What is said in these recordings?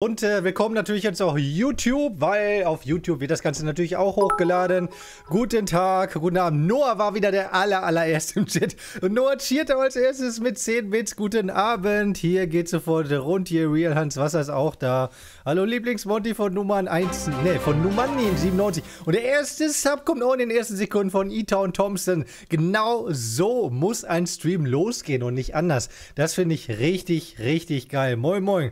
Und äh, willkommen natürlich jetzt auch YouTube, weil auf YouTube wird das Ganze natürlich auch hochgeladen. Guten Tag, guten Abend. Noah war wieder der aller, allererste im Chat. Und Noah cheerte als erstes mit 10 Bits. Guten Abend. Hier geht sofort rund. Hier Real Hans Wasser ist auch da. Hallo Lieblingsmonty von Nummern 1, ne, von Nummern 97. Und der erste Sub kommt auch in den ersten Sekunden von E-Town Thompson. Genau so muss ein Stream losgehen und nicht anders. Das finde ich richtig, richtig geil. Moin, moin.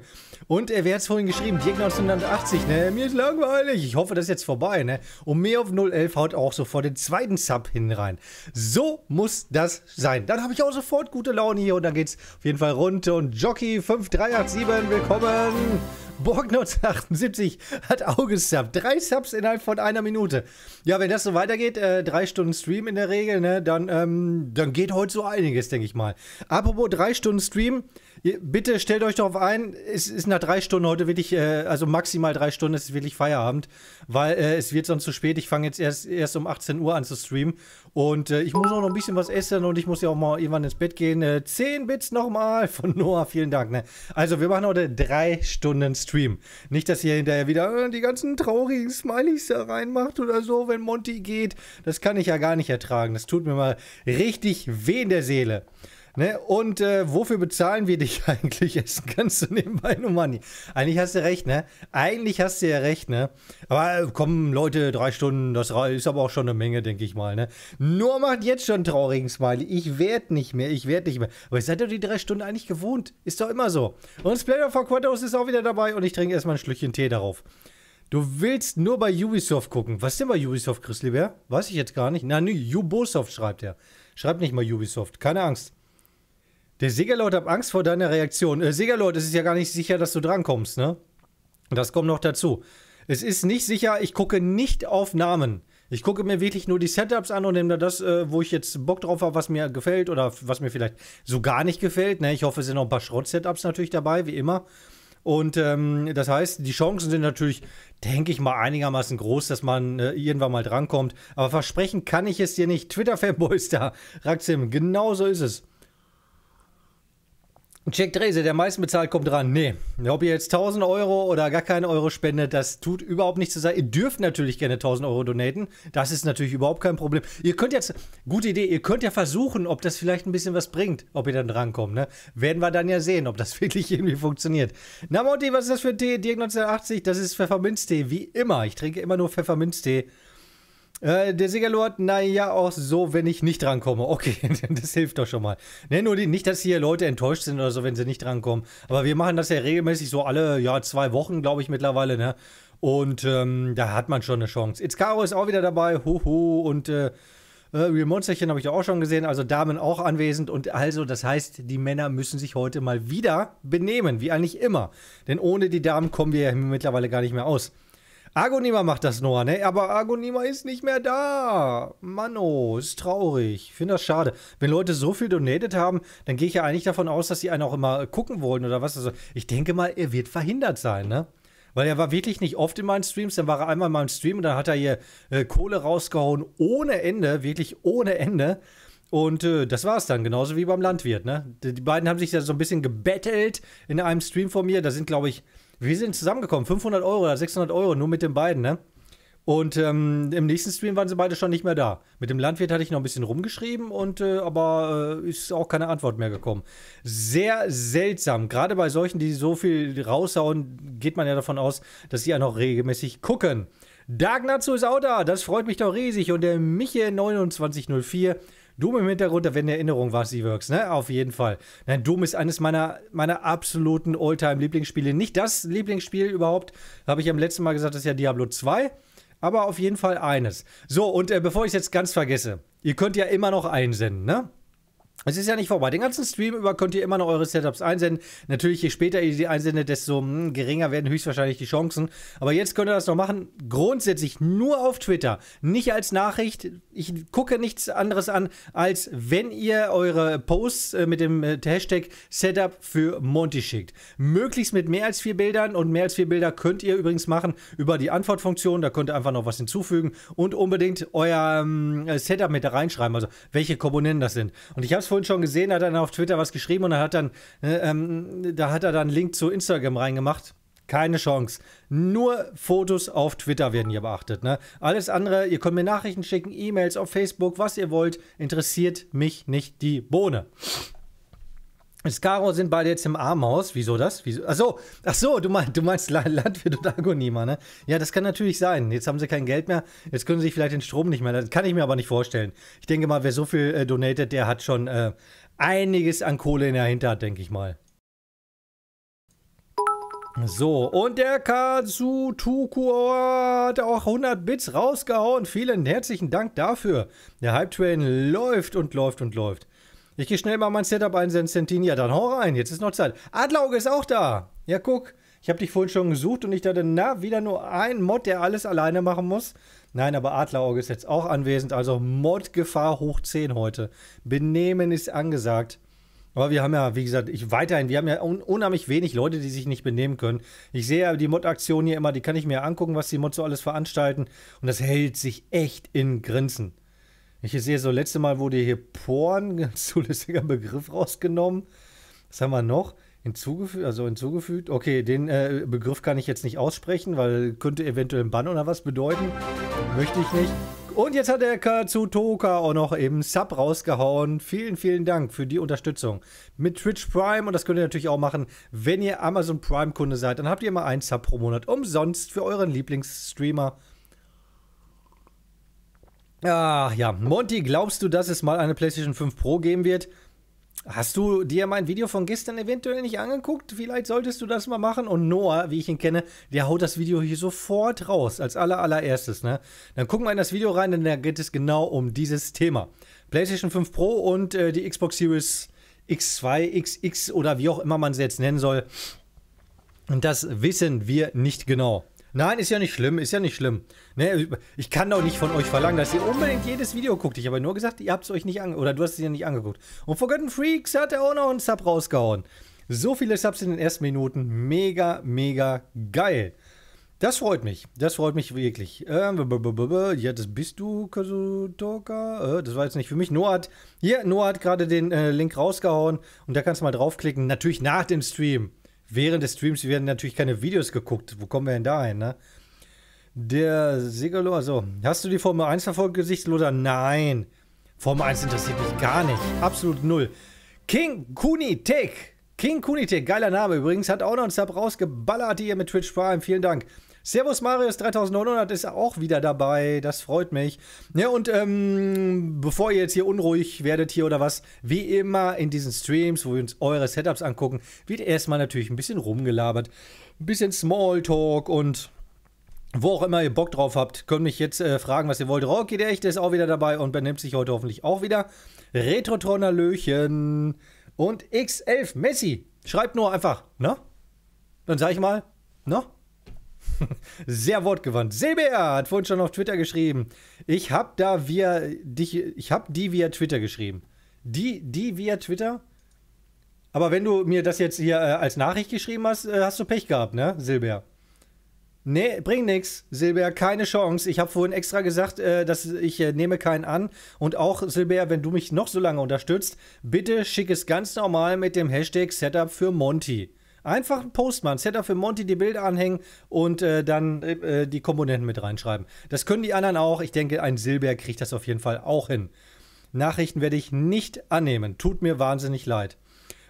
Und wer hat es vorhin geschrieben? Dirk 1980, ne? Mir ist langweilig. Ich hoffe, das ist jetzt vorbei, ne? Und mehr auf 011 haut auch sofort den zweiten Sub hin rein. So muss das sein. Dann habe ich auch sofort gute Laune hier und dann geht's auf jeden Fall runter. Und Jockey 5387, willkommen. Borgnots 78 hat auch gesubbt. Drei Subs innerhalb von einer Minute. Ja, wenn das so weitergeht, äh, drei Stunden Stream in der Regel, ne, dann, ähm, dann geht heute so einiges, denke ich mal. Apropos drei Stunden Stream, Bitte stellt euch darauf ein, es ist nach drei Stunden heute wirklich, äh, also maximal drei Stunden ist wirklich Feierabend, weil äh, es wird sonst zu spät. Ich fange jetzt erst, erst um 18 Uhr an zu streamen und äh, ich muss auch noch ein bisschen was essen und ich muss ja auch mal irgendwann ins Bett gehen. Äh, 10 Bits nochmal von Noah, vielen Dank. Ne? Also wir machen heute drei Stunden Stream. Nicht, dass ihr hinterher wieder äh, die ganzen traurigen Smileys da reinmacht oder so, wenn Monty geht. Das kann ich ja gar nicht ertragen. Das tut mir mal richtig weh in der Seele. Ne? Und äh, wofür bezahlen wir dich eigentlich? Essen kannst du nebenbei nur Money. Eigentlich hast du recht, ne? Eigentlich hast du ja recht, ne? Aber äh, kommen Leute, drei Stunden, das ist aber auch schon eine Menge, denke ich mal, ne? Nur macht jetzt schon traurigen Smiley. Ich werd nicht mehr, ich werd nicht mehr. Aber ich seid doch die drei Stunden eigentlich gewohnt. Ist doch immer so. Und Splatter von Quatos ist auch wieder dabei und ich trinke erstmal ein Schlückchen Tee darauf. Du willst nur bei Ubisoft gucken. Was ist denn bei Ubisoft, Chris Lieber? Weiß ich jetzt gar nicht. Na, nee, Ubosoft schreibt er. Schreibt nicht mal Ubisoft. Keine Angst. Der Siegerlord hat Angst vor deiner Reaktion. Äh, Siegerlord, es ist ja gar nicht sicher, dass du drankommst, ne? Das kommt noch dazu. Es ist nicht sicher, ich gucke nicht auf Namen. Ich gucke mir wirklich nur die Setups an und nehme das, äh, wo ich jetzt Bock drauf habe, was mir gefällt oder was mir vielleicht so gar nicht gefällt. Ne? Ich hoffe, es sind noch ein paar Schrott-Setups natürlich dabei, wie immer. Und ähm, das heißt, die Chancen sind natürlich, denke ich mal, einigermaßen groß, dass man äh, irgendwann mal drankommt. Aber versprechen kann ich es dir nicht. Twitter-Fanboys da, Raxim, genau so ist es. Jack Drese, der meisten bezahlt, kommt dran. Nee, ob ihr jetzt 1000 Euro oder gar keine Euro spendet, das tut überhaupt nichts zu sein. Ihr dürft natürlich gerne 1000 Euro donaten. Das ist natürlich überhaupt kein Problem. Ihr könnt jetzt, gute Idee, ihr könnt ja versuchen, ob das vielleicht ein bisschen was bringt, ob ihr dann drankommt. Ne? Werden wir dann ja sehen, ob das wirklich irgendwie funktioniert. Na, Monty, was ist das für ein Tee? Dirk 1980, das ist Pfefferminztee, wie immer. Ich trinke immer nur Pfefferminztee. Äh, der Siegerlord, naja, auch so, wenn ich nicht drankomme. Okay, das hilft doch schon mal. Ne, nur die, nicht, dass hier Leute enttäuscht sind oder so, wenn sie nicht drankommen. Aber wir machen das ja regelmäßig so alle, ja, zwei Wochen, glaube ich, mittlerweile, ne? Und ähm, da hat man schon eine Chance. Itzkaro ist auch wieder dabei, huhu, und äh, äh, Real Monsterchen habe ich auch schon gesehen, also Damen auch anwesend. Und also, das heißt, die Männer müssen sich heute mal wieder benehmen, wie eigentlich immer. Denn ohne die Damen kommen wir ja mittlerweile gar nicht mehr aus. Argonima macht das Noah, ne? Aber Argonima ist nicht mehr da. Manno, ist traurig. Ich finde das schade. Wenn Leute so viel donated haben, dann gehe ich ja eigentlich davon aus, dass sie einen auch immer gucken wollen oder was. Also, ich denke mal, er wird verhindert sein, ne? Weil er war wirklich nicht oft in meinen Streams. Dann war er einmal in meinem Stream und dann hat er hier äh, Kohle rausgehauen ohne Ende, wirklich ohne Ende. Und äh, das war es dann, genauso wie beim Landwirt. Ne? Die beiden haben sich ja so ein bisschen gebettelt in einem Stream von mir. Da sind, glaube ich, wir sind zusammengekommen, 500 Euro oder 600 Euro, nur mit den beiden, ne? Und ähm, im nächsten Stream waren sie beide schon nicht mehr da. Mit dem Landwirt hatte ich noch ein bisschen rumgeschrieben, und äh, aber äh, ist auch keine Antwort mehr gekommen. Sehr seltsam. Gerade bei solchen, die so viel raushauen, geht man ja davon aus, dass sie ja noch regelmäßig gucken. Dark Natsu ist auch da, das freut mich doch riesig. Und der Michael2904 Doom im Hintergrund, da werden Erinnerungen, was sie works, ne? Auf jeden Fall. Nein, Doom ist eines meiner, meiner absoluten Alltime-Lieblingsspiele. Nicht das Lieblingsspiel überhaupt, habe ich am letzten Mal gesagt, das ist ja Diablo 2. Aber auf jeden Fall eines. So, und äh, bevor ich es jetzt ganz vergesse, ihr könnt ja immer noch einsenden, ne? Es ist ja nicht vorbei. Den ganzen Stream über könnt ihr immer noch eure Setups einsenden. Natürlich, je später ihr sie einsendet, desto mh, hm, geringer werden höchstwahrscheinlich die Chancen. Aber jetzt könnt ihr das noch machen. Grundsätzlich nur auf Twitter. Nicht als Nachricht. Ich gucke nichts anderes an, als wenn ihr eure Posts äh, mit dem äh, Hashtag Setup für Monty schickt. Möglichst mit mehr als vier Bildern. Und mehr als vier Bilder könnt ihr übrigens machen über die Antwortfunktion. Da könnt ihr einfach noch was hinzufügen. Und unbedingt euer ähm, Setup mit da reinschreiben. Also welche Komponenten das sind. Und ich habe es vorhin schon gesehen, hat dann auf Twitter was geschrieben und er hat dann, äh, ähm, da hat er dann einen Link zu Instagram reingemacht. Keine Chance. Nur Fotos auf Twitter werden hier beachtet. Ne? Alles andere, ihr könnt mir Nachrichten schicken, E-Mails auf Facebook, was ihr wollt, interessiert mich nicht die Bohne. Skaro sind beide jetzt im Armhaus. Wieso das? Wieso? Achso, ach so, du, mein, du meinst Landwirt und Agonima, ne? Ja, das kann natürlich sein. Jetzt haben sie kein Geld mehr. Jetzt können sie sich vielleicht den Strom nicht mehr. Das kann ich mir aber nicht vorstellen. Ich denke mal, wer so viel äh, donatet, der hat schon äh, einiges an Kohle in der Hinterhand, denke ich mal. So, und der Kazutuku hat auch 100 Bits rausgehauen. Vielen herzlichen Dank dafür. Der Hype Train läuft und läuft und läuft. Ich gehe schnell mal mein Setup einsetzen, Ja, dann hau rein. Jetzt ist noch Zeit. Adlauge ist auch da. Ja, guck. Ich habe dich vorhin schon gesucht und ich dachte, na, wieder nur ein Mod, der alles alleine machen muss. Nein, aber Adlerauge ist jetzt auch anwesend. Also Mod-Gefahr hoch 10 heute. Benehmen ist angesagt. Aber wir haben ja, wie gesagt, ich weiterhin, wir haben ja un unheimlich wenig Leute, die sich nicht benehmen können. Ich sehe ja die Mod-Aktion hier immer, die kann ich mir angucken, was die Mods so alles veranstalten. Und das hält sich echt in Grenzen. Ich sehe so, letzte Mal wurde hier Porn, ganz zulässiger Begriff rausgenommen. Was haben wir noch? Hinzugefügt, also hinzugefügt. Okay, den äh, Begriff kann ich jetzt nicht aussprechen, weil könnte eventuell ein Bann oder was bedeuten. Möchte ich nicht. Und jetzt hat der Katsutoka auch noch eben Sub rausgehauen. Vielen, vielen Dank für die Unterstützung. Mit Twitch Prime, und das könnt ihr natürlich auch machen, wenn ihr Amazon Prime-Kunde seid, dann habt ihr immer einen Sub pro Monat umsonst für euren Lieblingsstreamer. Ach ja, Monty, glaubst du, dass es mal eine PlayStation 5 Pro geben wird? Hast du dir mein Video von gestern eventuell nicht angeguckt? Vielleicht solltest du das mal machen. Und Noah, wie ich ihn kenne, der haut das Video hier sofort raus, als aller allererstes. Ne? Dann gucken wir in das Video rein, denn da geht es genau um dieses Thema. PlayStation 5 Pro und äh, die Xbox Series X2, XX oder wie auch immer man sie jetzt nennen soll. Und das wissen wir nicht genau. Nein, ist ja nicht schlimm, ist ja nicht schlimm. Ne, ich kann doch nicht von euch verlangen, dass ihr unbedingt jedes Video guckt. Ich habe nur gesagt, ihr habt es euch nicht angeguckt. Oder du hast es ja nicht angeguckt. Und Forgotten Freaks hat er auch noch einen Sub rausgehauen. So viele Subs in den ersten Minuten. Mega, mega geil. Das freut mich. Das freut mich wirklich. Äh, ja, das bist du, Kazutoka. Äh, das war jetzt nicht für mich. Noah hat, hier, Noah hat gerade den äh, Link rausgehauen und da kannst du mal draufklicken. Natürlich nach dem Stream während des Streams werden natürlich keine Videos geguckt. Wo kommen wir denn da hin, ne? Der Sigalo, also, hast du die Formel 1 verfolgt, Gesichtsloser? Nein. Formel 1 interessiert mich gar nicht. Absolut null. King Kunitek. King Kunitek, geiler Name übrigens, hat auch noch einen Sub rausgeballert hier mit Twitch Prime. Vielen Dank. Servus Marius 3900 ist auch wieder dabei. Das freut mich. Ja, und ähm, bevor ihr jetzt hier unruhig werdet hier oder was, wie immer in diesen Streams, wo wir uns eure Setups angucken, wird erstmal natürlich ein bisschen rumgelabert. Ein bisschen Smalltalk und wo auch immer ihr Bock drauf habt, könnt mich jetzt äh, fragen, was ihr wollt. Rocky der Echte ist auch wieder dabei und benimmt sich heute hoffentlich auch wieder. Retrotroner Löchen und X11 Messi. Schreibt nur einfach, ne? Dann sag ich mal, ne? Sehr wortgewandt. Silber hat vorhin schon auf Twitter geschrieben. Ich hab da via dich, ich hab die via Twitter geschrieben. Die, die via Twitter? Aber wenn du mir das jetzt hier äh, als Nachricht geschrieben hast, äh, hast du Pech gehabt, ne, Silber? Nee, bringt nix, Silber, keine Chance. Ich habe vorhin extra gesagt, äh, dass ich äh, nehme keinen an. Und auch, Silber, wenn du mich noch so lange unterstützt, bitte schick es ganz normal mit dem Hashtag Setup für Monty. Einfach ein Post Setup für Monty die Bilder anhängen und äh, dann äh, die Komponenten mit reinschreiben. Das können die anderen auch. Ich denke, ein Silber kriegt das auf jeden Fall auch hin. Nachrichten werde ich nicht annehmen. Tut mir wahnsinnig leid.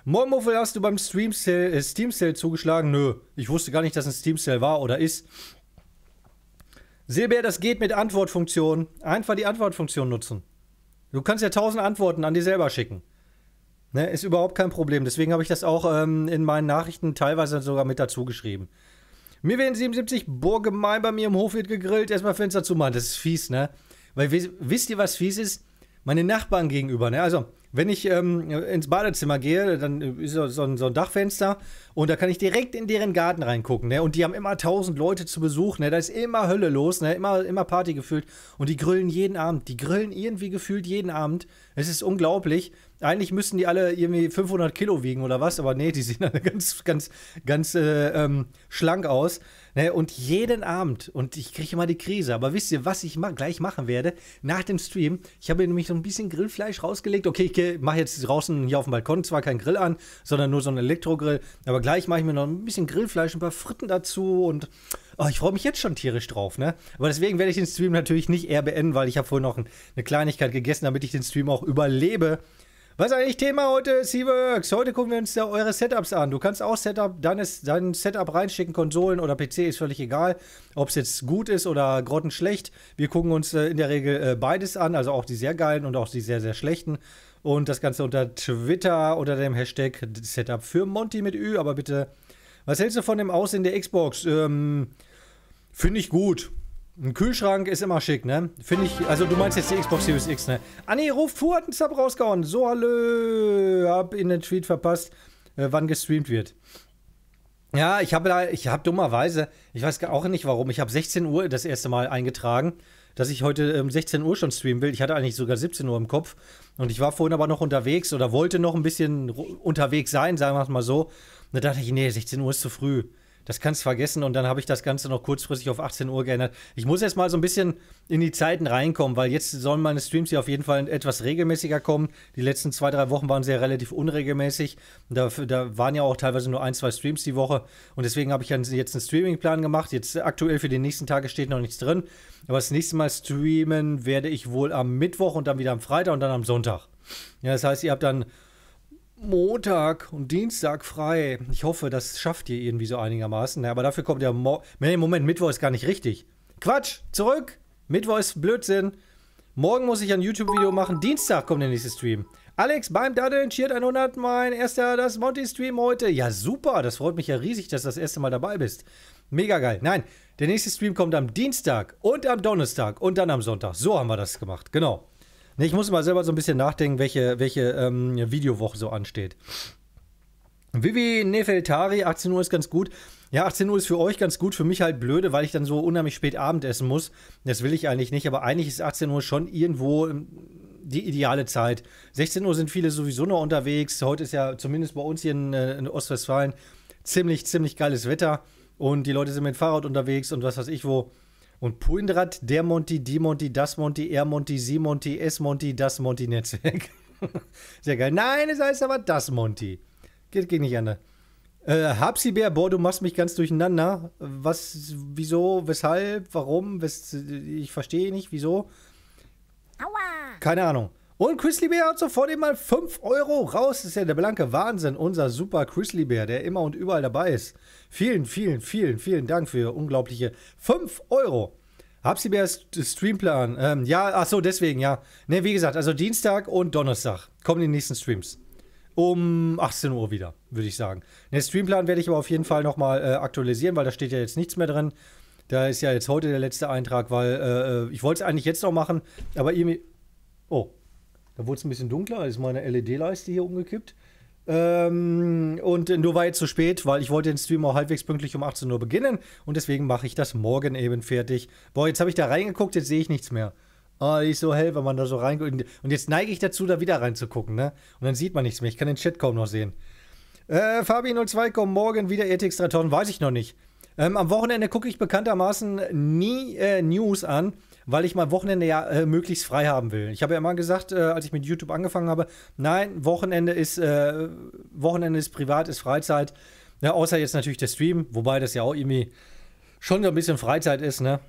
Mollmuffel hast du beim Stream Sale, äh, Steam Sale zugeschlagen? Nö, ich wusste gar nicht, dass ein Steam Sale war oder ist. Silber, das geht mit Antwortfunktion. Einfach die Antwortfunktion nutzen. Du kannst ja tausend Antworten an dir selber schicken. Ne, ist überhaupt kein Problem. Deswegen habe ich das auch ähm, in meinen Nachrichten teilweise sogar mit dazu geschrieben. Mir werden 77 boah, gemein bei mir im Hof wird gegrillt. Erstmal Fenster zumachen. Das ist fies, ne? Weil wisst ihr, was fies ist? Meine Nachbarn gegenüber, ne? Also, wenn ich ähm, ins Badezimmer gehe, dann ist so, so, ein, so, ein, Dachfenster und da kann ich direkt in deren Garten reingucken. Ne? Und die haben immer tausend Leute zu Besuch. Ne? Da ist immer Hölle los, ne? immer, immer Party gefüllt. Und die grillen jeden Abend. Die grillen irgendwie gefühlt jeden Abend. Es ist unglaublich. Eigentlich müssten die alle irgendwie 500 Kilo wiegen oder was, aber nee, die sehen alle ganz, ganz, ganz äh, ähm, schlank aus. Ne? Und jeden Abend, und ich kriege immer die Krise, aber wisst ihr, was ich ma gleich machen werde? Nach dem Stream, ich habe nämlich so ein bisschen Grillfleisch rausgelegt. Okay, ich mache jetzt draußen hier auf dem Balkon zwar keinen Grill an, sondern nur so einen Elektrogrill, aber gleich mache ich mir noch ein bisschen Grillfleisch, ein paar Fritten dazu und oh, ich freue mich jetzt schon tierisch drauf, ne? Aber deswegen werde ich den Stream natürlich nicht eher beenden, weil ich habe vorhin noch ein, eine Kleinigkeit gegessen, damit ich den Stream auch überlebe. Was ist eigentlich Thema heute, C-Works? Heute gucken wir uns ja eure Setups an. Du kannst auch Setup, deines, dein Setup reinschicken, Konsolen oder PC, ist völlig egal. Ob es jetzt gut ist oder grottenschlecht. Wir gucken uns äh, in der Regel äh, beides an, also auch die sehr geilen und auch die sehr, sehr schlechten. Und das Ganze unter Twitter unter dem Hashtag Setup für Monty mit Ü. Aber bitte, was hältst du von dem Aussehen der Xbox? Ähm, Finde ich gut. Ein Kühlschrank ist immer schick, ne? Finde ich, also du meinst jetzt die Xbox Series X, ne? Ah nee, Ruf Fu hat einen Sub rausgehauen. So, hallo. Hab in den Tweet verpasst, äh, wann gestreamt wird. Ja, ich habe da, ich habe dummerweise, ich weiß auch nicht warum, ich habe 16 Uhr das erste Mal eingetragen, dass ich heute ähm, 16 Uhr schon streamen will. Ich hatte eigentlich sogar 17 Uhr im Kopf und ich war vorhin aber noch unterwegs oder wollte noch ein bisschen unterwegs sein, sagen wir es mal so. Da dachte ich, nee, 16 Uhr ist zu früh das kannst du vergessen. Und dann habe ich das Ganze noch kurzfristig auf 18 Uhr geändert. Ich muss jetzt mal so ein bisschen in die Zeiten reinkommen, weil jetzt sollen meine Streams hier auf jeden Fall etwas regelmäßiger kommen. Die letzten zwei, drei Wochen waren sehr relativ unregelmäßig. Da, da waren ja auch teilweise nur ein, zwei Streams die Woche. Und deswegen habe ich jetzt einen Streamingplan gemacht. Jetzt aktuell für die nächsten Tage steht noch nichts drin. Aber das nächste Mal streamen werde ich wohl am Mittwoch und dann wieder am Freitag und dann am Sonntag. Ja, das heißt, ihr habt dann Montag und Dienstag frei. Ich hoffe, das schafft ihr irgendwie so einigermaßen. Ja, aber dafür kommt ja Mo nee, Moment, Mittwoch ist gar nicht richtig. Quatsch, zurück. Mittwoch ist Blödsinn. Morgen muss ich ein YouTube-Video machen. Dienstag kommt der nächste Stream. Alex, beim Daddeln cheert 100, mein erster, das Monty-Stream heute. Ja, super, das freut mich ja riesig, dass du das erste Mal dabei bist. Mega geil. Nein, der nächste Stream kommt am Dienstag und am Donnerstag und dann am Sonntag. So haben wir das gemacht, genau. Ne, ich muss mal selber so ein bisschen nachdenken, welche, welche ähm, Videowoche so ansteht. Vivi Nefeltari, 18 Uhr ist ganz gut. Ja, 18 Uhr ist für euch ganz gut, für mich halt blöde, weil ich dann so unheimlich spät Abend essen muss. Das will ich eigentlich nicht, aber eigentlich ist 18 Uhr schon irgendwo ähm, die ideale Zeit. 16 Uhr sind viele sowieso noch unterwegs. Heute ist ja zumindest bei uns hier in, äh, in Ostwestfalen ziemlich, ziemlich geiles Wetter. Und die Leute sind mit Fahrrad unterwegs und was weiß ich wo. Und Puindrat, der Monty, die Monty, das Monty, er Monty, sie Monty, es Monty, das Monty-Netzwerk. Sehr geil. Nein, es heißt aber das Monty. Geht, geht nicht anders. Äh, Hapsibär, boah, du machst mich ganz durcheinander. Was, wieso, weshalb, warum? Wes, ich verstehe nicht, wieso. Aua. Keine Ahnung. Und Chrisley Bear hat sofort eben mal 5 Euro raus. Das ist ja der blanke Wahnsinn. Unser super Chrisley Bear, der immer und überall dabei ist. Vielen, vielen, vielen, vielen Dank für unglaubliche 5 Euro. Habsi Bears Streamplan. Ähm, ja, ach so, deswegen, ja. Ne, wie gesagt, also Dienstag und Donnerstag kommen die nächsten Streams. Um 18 Uhr wieder, würde ich sagen. Den Streamplan werde ich aber auf jeden Fall nochmal äh, aktualisieren, weil da steht ja jetzt nichts mehr drin. Da ist ja jetzt heute der letzte Eintrag, weil äh, äh ich wollte es eigentlich jetzt noch machen, aber irgendwie. Oh, da wurde es ein bisschen dunkler, da ist meine LED-Leiste hier umgekippt. Ähm, und nur war jetzt zu spät, weil ich wollte den Stream auch halbwegs pünktlich um 18 Uhr beginnen und deswegen mache ich das morgen eben fertig. Boah, jetzt habe ich da reingeguckt, jetzt sehe ich nichts mehr. Oh, die ist so hell, wenn man da so reinguckt. Und jetzt neige ich dazu, da wieder reinzugucken, ne? Und dann sieht man nichts mehr. Ich kann den Chat kaum noch sehen. Äh, Fabi02 kommt morgen wieder RTX 3000, weiß ich noch nicht. Ähm, am Wochenende gucke ich bekanntermaßen nie äh, News an weil ich mein Wochenende ja äh, möglichst frei haben will. Ich habe ja immer gesagt, äh, als ich mit YouTube angefangen habe, nein, Wochenende ist, äh, Wochenende ist privat, ist Freizeit. Ja, außer jetzt natürlich der Stream, wobei das ja auch irgendwie schon so ein bisschen Freizeit ist, ne?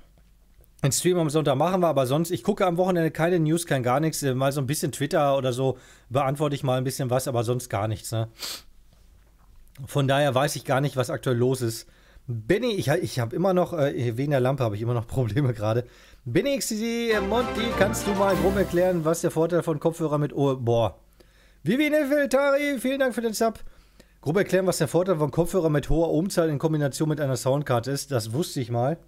Ein Stream am Sonntag machen wir, aber sonst, ich gucke am Wochenende keine News, kein gar nichts. Äh, mal so ein bisschen Twitter oder so beantworte ich mal ein bisschen was, aber sonst gar nichts, ne? Von daher weiß ich gar nicht, was aktuell los ist. Benny, ich, ich habe immer noch, äh, wegen der Lampe habe ich immer noch Probleme gerade. BennyXTC, Monty, kannst du mal grob erklären, was der Vorteil von Kopfhörer mit Ohr... Boah. Vivi Nefeltari, vielen Dank für den Sub. Grob erklären, was der Vorteil von Kopfhörer mit hoher Ohmzahl in Kombination mit einer Soundcard ist. Das wusste ich mal.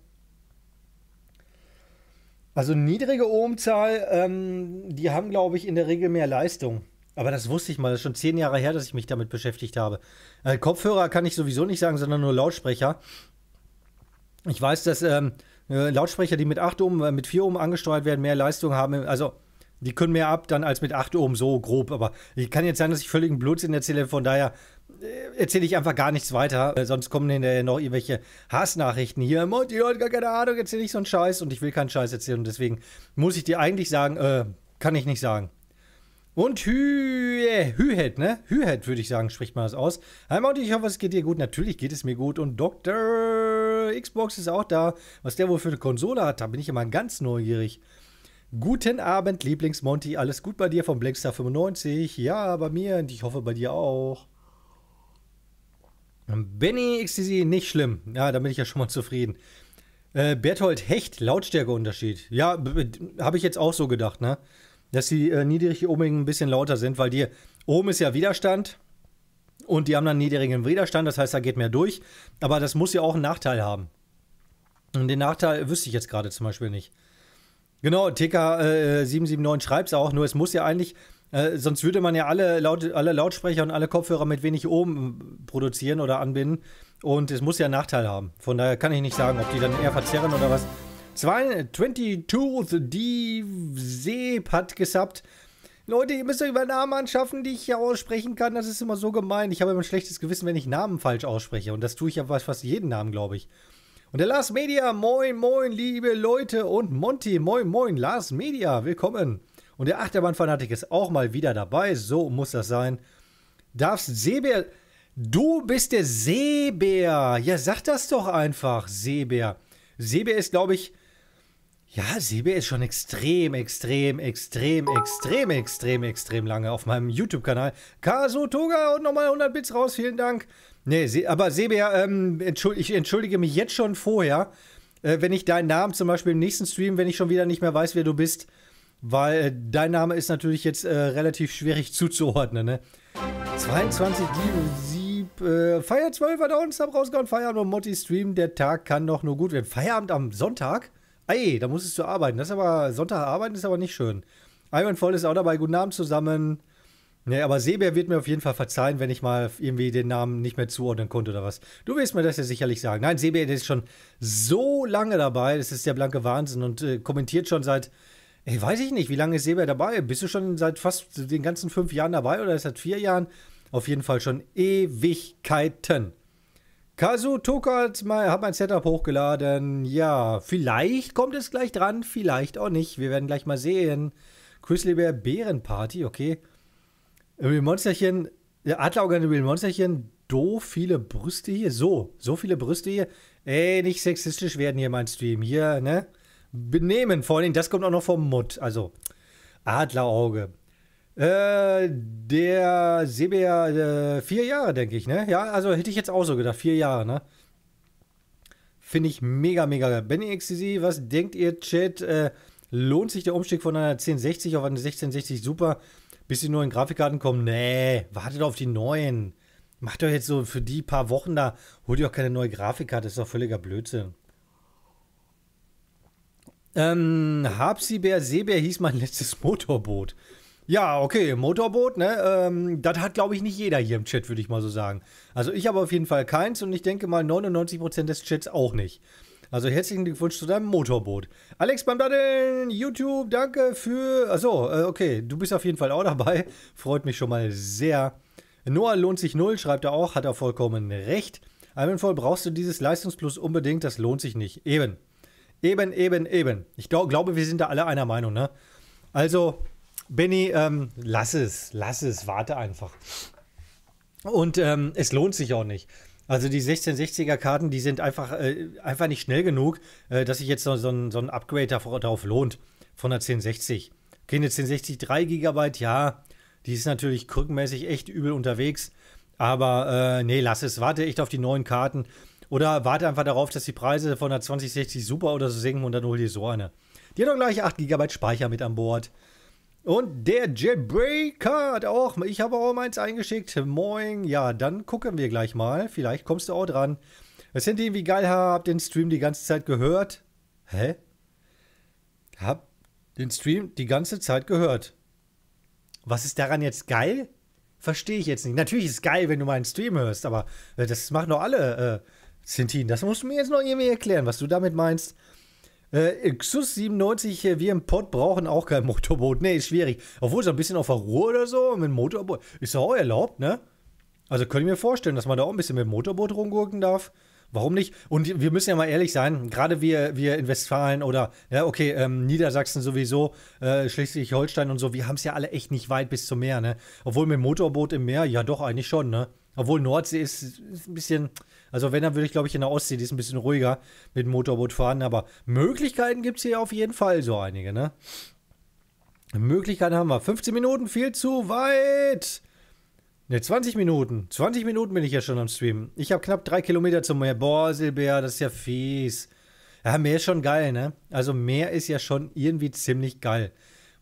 Also niedrige Ohmzahl, ähm, die haben, glaube ich, in der Regel mehr Leistung. Aber das wusste ich mal. Das ist schon zehn Jahre her, dass ich mich damit beschäftigt habe. Äh, Kopfhörer kann ich sowieso nicht sagen, sondern nur Lautsprecher. Ich weiß, dass ähm, äh, Lautsprecher, die mit 8 Ohm, äh, mit 4 Ohm angesteuert werden, mehr Leistung haben. Also, die können mehr ab dann als mit 8 Ohm, so grob. Aber ich kann jetzt sein, dass ich völligen Blödsinn erzähle. Von daher äh, erzähle ich einfach gar nichts weiter. Sonst kommen hinterher noch irgendwelche Hassnachrichten hier. Monty hat gar keine Ahnung, erzähle ich so einen Scheiß. Und ich will keinen Scheiß erzählen. Und deswegen muss ich dir eigentlich sagen, äh, kann ich nicht sagen. Und Hü, Hühet, ne? Hühet, würde ich sagen, spricht man das aus. Hi Monty, ich hoffe, es geht dir gut. Natürlich geht es mir gut. Und Dr. Xbox ist auch da. Was der wohl für eine Konsole hat, da bin ich immer ganz neugierig. Guten Abend, Lieblings-Monty. Alles gut bei dir vom Blankstar95? Ja, bei mir und ich hoffe bei dir auch. Benny XTC, nicht schlimm. Ja, da bin ich ja schon mal zufrieden. Äh, Berthold Hecht, Lautstärkeunterschied. Ja, habe ich jetzt auch so gedacht, ne? Dass die äh, niedrig oben ein bisschen lauter sind, weil die oben ist ja Widerstand und die haben dann niedrigen Widerstand, das heißt, da geht mehr durch. Aber das muss ja auch einen Nachteil haben. Und den Nachteil wüsste ich jetzt gerade zum Beispiel nicht. Genau, TK779 äh, schreibt es auch, nur es muss ja eigentlich, äh, sonst würde man ja alle, Laut, alle Lautsprecher und alle Kopfhörer mit wenig oben produzieren oder anbinden. Und es muss ja einen Nachteil haben. Von daher kann ich nicht sagen, ob die dann eher verzerren oder was. 22 die Seep hat gesappt. Leute, ihr müsst euch über Namen anschaffen, die ich hier aussprechen kann. Das ist immer so gemein. Ich habe immer ein schlechtes Gewissen, wenn ich Namen falsch ausspreche. Und das tue ich ja fast jeden Namen, glaube ich. Und der Lars Media, moin, moin, liebe Leute. Und Monty, moin, moin, Lars Media, willkommen. Und der Achterbahnfanatik ist auch mal wieder dabei. So muss das sein. Darfst Seebär. Du bist der Seebär. Ja, sag das doch einfach, Seebär. Seebär ist, glaube ich, ja, Sebe ist schon extrem, extrem, extrem, extrem, extrem, extrem lange auf meinem YouTube-Kanal. Kaso Toga und nochmal 100 Bits raus, vielen Dank. Nee, aber Sebe, ähm, ich entschuldige mich jetzt schon vorher, äh, wenn ich deinen Namen zum Beispiel im nächsten Stream, wenn ich schon wieder nicht mehr weiß, wer du bist, weil äh, dein Name ist natürlich jetzt äh, relativ schwierig zuzuordnen, ne? 22, 7, äh, Feier 12 hat uns rausgehauen, Feierabend und Motti Stream, der Tag kann doch nur gut werden. Feierabend am Sonntag? Ei, da musstest du arbeiten. Das ist aber, Sonntag arbeiten ist aber nicht schön. Ivan Voll ist auch dabei. Guten Abend zusammen. Nee, aber Seebär wird mir auf jeden Fall verzeihen, wenn ich mal irgendwie den Namen nicht mehr zuordnen konnte oder was. Du wirst mir das ja sicherlich sagen. Nein, Seebär ist schon so lange dabei. Das ist der blanke Wahnsinn und äh, kommentiert schon seit, ey, weiß ich nicht, wie lange ist Seebär dabei? Bist du schon seit fast den ganzen fünf Jahren dabei oder seit vier Jahren? Auf jeden Fall schon Ewigkeiten. Kazu Toka hat, mein Setup hochgeladen. Ja, vielleicht kommt es gleich dran, vielleicht auch nicht. Wir werden gleich mal sehen. Grizzly Bear Bärenparty, okay. Real Monsterchen, Adlerorgan Real Monsterchen, doof viele Brüste hier. So, so viele Brüste hier. Ey, nicht sexistisch werden hier mein Stream. Hier, ne? Benehmen, vor allem, das kommt auch noch vom Mutt. Also, Adlerauge. Äh, der Sebea, äh, vier Jahre, denke ich, ne? Ja, also hätte ich jetzt auch so gedacht, vier Jahre, ne? Finde ich mega, mega geil. Benny XCZ, was denkt ihr, Chat? Äh, lohnt sich der Umstieg von einer 1060 auf eine 1660 super, bis die neuen Grafikkarten kommen? Nee, wartet auf die neuen. Macht doch jetzt so für die paar Wochen da, holt ihr auch keine neue Grafikkarte, ist doch völliger Blödsinn. Ähm, Habsibär Seebär hieß mein letztes Motorboot. Ja, okay, Motorboot, ne? Ähm, das hat, glaube ich, nicht jeder hier im Chat, würde ich mal so sagen. Also ich habe auf jeden Fall keins und ich denke mal 99% des Chats auch nicht. Also herzlichen Glückwunsch zu deinem Motorboot. Alex beim Daddeln, YouTube, danke für. Achso, äh, okay, du bist auf jeden Fall auch dabei. Freut mich schon mal sehr. Noah lohnt sich null, schreibt er auch, hat er vollkommen recht. Einwandvoll brauchst du dieses Leistungsplus unbedingt, das lohnt sich nicht. Eben. Eben, eben, eben. Ich glaub, glaube, wir sind da alle einer Meinung, ne? Also, Benny, ähm, lass es, lass es, warte einfach. Und ähm, es lohnt sich auch nicht. Also die 1660er Karten, die sind einfach, äh, einfach nicht schnell genug, äh, dass sich jetzt so, so, ein, so ein Upgrade darauf lohnt von der 1060. Okay, eine 1060 3 GB, ja, die ist natürlich krückenmäßig echt übel unterwegs. Aber äh, nee, lass es, warte echt auf die neuen Karten. Oder warte einfach darauf, dass die Preise von der 2060 Super oder so sinken und dann hol dir so eine. Die hat doch gleich 8 GB Speicher mit an Bord. Und der Jailbreaker hat auch, ich habe auch meins eingeschickt. Moin. Ja, dann gucken wir gleich mal. Vielleicht kommst du auch dran. Es sind irgendwie geil, hab den Stream die ganze Zeit gehört. Hä? Hab den Stream die ganze Zeit gehört. Was ist daran jetzt geil? Verstehe ich jetzt nicht. Natürlich ist es geil, wenn du meinen Stream hörst, aber äh, das machen doch alle äh, Sintin. Das musst du mir jetzt noch irgendwie erklären, was du damit meinst. Äh, Xus 97, äh, wir im Pod brauchen auch kein Motorboot. Nee, ist schwierig. Obwohl, so ein bisschen auf der Ruhe oder so mit dem Motorboot ist auch erlaubt, ne? Also könnte ich mir vorstellen, dass man da auch ein bisschen mit dem Motorboot rumgurken darf. Warum nicht? Und wir müssen ja mal ehrlich sein, gerade wir, wir in Westfalen oder, ja, okay, ähm, Niedersachsen sowieso, äh, Schleswig-Holstein und so, wir haben es ja alle echt nicht weit bis zum Meer, ne? Obwohl mit Motorboot im Meer, ja doch, eigentlich schon, ne? Obwohl Nordsee ist, ist ein bisschen, also wenn, dann würde ich glaube ich in der Ostsee, die ist ein bisschen ruhiger mit dem Motorboot fahren, aber Möglichkeiten gibt es hier auf jeden Fall so einige, ne? Möglichkeiten haben wir. 15 Minuten, viel zu weit. Ne, 20 Minuten. 20 Minuten bin ich ja schon am Stream. Ich habe knapp drei Kilometer zum Meer. Boah, Silber, das ist ja fies. Ja, Meer ist schon geil, ne? Also Meer ist ja schon irgendwie ziemlich geil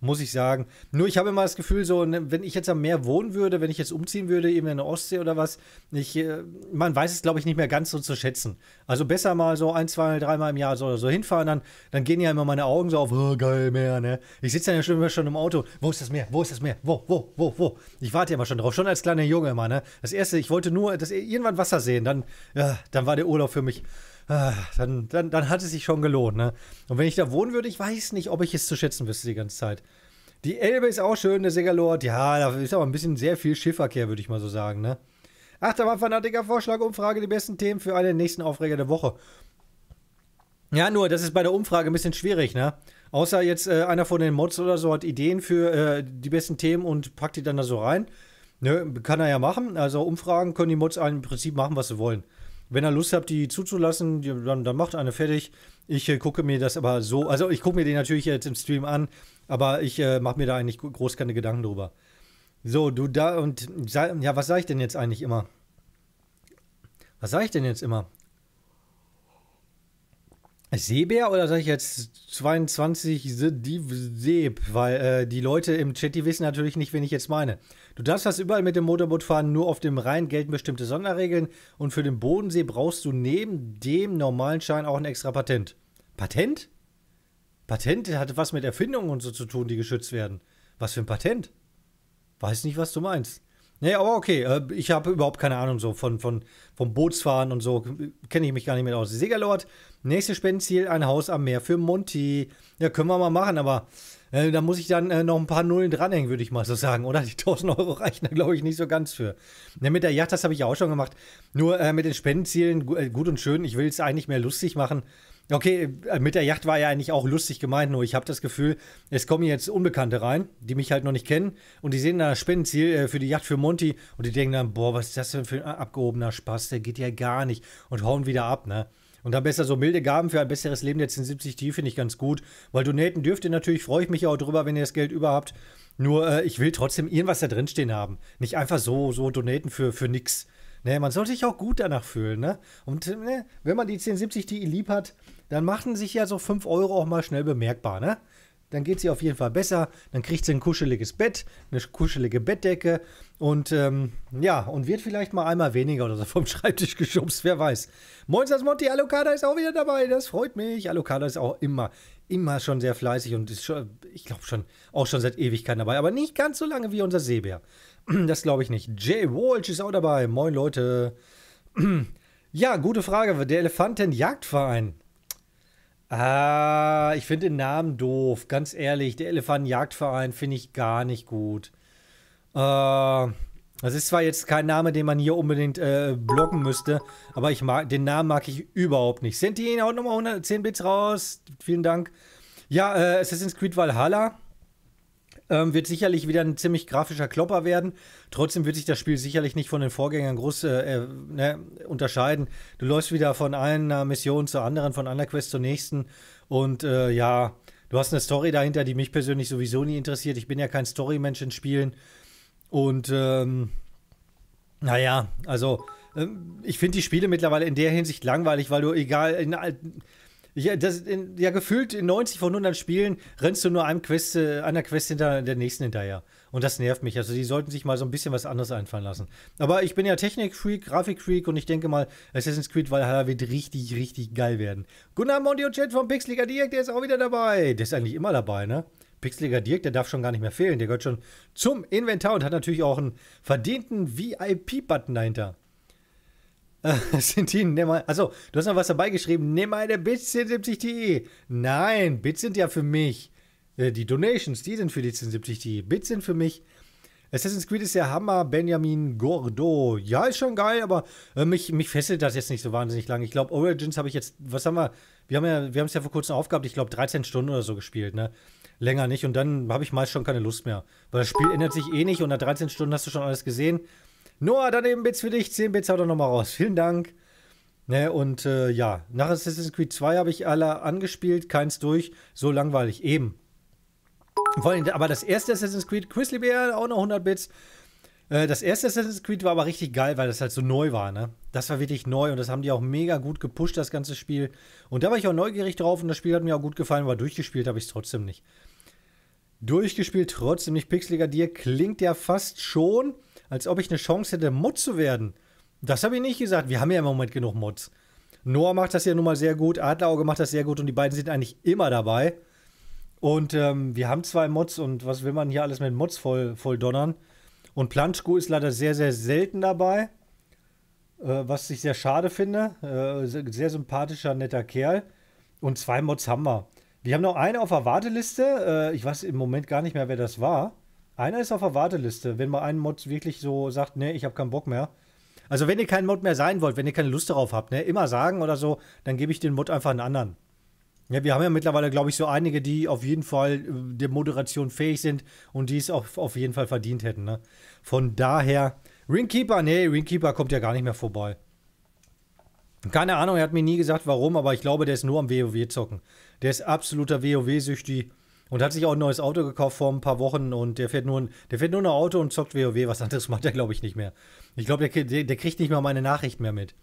muss ich sagen. Nur ich habe immer das Gefühl, so, ne, wenn ich jetzt am Meer wohnen würde, wenn ich jetzt umziehen würde, eben in der Ostsee oder was, ich, äh, man weiß es, glaube ich, nicht mehr ganz so zu schätzen. Also besser mal so ein, zwei, dreimal im Jahr so, so hinfahren, dann, dann gehen ja immer meine Augen so auf, oh, geil, Meer, ne? Ich sitze dann ja schon immer schon im Auto, wo ist das Meer, wo ist das Meer, wo, wo, wo, wo? Ich warte ja immer schon drauf, schon als kleiner Junge immer, ne? Das erste, ich wollte nur das, irgendwann Wasser sehen, dann, ja, dann war der Urlaub für mich dann, dann, dann hat es sich schon gelohnt. Ne? Und wenn ich da wohnen würde, ich weiß nicht, ob ich es zu schätzen wüsste die ganze Zeit. Die Elbe ist auch schön, der Segalord. Ja, da ist aber ein bisschen sehr viel Schiffverkehr, würde ich mal so sagen. Ne? Achtermann-Fanatiker, Vorschlag, Umfrage, die besten Themen für einen nächsten Aufreger der Woche. Ja, nur, das ist bei der Umfrage ein bisschen schwierig, ne? Außer jetzt äh, einer von den Mods oder so hat Ideen für äh, die besten Themen und packt die dann da so rein. Ne, kann er ja machen. Also Umfragen können die Mods im Prinzip machen, was sie wollen. Wenn ihr Lust habt, die zuzulassen, dann, dann, macht eine fertig. Ich äh, gucke mir das aber so, also ich gucke mir die natürlich jetzt im Stream an, aber ich äh, mache mir da eigentlich groß keine Gedanken drüber. So, du da und ja, was sage ich denn jetzt eigentlich immer? Was sage ich denn jetzt immer? Seebär oder sage ich jetzt 22 Seeb? Weil äh, die Leute im Chat, die wissen natürlich nicht, wen ich jetzt meine. Du darfst das überall mit dem Motorboot fahren, nur auf dem Rhein gelten bestimmte Sonderregeln und für den Bodensee brauchst du neben dem normalen Schein auch ein extra Patent. Patent? Patent hat was mit Erfindungen und so zu tun, die geschützt werden. Was für ein Patent? Weiß nicht, was du meinst. Nee, aber okay, äh, ich habe überhaupt keine Ahnung so von, von, vom Bootsfahren und so, kenne ich mich gar nicht mehr aus. Segerlord, nächstes Spendenziel, ein Haus am Meer für Monty. Ja, können wir mal machen, aber äh, da muss ich dann äh, noch ein paar Nullen dranhängen, würde ich mal so sagen, oder? Die 1000 Euro reichen da, glaube ich, nicht so ganz für. Mit der Yacht, das habe ich ja auch schon gemacht. Nur äh, mit den Spendenzielen, äh, gut und schön, ich will es eigentlich mehr lustig machen. Okay, mit der Yacht war ja eigentlich auch lustig gemeint, nur ich habe das Gefühl, es kommen jetzt Unbekannte rein, die mich halt noch nicht kennen und die sehen da Spendenziel für die Yacht für Monty und die denken dann, boah, was ist das denn für ein abgehobener Spaß, der geht ja gar nicht und hauen wieder ab, ne? Und dann besser so milde Gaben für ein besseres Leben der 1070 T finde ich ganz gut, weil donaten dürft ihr natürlich, freue ich mich auch drüber, wenn ihr das Geld überhaupt. Nur äh, ich will trotzdem irgendwas da drinstehen haben. Nicht einfach so, so donaten für, für nix. Ne, man sollte sich auch gut danach fühlen, ne? Und ne, wenn man die 1070 Ti lieb hat, dann machen sich ja so 5 Euro auch mal schnell bemerkbar, ne? Dann geht sie auf jeden Fall besser, dann kriegt sie ein kuscheliges Bett, eine kuschelige Bettdecke und ähm, ja, und wird vielleicht mal einmal weniger oder so vom Schreibtisch geschubst, wer weiß. Moinsas Monty, Alokada ist auch wieder dabei, das freut mich. Alokada ist auch immer, immer schon sehr fleißig und ist schon, ich glaube schon, auch schon seit Ewigkeiten dabei, aber nicht ganz so lange wie unser Seebär. Das glaube ich nicht. Jay Walsh ist auch dabei. Moin Leute. Ja, gute Frage. Der Elefantenjagdverein. Ah, ich finde den Namen doof. Ganz ehrlich, der Elefantenjagdverein finde ich gar nicht gut. Äh, das ist zwar jetzt kein Name, den man hier unbedingt äh, blocken müsste, aber ich mag, den Namen mag ich überhaupt nicht. Sentin haut nochmal 110 Bits raus. Vielen Dank. Ja, äh, Assassin's Creed Valhalla ähm, wird sicherlich wieder ein ziemlich grafischer Klopper werden. Trotzdem wird sich das Spiel sicherlich nicht von den Vorgängern groß äh, äh, ne, unterscheiden. Du läufst wieder von einer Mission zur anderen, von einer Quest zur nächsten. Und äh, ja, du hast eine Story dahinter, die mich persönlich sowieso nie interessiert. Ich bin ja kein Story-Mensch in Spielen. Und ähm, naja, also ähm, ich finde die Spiele mittlerweile in der Hinsicht langweilig, weil du egal in, ja, das, in, ja, gefühlt in 90 von 100 Spielen rennst du nur einem Quest, äh, einer Quest hinter der nächsten hinterher. Und das nervt mich. Also, die sollten sich mal so ein bisschen was anderes einfallen lassen. Aber ich bin ja Technik-Freak, Grafik-Freak und ich denke mal, Assassin's Creed Valhalla wird richtig, richtig geil werden. Guten Abend, und Chat vom Pixeliger Dirk, der ist auch wieder dabei. Der ist eigentlich immer dabei, ne? Pixeliger Dirk, der darf schon gar nicht mehr fehlen. Der gehört schon zum Inventar und hat natürlich auch einen verdienten VIP-Button dahinter. Sintin, nimm mal. Achso, du hast noch was dabei geschrieben. Nimm eine Bits 1070 Ti. Nein, Bits sind ja für mich. Äh, die Donations, die sind für die 1070 Ti. Bits sind für mich. Assassin's Creed ist ja Hammer, Benjamin Gordo. Ja, ist schon geil, aber äh, mich, mich fesselt das jetzt nicht so wahnsinnig lange. Ich glaube, Origins habe ich jetzt, was haben wir? Wir haben ja, es ja vor kurzem aufgehabt, ich glaube 13 Stunden oder so gespielt, ne? Länger nicht und dann habe ich meist schon keine Lust mehr. Weil das Spiel ändert sich eh nicht und nach 13 Stunden hast du schon alles gesehen. Noah, daneben Bits für dich, 10 Bits haut er nochmal raus. Vielen Dank. Ne, und äh, ja, nach Assassin's Creed 2 habe ich alle angespielt, keins durch, so langweilig, eben. Vor allem, aber das erste Assassin's Creed, Grizzly Bear, auch noch 100 Bits. Äh, das erste Assassin's Creed war aber richtig geil, weil das halt so neu war, ne? Das war wirklich neu und das haben die auch mega gut gepusht, das ganze Spiel. Und da war ich auch neugierig drauf und das Spiel hat mir auch gut gefallen, aber durchgespielt habe ich es trotzdem nicht. Durchgespielt trotzdem nicht. Pixeliger Dir klingt ja fast schon, als ob ich eine Chance hätte, Mod zu werden. Das habe ich nicht gesagt. Wir haben ja im Moment genug Mods. Noah macht das ja nun mal sehr gut, Adlerauge macht das sehr gut und die beiden sind eigentlich immer dabei. Und ähm, wir haben zwei Mods und was will man hier alles mit Mods voll, voll donnern? Und Planschko ist leider sehr, sehr selten dabei, äh, was ich sehr schade finde. Äh, sehr sympathischer, netter Kerl. Und zwei Mods haben wir. Wir haben noch eine auf der Warteliste. Äh, ich weiß im Moment gar nicht mehr, wer das war. Einer ist auf der Warteliste. Wenn mal ein Mod wirklich so sagt, nee, ich habe keinen Bock mehr. Also wenn ihr kein Mod mehr sein wollt, wenn ihr keine Lust darauf habt, ne, immer sagen oder so, dann gebe ich den Mod einfach einen anderen. Ja, wir haben ja mittlerweile, glaube ich, so einige, die auf jeden Fall äh, der Moderation fähig sind und die es auch auf jeden Fall verdient hätten. Ne? Von daher, Ringkeeper, nee, Ringkeeper kommt ja gar nicht mehr vorbei. Keine Ahnung, er hat mir nie gesagt, warum, aber ich glaube, der ist nur am WoW zocken. Der ist absoluter WoW-süchtig und hat sich auch ein neues Auto gekauft vor ein paar Wochen und der fährt nur ein, der fährt nur ein Auto und zockt WoW. Was anderes macht er, glaube ich, nicht mehr. Ich glaube, der, der, der, kriegt nicht mal meine Nachricht mehr mit.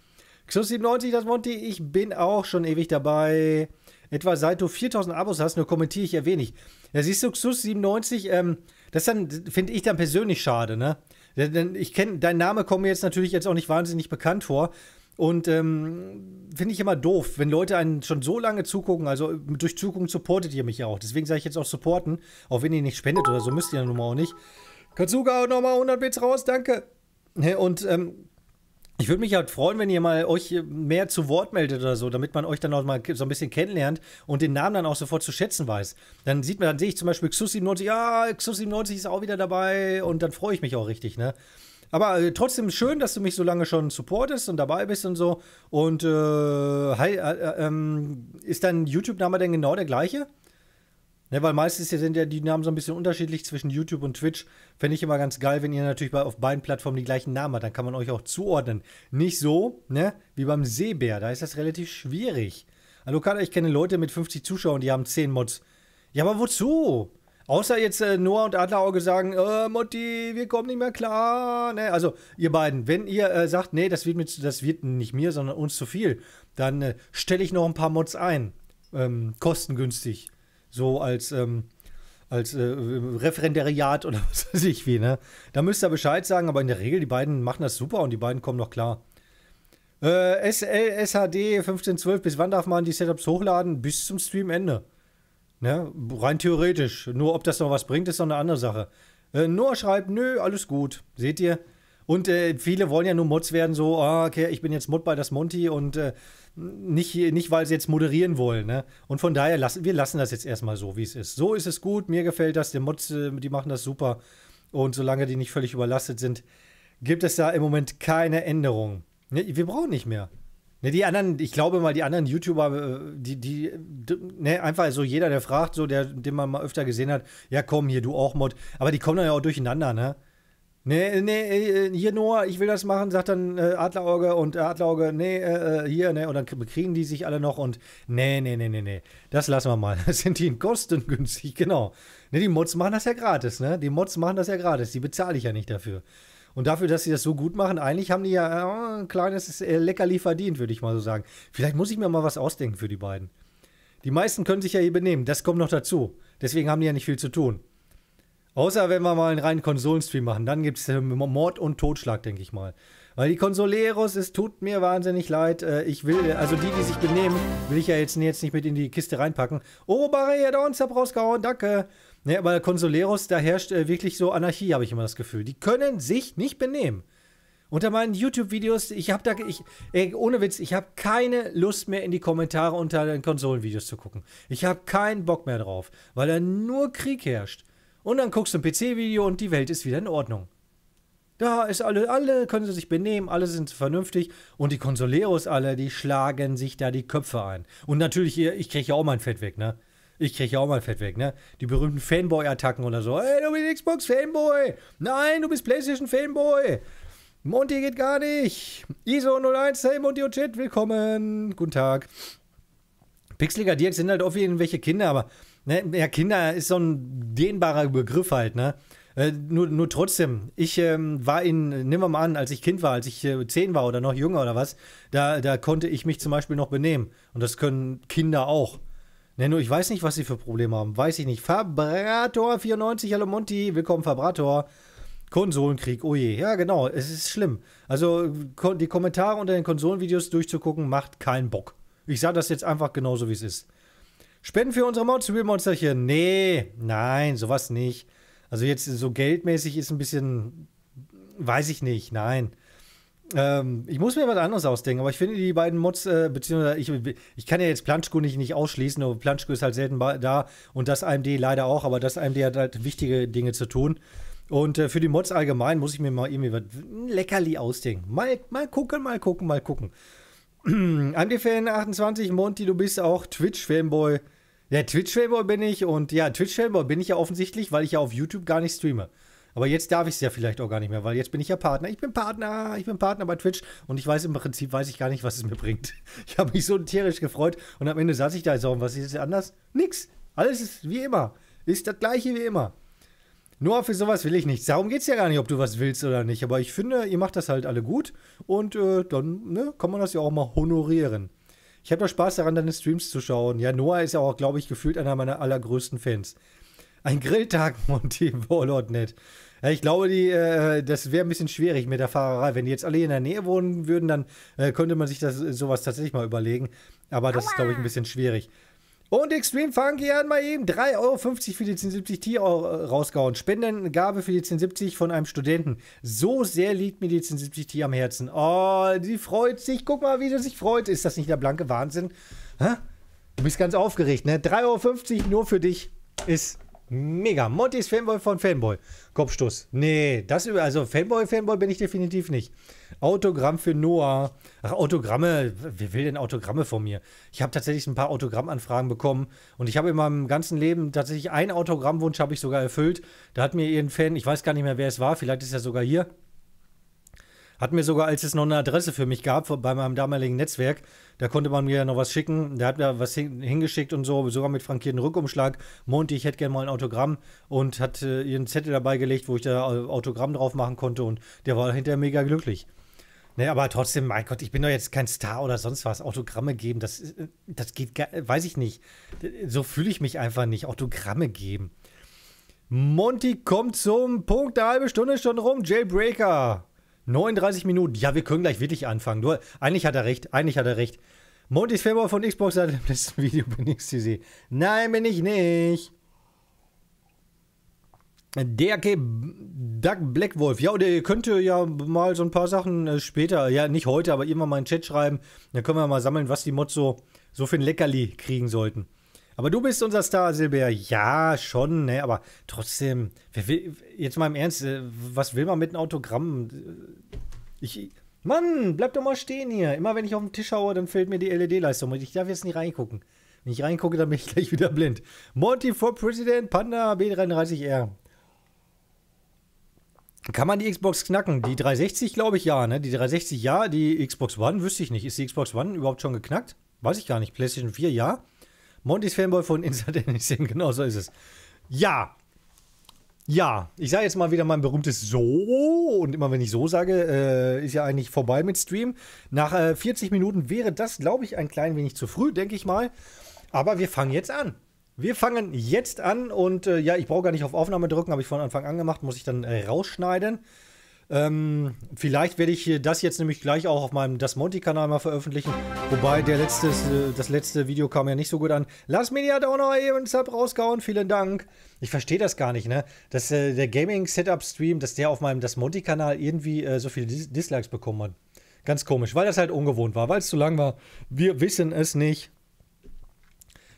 Xus97, das Monty, ich bin auch schon ewig dabei etwa seit du 4000 Abos hast, nur kommentiere ich ja wenig. Ja, siehst du, Xus97, ähm, das dann, finde ich dann persönlich schade, ne? Denn ich kenne, dein Name kommt mir jetzt natürlich jetzt auch nicht wahnsinnig bekannt vor. Und ähm, finde ich immer doof, wenn Leute einen schon so lange zugucken. Also durch Zugucken supportet ihr mich ja auch. Deswegen sage ich jetzt auch supporten. Auch wenn ihr nicht spendet oder so, müsst ihr ja nun mal auch nicht. Katsuga, nochmal 100 Bits raus, danke. Und ähm, ich würde mich halt freuen, wenn ihr mal euch mehr zu Wort meldet oder so, damit man euch dann auch mal so ein bisschen kennenlernt und den Namen dann auch sofort zu schätzen weiß. Dann sieht man, dann sehe ich zum Beispiel Xus97, ja, Xus97 ist auch wieder dabei und dann freue ich mich auch richtig, ne? Aber äh, trotzdem schön, dass du mich so lange schon supportest und dabei bist und so. Und äh, hi, äh, äh ähm, ist dein YouTube-Name denn genau der gleiche? Ne, weil meistens sind ja die Namen so ein bisschen unterschiedlich zwischen YouTube und Twitch. Fände ich immer ganz geil, wenn ihr natürlich bei, auf beiden Plattformen die gleichen Namen habt. Dann kann man euch auch zuordnen. Nicht so, ne, wie beim Seebär. Da ist das relativ schwierig. Hallo, Kader, ich kenne Leute mit 50 Zuschauern, die haben 10 Mods. Ja, aber wozu? Außer jetzt äh, Noah und Adlerauge sagen, äh, Motti, wir kommen nicht mehr klar. Ne? Also, ihr beiden, wenn ihr äh, sagt, nee, das wird, mit, das wird nicht mir, sondern uns zu viel, dann äh, stelle ich noch ein paar Mods ein. Ähm, kostengünstig so als, ähm, als äh, Referendariat oder was weiß ich wie, ne? Da müsst ihr Bescheid sagen, aber in der Regel, die beiden machen das super und die beiden kommen noch klar. Äh, SL, SHD 1512, bis wann darf man die Setups hochladen? Bis zum Streamende. Ne? Rein theoretisch. Nur ob das noch was bringt, ist noch eine andere Sache. Äh, Noah schreibt, nö, alles gut. Seht ihr? Und äh, viele wollen ja nur Mods werden, so, oh, okay, ich bin jetzt Mod bei das Monty und äh, nicht, nicht, weil sie jetzt moderieren wollen. Ne? Und von daher, lassen, wir lassen das jetzt erstmal so, wie es ist. So ist es gut, mir gefällt das, die Mods, äh, die machen das super. Und solange die nicht völlig überlastet sind, gibt es da im Moment keine Änderung. Ne? Wir brauchen nicht mehr. Ne, die anderen, ich glaube mal, die anderen YouTuber, äh, die, die, ne, einfach so jeder, der fragt, so, der, den man mal öfter gesehen hat, ja komm, hier, du auch Mod. Aber die kommen dann ja auch durcheinander, ne? Nee, nee, äh, hier Noah, ich will das machen, sagt dann äh, Adlerauge und Adlerauge, äh, hier, ne, und dann kriegen die sich alle noch und nee, nee, nee, nee, nee, das lassen wir mal. Das sind die kostengünstig, genau. Ne, die Mods machen das ja gratis, ne? Die Mods machen das ja gratis, die bezahle ich ja nicht dafür. Und dafür, dass sie das so gut machen, eigentlich haben die ja äh, ein kleines äh, Leckerli verdient, würde ich mal so sagen. Vielleicht muss ich mir mal was ausdenken für die beiden. Die meisten können sich ja hier benehmen, das kommt noch dazu. Deswegen haben die ja nicht viel zu tun. Außer wenn wir mal einen reinen Konsolenstream machen, dann gibt es äh, Mord und Totschlag, denke ich mal. Weil die Consoleros, es tut mir wahnsinnig leid. Äh, ich will, also die, die sich benehmen, will ich ja jetzt, jetzt nicht mit in die Kiste reinpacken. Oh, Barriere, da uns rausgehauen, danke. Ne, aber Consoleros, da herrscht äh, wirklich so Anarchie, habe ich immer das Gefühl. Die können sich nicht benehmen. Unter meinen YouTube-Videos, ich habe da, ich, ey, ohne Witz, ich habe keine Lust mehr in die Kommentare unter den Konsolenvideos zu gucken. Ich habe keinen Bock mehr drauf, weil da nur Krieg herrscht. Und dann guckst du ein PC-Video und die Welt ist wieder in Ordnung. Da ist alle, alle können sie sich benehmen, alle sind vernünftig und die Consoleros alle, die schlagen sich da die Köpfe ein. Und natürlich, ich kriege ja auch mein Fett weg, ne? Ich kriege ja auch mein Fett weg, ne? Die berühmten Fanboy-Attacken oder so. Ey, du bist Xbox-Fanboy! Nein, du bist PlayStation-Fanboy! Monty geht gar nicht! ISO 01, hey Monty und Chat, willkommen! Guten Tag. Pixeliger Dirk sind halt auf irgendwelche Kinder, aber ne, ja, Kinder ist so ein dehnbarer Begriff halt, ne? Äh, nur, nur trotzdem, ich ähm, war in, nehmen wir mal an, als ich Kind war, als ich äh, zehn war oder noch jünger oder was, da, da konnte ich mich zum Beispiel noch benehmen. Und das können Kinder auch. Ne, nur ich weiß nicht, was sie für Probleme haben. Weiß ich nicht. Fabrator94, hallo Monty, willkommen Fabrator. Konsolenkrieg, oh je. Ja, genau, es ist schlimm. Also die Kommentare unter den Konsolenvideos durchzugucken, macht keinen Bock. Ich sage das jetzt einfach genauso, wie es ist. Spenden für unsere Mods, Monsterchen? Nee, nein, sowas nicht. Also jetzt so geldmäßig ist ein bisschen, weiß ich nicht, nein. Ähm, ich muss mir was anderes ausdenken, aber ich finde die beiden Mods, äh, beziehungsweise ich, ich kann ja jetzt Planschko nicht, nicht ausschließen, aber Planschko ist halt selten da und das AMD leider auch, aber das AMD hat halt wichtige Dinge zu tun. Und äh, für die Mods allgemein muss ich mir mal irgendwie was Leckerli ausdenken. Mal, mal gucken, mal gucken, mal gucken. AMD-Fan 28, Monty, du bist auch Twitch-Fanboy. Ja, Twitch-Fanboy bin ich und ja, Twitch-Fanboy bin ich ja offensichtlich, weil ich ja auf YouTube gar nicht streame. Aber jetzt darf ich es ja vielleicht auch gar nicht mehr, weil jetzt bin ich ja Partner. Ich bin Partner, ich bin Partner bei Twitch und ich weiß im Prinzip, weiß ich gar nicht, was es mir bringt. Ich habe mich so tierisch gefreut und am Ende saß ich da so, was ist jetzt anders? Nix. Alles ist wie immer. Ist das gleiche wie immer. Nur für sowas will ich nicht. Darum geht es ja gar nicht, ob du was willst oder nicht. Aber ich finde, ihr macht das halt alle gut und äh, dann ne, kann man das ja auch mal honorieren. Ich habe doch Spaß daran, deine Streams zu schauen. Ja, Noah ist ja auch, glaube ich, gefühlt einer meiner allergrößten Fans. Ein Grilltag, Monty Warlord net. Ja, ich glaube, die, äh, das wäre ein bisschen schwierig mit der Fahrerei. Wenn die jetzt alle in der Nähe wohnen würden, dann äh, könnte man sich das sowas tatsächlich mal überlegen. Aber das ist, glaube ich, ein bisschen schwierig. Und Extreme Funky hat mal eben 3,50 Euro für die 1070 Ti rausgehauen. Spendengabe für die 1070 von einem Studenten. So sehr liegt mir die 1070 Ti am Herzen. Oh, die freut sich. Guck mal, wie sie sich freut. Ist das nicht der blanke Wahnsinn? Hä? Du bist ganz aufgeregt, ne? 3,50 Euro nur für dich ist mega. Montys Fanboy von Fanboy. Kopfstoß. Nee, das also Fanboy, Fanboy bin ich definitiv nicht. Autogramm für Noah. Ach, Autogramme. Wer will denn Autogramme von mir? Ich habe tatsächlich ein paar Autogrammanfragen bekommen und ich habe in meinem ganzen Leben tatsächlich einen Autogrammwunsch habe ich sogar erfüllt. Da hat mir irgendein Fan, ich weiß gar nicht mehr, wer es war, vielleicht ist er sogar hier, hat mir sogar, als es noch eine Adresse für mich gab, bei meinem damaligen Netzwerk, da konnte man mir ja noch was schicken. Der hat mir was hingeschickt und so, sogar mit frankierten Rückumschlag. Monty, ich hätte gerne mal ein Autogramm und hat äh, ihren Zettel dabei gelegt, wo ich da äh, Autogramm drauf machen konnte und der war hinterher mega glücklich. Ne, aber trotzdem, mein Gott, ich bin doch jetzt kein Star oder sonst was. Autogramme geben, das, äh, das geht, weiß ich nicht. So fühle ich mich einfach nicht. Autogramme geben. Monty kommt zum Punkt, eine halbe Stunde schon rum. Jailbreaker. 39 Minuten. Ja, wir können gleich wirklich anfangen. Nur, eigentlich hat er recht. Eigentlich hat er recht. Montys Fanboy von Xbox hat im letzten Video bin ich sie. Nein, bin ich nicht. DRK Doug Blackwolf. Ja, oder ihr könnt ja mal so ein paar Sachen äh, später, ja, nicht heute, aber irgendwann mal in den Chat schreiben. Dann können wir mal sammeln, was die Mods so, so für ein Leckerli kriegen sollten. Aber du bist unser Star, Silber. Ja, schon, ne? Aber trotzdem, will, jetzt mal im Ernst, äh, was will man mit einem Autogramm? Ich. Mann, bleib doch mal stehen hier. Immer wenn ich auf den Tisch haue, dann fällt mir die LED-Leistung und ich darf jetzt nicht reingucken. Wenn ich reingucke, dann bin ich gleich wieder blind. Monty for President, Panda B33R. Kann man die Xbox knacken? Die 360 glaube ich ja, ne? Die 360 ja, die Xbox One wüsste ich nicht. Ist die Xbox One überhaupt schon geknackt? Weiß ich gar nicht. PlayStation 4 ja. Montys Fanboy von Inside Anything, genau so ist es. Ja. Ja, ich sage jetzt mal wieder mein berühmtes So. Und immer wenn ich so sage, äh, ist ja eigentlich vorbei mit Stream. Nach äh, 40 Minuten wäre das, glaube ich, ein klein wenig zu früh, denke ich mal. Aber wir fangen jetzt an. Wir fangen jetzt an und äh, ja, ich brauche gar nicht auf Aufnahme drücken, habe ich von Anfang an gemacht, muss ich dann äh, rausschneiden. Ähm, vielleicht werde ich das jetzt nämlich gleich auch auf meinem Das Monty-Kanal mal veröffentlichen. Wobei der letzte, das letzte Video kam ja nicht so gut an. Last Media hat auch noch eben Sub rausgehauen. Vielen Dank. Ich verstehe das gar nicht, ne? Dass äh, der Gaming-Setup-Stream, dass der auf meinem Das Monty-Kanal irgendwie äh, so viele Dis Dislikes bekommen hat. Ganz komisch, weil das halt ungewohnt war, weil es zu lang war. Wir wissen es nicht.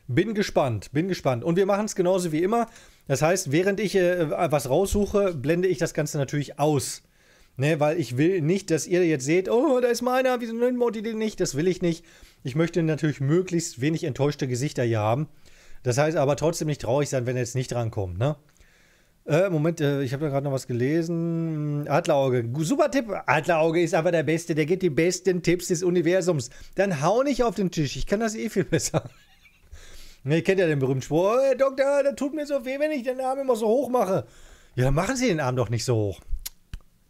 Bin gespannt, bin gespannt. Und wir machen es genauso wie immer. Das heißt, während ich äh, was raussuche, blende ich das Ganze natürlich aus. Ne, weil ich will nicht, dass ihr jetzt seht, oh, da ist meiner, wieso nennt Monty den nicht? Das will ich nicht. Ich möchte natürlich möglichst wenig enttäuschte Gesichter hier haben. Das heißt aber trotzdem nicht traurig sein, wenn er jetzt nicht drankommt, ne? Äh, Moment, äh, ich habe da gerade noch was gelesen. Adlerauge, super Tipp. Adlerauge ist aber der Beste, der gibt die besten Tipps des Universums. Dann hau nicht auf den Tisch, ich kann das eh viel besser. ne, ihr kennt ja den berühmten Spruch, oh, Doktor, das tut mir so weh, wenn ich den Arm immer so hoch mache. Ja, dann machen Sie den Arm doch nicht so hoch.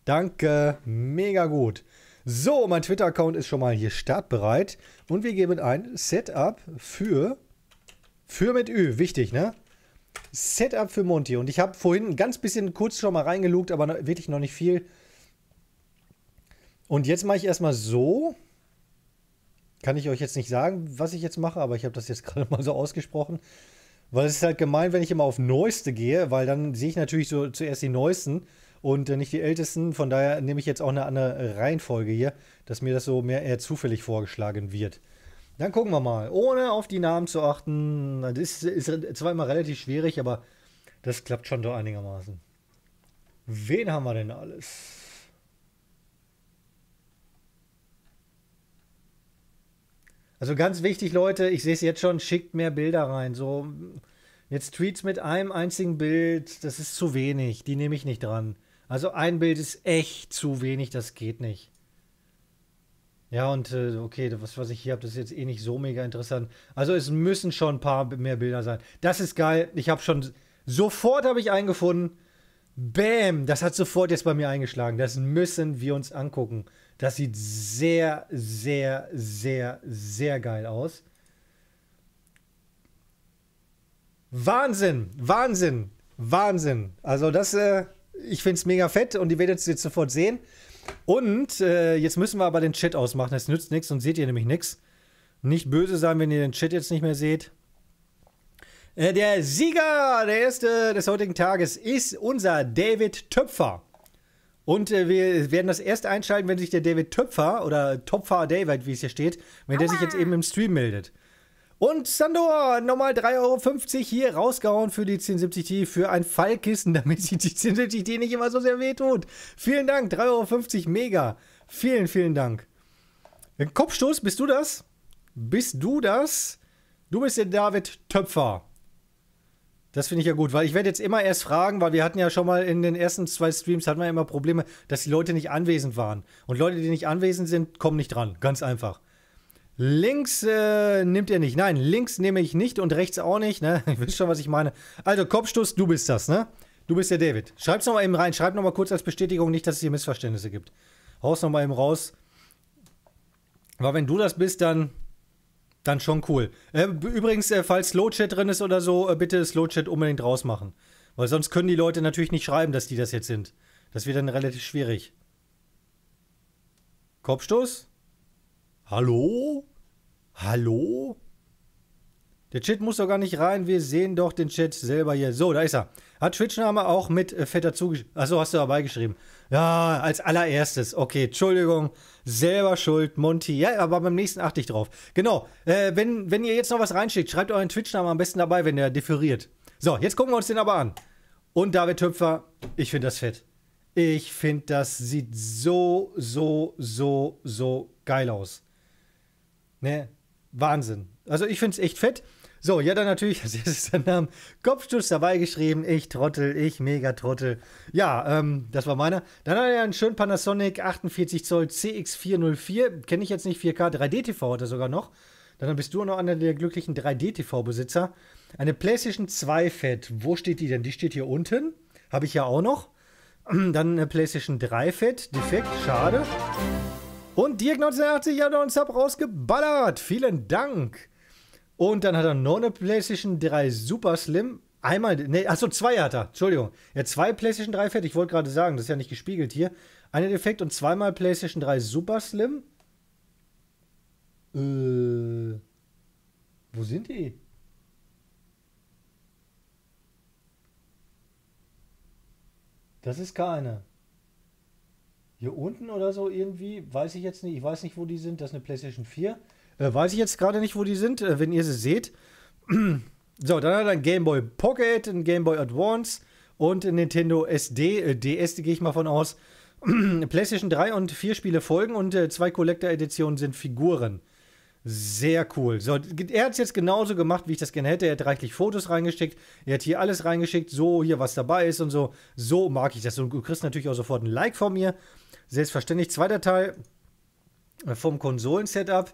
Danke, mega gut. So, mein Twitter-Account ist schon mal hier startbereit. Und wir geben ein Setup für, für mit Ü, wichtig, ne? Setup für Monty. Und ich habe vorhin ein ganz bisschen kurz schon mal reingelugt, aber wirklich noch nicht viel. Und jetzt mache ich erstmal so. Kann ich euch jetzt nicht sagen, was ich jetzt mache, aber ich habe das jetzt gerade mal so ausgesprochen. Weil es ist halt gemein, wenn ich immer auf Neueste gehe, weil dann sehe ich natürlich so zuerst die Neuesten und äh, nicht die Ältesten. Von daher nehme ich jetzt auch eine andere Reihenfolge hier, dass mir das so mehr eher zufällig vorgeschlagen wird. Dann gucken wir mal. Ohne auf die Namen zu achten. Das ist, ist zwar immer relativ schwierig, aber das klappt schon so einigermaßen. Wen haben wir denn alles? Also ganz wichtig, Leute, ich sehe es jetzt schon, schickt mehr Bilder rein. So, jetzt Tweets mit einem einzigen Bild, das ist zu wenig. Die nehme ich nicht dran. Also ein Bild ist echt zu wenig, das geht nicht. Ja, und äh, okay, was, was ich hier habe, das ist jetzt eh nicht so mega interessant. Also es müssen schon ein paar mehr Bilder sein. Das ist geil. Ich habe schon, sofort habe ich eingefunden. Bäm, das hat sofort jetzt bei mir eingeschlagen. Das müssen wir uns angucken. Das sieht sehr, sehr, sehr, sehr geil aus. Wahnsinn, Wahnsinn, Wahnsinn. Also das, äh, ich finde es mega fett und ihr werdet es jetzt sofort sehen. Und äh, jetzt müssen wir aber den Chat ausmachen. Das nützt nichts und seht ihr nämlich nichts. Nicht böse sein, wenn ihr den Chat jetzt nicht mehr seht. Äh, der Sieger, der erste des heutigen Tages, ist unser David Töpfer. Und äh, wir werden das erst einschalten, wenn sich der David Töpfer oder Topfer David, wie es hier steht, wenn der sich jetzt eben im Stream meldet. Und Sandor, nochmal 3,50 Euro hier rausgehauen für die 1070T für ein Fallkissen, damit die 1070T nicht immer so sehr wehtut. Vielen Dank, 3,50 Euro, mega. Vielen, vielen Dank. Kopfstoß, bist du das? Bist du das? Du bist der David Töpfer. Das finde ich ja gut, weil ich werde jetzt immer erst fragen, weil wir hatten ja schon mal in den ersten zwei Streams hatten wir immer Probleme, dass die Leute nicht anwesend waren. Und Leute, die nicht anwesend sind, kommen nicht dran. Ganz einfach. Links äh, nimmt er nicht. Nein, links nehme ich nicht und rechts auch nicht. Ne? Ich wisst schon, was ich meine. Also, Kopfstoß, du bist das, ne? Du bist der David. Schreib's nochmal eben rein. Schreib nochmal kurz als Bestätigung, nicht, dass es hier Missverständnisse gibt. Haus nochmal eben raus. Aber wenn du das bist, dann, dann schon cool. Äh, übrigens, äh, falls Slowchat drin ist oder so, äh, bitte Slowchat unbedingt rausmachen. Weil sonst können die Leute natürlich nicht schreiben, dass die das jetzt sind. Das wird dann relativ schwierig. Kopfstoß? Hallo? Hallo? Der Chat muss doch gar nicht rein. Wir sehen doch den Chat selber hier. So, da ist er. Hat Twitch-Name auch mit äh, fetter zugeschrieben. Achso, hast du dabei geschrieben. Ja, als allererstes. Okay, Entschuldigung. Selber schuld, Monty. Ja, aber beim nächsten achte ich drauf. Genau. Äh, wenn, wenn ihr jetzt noch was reinschickt, schreibt euren Twitch-Namen am besten dabei, wenn der differiert. So, jetzt gucken wir uns den aber an. Und David Töpfer, ich finde das fett. Ich finde, das sieht so, so, so, so geil aus. Ne, Wahnsinn. Also ich finde es echt fett. So, ja, dann natürlich, das ist der Name, Kopfschuss dabei geschrieben. Ich Trottel, ich mega Trottel. Ja, ähm, das war meiner. Dann hat er einen schönen Panasonic 48 Zoll CX404. Kenne ich jetzt nicht, 4K, 3D-TV hat er sogar noch. Dann bist du noch einer der glücklichen 3D-TV-Besitzer. Eine PlayStation 2 Fett. Wo steht die denn? Die steht hier unten. Habe ich ja auch noch. Dann eine PlayStation 3 Fett. Defekt, schade. Und Dirk 1980 hat uns Sub rausgeballert. Vielen Dank. Und dann hat er noch eine PlayStation 3 Super Slim. Einmal, ne, achso, zwei hat er. Entschuldigung. Hat zwei PlayStation 3 Fett. Ich wollte gerade sagen, das ist ja nicht gespiegelt hier. Eine Defekt und zweimal PlayStation 3 Super Slim. Äh. Wo sind die? Das ist keine. Hier unten oder so irgendwie, weiß ich jetzt nicht. Ich weiß nicht, wo die sind. Das ist eine PlayStation 4. Äh, weiß ich jetzt gerade nicht, wo die sind. Äh, wenn ihr sie seht, So, dann hat er ein Game Boy Pocket, ein Game Boy Advance und ein Nintendo SD, äh, DS, gehe ich mal von aus. PlayStation 3 und 4 Spiele folgen und äh, zwei Collector-Editionen sind Figuren. Sehr cool. So, er hat es jetzt genauso gemacht, wie ich das gerne hätte. Er hat reichlich Fotos reingeschickt. Er hat hier alles reingeschickt, so hier was dabei ist und so. So mag ich das. Und du kriegst natürlich auch sofort ein Like von mir. Selbstverständlich. Zweiter Teil äh, vom Konsolen-Setup.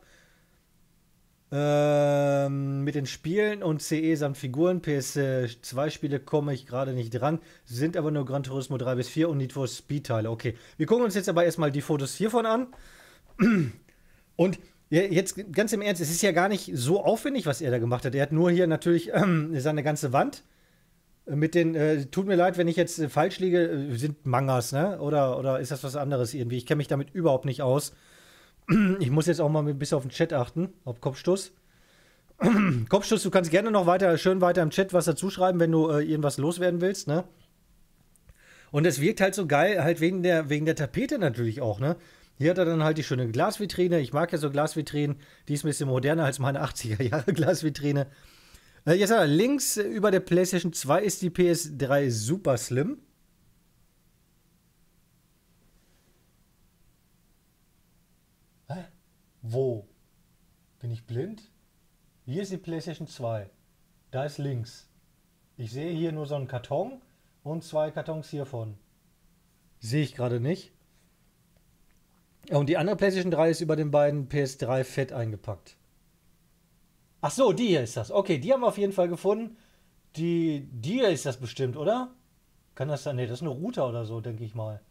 Ähm, mit den Spielen und CE samt Figuren. PS2-Spiele komme ich gerade nicht dran. Sind aber nur Gran Turismo 3 bis 4 und Need for Speed-Teile. Okay. Wir gucken uns jetzt aber erstmal die Fotos hiervon an. Und jetzt ganz im Ernst, es ist ja gar nicht so aufwendig, was er da gemacht hat. Er hat nur hier natürlich ähm, seine ganze Wand mit den, äh, tut mir leid, wenn ich jetzt äh, falsch liege, äh, sind Mangas, ne? Oder, oder ist das was anderes irgendwie? Ich kenne mich damit überhaupt nicht aus. Ich muss jetzt auch mal ein bisschen auf den Chat achten, auf Kopfstoß. Kopfstoß, du kannst gerne noch weiter, schön weiter im Chat was dazu schreiben, wenn du äh, irgendwas loswerden willst, ne? Und es wirkt halt so geil, halt wegen der, wegen der Tapete natürlich auch, ne? Hier hat er dann halt die schöne Glasvitrine. Ich mag ja so Glasvitrinen. Die ist ein bisschen moderner als meine 80er Jahre Glasvitrine. Äh, jetzt hat er links über der PlayStation 2 ist die PS3 Super Slim. Hä? Wo? Bin ich blind? Hier ist die PlayStation 2. Da ist links. Ich sehe hier nur so einen Karton und zwei Kartons hiervon. Sehe ich gerade nicht. Und die andere PlayStation 3 ist über den beiden PS3 fett eingepackt. Ach so, die hier ist das. Okay, die haben wir auf jeden Fall gefunden. Die, die hier ist das bestimmt, oder? Kann das sein? Ne, das ist eine Router oder so, denke ich mal.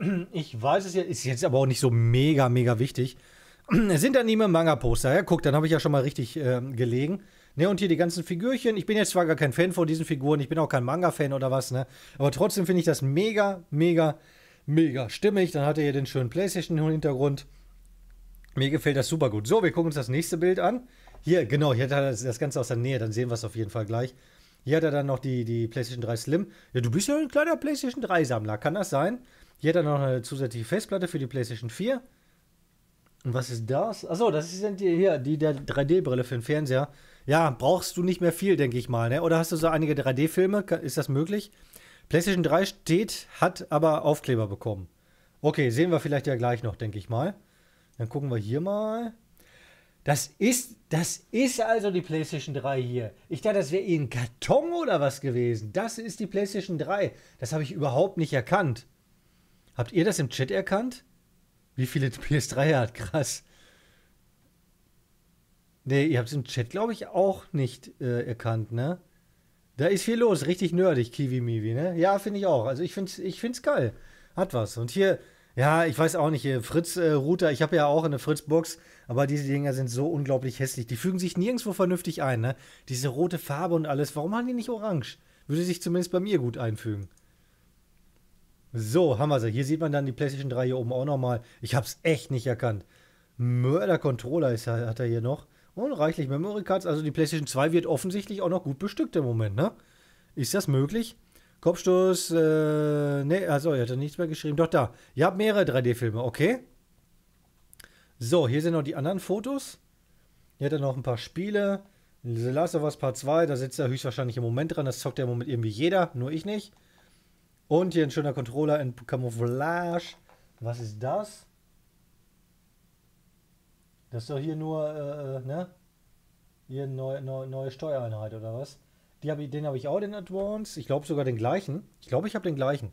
Ich weiß es ja, ist jetzt aber auch nicht so mega, mega wichtig. Sind Anime-Manga-Poster, ja? Guck, dann habe ich ja schon mal richtig äh, gelegen. Ne, und hier die ganzen Figürchen. Ich bin jetzt zwar gar kein Fan von diesen Figuren, ich bin auch kein Manga-Fan oder was, ne? Aber trotzdem finde ich das mega, mega, mega stimmig. Dann hat er hier den schönen PlayStation-Hintergrund. Mir gefällt das super gut. So, wir gucken uns das nächste Bild an. Hier, genau, hier hat er das, Ganze aus der Nähe, dann sehen wir es auf jeden Fall gleich. Hier hat er dann noch die, die PlayStation 3 Slim. Ja, du bist ja ein kleiner PlayStation 3-Sammler, kann das sein? Hier hat er noch eine zusätzliche Festplatte für die PlayStation 4. Und was ist das? Achso, das ist die, hier, die der 3D-Brille für den Fernseher. Ja, brauchst du nicht mehr viel, denke ich mal, ne? Oder hast du so einige 3D-Filme? Ist das möglich? PlayStation 3 steht, hat aber Aufkleber bekommen. Okay, sehen wir vielleicht ja gleich noch, denke ich mal. Dann gucken wir hier mal. Das ist, das ist also die PlayStation 3 hier. Ich dachte, das wäre ein Karton oder was gewesen. Das ist die PlayStation 3. Das habe ich überhaupt nicht erkannt. Habt ihr das im Chat erkannt? Wie viele PS3 er hat? Krass. Nee, ihr habt es im Chat, glaube ich, auch nicht äh, erkannt, ne? Da ist viel los, richtig nerdig, Kiwi Miwi, ne? Ja, finde ich auch. Also ich finde es ich find's geil. Hat was. Und hier, ja, ich weiß auch nicht, hier Fritz-Router, äh, ich habe ja auch eine Fritz-Box, aber diese Dinger sind so unglaublich hässlich. Die fügen sich nirgendwo vernünftig ein, ne? Diese rote Farbe und alles, warum haben die nicht orange? Würde sich zumindest bei mir gut einfügen. So, haben wir sie. Hier sieht man dann die PlayStation 3 hier oben auch nochmal. Ich habe es echt nicht erkannt. Mörder-Controller hat er hier noch. Und reichlich Memory Cards. Also die PlayStation 2 wird offensichtlich auch noch gut bestückt im Moment, ne? Ist das möglich? Kopfstoß, äh, ne, also er hat nichts mehr geschrieben. Doch da. Ihr habt mehrere 3D-Filme, okay? So, hier sind noch die anderen Fotos. Hier hat er noch ein paar Spiele. The Last of Us Part 2, da sitzt er höchstwahrscheinlich im Moment dran. Das zockt ja im Moment irgendwie jeder, nur ich nicht. Und hier ein schöner Controller in Camouflage. Was ist das? Das ist doch hier nur, äh, äh ne? Hier eine neue, neue, neue Steuereinheit oder was? Hab ich, den habe ich auch, den Advance. Ich glaube sogar den gleichen. Ich glaube, ich habe den gleichen.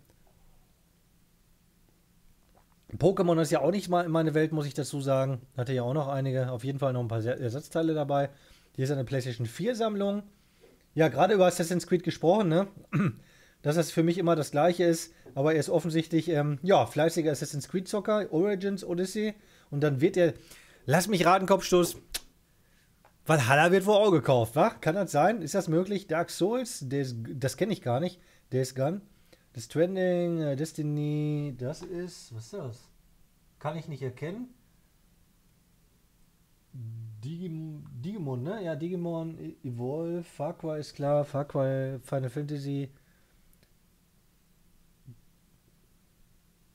Pokémon ist ja auch nicht mal in meine Welt, muss ich dazu sagen. Hatte ja auch noch einige. Auf jeden Fall noch ein paar Ersatzteile dabei. Hier ist eine PlayStation 4 Sammlung. Ja, gerade über Assassin's Creed gesprochen, ne? Dass das für mich immer das gleiche ist. Aber er ist offensichtlich, ähm, ja, fleißiger Assassin's Creed Zocker. Origins, Odyssey. Und dann wird er, lass mich raten, Kopfstoß. Valhalla wird wohl auch gekauft, wa? Kann das sein? Ist das möglich? Dark Souls? Des, das kenne ich gar nicht. Days Gun. Das Trending, uh, Destiny, das ist. Was ist das? Kann ich nicht erkennen. Digimon, Digimon, ne? Ja, Digimon e- Evolve, Far Cry ist klar, Far Cry, Final Fantasy.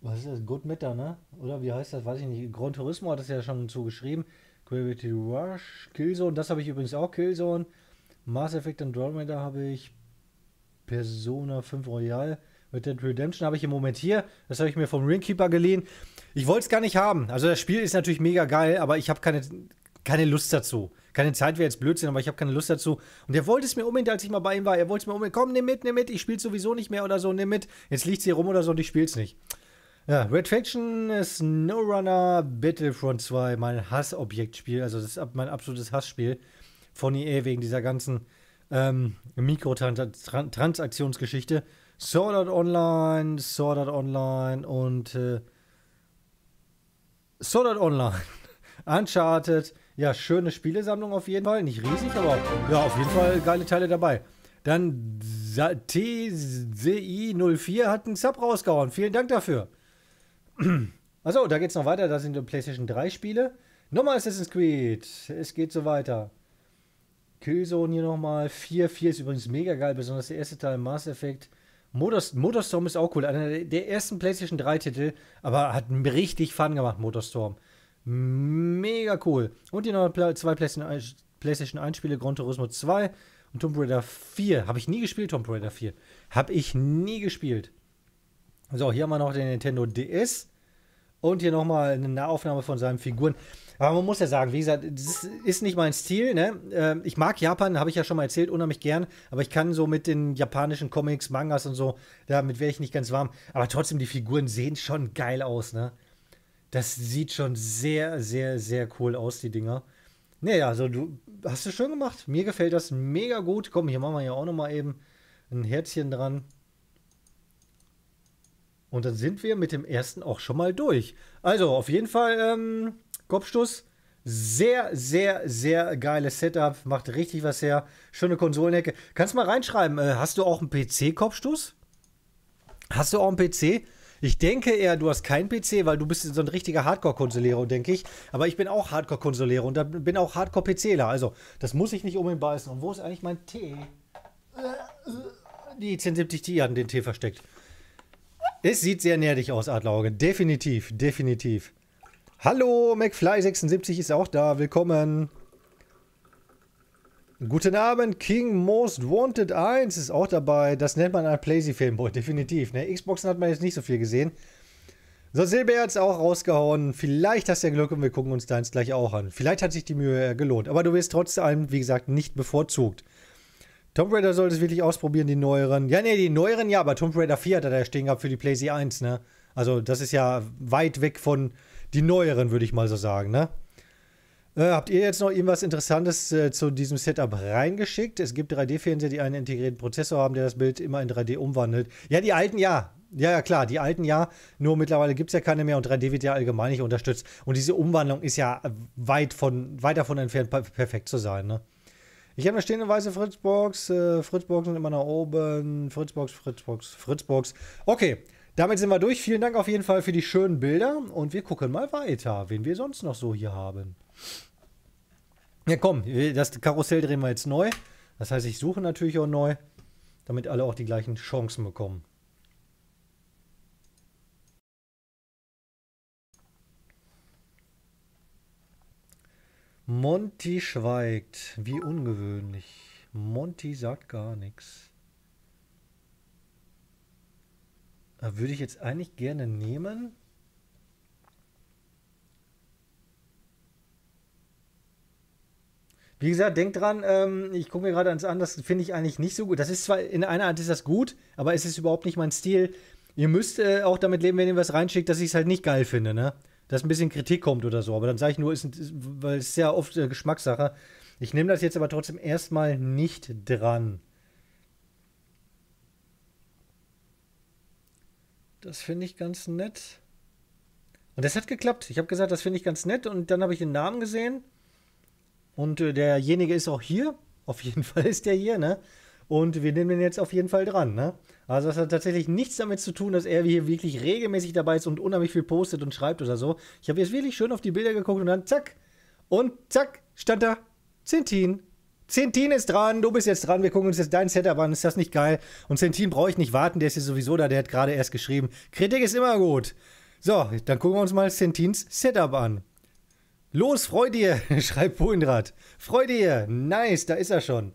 Was ist das? Good Meta, ne? Oder wie heißt das? Weiß ich nicht. Grand Turismo hat das ja schon zugeschrieben. Gravity Rush, Killzone, das habe ich übrigens auch, Killzone. Mass Effect Andromeda habe ich. Persona 5 Royal. Red Dead Redemption habe ich im Moment hier. Das habe ich mir vom Ringkeeper geliehen. Ich wollte es gar nicht haben. Also das Spiel ist natürlich mega geil, aber ich habe keine, keine Lust dazu. Keine Zeit wäre jetzt Blödsinn, aber ich habe keine Lust dazu. Und er wollte es mir unbedingt, als ich mal bei ihm war. Er wollte es mir unbedingt, komm, nimm mit, nimm mit. Ich spiele sowieso nicht mehr oder so, nimm mit. Jetzt liegt es hier rum oder so und ich spiele es nicht. Ja, Red Faction, SnowRunner, Battlefront 2, mein Hassobjektspiel. Also das ist mein absolutes Hassspiel von EA wegen dieser ganzen ähm, Mikrotransaktionsgeschichte. Sword Art Online, Sword Art Online und äh, Sword Art Online. Uncharted. Ja, schöne Spielesammlung auf jeden Fall. Nicht riesig, aber ja, auf jeden Fall geile Teile dabei. Dann TCI04 hat einen Sub rausgehauen. Vielen Dank dafür. Achso, da geht's noch weiter. Da sind die PlayStation 3 Spiele. Nochmal Assassin's Creed. Es geht so weiter. Killzone hier nochmal. 4. 4 ist übrigens mega geil, besonders der erste Teil, Mass Effect. Motorstorm ist auch cool. Einer der ersten PlayStation 3 Titel, aber hat richtig Fun gemacht, Motorstorm. Mega cool. Und hier noch zwei PlayStation 1 Spiele, Gran Turismo 2 und Tomb Raider 4. Habe ich nie gespielt, Tomb Raider 4. Habe ich nie gespielt. So, hier haben wir noch den Nintendo DS. Und hier nochmal eine Nahaufnahme von seinen Figuren. Aber man muss ja sagen, wie gesagt, das ist nicht mein Stil. Ne? Ähm, ich mag Japan, habe ich ja schon mal erzählt, unheimlich gern. Aber ich kann so mit den japanischen Comics, Mangas und so, damit wäre ich nicht ganz warm. Aber trotzdem, die Figuren sehen schon geil aus. Ne? Das sieht schon sehr, sehr, sehr cool aus, die Dinger. Naja, also du hast es schön gemacht. Mir gefällt das mega gut. Komm, hier machen wir ja auch nochmal eben ein Herzchen dran. Und dann sind wir mit dem ersten auch schon mal durch. Also auf jeden Fall ähm, Kopfstoß. Sehr, sehr, sehr geiles Setup. Macht richtig was her. Schöne Konsolenecke. Kannst mal reinschreiben, äh, hast du auch einen PC-Kopfstoß? Hast du auch einen PC? Ich denke eher, du hast keinen PC, weil du bist so ein richtiger Hardcore-Konsolero, denke ich. Aber ich bin auch Hardcore-Konsolero und bin auch Hardcore-PCler. Also, das muss ich nicht unbedingt beißen. Und wo ist eigentlich mein Tee? Die 1070 Ti hat den Tee versteckt. Es sieht sehr nerdig aus, Adlerauge. Definitiv, definitiv. Hallo, McFly76 ist auch da. Willkommen. Guten Abend, King Most Wanted 1 ist auch dabei. Das nennt man ein Playsy-Filmboy, definitiv. Ne? Xboxen hat man jetzt nicht so viel gesehen. So, Silber hat es auch rausgehauen. Vielleicht hast du ja Glück und wir gucken uns deins gleich auch an. Vielleicht hat sich die Mühe gelohnt. Aber du wirst trotzdem, wie gesagt, nicht bevorzugt. Tomb Raider sollte es wirklich ausprobieren, die neueren. Ja, ne, die neueren ja, aber Tomb Raider 4 hat er da stehen gehabt für die PlayStation 1, ne? Also, das ist ja weit weg von die neueren, würde ich mal so sagen, ne? Äh, habt ihr jetzt noch irgendwas Interessantes äh, zu diesem Setup reingeschickt? Es gibt 3D-Fernseher, die einen integrierten Prozessor haben, der das Bild immer in 3D umwandelt. Ja, die alten ja. Ja, ja, klar, die alten ja. Nur mittlerweile gibt es ja keine mehr und 3D wird ja allgemein nicht unterstützt. Und diese Umwandlung ist ja weit, von, weit davon entfernt, perfekt zu sein, ne? Ich habe eine stehende weiße Fritzbox. Äh, Fritzboxen immer nach oben. Fritzbox, Fritzbox, Fritzbox. Okay, damit sind wir durch. Vielen Dank auf jeden Fall für die schönen Bilder. Und wir gucken mal weiter, wen wir sonst noch so hier haben. Ja, komm, das Karussell drehen wir jetzt neu. Das heißt, ich suche natürlich auch neu, damit alle auch die gleichen Chancen bekommen. Monty schweigt. Wie ungewöhnlich. Monty sagt gar nichts. Würde ich jetzt eigentlich gerne nehmen. Wie gesagt, denkt dran, ähm, ich gucke mir gerade eins an, das finde ich eigentlich nicht so gut. Das ist zwar in einer Art ist das gut, aber es ist überhaupt nicht mein Stil. Ihr müsst äh, auch damit leben, wenn ihr was reinschickt, dass ich es halt nicht geil finde, ne? Dass ein bisschen Kritik kommt oder so. Aber dann sage ich nur, ist, weil es ist ja oft äh, Geschmackssache. Ich nehme das jetzt aber trotzdem erstmal nicht dran. Das finde ich ganz nett. Und das hat geklappt. Ich habe gesagt, das finde ich ganz nett. Und dann habe ich den Namen gesehen. Und äh, derjenige ist auch hier. Auf jeden Fall ist der hier, ne? Und wir nehmen den jetzt auf jeden Fall dran, ne? Also das hat tatsächlich nichts damit zu tun, dass er hier wirklich regelmäßig dabei ist und unheimlich viel postet und schreibt oder so. Ich habe jetzt wirklich schön auf die Bilder geguckt und dann zack. Und zack, stand da Zentin. Zentin ist dran, du bist jetzt dran, wir gucken uns jetzt dein Setup an, ist das nicht geil? Und Zentin brauche ich nicht warten, der ist jetzt sowieso da, der hat gerade erst geschrieben. Kritik ist immer gut. So, dann gucken wir uns mal Zentins Setup an. Los, freu dir, schreibt Polendraht. Freu dir, nice, da ist er schon.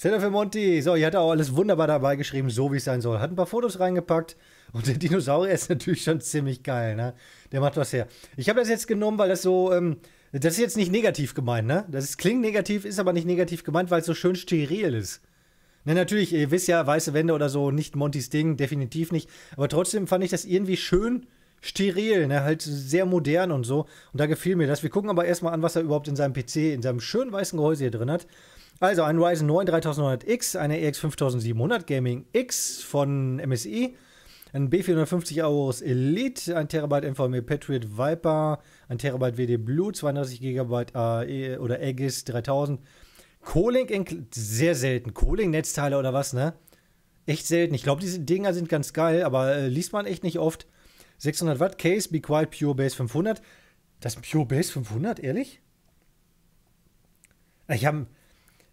Center für Monty. So, ihr hat auch alles wunderbar dabei geschrieben, so wie es sein soll. Hat ein paar Fotos reingepackt. Und der Dinosaurier ist natürlich schon ziemlich geil, ne? Der macht was her. Ich habe das jetzt genommen, weil das so, ähm, das ist jetzt nicht negativ gemeint, ne? Das ist, klingt negativ, ist aber nicht negativ gemeint, weil es so schön steril ist. Ne, natürlich, ihr wisst ja, weiße Wände oder so, nicht Montys Ding, definitiv nicht. Aber trotzdem fand ich das irgendwie schön steril, ne? Halt sehr modern und so. Und da gefiel mir das. Wir gucken aber erstmal an, was er überhaupt in seinem PC, in seinem schönen weißen Gehäuse hier drin hat. Also ein Ryzen 9 3900X, eine RX 5700 Gaming X von MSI, ein B450 Aorus Elite, 1 TB NVMe Patriot Viper, 1 TB WD Blue, 32 GB AE oder Aegis 3000. Colink, sehr selten. Colink-Netzteile oder was, ne? Echt selten. Ich glaube, diese Dinger sind ganz geil, aber äh, liest man echt nicht oft. 600 Watt Case, Be Quiet Pure Base 500. Das Pure Base 500, ehrlich? Ich habe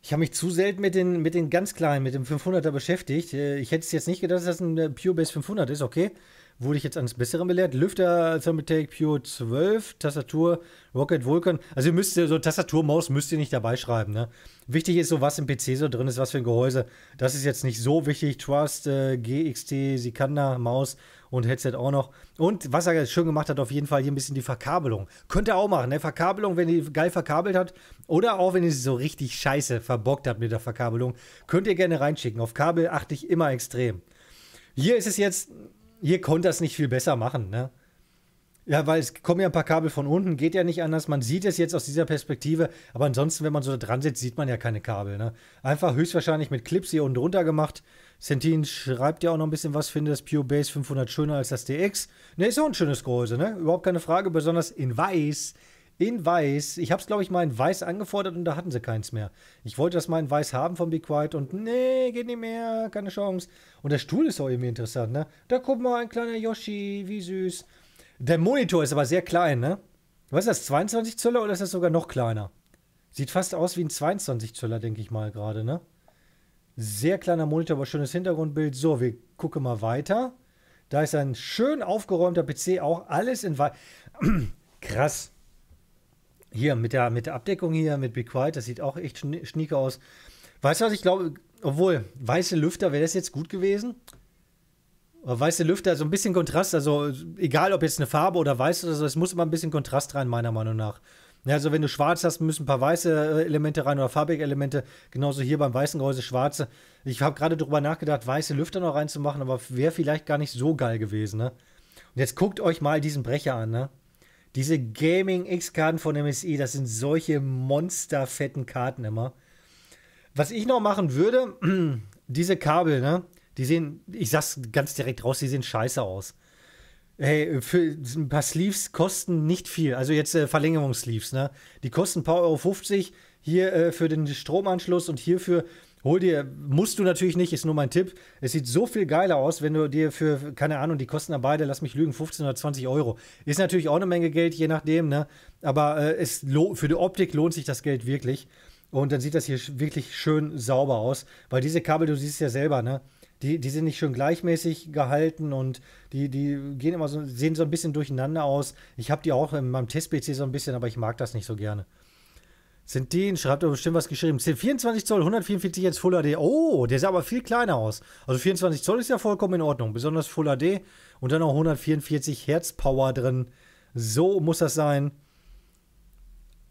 ich habe mich zu selten mit den, mit den ganz kleinen, mit dem 500er beschäftigt. Äh, ich hätte es jetzt nicht gedacht, dass das ein äh, Pure Base 500 ist, okay. Wurde ich jetzt eines Besseren belehrt. Lüfter Thermaltake Pure 12, Tastatur Rocket Vulcan. Also ihr müsst so Tastatur, Maus müsst ihr nicht dabei schreiben, ne? Wichtig ist so, was im PC so drin ist, was für ein Gehäuse. Das ist jetzt nicht so wichtig. Trust, äh, GXT, Sikanda, Maus und Headset auch noch. Und was er schön gemacht hat, auf jeden Fall hier ein bisschen die Verkabelung. Könnt ihr auch machen, ne? Verkabelung, wenn ihr geil verkabelt hat oder auch wenn ihr sie so richtig scheiße verbockt habt mit der Verkabelung, könnt ihr gerne reinschicken. Auf Kabel achte ich immer extrem. Hier ist es jetzt, hier konnte das nicht viel besser machen, ne? Ja, weil es kommen ja ein paar Kabel von unten, geht ja nicht anders. Man sieht es jetzt aus dieser Perspektive, aber ansonsten, wenn man so da dran sitzt, sieht man ja keine Kabel. Ne? Einfach höchstwahrscheinlich mit Clips hier unten drunter gemacht. Sentin schreibt ja auch noch ein bisschen was, finde das Pure Base 500 schöner als das DX. Ne, ist auch ein schönes Gehäuse, ne? Überhaupt keine Frage, besonders in weiß. In weiß. Ich habe es, glaube ich, mal in weiß angefordert und da hatten sie keins mehr. Ich wollte das mal in weiß haben von Be Quiet und nee, geht nicht mehr, keine Chance. Und der Stuhl ist auch irgendwie interessant, ne? Da guck mal, ein kleiner Yoshi, wie süß. Der Monitor ist aber sehr klein, ne? Was ist das, 22 Zöller oder ist das sogar noch kleiner? Sieht fast aus wie ein 22 Zöller, denke ich mal gerade, ne? Sehr kleiner Monitor, aber schönes Hintergrundbild. So, wir gucken mal weiter. Da ist ein schön aufgeräumter PC, auch alles in weiß. Krass. Hier mit der, mit der Abdeckung hier, mit Be Quiet, das sieht auch echt schnieke aus. Weißt du was, ich glaube, obwohl, weiße Lüfter, wäre das jetzt gut gewesen? Weiße Lüfter, so ein bisschen Kontrast, also egal ob jetzt eine Farbe oder weiß oder so, es muss immer ein bisschen Kontrast rein, meiner Meinung nach. Also wenn du schwarz hast, müssen ein paar weiße äh, Elemente rein oder farbige Elemente. Genauso hier beim weißen Gehäuse schwarze. Ich habe gerade darüber nachgedacht, weiße Lüfter noch reinzumachen, aber wäre vielleicht gar nicht so geil gewesen, ne? Und jetzt guckt euch mal diesen Brecher an, ne? Diese Gaming X-Karten von MSI, das sind solche monsterfetten Karten immer. Was ich noch machen würde, diese Kabel, ne? Die sehen, ich sag's ganz direkt raus, die sehen scheiße aus. Hey, für ein paar Sleeves kosten nicht viel. Also jetzt äh, Verlängerungssleeves, ne? Die kosten ein paar Euro 50 hier äh, für den Stromanschluss und hierfür hol dir, musst du natürlich nicht, ist nur mein Tipp. Es sieht so viel geiler aus, wenn du dir für, keine Ahnung, die kosten da beide, lass mich lügen, 15 oder 20 Euro. Ist natürlich auch eine Menge Geld, je nachdem, ne? Aber äh, es für die Optik lohnt sich das Geld wirklich. Und dann sieht das hier wirklich schön sauber aus. Weil diese Kabel, du siehst ja selber, ne? Die, die sind nicht schön gleichmäßig gehalten und die, die gehen immer so, sehen so ein bisschen durcheinander aus. Ich habe die auch in meinem Test-PC so ein bisschen, aber ich mag das nicht so gerne. Sind die, schreibt doch bestimmt was geschrieben. 24 Zoll, 144 jetzt Full HD. Oh, der sah aber viel kleiner aus. Also 24 Zoll ist ja vollkommen in Ordnung. Besonders Full HD und dann auch 144 Hertz Power drin. So muss das sein.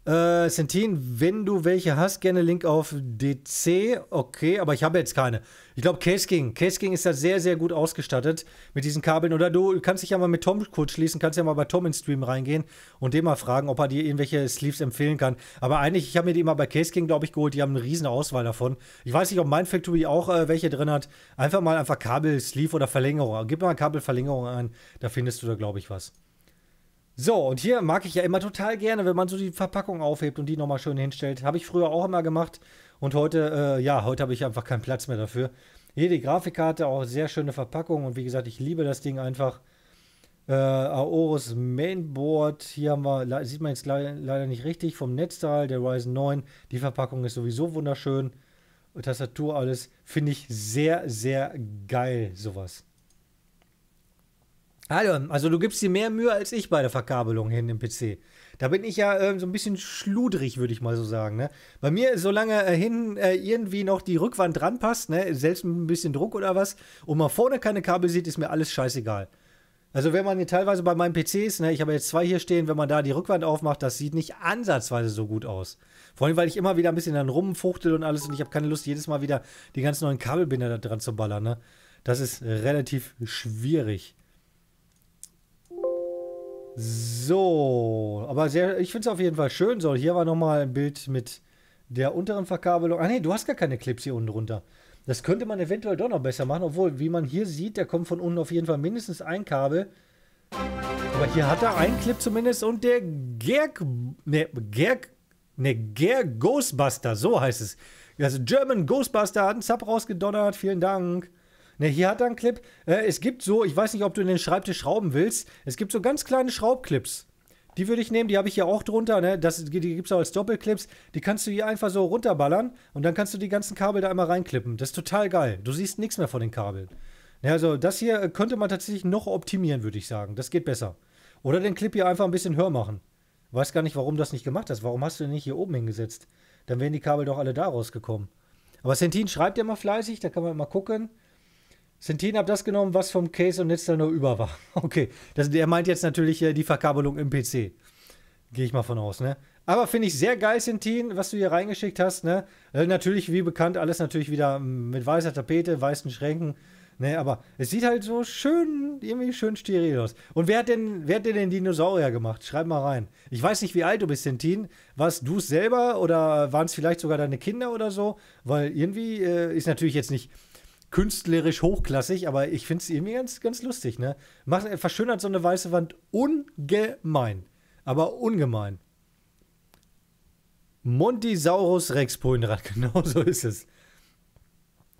Äh, Sentin, wenn du welche hast, gerne Link auf DC. Okay, aber ich habe jetzt keine. Ich glaube, Case King. Case King ist da sehr, sehr gut ausgestattet mit diesen Kabeln. Oder du kannst dich ja mal mit Tom kurz schließen, kannst ja mal bei Tom ins Stream reingehen und dem mal fragen, ob er dir irgendwelche Sleeves empfehlen kann. Aber eigentlich, ich habe mir die mal bei Case King, glaube ich, geholt. Die haben eine riesen Auswahl davon. Ich weiß nicht, ob mein Factory auch äh, welche drin hat. Einfach mal einfach Kabel, Sleeve oder Verlängerung. Gib mal Kabelverlängerung ein. Da findest du da, glaube ich, was. So, und hier mag ich ja immer total gerne, wenn man so die Verpackung aufhebt und die nochmal schön hinstellt. Habe ich früher auch immer gemacht. Und heute, äh, ja, heute habe ich einfach keinen Platz mehr dafür. Hier die Grafikkarte, auch sehr schöne Verpackung. Und wie gesagt, ich liebe das Ding einfach. Äh, Aorus Mainboard. Hier haben wir, sieht man jetzt le leider nicht richtig, vom Netzteil, der Ryzen 9. Die Verpackung ist sowieso wunderschön. Tastatur, alles. Finde ich sehr, sehr geil, sowas. Also, also du gibst dir mehr Mühe als ich bei der Verkabelung hin im PC. Da bin ich ja äh, so ein bisschen schludrig, würde ich mal so sagen. Ne? Bei mir, solange äh, hinten äh, irgendwie noch die Rückwand dran passt, ne, selbst mit ein bisschen Druck oder was, und man vorne keine Kabel sieht, ist mir alles scheißegal. Also wenn man hier teilweise bei meinen PCs, ne, ich habe jetzt zwei hier stehen, wenn man da die Rückwand aufmacht, das sieht nicht ansatzweise so gut aus. Vor allem, weil ich immer wieder ein bisschen dann rumfuchtel und alles und ich habe keine Lust, jedes Mal wieder die ganzen neuen Kabelbinder da dran zu ballern. Ne? Das ist relativ schwierig. So, aber sehr, ich finde es auf jeden Fall schön. So, hier war nochmal ein Bild mit der unteren Verkabelung. Ah nee, du hast gar keine Clips hier unten drunter. Das könnte man eventuell doch noch besser machen, obwohl, wie man hier sieht, da kommt von unten auf jeden Fall mindestens ein Kabel. Aber hier hat er einen Clip zumindest und der Gerg, ne, Gerg, ne, Gerg Ghostbuster, so heißt es. Also German Ghostbuster hat einen Sub rausgedonnert, vielen Dank. Ne, hier hat er einen Clip. Äh, es gibt so, ich weiß nicht, ob du in den Schreibtisch schrauben willst. Es gibt so ganz kleine Schraubclips. Die würde ich nehmen, die habe ich hier auch drunter. Ne? Das, die gibt es auch als Doppelclips. Die kannst du hier einfach so runterballern und dann kannst du die ganzen Kabel da einmal reinklippen. Das ist total geil. Du siehst nichts mehr von den Kabeln. Ja, also das hier äh, könnte man tatsächlich noch optimieren, würde ich sagen. Das geht besser. Oder den Clip hier einfach ein bisschen höher machen. Weiß gar nicht, warum du das nicht gemacht hast. Warum hast du den nicht hier oben hingesetzt? Dann wären die Kabel doch alle da rausgekommen. Aber Sentin schreibt ja mal fleißig, da kann man mal gucken. Sentin hat das genommen, was vom Case und Netzteil nur über war. Okay, das, der meint jetzt natürlich äh, die Verkabelung im PC. Gehe ich mal von aus, ne? Aber finde ich sehr geil, Sentin, was du hier reingeschickt hast, ne? Äh, natürlich, wie bekannt, alles natürlich wieder mit weißer Tapete, weißen Schränken, ne? Aber es sieht halt so schön, irgendwie schön steril aus. Und wer hat denn, wer hat denn den Dinosaurier gemacht? Schreib mal rein. Ich weiß nicht, wie alt du bist, Sentin. Warst du es selber oder waren es vielleicht sogar deine Kinder oder so? Weil irgendwie äh, ist natürlich jetzt nicht künstlerisch hochklassig, aber ich finde es irgendwie ganz, ganz lustig, ne? Macht, verschönert so eine weiße Wand ungemein. Aber ungemein. Montisaurus Rex Poinrad, genau so ist es.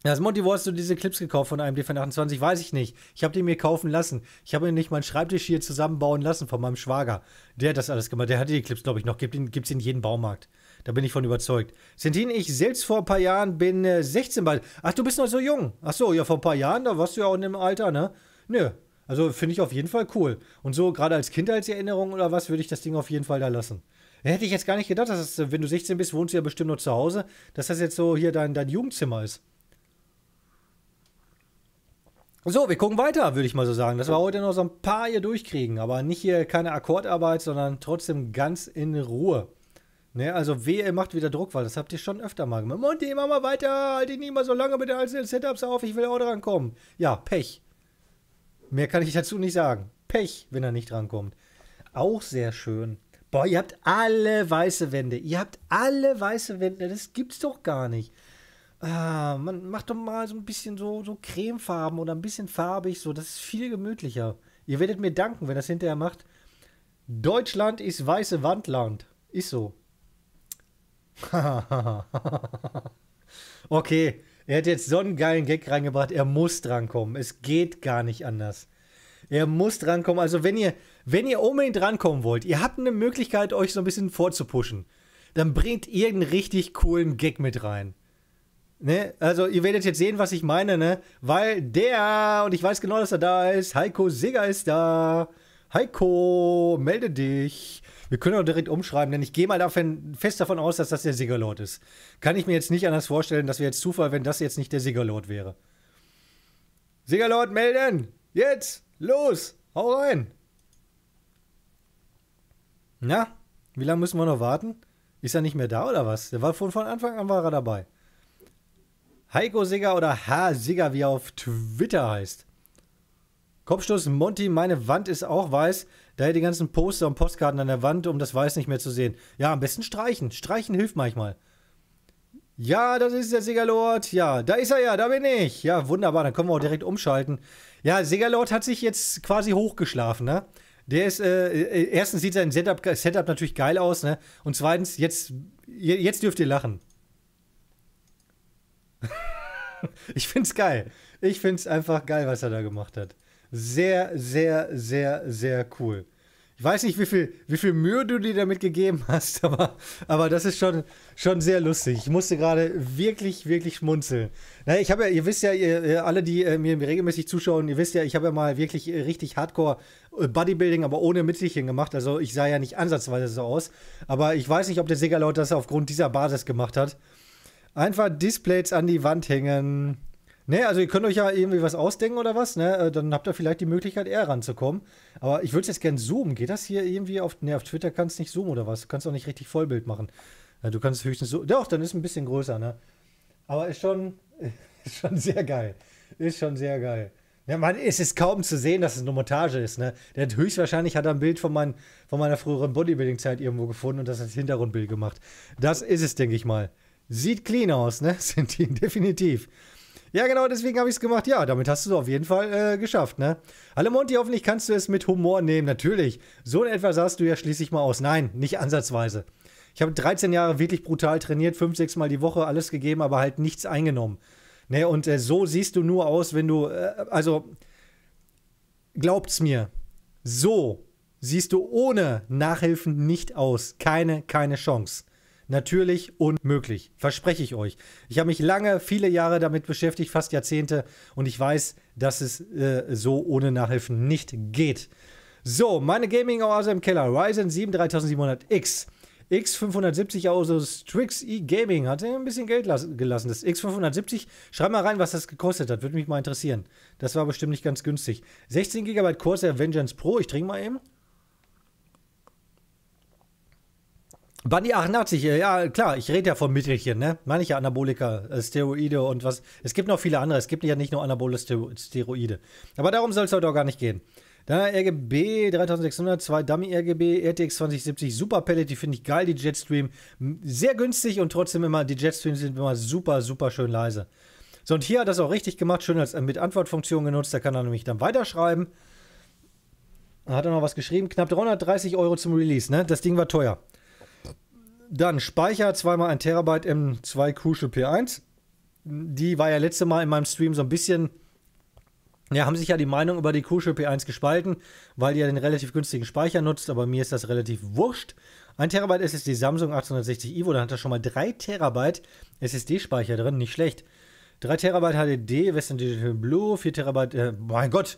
Das Monty, wo hast du diese Clips gekauft von einem DFN28? Weiß ich nicht. Ich habe die mir kaufen lassen. Ich habe mir nicht meinen Schreibtisch hier zusammenbauen lassen von meinem Schwager. Der hat das alles gemacht. Der hatte die Clips, glaube ich, noch. Gibt es in jedem Baumarkt. Da bin ich von überzeugt. Sentin, ich selbst vor ein paar Jahren bin äh, 16 bald. Ach, du bist noch so jung. Ach so, ja, vor ein paar Jahren, da warst du ja auch in dem Alter, ne? Nö. Also finde ich auf jeden Fall cool. Und so, gerade als Kindheitserinnerung oder was, würde ich das Ding auf jeden Fall da lassen. Hätte ich jetzt gar nicht gedacht, dass das, wenn du 16 bist, wohnst du ja bestimmt nur zu Hause, dass das jetzt so hier dein, dein Jugendzimmer ist. So, wir gucken weiter, würde ich mal so sagen. Dass wir heute noch so ein paar hier durchkriegen. Aber nicht hier keine Akkordarbeit, sondern trotzdem ganz in Ruhe. Ne, also weh, ihr macht wieder Druck, weil das habt ihr schon öfter mal gemacht. Monty, mach mal weiter, halt dich nicht mal so lange mit den einzelnen Setups auf, ich will auch drankommen. Ja, Pech. Mehr kann ich dazu nicht sagen. Pech, wenn er nicht drankommt. Auch sehr schön. Boah, ihr habt alle weiße Wände. Ihr habt alle weiße Wände. Das gibt's doch gar nicht. Ah, man macht doch mal so ein bisschen so, so cremefarben oder ein bisschen farbig. So, das ist viel gemütlicher. Ihr werdet mir danken, wenn das hinterher macht. Deutschland ist weiße Wandland. Ist so. okay, er hat jetzt so einen geilen Gag reingebracht. Er muss drankommen. Es geht gar nicht anders. Er muss drankommen. Also, wenn ihr, wenn ihr unbedingt drankommen wollt, ihr habt eine Möglichkeit, euch so ein bisschen vorzupushen, dann bringt irgendeinen richtig coolen Gag mit rein. Ne? Also, ihr werdet jetzt sehen, was ich meine, ne? Weil der, und ich weiß genau, dass er da ist, Heiko Sigger ist da. Heiko, melde dich. Wir können auch direkt umschreiben, denn ich gehe mal davon, fest davon aus, dass das der Siegerlord ist. Kann ich mir jetzt nicht anders vorstellen, dass wir jetzt Zufall, wenn das jetzt nicht der Siegerlord wäre. Siegerlord melden! Jetzt! Los! Hau rein! Na, wie lange müssen wir noch warten? Ist er nicht mehr da oder was? Der war von, von Anfang an war er dabei. Heiko Sigger oder H. Sigger, wie er auf Twitter heißt. Kopfstoß Monty, meine Wand ist auch weiß. Daher die ganzen Poster und Postkarten an der Wand, um das Weiß nicht mehr zu sehen. Ja, am besten streichen. Streichen hilft manchmal. Ja, das ist der Sigalord. Ja, da ist er ja, da bin ich. Ja, wunderbar, dann können wir auch direkt umschalten. Ja, Sigalord hat sich jetzt quasi hochgeschlafen, ne? Der ist, äh, äh, erstens sieht sein Setup, Setup natürlich geil aus, ne? Und zweitens, jetzt, jetzt dürft ihr lachen. ich find's geil. Ich find's einfach geil, was er da gemacht hat. Sehr, sehr, sehr, sehr cool. Ich weiß nicht, wie viel, wie viel Mühe du dir damit gegeben hast, aber, aber das ist schon, schon sehr lustig. Ich musste gerade wirklich, wirklich schmunzeln. Na, ich habe ja, ihr wisst ja, ihr, alle, die äh, mir regelmäßig zuschauen, ihr wisst ja, ich habe ja mal wirklich äh, richtig Hardcore äh, Bodybuilding, aber ohne Mittelchen gemacht. Also ich sah ja nicht ansatzweise so aus. Aber ich weiß nicht, ob der Siegerlaut das aufgrund dieser Basis gemacht hat. Einfach Displays an die Wand hängen. Ne, also ihr könnt euch ja irgendwie was ausdenken oder was, ne? Äh, dann habt ihr vielleicht die Möglichkeit, eher ranzukommen. Aber ich würde es jetzt gerne zoomen. Geht das hier irgendwie auf. Ne, auf Twitter kannst du nicht zoomen oder was? Du kannst auch nicht richtig Vollbild machen. Du kannst höchstens so. Doch, dann ist ein bisschen größer, ne? Aber ist schon, ist schon sehr geil. Ist schon sehr geil. Ja, man, es ist kaum zu sehen, dass es eine Montage ist, ne? Der höchstwahrscheinlich hat er ein Bild von, mein, von meiner früheren Bodybuilding-Zeit irgendwo gefunden und das als Hintergrundbild gemacht. Das ist es, denke ich mal. Sieht clean aus, ne? Sind die definitiv. Ja, genau, deswegen habe ich es gemacht. Ja, damit hast du es auf jeden Fall äh, geschafft, ne? Hallo Monty, hoffentlich kannst du es mit Humor nehmen. Natürlich. So in etwa sahst du ja schließlich mal aus. Nein, nicht ansatzweise. Ich habe 13 Jahre wirklich brutal trainiert, 5, 6 Mal die Woche alles gegeben, aber halt nichts eingenommen. Ne, und äh, so siehst du nur aus, wenn du, äh, also, glaubt's mir, so siehst du ohne Nachhilfen nicht aus. Keine, keine Chance. Natürlich unmöglich, verspreche ich euch. Ich habe mich lange, viele Jahre damit beschäftigt, fast Jahrzehnte, und ich weiß, dass es äh, so ohne Nachhilfen nicht geht. So, meine Gaming-Oase im Keller, Ryzen 7 3700X. X570 also Strix E-Gaming hat ein bisschen Geld gelassen. Das X570, schreib mal rein, was das gekostet hat, würde mich mal interessieren. Das war bestimmt nicht ganz günstig. 16 GB Corsair Vengeance Pro, ich trinke mal eben. Bunny 88, ja klar, ich rede ja von Mittelchen, ne? Meine ich ja Anabolika, äh, Steroide und was. Es gibt noch viele andere, es gibt ja nicht nur anabole Steroide. Aber darum soll es heute auch gar nicht gehen. Dann RGB 3600, zwei Dummy RGB, RTX 2070, Super Pellet, die finde ich geil, die Jetstream. Sehr günstig und trotzdem immer, die Jetstreams sind immer super, super schön leise. So, und hier hat das auch richtig gemacht, schön als äh, mit Antwortfunktion genutzt, da kann er nämlich dann weiterschreiben. Hat er noch was geschrieben? Knapp 330 Euro zum Release, ne? Das Ding war teuer. Dann Speicher, zweimal ein Terabyte M2 Crucial P1. Die war ja letzte Mal in meinem Stream so ein bisschen. Ja, haben sich ja die Meinung über die Crucial P1 gespalten, weil die ja den relativ günstigen Speicher nutzt, aber mir ist das relativ wurscht. Ein Terabyte SSD Samsung 860 Evo, da hat er schon mal 3 Terabyte SSD-Speicher drin, nicht schlecht. 3 Terabyte HDD, Western Digital Blue, 4 Terabyte, äh, mein Gott.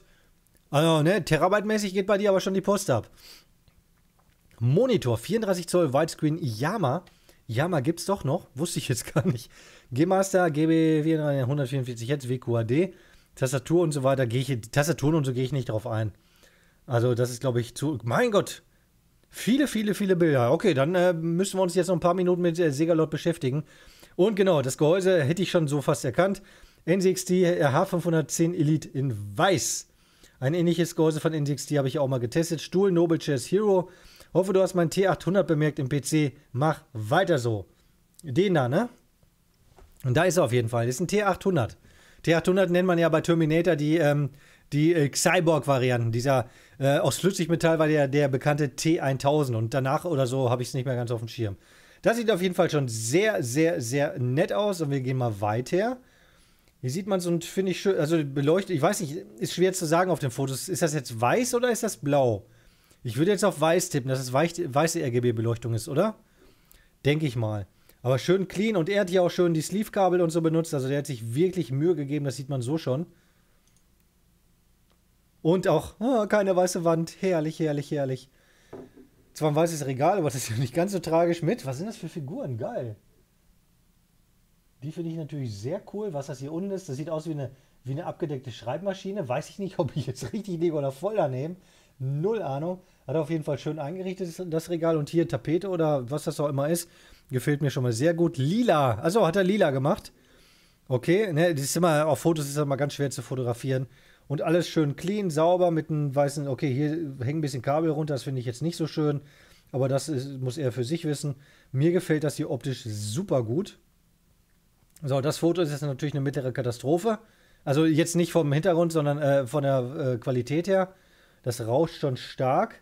Also, ne, Terabyte-mäßig geht bei dir aber schon die Post ab. Monitor, 34 Zoll Widescreen Yama. Yama gibt's doch noch, wusste ich jetzt gar nicht. G-Master, GB 144 Hz, WQAD, Tastatur und so weiter, gehe ich, Tastaturen und so gehe ich nicht drauf ein. Also, das ist, glaube ich, zu. Mein Gott! Viele, viele, viele Bilder. Okay, dann äh, müssen wir uns jetzt noch ein paar Minuten mit äh, Segalot beschäftigen. Und genau, das Gehäuse hätte ich schon so fast erkannt. NCXT H510 Elite in weiß. Ein ähnliches Gehäuse von NCXT habe ich auch mal getestet. Stuhl Noble Chairs Hero Hoffe, du hast meinen T800 bemerkt im PC. Mach weiter so. Den da, ne? Und da ist er auf jeden Fall. Das ist ein T800. T800 nennt man ja bei Terminator die, ähm, die äh, Cyborg-Varianten. Dieser äh, aus Flüssigmetall war der, der bekannte T1000 und danach oder so habe ich es nicht mehr ganz auf dem Schirm. Das sieht auf jeden Fall schon sehr, sehr, sehr nett aus und wir gehen mal weiter. Hier sieht man es und finde ich schön, also beleuchtet, ich weiß nicht, ist schwer zu sagen auf den Fotos. Ist das jetzt weiß oder ist das blau? Ich würde jetzt auf weiß tippen, dass es weiße RGB-Beleuchtung ist, oder? Denke ich mal. Aber schön clean und er hat hier auch schön die Sleeve-Kabel und so benutzt. Also der hat sich wirklich Mühe gegeben, das sieht man so schon. Und auch oh, keine weiße Wand. Herrlich, herrlich, herrlich. Zwar ein weißes Regal, aber das ist ja nicht ganz so tragisch mit. Was sind das für Figuren? Geil. Die finde ich natürlich sehr cool. Was das hier unten ist, das sieht aus wie eine, wie eine abgedeckte Schreibmaschine. Weiß ich nicht, ob ich jetzt richtig lege oder voll daneben. Null Ahnung. Hat auf jeden Fall schön eingerichtet, das Regal. Und hier Tapete oder was das auch immer ist. Gefällt mir schon mal sehr gut. Lila. Also hat er lila gemacht. Okay, ne, das ist immer, auf Fotos ist das immer ganz schwer zu fotografieren. Und alles schön clean, sauber mit einem weißen, okay, hier hängt ein bisschen Kabel runter, das finde ich jetzt nicht so schön. Aber das ist, muss er für sich wissen. Mir gefällt das hier optisch super gut. So, das Foto ist jetzt natürlich eine mittlere Katastrophe. Also jetzt nicht vom Hintergrund, sondern äh, von der äh, Qualität her. Das rauscht schon stark.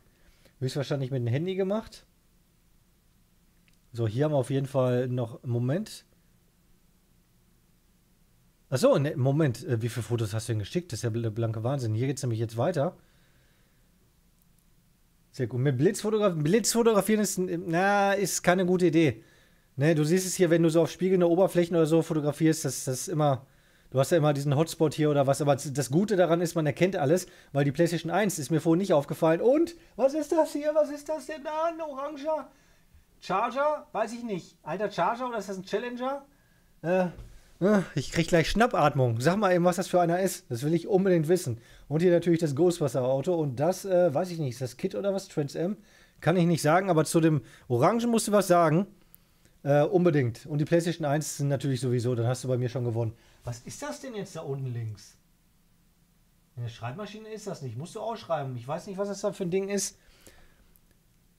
Höchstwahrscheinlich mit dem Handy gemacht. So, hier haben wir auf jeden Fall noch. Moment. Achso, ne, Moment. Äh, wie viele Fotos hast du denn geschickt? Das ist ja der blanke Wahnsinn. Hier geht es nämlich jetzt weiter. Sehr gut. Mit Blitz, fotograf Blitz fotografieren ist, na, ist keine gute Idee. Ne, du siehst es hier, wenn du so auf spiegelnde Oberflächen oder so fotografierst, das, das ist immer, du hast ja immer diesen Hotspot hier oder was, aber das Gute daran ist, man erkennt alles, weil die PlayStation 1 ist mir vorhin nicht aufgefallen. Und, was ist das hier, was ist das denn da, ein oranger Charger? Weiß ich nicht. Alter Charger oder ist das ein Challenger? Äh, äh, ich krieg gleich Schnappatmung. Sag mal eben, was das für einer ist. Das will ich unbedingt wissen. Und hier natürlich das Ghostbuster-Auto. Und das, äh, weiß ich nicht, ist das Kit oder was? Trans M? Kann ich nicht sagen, aber zu dem Orangen musst du was sagen. Äh, unbedingt. Und die PlayStation 1 sind natürlich sowieso, dann hast du bei mir schon gewonnen. Was ist das denn jetzt da unten links? Eine Schreibmaschine ist das nicht. Musst du ausschreiben. Ich weiß nicht, was das da für ein Ding ist.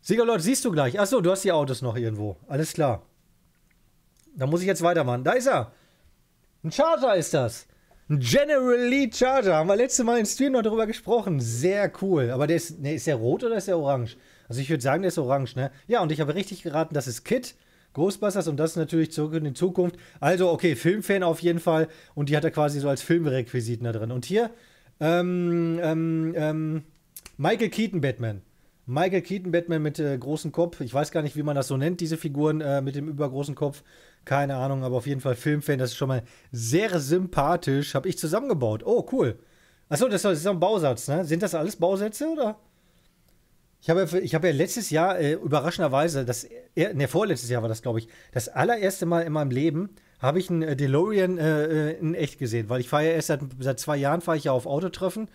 Siegerlord, siehst du gleich. Achso, du hast die Autos noch irgendwo. Alles klar. Da muss ich jetzt weitermachen. Da ist er. Ein Charger ist das. Ein General Lee Charger. Haben wir letzte Mal im Stream noch drüber gesprochen. Sehr cool. Aber der ist, ne, ist der rot oder ist der orange? Also ich würde sagen, der ist orange, ne? Ja, und ich habe richtig geraten, das ist Kit. Ghostbusters und das natürlich zurück in die Zukunft. Also, okay, Filmfan auf jeden Fall. Und die hat er quasi so als Filmrequisiten da drin. Und hier, ähm, ähm, ähm, Michael Keaton Batman. Michael Keaton Batman mit äh, großem Kopf. Ich weiß gar nicht, wie man das so nennt, diese Figuren äh, mit dem übergroßen Kopf. Keine Ahnung, aber auf jeden Fall Filmfan. Das ist schon mal sehr sympathisch. Habe ich zusammengebaut. Oh, cool. Achso, das ist ein Bausatz, ne? Sind das alles Bausätze oder? Ich habe, ich habe ja letztes Jahr äh, überraschenderweise, das, ne, vorletztes Jahr war das, glaube ich, das allererste Mal in meinem Leben habe ich einen äh, DeLorean äh, in echt gesehen, weil ich fahre ja erst seit, seit zwei Jahren fahre ich ja auf Autotreffen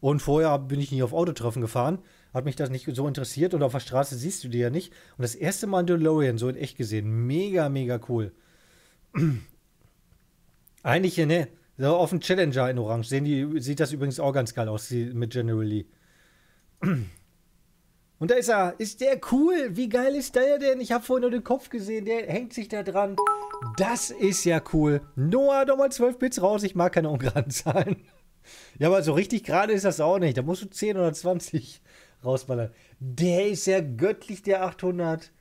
und vorher bin ich nie auf Autotreffen gefahren hat mich das nicht so interessiert und auf der Straße siehst du die ja nicht. Und das erste Mal DeLorean so in echt gesehen. Mega, mega cool. Eigentlich, ne, so auf dem Challenger in Orange sehen die, sieht das übrigens auch ganz geil aus mit Generally. Und da ist er. Ist der cool? Wie geil ist der denn? Ich habe vorhin nur den Kopf gesehen. Der hängt sich da dran. Das ist ja cool. Noah, nochmal 12 Bits raus. Ich mag keine ungeraden Zahlen. Ja, aber so richtig gerade ist das auch nicht. Da musst du 10 oder 20 rausballern. Der ist ja göttlich, der 800.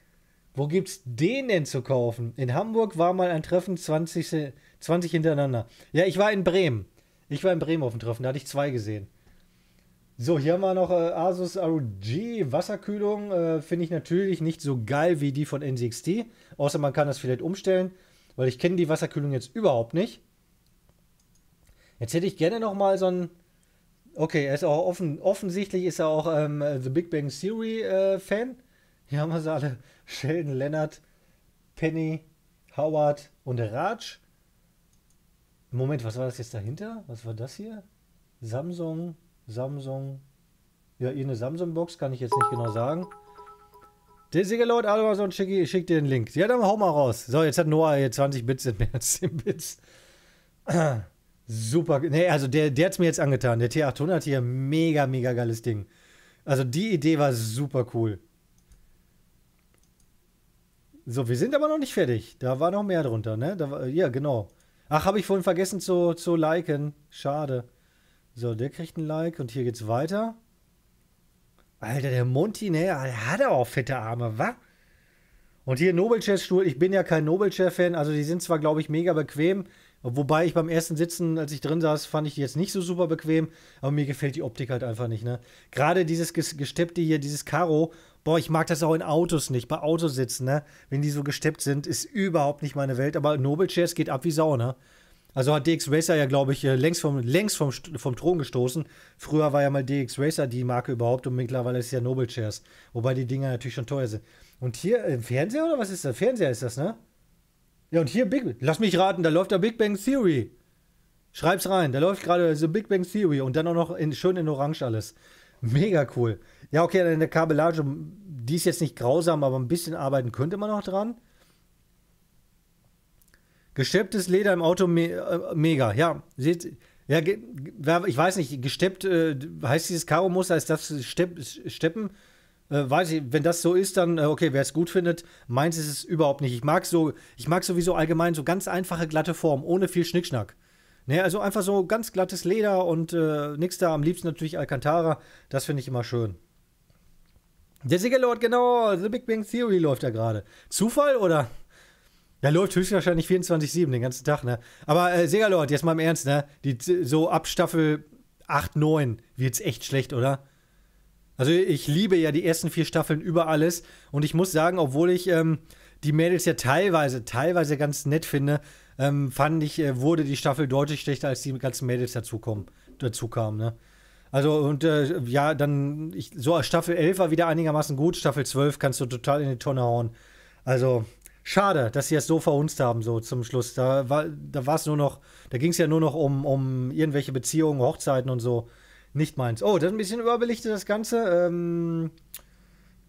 Wo gibt's den denn zu kaufen? In Hamburg war mal ein Treffen 20, 20 hintereinander. Ja, ich war in Bremen. Ich war in Bremen auf dem Treffen, da hatte ich zwei gesehen. So, hier haben wir noch äh, Asus ROG Wasserkühlung. Äh, Finde ich natürlich nicht so geil wie die von NZXT. Außer man kann das vielleicht umstellen, weil ich kenne die Wasserkühlung jetzt überhaupt nicht. Jetzt hätte ich gerne noch mal so ein Okay, er ist auch offen, offensichtlich ist er auch ähm, The Big Bang Theory äh, Fan. Hier haben wir sie alle. Sheldon, Leonard, Penny, Howard und Raj. Moment, was war das jetzt dahinter? Was war das hier? Samsung, Samsung. Ja, eine Samsung-Box, kann ich jetzt nicht genau sagen. Der Siegerlord Amazon schickt schick dir den Link. Ja, dann hau mal raus. So, jetzt hat Noah hier 20 Bits sind mehr als 10 Bits. Super. Nee, also der, der hat es mir jetzt angetan. Der T800 hier, mega, mega geiles Ding. Also die Idee war super cool. So, wir sind aber noch nicht fertig. Da war noch mehr drunter, ne? War, ja, genau. Ach, habe ich vorhin vergessen zu, zu liken. Schade. So, der kriegt ein Like und hier geht's weiter. Alter, der Monty, ne, hat auch fette Arme, wa? Und hier Nobelchair-Stuhl. Ich bin ja kein Nobelchair-Fan. Also, die sind zwar, glaube ich, mega bequem. Wobei ich beim ersten Sitzen, als ich drin saß, fand ich die jetzt nicht so super bequem, aber mir gefällt die Optik halt einfach nicht, ne? Gerade dieses Gesteppte hier, dieses Karo, boah, ich mag das auch in Autos nicht, bei Autositzen, ne? Wenn die so gesteppt sind, ist überhaupt nicht meine Welt, aber Noble Chairs geht ab wie Sau, ne? Also hat DX Racer ja, glaube ich, äh, längst, vom, längst vom, vom Thron gestoßen. Früher war ja mal DX Racer die Marke überhaupt und mittlerweile ist es ja Noble Chairs. Wobei die Dinger natürlich schon teuer sind. Und hier, im äh, Fernseher oder was ist das? Fernseher ist das, ne? Ja, und hier Big. Lass mich raten, da läuft der Big Bang Theory. Schreib's rein, da läuft gerade The Big Bang Theory und dann auch noch in, schön in Orange alles. Mega cool. Ja, okay, in der Kabellage, die ist jetzt nicht grausam, aber ein bisschen arbeiten könnte man noch dran. Gestepptes Leder im Auto, me äh, mega. Ja, seht, ja, ich weiß nicht, gesteppt äh, heißt dieses Karo-Muster, ist das Stepp, Steppen? Äh, weiß ich, wenn das so ist, dann äh, okay, wer es gut findet. Meins ist es überhaupt nicht. Ich mag so, ich mag sowieso allgemein so ganz einfache glatte Form, ohne viel Schnickschnack. Ne, also einfach so ganz glattes Leder und äh, nix da. Am liebsten natürlich Alcantara. Das finde ich immer schön. Der Siegerlord, genau, The Big Bang Theory läuft ja gerade. Zufall oder? Ja, läuft höchstwahrscheinlich 24-7 den ganzen Tag, ne? Aber äh, Siegerlord, jetzt mal im Ernst, ne? Die, so ab Staffel 8, 9 wird's echt schlecht, oder? Also ich liebe ja die ersten vier Staffeln über alles. Und ich muss sagen, obwohl ich ähm, die Mädels ja teilweise, teilweise ganz nett finde, ähm, fand ich, äh, wurde die Staffel deutlich schlechter, als die ganzen Mädels dazukommen, dazu kamen, ne? Also, und äh, ja, dann, ich, so Staffel 11 war wieder einigermaßen gut, Staffel 12 kannst du total in die Tonne hauen. Also, schade, dass sie es so verhunzt haben, so zum Schluss. Da war da es nur noch, da ging es ja nur noch um, um irgendwelche Beziehungen, Hochzeiten und so. Nicht meins. Oh, das ist ein bisschen überbelichtet, das Ganze. Ähm,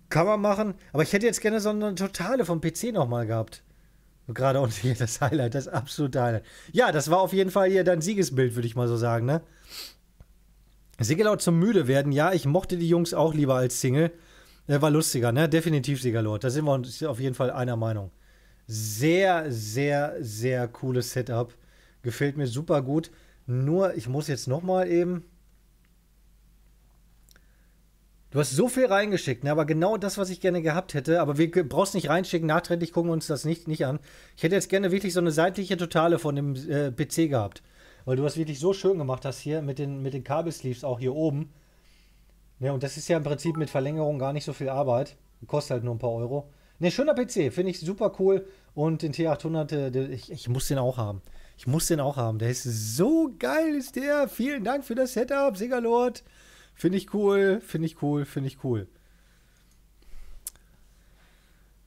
kann man machen. Aber ich hätte jetzt gerne so eine totale vom PC nochmal gehabt. Gerade und hier das Highlight, das absolute Highlight. Ja, das war auf jeden Fall hier dein Siegesbild, würde ich mal so sagen, ne? Siegerlord zum müde werden. Ja, ich mochte die Jungs auch lieber als Single. Er war lustiger, ne? Definitiv Siegerlord. Da sind wir uns auf jeden Fall einer Meinung. Sehr, sehr, sehr cooles Setup. Gefällt mir super gut. Nur, ich muss jetzt noch mal eben. Du hast so viel reingeschickt, ne? aber genau das, was ich gerne gehabt hätte. Aber wir brauchst nicht reinschicken, nachträglich gucken wir uns das nicht, nicht an. Ich hätte jetzt gerne wirklich so eine seitliche Totale von dem äh, PC gehabt. Weil du das wirklich so schön gemacht hast hier mit den, mit den Kabelsleeves auch hier oben. Ja, und das ist ja im Prinzip mit Verlängerung gar nicht so viel Arbeit. Kostet halt nur ein paar Euro. Ne, schöner PC, finde ich super cool. Und den T800, der, ich, ich muss den auch haben. Ich muss den auch haben. Der ist so geil, ist der. Vielen Dank für das Setup, Segalord. Finde ich cool, finde ich cool, finde ich cool.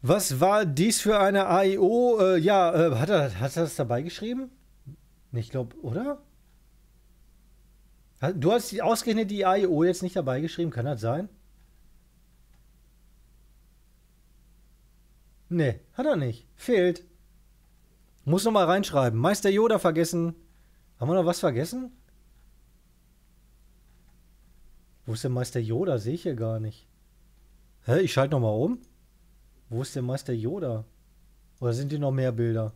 Was war dies für eine AIO? Äh, ja, äh, hat, er, hat er das dabei geschrieben? Ich glaube, oder? Du hast ausgerechnet die AIO jetzt nicht dabei geschrieben, kann das sein? Nee, hat er nicht. Fehlt. Muss noch mal reinschreiben. Meister Yoda vergessen. Haben wir noch was vergessen? Wo ist der Meister Yoda? Sehe ich hier gar nicht. Hä? Ich schalte noch mal um. Wo ist der Meister Yoda? Oder sind hier noch mehr Bilder?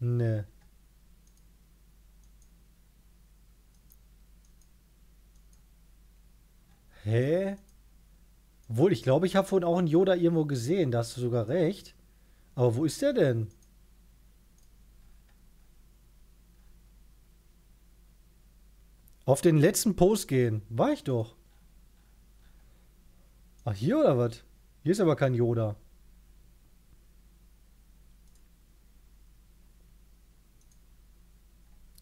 Nee. Hä? Obwohl, ich glaube, ich habe vorhin auch einen Yoda irgendwo gesehen. Da hast du sogar recht. Aber wo ist der denn? Auf den letzten Post gehen. War ich doch. Ach, hier oder was? Hier ist aber kein Yoda.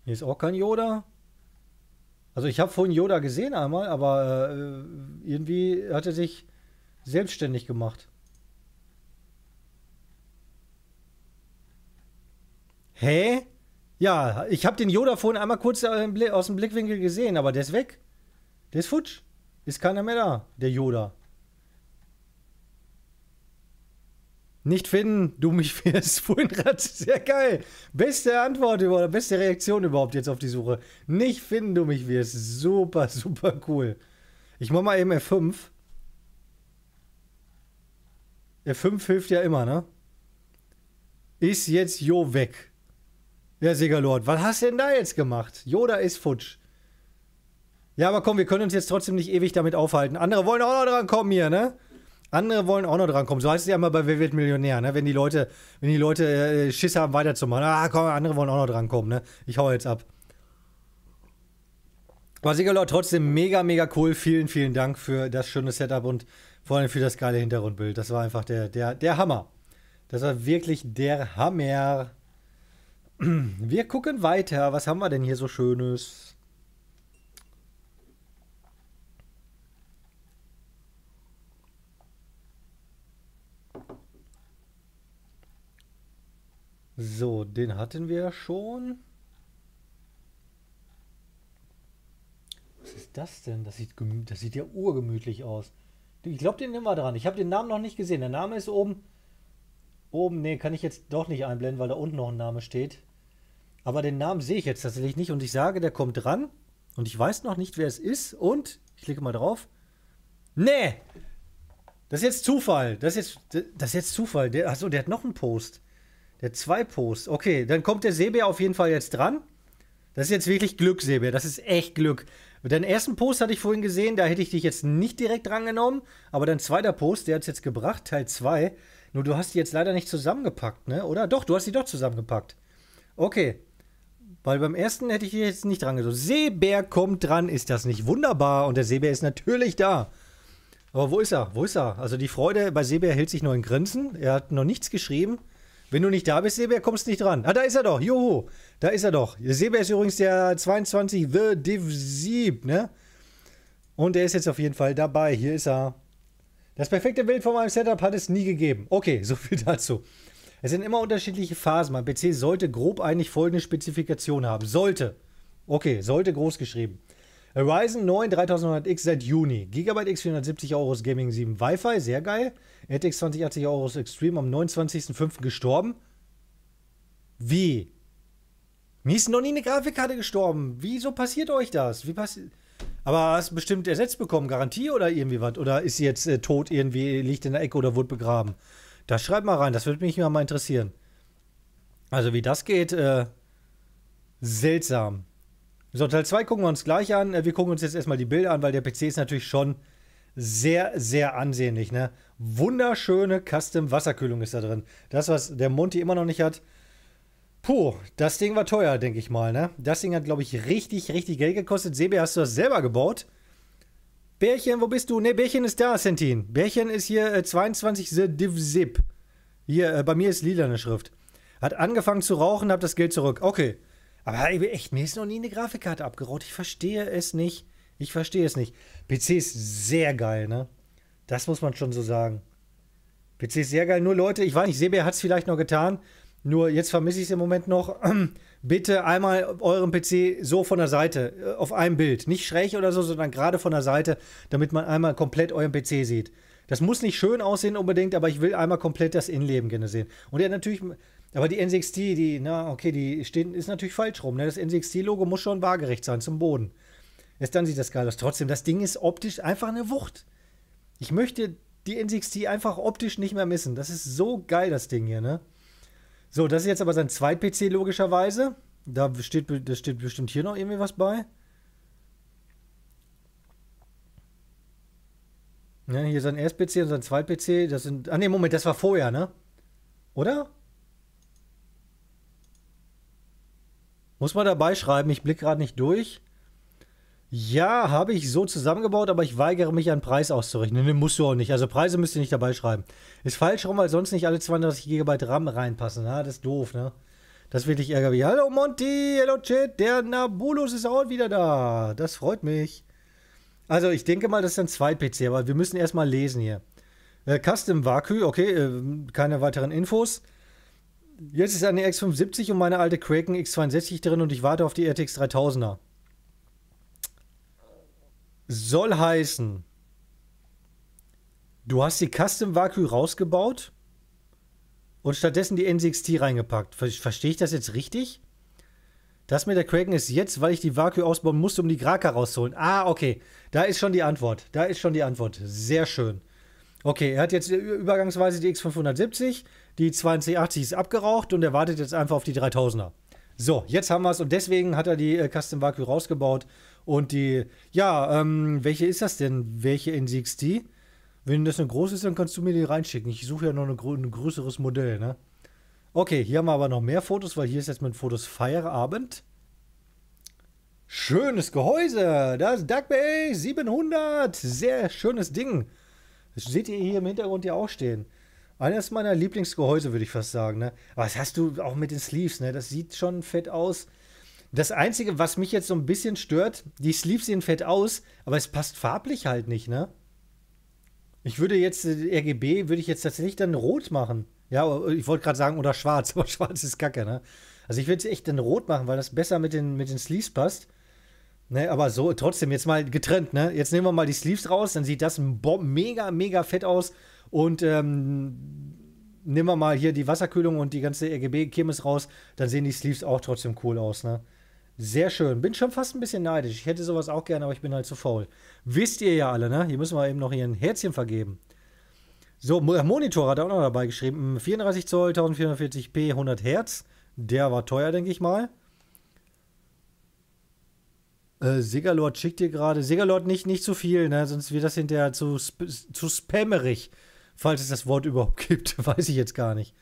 Hier ist auch kein Yoda. Also ich habe vorhin Yoda gesehen einmal, aber äh, irgendwie hat er sich selbstständig gemacht. Hä? Ja, ich habe den Yoda vorhin einmal kurz aus dem Blickwinkel gesehen, aber der ist weg. Der ist futsch. Ist keiner mehr da, der Yoda. Nicht finden, du mich wirst. Vorhin sehr geil. Beste Antwort oder beste Reaktion überhaupt jetzt auf die Suche. Nicht finden, du mich wirst. Super, super cool. Ich mach mal eben F5. F5 hilft ja immer, ne? Ist jetzt Jo weg. Ja, Siegerlord, was hast du denn da jetzt gemacht? Yoda ist futsch. Ja, aber komm, wir können uns jetzt trotzdem nicht ewig damit aufhalten. Andere wollen auch noch dran kommen hier, ne? Andere wollen auch noch dran kommen. So heißt es ja immer bei Wer wird Millionär, ne? Wenn die Leute, wenn die Leute äh, Schiss haben, weiterzumachen. Ah, komm, andere wollen auch noch dran kommen, ne? Ich hau jetzt ab. Aber Siegerlord, trotzdem mega, mega cool. Vielen, vielen Dank für das schöne Setup und vor allem für das geile Hintergrundbild. Das war einfach der, der, der Hammer. Das war wirklich der Hammer. Wir gucken weiter. Was haben wir denn hier so Schönes? So, den hatten wir schon. Was ist das denn? Das sieht, das sieht ja urgemütlich aus. Ich glaube, den nehmen wir dran. Ich habe den Namen noch nicht gesehen. Der Name ist oben. Oben, nee, kann ich jetzt doch nicht einblenden, weil da unten noch ein Name steht. Aber den Namen sehe ich jetzt tatsächlich nicht und ich sage, der kommt dran und ich weiß noch nicht, wer es ist und ich klicke mal drauf. Nee! Das ist jetzt Zufall. Das ist jetzt, das ist jetzt Zufall. Der, achso, der hat noch einen Post. Der hat zwei Posts. Okay, dann kommt der Seebär auf jeden Fall jetzt dran. Das ist jetzt wirklich Glück, Seebär. Das ist echt Glück. Deinen ersten Post hatte ich vorhin gesehen, da hätte ich dich jetzt nicht direkt drangenommen. Aber dein zweiter Post, der hat es jetzt gebracht, Teil 2. Nur du hast die jetzt leider nicht zusammengepackt, ne? Oder? Doch, du hast die doch zusammengepackt. Okay, Weil beim ersten hätte ich hier jetzt nicht dran gesucht. Seebär kommt dran, ist das nicht wunderbar? Und der Seebär ist natürlich da. Aber wo ist er? Wo ist er? Also die Freude bei Seebär hält sich nur in Grenzen. Er hat noch nichts geschrieben. Wenn du nicht da bist, Seebär, kommst du nicht dran. Ah, da ist er doch. Joho. Da ist er doch. Seebär ist übrigens der 22 The Div 7, ne? Und er ist jetzt auf jeden Fall dabei. Hier ist er. Das perfekte Bild von meinem Setup hat es nie gegeben. Okay, so viel dazu. Es sind immer unterschiedliche Phasen. Mein PC sollte grob eigentlich folgende Spezifikation haben. Sollte. Okay, sollte groß geschrieben. Ryzen 9 3900X seit Juni. Gigabyte X 470 Euro Gaming 7 Wi-Fi, sehr geil. RTX 2080 Euro Extreme am 29.05. gestorben. Wie? Mir ist noch nie eine Grafikkarte gestorben. Wieso passiert euch das? Wie passiert. Aber hast bestimmt ersetzt bekommen, Garantie oder irgendwie was? Oder ist sie jetzt äh, tot irgendwie, liegt in der Ecke oder wurde begraben? Das schreibt mal rein, das würde mich mal interessieren. Also wie das geht, äh, seltsam. So, Teil 2 gucken wir uns gleich an. Äh, wir gucken uns jetzt erstmal die Bilder an, weil der PC ist natürlich schon sehr, sehr ansehnlich. Ne? Wunderschöne Custom-Wasserkühlung ist da drin. Das, was der Monty immer noch nicht hat. Puh, das Ding war teuer, denke ich mal. Ne? Das Ding hat, glaube ich, richtig, richtig Geld gekostet. Sebi, hast du das selber gebaut? Bärchen, wo bist du? Ne, Bärchen ist da, Sentin. Bärchen ist hier äh, 22. Div Zip. Hier, äh, bei mir ist lila eine Schrift. Hat angefangen zu rauchen, hab das Geld zurück. Okay. Aber echt, mir ist noch nie eine Grafikkarte abgeraucht. Ich verstehe es nicht. Ich verstehe es nicht. PC ist sehr geil, ne? Das muss man schon so sagen. PC ist sehr geil. Nur Leute, ich weiß nicht, Sebi hat es vielleicht noch getan. Nur jetzt vermisse ich es im Moment noch. Bitte einmal euren PC so von der Seite, äh, auf einem Bild. Nicht schräg oder so, sondern gerade von der Seite, damit man einmal komplett euren PC sieht. Das muss nicht schön aussehen unbedingt, aber ich will einmal komplett das Innenleben gerne sehen. Und ja, natürlich, aber die NXT, die, na, okay, die stehen, ist natürlich falsch rum. Ne? Das NXT-Logo muss schon waagerecht sein zum Boden. Erst dann sieht das geil aus. Trotzdem, das Ding ist optisch einfach eine Wucht. Ich möchte die NXT einfach optisch nicht mehr missen. Das ist so geil, das Ding hier, ne? So, das ist jetzt aber sein Zweit-PC logischerweise. Da steht, das steht bestimmt hier noch irgendwie was bei. Ja, hier sein Erst-PC und sein Zweit-PC. Das sind. Ah, ne, Moment, das war vorher, ne? Oder? Muss man dabei schreiben, ich blicke gerade nicht durch. Ja, habe ich so zusammengebaut, aber ich weigere mich, einen Preis auszurechnen. Ne, musst du auch nicht. Also Preise müsst ihr nicht dabei schreiben. Ist falsch rum, weil sonst nicht alle 32 GB RAM reinpassen. Ja, das ist doof, ne? Das ist wirklich ärgerlich. Hallo Monty, hallo Chat, der Nabulus ist auch wieder da. Das freut mich. Also ich denke mal, das ist ein Zweit-PC, aber wir müssen erstmal lesen hier. Äh, Custom Vaku, okay, äh, keine weiteren Infos. Jetzt ist eine X570 und meine alte Kraken X62 drin und ich warte auf die RTX 3000er. Soll heißen, du hast die Custom Vaku rausgebaut und stattdessen die N6T reingepackt. Verstehe ich das jetzt richtig? Das mit der Kraken ist jetzt, weil ich die Vaku ausbauen musste, um die Graka rauszuholen. Ah, okay. Da ist schon die Antwort. Da ist schon die Antwort. Sehr schön. Okay, er hat jetzt übergangsweise die X570, die 2080 ist abgeraucht und er wartet jetzt einfach auf die 3000er. So, jetzt haben wir es und deswegen hat er die äh, Custom Vaku rausgebaut und die, ja, ähm, welche ist das denn? Welche N6T? Wenn das eine große ist, dann kannst du mir die reinschicken. Ich suche ja noch eine, ein größeres Modell, ne? Okay, hier haben wir aber noch mehr Fotos, weil hier ist jetzt mit Fotos Feierabend. Schönes Gehäuse. Das ist Bay 700. Sehr schönes Ding. Das seht ihr hier im Hintergrund ja auch stehen. Eines meiner Lieblingsgehäuse, würde ich fast sagen. Ne? Aber das hast du auch mit den Sleeves. Ne? Das sieht schon fett aus. Das Einzige, was mich jetzt so ein bisschen stört, die Sleeves sehen fett aus, aber es passt farblich halt nicht, ne? Ich würde jetzt, äh, RGB würde ich jetzt tatsächlich dann rot machen. Ja, ich wollte gerade sagen, oder schwarz, aber schwarz ist kacke, ne? Also ich würde es echt dann rot machen, weil das besser mit den, mit den Sleeves passt. Ne, aber so, trotzdem, jetzt mal getrennt, ne? Jetzt nehmen wir mal die Sleeves raus, dann sieht das mega, mega fett aus. Und ähm, nehmen wir mal hier die Wasserkühlung und die ganze RGB-Kirmes raus, dann sehen die Sleeves auch trotzdem cool aus, ne? Sehr schön. Bin schon fast ein bisschen neidisch. Ich hätte sowas auch gerne, aber ich bin halt zu faul. Wisst ihr ja alle, ne? Hier müssen wir eben noch hier ein Herzchen vergeben. So, Monitor hat er auch noch dabei geschrieben. 34 Zoll, 1440p, 100 Hertz. Der war teuer, denke ich mal. Äh, Segalord schickt dir gerade. Segalord nicht, nicht zu viel, ne? Sonst wird das hinterher zu, sp zu spammerig. Falls es das Wort überhaupt gibt. Weiß ich jetzt gar nicht.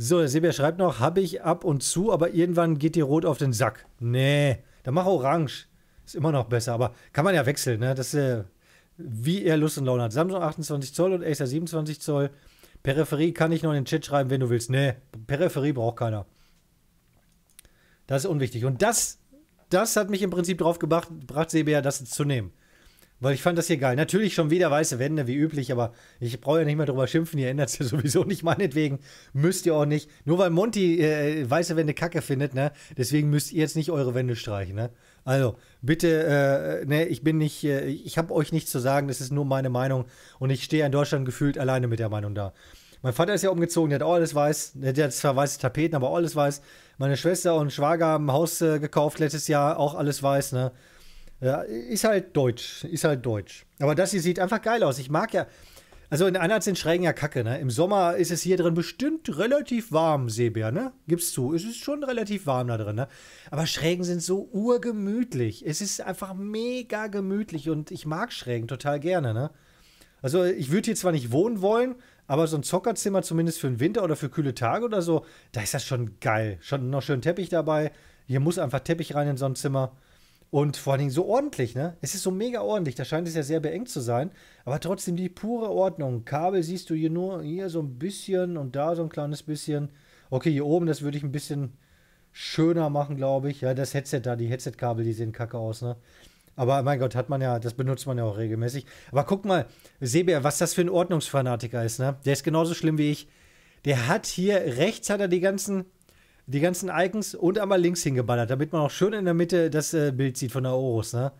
So, der Sebier schreibt noch, habe ich ab und zu, aber irgendwann geht die rot auf den Sack. Nee, dann mach orange. Ist immer noch besser, aber kann man ja wechseln, ne? Das äh, wie er Lust und Laune hat. Samsung 28 Zoll und Acer 27 Zoll. Peripherie kann ich noch in den Chat schreiben, wenn du willst. Nee, Peripherie braucht keiner. Das ist unwichtig. Und das, das hat mich im Prinzip drauf gebracht, gebracht Sebia, das zu nehmen. Weil ich fand das hier geil. Natürlich schon wieder weiße Wände, wie üblich, aber ich brauche ja nicht mehr drüber schimpfen. Ihr ändert es ja sowieso nicht, meinetwegen. Müsst ihr auch nicht. Nur weil Monty äh, weiße Wände kacke findet, ne? Deswegen müsst ihr jetzt nicht eure Wände streichen, ne? Also, bitte, äh, ne, ich bin nicht, äh, ich habe euch nichts zu sagen, das ist nur meine Meinung und ich stehe in Deutschland gefühlt alleine mit der Meinung da. Mein Vater ist ja umgezogen, der hat auch alles weiß, der hat zwar weiße Tapeten, aber auch alles weiß. Meine Schwester und Schwager haben ein Haus äh, gekauft letztes Jahr, auch alles weiß, ne? Ja, ist halt deutsch, ist halt deutsch. Aber das hier sieht einfach geil aus. Ich mag ja, also in einer sind Schrägen ja kacke, ne? Im Sommer ist es hier drin bestimmt relativ warm, Seebär, ne? Gib's zu. Es ist schon relativ warm da drin, ne? Aber Schrägen sind so urgemütlich. Es ist einfach mega gemütlich und ich mag Schrägen total gerne, ne? Also ich würde hier zwar nicht wohnen wollen, aber so ein Zockerzimmer zumindest für den Winter oder für kühle Tage oder so, da ist das schon geil. Schon noch schön Teppich dabei. Hier muss einfach Teppich rein in so ein Zimmer. Und vor allen Dingen so ordentlich, ne? Es ist so mega ordentlich. Da scheint es ja sehr beengt zu sein. Aber trotzdem die pure Ordnung. Kabel siehst du hier nur hier so ein bisschen und da so ein kleines bisschen. Okay, hier oben, das würde ich ein bisschen schöner machen, glaube ich. Ja, das Headset da, die Headset-Kabel, die sehen kacke aus, ne? Aber mein Gott, hat man ja, das benutzt man ja auch regelmäßig. Aber guck mal, Seber, was das für ein Ordnungsfanatiker ist, ne? Der ist genauso schlimm wie ich. Der hat hier rechts hat er die ganzen die ganzen Icons und einmal links hingeballert, damit man auch schön in der Mitte das äh, Bild sieht von der Orus, ne?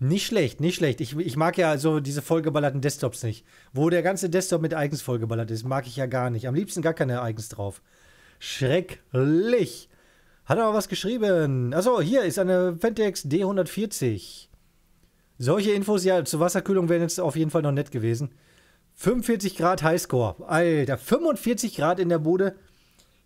Nicht schlecht, nicht schlecht. Ich, ich mag ja so diese vollgeballerten Desktops nicht. Wo der ganze Desktop mit Icons vollgeballert ist, mag ich ja gar nicht. Am liebsten gar keine Icons drauf. Schrecklich. Hat er mal was geschrieben? Achso, hier ist eine Fentex D140. Solche Infos, ja, zur Wasserkühlung wären jetzt auf jeden Fall noch nett gewesen. 45 Grad Highscore. Alter, 45 Grad in der Bude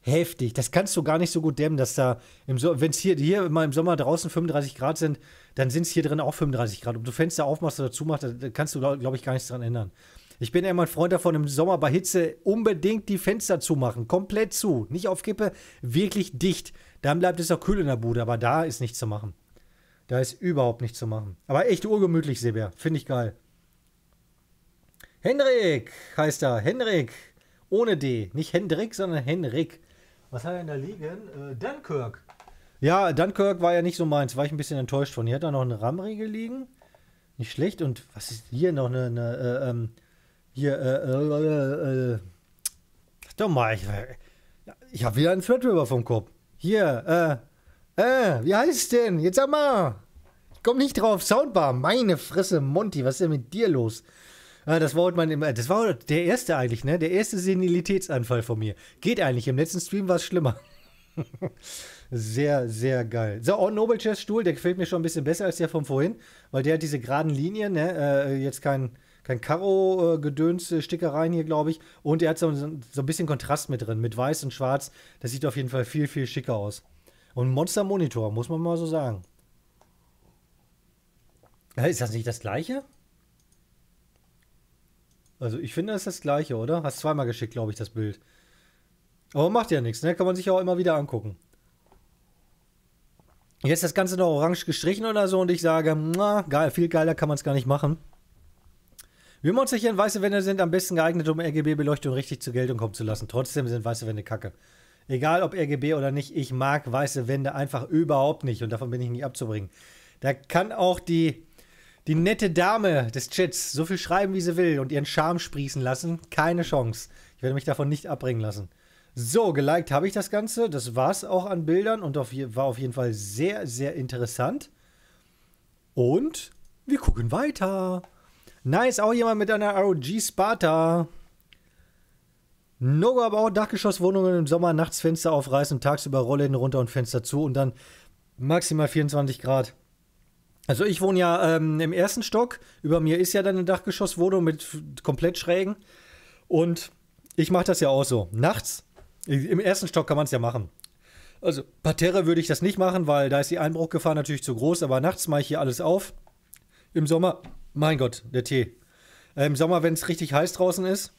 heftig. Das kannst du gar nicht so gut dämmen, dass da, so wenn es hier, hier mal im Sommer draußen 35 Grad sind, dann sind es hier drin auch 35 Grad. Ob du Fenster aufmachst oder zumachst, da kannst du, glaube glaub ich, gar nichts dran ändern. Ich bin immer ein Freund davon, im Sommer bei Hitze unbedingt die Fenster zumachen. Komplett zu. Nicht auf Kippe, wirklich dicht. Dann bleibt es auch kühl in der Bude, aber da ist nichts zu machen. Da ist überhaupt nichts zu machen. Aber echt urgemütlich, Seber. Finde ich geil. Henrik heißt er. Henrik. Ohne D. Nicht Hendrik, sondern Henrik. Was hat er denn da liegen? Äh, Dunkirk. Ja, Dunkirk war ja nicht so meins, war ich ein bisschen enttäuscht von. Hier hat er noch eine RAM-Riegel liegen. Nicht schlecht. Und was ist hier noch eine, eine äh, ähm, hier, äh, äh, äh, doch mal, ich, ich habe wieder einen Threadripper vom Kopf. Hier, äh, äh, wie heißt denn? Jetzt sag mal. Ich komm nicht drauf. Soundbar. Meine Fresse, Monty, was ist denn mit dir los? Ah, das war mein, das war der erste eigentlich, ne? Der erste Senilitätsanfall von mir. Geht eigentlich. Im letzten Stream war es schlimmer. sehr, sehr geil. So, auch Noble Chess Stuhl, der gefällt mir schon ein bisschen besser als der von vorhin, weil der hat diese geraden Linien, ne? Äh, jetzt kein, kein Karo-Gedöns, äh, Stickereien hier, glaube ich. Und er hat so, so, ein bisschen Kontrast mit drin, mit weiß und schwarz. Das sieht auf jeden Fall viel, viel schicker aus. Und Monster Monitor, muss man mal so sagen. Ist das nicht das gleiche? Also ich finde, das ist das gleiche, oder? Hast zweimal geschickt, glaube ich, das Bild. Aber macht ja nichts, ne? Kann man sich auch immer wieder angucken. Jetzt das Ganze noch orange gestrichen oder so und ich sage, na, geil, viel geiler kann man es gar nicht machen. Wir Monsterchen weiße Wände sind am besten geeignet, um RGB-Beleuchtung richtig zur Geltung kommen zu lassen. Trotzdem sind weiße Wände kacke. Egal ob RGB oder nicht, ich mag weiße Wände einfach überhaupt nicht und davon bin ich nicht abzubringen. Da kann auch die die nette Dame des Chats so viel schreiben, wie sie will und ihren Charme sprießen lassen. Keine Chance. Ich werde mich davon nicht abbringen lassen. So, geliked habe ich das Ganze. Das war es auch an Bildern und auf, war auf jeden Fall sehr, sehr interessant. Und wir gucken weiter. Nice, auch jemand mit einer ROG Sparta. No aber auch Dachgeschosswohnungen im Sommer nachts Fenster aufreißen, tagsüber Rollläden runter und Fenster zu und dann maximal 24 Grad. Also ich wohne ja ähm, im ersten Stock. Über mir ist ja dann eine Dachgeschosswohnung mit komplett Schrägen. Und ich mache das ja auch so. Nachts, im ersten Stock kann man es ja machen. Also Parterre würde ich das nicht machen, weil da ist die Einbruchgefahr natürlich zu groß. Aber nachts mache ich hier alles auf. Im Sommer, mein Gott, der Tee. Äh, Im Sommer, wenn es richtig heiß draußen ist,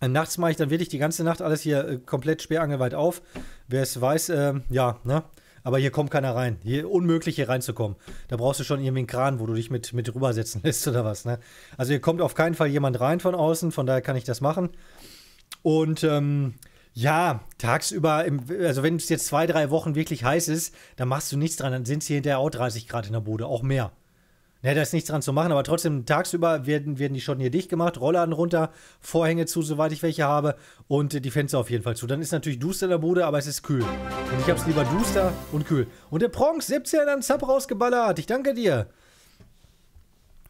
Äh, nachts mache ich dann wirklich die ganze Nacht alles hier äh, komplett sperrangelweit auf. Wer es weiß, äh, ja, ne? Aber hier kommt keiner rein. Hier unmöglich hier reinzukommen. Da brauchst du schon irgendwie einen Kran, wo du dich mit, mit rübersetzen lässt oder was, ne? Also hier kommt auf keinen Fall jemand rein von außen, von daher kann ich das machen. Und ähm, ja, tagsüber, im, also wenn es jetzt zwei, drei Wochen wirklich heiß ist, dann machst du nichts dran, dann sind es hier hinterher auch 30 Grad in der Bude, auch mehr. Ja, da ist nichts dran zu machen, aber trotzdem tagsüber werden, werden die schon hier dicht gemacht, Rollladen runter, Vorhänge zu, soweit ich welche habe und die Fenster auf jeden Fall zu. Dann ist natürlich duster in der Bude, aber es ist kühl. Und ich habe es lieber duster und kühl. Und der Pronx 17 an Sub rausgeballert. Ich danke dir.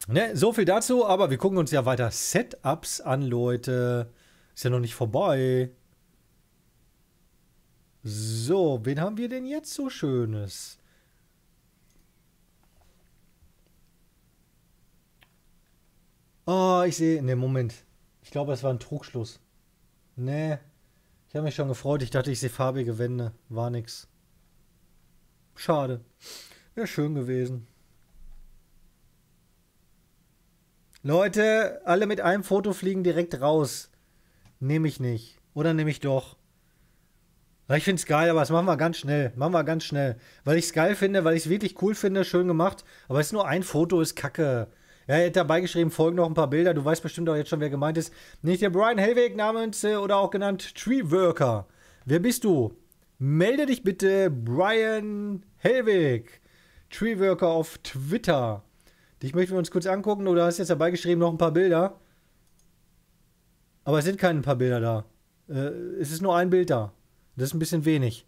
Ne, so viel dazu, aber wir gucken uns ja weiter Setups an, Leute. Ist ja noch nicht vorbei. So, wen haben wir denn jetzt so Schönes? Oh, ich sehe. Ne, Moment. Ich glaube, es war ein Trugschluss. Nee. Ich habe mich schon gefreut. Ich dachte, ich sehe farbige Wände. War nix. Schade. Wäre schön gewesen. Leute, alle mit einem Foto fliegen direkt raus. Nehme ich nicht. Oder nehme ich doch. Ich finde es geil, aber das machen wir ganz schnell. Machen wir ganz schnell. Weil ich es geil finde, weil ich es wirklich cool finde, schön gemacht. Aber es ist nur ein Foto, ist kacke. Ja, er hat dabei geschrieben, folgen noch ein paar Bilder. Du weißt bestimmt auch jetzt schon, wer gemeint ist. Nicht der Brian Hellweg namens äh, oder auch genannt Treeworker. Wer bist du? Melde dich bitte, Brian Hellweg. Treeworker auf Twitter. Dich möchten wir uns kurz angucken. Oder hast jetzt dabei geschrieben, noch ein paar Bilder? Aber es sind keine paar Bilder da. Äh, es ist nur ein Bild da. Das ist ein bisschen wenig.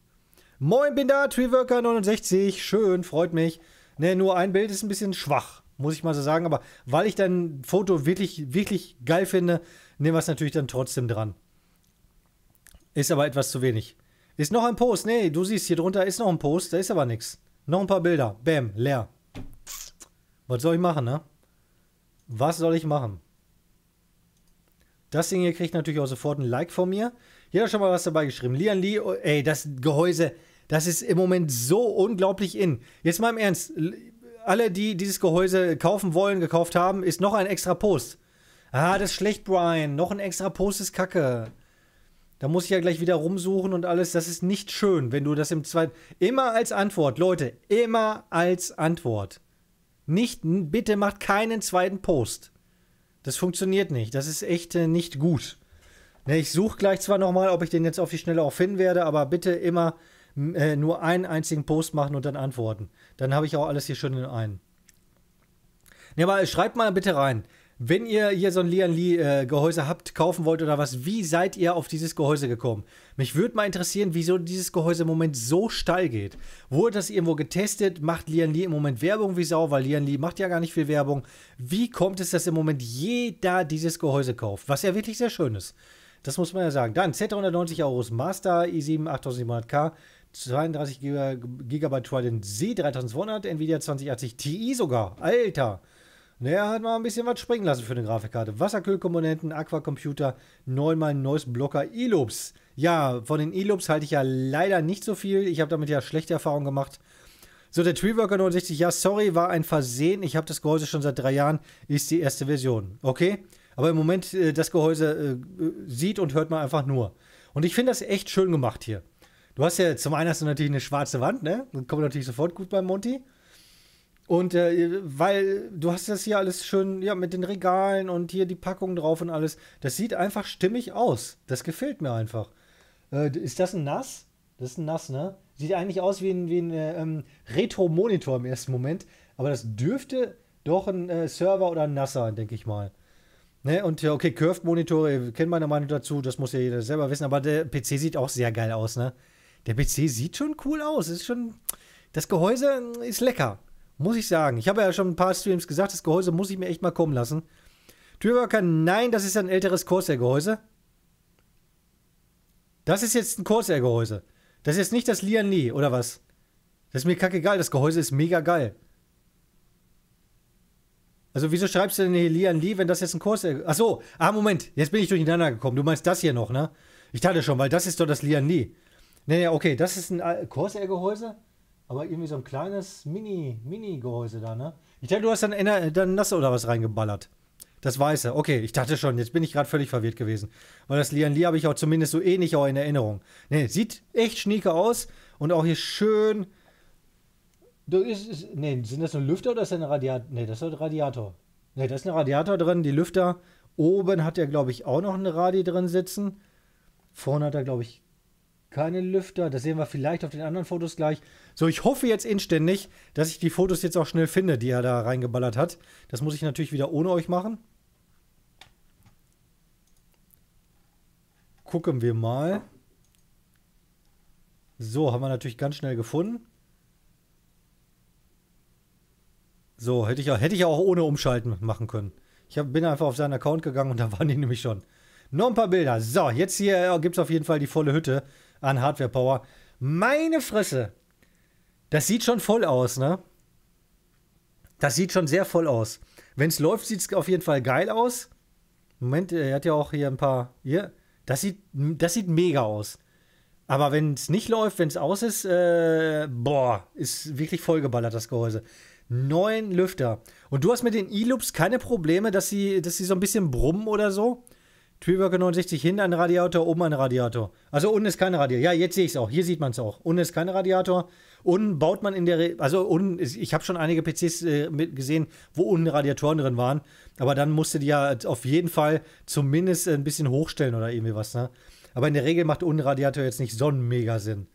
Moin, bin da, Treeworker69. Schön, freut mich. Ne, nur ein Bild ist ein bisschen schwach muss ich mal so sagen. Aber weil ich dein Foto wirklich, wirklich geil finde, nehmen wir es natürlich dann trotzdem dran. Ist aber etwas zu wenig. Ist noch ein Post. Nee, du siehst, hier drunter ist noch ein Post, da ist aber nichts. Noch ein paar Bilder. Bäm, leer. Was soll ich machen, ne? Was soll ich machen? Das Ding hier kriegt natürlich auch sofort ein Like von mir. Hier hat schon mal was dabei geschrieben. Lian Lee, oh, ey, das Gehäuse, das ist im Moment so unglaublich in. Jetzt mal im Ernst, alle, die dieses Gehäuse kaufen wollen, gekauft haben, ist noch ein extra Post. Ah, das ist schlecht, Brian. Noch ein extra Post ist kacke. Da muss ich ja gleich wieder rumsuchen und alles. Das ist nicht schön, wenn du das im zweiten. Immer als Antwort, Leute. Immer als Antwort. Nicht, bitte macht keinen zweiten Post. Das funktioniert nicht. Das ist echt äh, nicht gut. Ne, ich suche gleich zwar nochmal, ob ich den jetzt auf die Schnelle auch finden werde, aber bitte immer äh, nur einen einzigen Post machen und dann antworten. Dann habe ich auch alles hier schön in einen. Ne, aber schreibt mal bitte rein. Wenn ihr hier so ein Lian Lee äh, Gehäuse habt, kaufen wollt oder was, wie seid ihr auf dieses Gehäuse gekommen? Mich würde mal interessieren, wieso dieses Gehäuse im Moment so steil geht. Wurde das irgendwo getestet? Macht Lian Lee im Moment Werbung wie Sau? Weil Lian Lee macht ja gar nicht viel Werbung. Wie kommt es, dass im Moment jeder dieses Gehäuse kauft? Was ja wirklich sehr schön ist. Das muss man ja sagen. Dann Z190 Euros Master i7 8700K 32 GB Trident Z 3200, Nvidia 2080 Ti sogar. Alter! Naja, hat mal ein bisschen was springen lassen für eine Grafikkarte. Wasserkühlkomponenten, Aquacomputer, 9x Noise Blocker, E-Loops. Ja, von den E-Loops halte ich ja leider nicht so viel. Ich habe damit ja schlechte Erfahrungen gemacht. So, der Treeworker 69, ja, sorry, war ein Versehen. Ich habe das Gehäuse schon seit drei Jahren. Ist die erste Version. Okay? Aber im Moment, äh, das Gehäuse äh, sieht und hört man einfach nur. Und ich finde das echt schön gemacht hier. Du hast ja, zum einen hast du natürlich eine schwarze Wand, ne? Das kommt natürlich sofort gut beim Monty. Und äh, weil du hast das hier alles schön, ja, mit den Regalen und hier die Packung drauf und alles. Das sieht einfach stimmig aus. Das gefällt mir einfach. Äh, ist das ein Nass? Das ist ein Nass, ne? Sieht eigentlich aus wie ein, wie ein äh, ähm, Retro-Monitor im ersten Moment. Aber das dürfte doch ein äh, Server oder ein NAS sein, denke ich mal. Ne? Und ja, okay, Curved-Monitore, kennen meine Meinung dazu, das muss ja jeder selber wissen. Aber der PC sieht auch sehr geil aus, ne? Der PC sieht schon cool aus. Ist schon. Das Gehäuse ist lecker. Muss ich sagen. Ich habe ja schon ein paar Streams gesagt, das Gehäuse muss ich mir echt mal kommen lassen. Türworker, nein, das ist ein älteres Corsair-Gehäuse. Das ist jetzt ein Corsair-Gehäuse. Das ist jetzt nicht das Lian Lee, oder was? Das ist mir kackegal. Das Gehäuse ist mega geil. Also, wieso schreibst du denn hier Lian Lee, wenn das jetzt ein Corsair. Achso, ah, Moment. Jetzt bin ich durcheinander gekommen. Du meinst das hier noch, ne? Ich dachte schon, weil das ist doch das Lian Lee. Nee, nee, okay, das ist ein Corsair-Gehäuse, aber irgendwie so ein kleines Mini-Gehäuse Mini da, ne? Ich denke, du hast dann, in, dann nasse oder was reingeballert. Das Weiße. Okay, ich dachte schon, jetzt bin ich gerade völlig verwirrt gewesen. Weil das Lian Li habe ich auch zumindest so ähnlich auch in Erinnerung. Ne, sieht echt schnieke aus und auch hier schön. Ist, ne, sind das nur Lüfter oder ist das ein Radiator? Ne, das ist ein Radiator. Ne, da ist ein Radiator drin, die Lüfter. Oben hat er, glaube ich, auch noch eine Radi drin sitzen. Vorne hat er, glaube ich, keine Lüfter. Das sehen wir vielleicht auf den anderen Fotos gleich. So, ich hoffe jetzt inständig, dass ich die Fotos jetzt auch schnell finde, die er da reingeballert hat. Das muss ich natürlich wieder ohne euch machen. Gucken wir mal. So, haben wir natürlich ganz schnell gefunden. So, hätte ich, hätte ich auch ohne Umschalten machen können. Ich hab, bin einfach auf seinen Account gegangen und da waren die nämlich schon. Noch ein paar Bilder. So, jetzt hier gibt es auf jeden Fall die volle Hütte an Hardware Power. Meine Fresse. Das sieht schon voll aus, ne? Das sieht schon sehr voll aus. Wenn es läuft, sieht es auf jeden Fall geil aus. Moment, er hat ja auch hier ein paar. Hier. Das sieht, das sieht mega aus. Aber wenn es nicht läuft, wenn es aus ist, äh, boah, ist wirklich vollgeballert das Gehäuse. Neun Lüfter. Und du hast mit den E-Loops keine Probleme, dass sie, dass sie so ein bisschen brummen oder so? Treeworker 69 hinten ein Radiator, oben ein Radiator. Also unten ist kein Radiator. Ja, jetzt sehe ich es auch. Hier sieht man es auch. Unten ist kein Radiator. Unten baut man in der, Re also unten, ist, ich habe schon einige PCs äh, gesehen, wo unten Radiatoren drin waren. Aber dann musste die ja auf jeden Fall zumindest ein bisschen hochstellen oder irgendwie was. Ne? Aber in der Regel macht unten Radiator jetzt nicht so einen mega Sinn.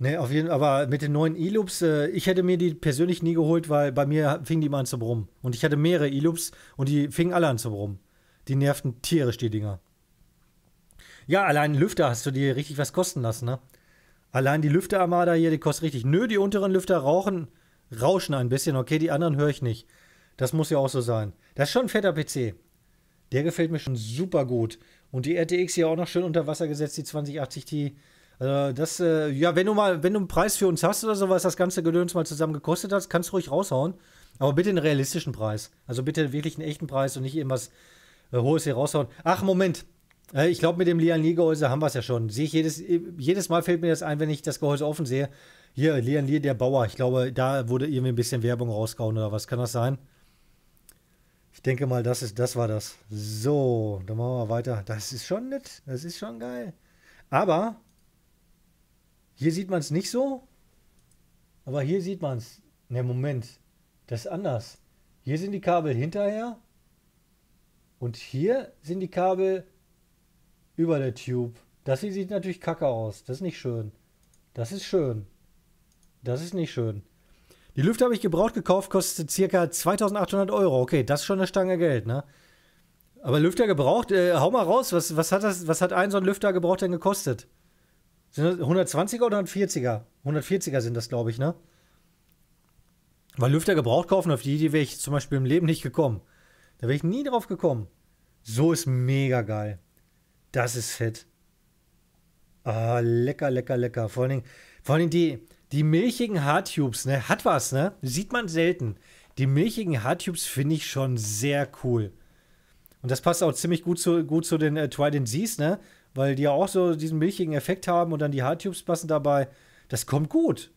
Ne, auf jeden Fall, aber mit den neuen E-Loops, äh, ich hätte mir die persönlich nie geholt, weil bei mir fingen die mal an zu brummen. Und ich hatte mehrere E-Loops und die fingen alle an zu brummen. Die nervten tierisch, die Dinger. Ja, allein Lüfter hast du dir richtig was kosten lassen, ne? Allein die Lüfterarmada hier, die kostet richtig. Nö, die unteren Lüfter rauchen, rauschen ein bisschen. Okay, die anderen höre ich nicht. Das muss ja auch so sein. Das ist schon ein fetter PC. Der gefällt mir schon super gut. Und die RTX hier auch noch schön unter Wasser gesetzt, die 2080 Ti. Also das, äh, ja, wenn du mal, wenn du einen Preis für uns hast oder so, was das ganze Gedöns mal zusammen gekostet hat, kannst du ruhig raushauen. Aber bitte einen realistischen Preis. Also bitte wirklich einen echten Preis und nicht irgendwas äh, hier raushauen. Ach, Moment. Äh, ich glaube, mit dem Lian Lee-Gehäuse haben wir es ja schon. Sehe ich jedes, jedes Mal fällt mir das ein, wenn ich das Gehäuse offen sehe. Hier, Lian Lee, der Bauer. Ich glaube, da wurde irgendwie ein bisschen Werbung rausgehauen oder was. Kann das sein? Ich denke mal, das, ist, das war das. So, dann machen wir weiter. Das ist schon nett. Das ist schon geil. Aber hier sieht man es nicht so. Aber hier sieht man es. Ne, Moment. Das ist anders. Hier sind die Kabel hinterher und hier sind die Kabel über der Tube. Das hier sieht natürlich kacke aus. Das ist nicht schön. Das ist schön. Das ist nicht schön. Die Lüfter habe ich gebraucht gekauft, kostet circa 2800 Euro. Okay, das ist schon eine Stange Geld, ne? Aber Lüfter gebraucht, äh, hau mal raus, was, was, hat das, was hat ein so ein Lüfter gebraucht denn gekostet? Sind das 120er oder 140er? 140er sind das, glaube ich, ne? Weil Lüfter gebraucht kaufen, auf die, die wäre ich zum Beispiel im Leben nicht gekommen. Da wäre ich nie drauf gekommen. So ist mega geil. Das ist fett. Ah, lecker, lecker, lecker. Vor allen Dingen, vor allen Dingen die, die milchigen Hardtubes, ne? Hat was, ne? Sieht man selten. Die milchigen Hardtubes finde ich schon sehr cool. Und das passt auch ziemlich gut zu, gut zu den äh, Trident Z's, ne? Weil die ja auch so diesen milchigen Effekt haben und dann die Hardtubes passen dabei. Das kommt gut.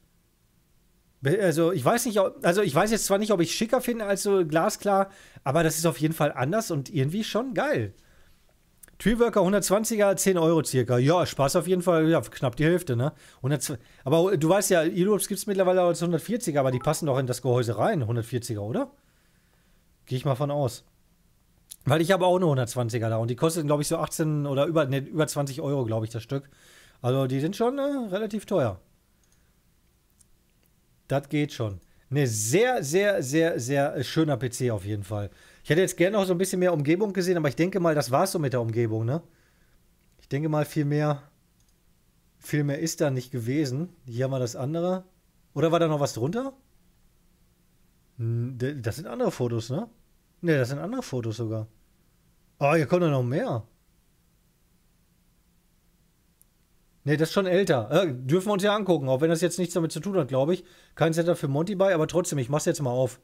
Also ich weiß nicht, also ich weiß jetzt zwar nicht, ob ich schicker finde als so glasklar, aber das ist auf jeden Fall anders und irgendwie schon geil. Treeworker 120er, 10 Euro circa. Ja, Spaß auf jeden Fall, ja, knapp die Hälfte, ne? 100, aber du weißt ja, E-Loops gibt es mittlerweile als 140er, aber die passen doch in das Gehäuse rein, 140er, oder? Gehe ich mal von aus. Weil ich habe auch eine 120er da und die kosten, glaube ich, so 18 oder über, ne, über 20 Euro, glaube ich, das Stück. Also die sind schon äh, relativ teuer. Das geht schon. Ne, sehr, sehr, sehr, sehr schöner PC auf jeden Fall. Ich hätte jetzt gerne noch so ein bisschen mehr Umgebung gesehen, aber ich denke mal, das war es so mit der Umgebung, ne? Ich denke mal, viel mehr, viel mehr ist da nicht gewesen. Hier haben wir das andere. Oder war da noch was drunter? Hm, das sind andere Fotos, ne? Ne, das sind andere Fotos sogar. Oh, hier kommt noch mehr. Ne, das ist schon älter. Äh, dürfen wir uns ja angucken, auch wenn das jetzt nichts damit zu tun hat, glaube ich. Kein Setup für Monty bei, aber trotzdem, ich mach's jetzt mal auf.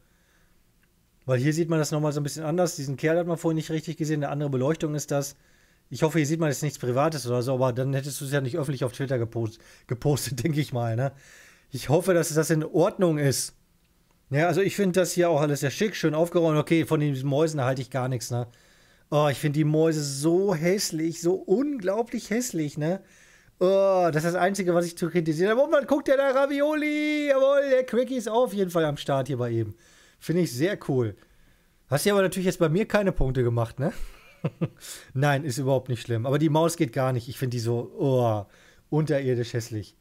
Weil hier sieht man das nochmal so ein bisschen anders. Diesen Kerl hat man vorhin nicht richtig gesehen, eine andere Beleuchtung ist das. Ich hoffe, hier sieht man jetzt nichts Privates oder so, aber dann hättest du es ja nicht öffentlich auf Twitter gepost, gepostet, denke ich mal, ne? Ich hoffe, dass das in Ordnung ist. Ja, also ich finde das hier auch alles sehr schick, schön aufgeräumt. Okay, von den Mäusen halte ich gar nichts, ne? Oh, ich finde die Mäuse so hässlich, so unglaublich hässlich, ne? Oh, das ist das Einzige, was ich zu kritisieren habe. Oh, man guckt ja da Ravioli. Jawohl, der Quickie ist auf jeden Fall am Start hier bei ihm. Finde ich sehr cool. Hast du aber natürlich jetzt bei mir keine Punkte gemacht, ne? Nein, ist überhaupt nicht schlimm. Aber die Maus geht gar nicht. Ich finde die so oh, unterirdisch hässlich.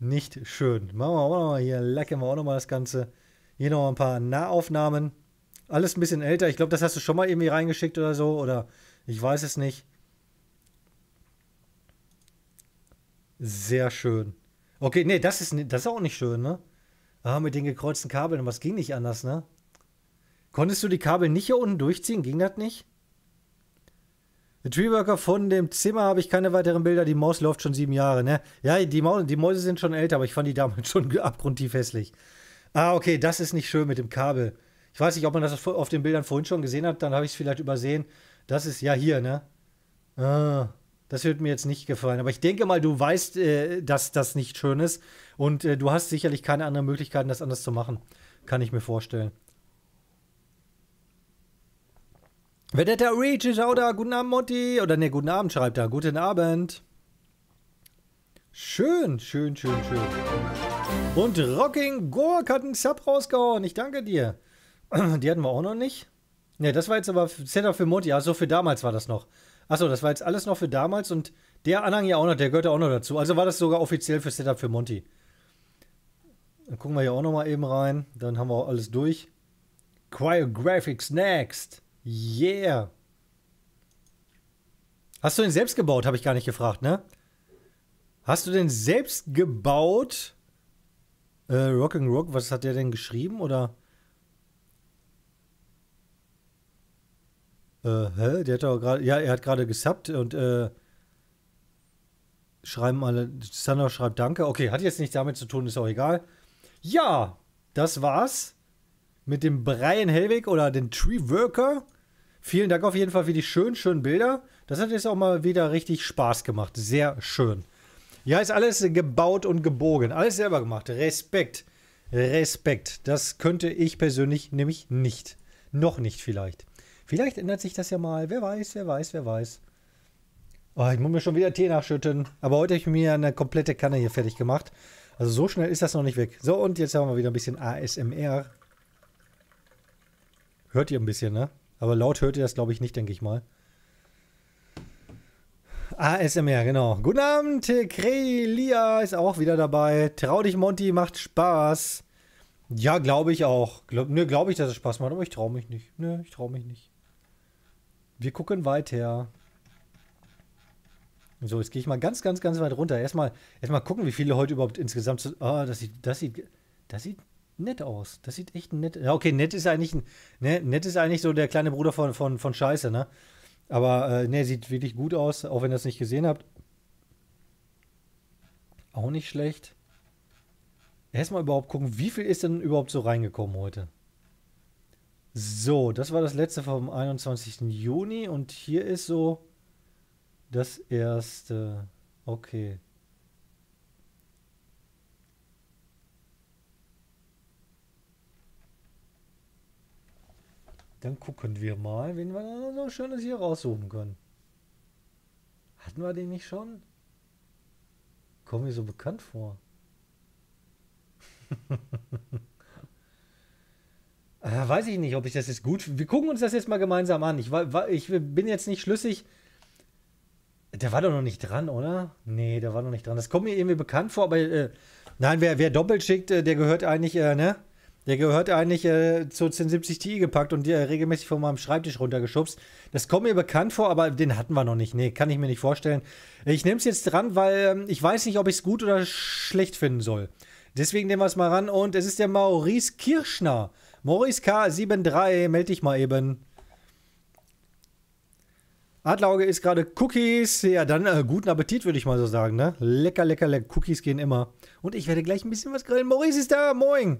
Nicht schön. Machen wir auch nochmal hier, lecken wir auch nochmal das Ganze. Hier noch ein paar Nahaufnahmen. Alles ein bisschen älter. Ich glaube, das hast du schon mal irgendwie reingeschickt oder so. Oder ich weiß es nicht. Sehr schön. Okay, nee, das ist, das ist auch nicht schön, ne? Ah, mit den gekreuzten Kabeln. Aber es ging nicht anders, ne? Konntest du die Kabel nicht hier unten durchziehen? Ging das nicht? Der Treeworker von dem Zimmer habe ich keine weiteren Bilder. Die Maus läuft schon sieben Jahre, ne? Ja, die, Maus, die Mäuse sind schon älter, aber ich fand die damals schon abgrundtief hässlich. Ah, okay, das ist nicht schön mit dem Kabel. Ich weiß nicht, ob man das auf den Bildern vorhin schon gesehen hat, dann habe ich es vielleicht übersehen. Das ist ja hier, ne? Ah, das wird mir jetzt nicht gefallen. Aber ich denke mal, du weißt, äh, dass das nicht schön ist. Und äh, du hast sicherlich keine anderen Möglichkeiten, das anders zu machen. Kann ich mir vorstellen. Vedetta Reach auch da. Guten Abend, Monty. Oder ne, guten Abend schreibt er. Guten Abend. Schön, schön, schön, schön. Und Rocking Gork hat einen Sub rausgehauen. Ich danke dir. Die hatten wir auch noch nicht. Ne, das war jetzt aber Setup für Monty. Achso, für damals war das noch. Achso, das war jetzt alles noch für damals und der Anhang ja auch noch, der gehört auch noch dazu. Also war das sogar offiziell für Setup für Monty. Dann gucken wir hier auch noch mal eben rein. Dann haben wir auch alles durch. Cryographics next. Yeah. Hast du den selbst gebaut? Habe ich gar nicht gefragt, ne? Hast du den selbst gebaut? Äh, Rock, was hat der denn geschrieben? Oder? Äh, hä? Der hat doch gerade. Ja, er hat gerade gesubbt und äh, schreiben alle. Sander schreibt Danke. Okay, hat jetzt nichts damit zu tun, ist auch egal. Ja, das war's mit dem Brian Helwig oder den Tree Worker. Vielen Dank auf jeden Fall für die schönen, schönen Bilder. Das hat jetzt auch mal wieder richtig Spaß gemacht. Sehr schön. Ja, ist alles gebaut und gebogen. Alles selber gemacht. Respekt. Respekt. Das könnte ich persönlich nämlich nicht. Noch nicht vielleicht. Vielleicht ändert sich das ja mal. Wer weiß, wer weiß, wer weiß. Oh, ich muss mir schon wieder Tee nachschütten. Aber heute habe ich mir eine komplette Kanne hier fertig gemacht. Also so schnell ist das noch nicht weg. So, und jetzt haben wir wieder ein bisschen ASMR. Hört ihr ein bisschen, ne? Aber laut hört ihr das, glaube ich, nicht, denke ich mal. ASMR, genau. Guten Abend, Krelia ist auch wieder dabei. Trau dich, Monty, macht Spaß. Ja, glaube ich auch. Glaub, ne, glaube ich, dass es Spaß macht, aber ich traue mich nicht. Ne, ich traue mich nicht. Wir gucken weiter. So, jetzt gehe ich mal ganz, ganz, ganz weit runter. Erstmal, erstmal gucken, wie viele heute überhaupt insgesamt. Zu, oh, das sieht, das sieht, das sieht nett aus. Das sieht echt nett. Ja, okay, nett ist eigentlich, ne, nett ist eigentlich so der kleine Bruder von, von, von Scheiße, ne? Aber äh, ne, sieht wirklich gut aus, auch wenn ihr es nicht gesehen habt. Auch nicht schlecht. Erstmal überhaupt gucken, wie viel ist denn überhaupt so reingekommen heute? So, das war das letzte vom 21. Juni und hier ist so das erste. Okay. Dann gucken wir mal, wen wir so schönes hier raussuchen können. Hatten wir den nicht schon? Kommen mir so bekannt vor. äh, weiß ich nicht, ob ich das jetzt gut. Wir gucken uns das jetzt mal gemeinsam an. Ich, ich bin jetzt nicht schlüssig. Der war doch noch nicht dran, oder? Nee, der war noch nicht dran. Das kommt mir irgendwie bekannt vor, aber äh, nein, wer, wer doppelt schickt, äh, der gehört eigentlich, äh, ne? Der gehört eigentlich äh, zur 1070 Ti gepackt und äh, regelmäßig von meinem Schreibtisch runtergeschubst. Das kommt mir bekannt vor, aber den hatten wir noch nicht. Nee, kann ich mir nicht vorstellen. Ich nehme es jetzt dran, weil äh, ich weiß nicht, ob ich es gut oder schlecht finden soll. Deswegen nehmen wir es mal ran und es ist der Maurice Kirschner. Maurice K73, melde dich mal eben. Adlauge ist gerade Cookies. Ja, dann äh, guten Appetit, würde ich mal so sagen, ne? Lecker, lecker, lecker. Cookies gehen immer. Und ich werde gleich ein bisschen was grillen. Maurice ist da, moin.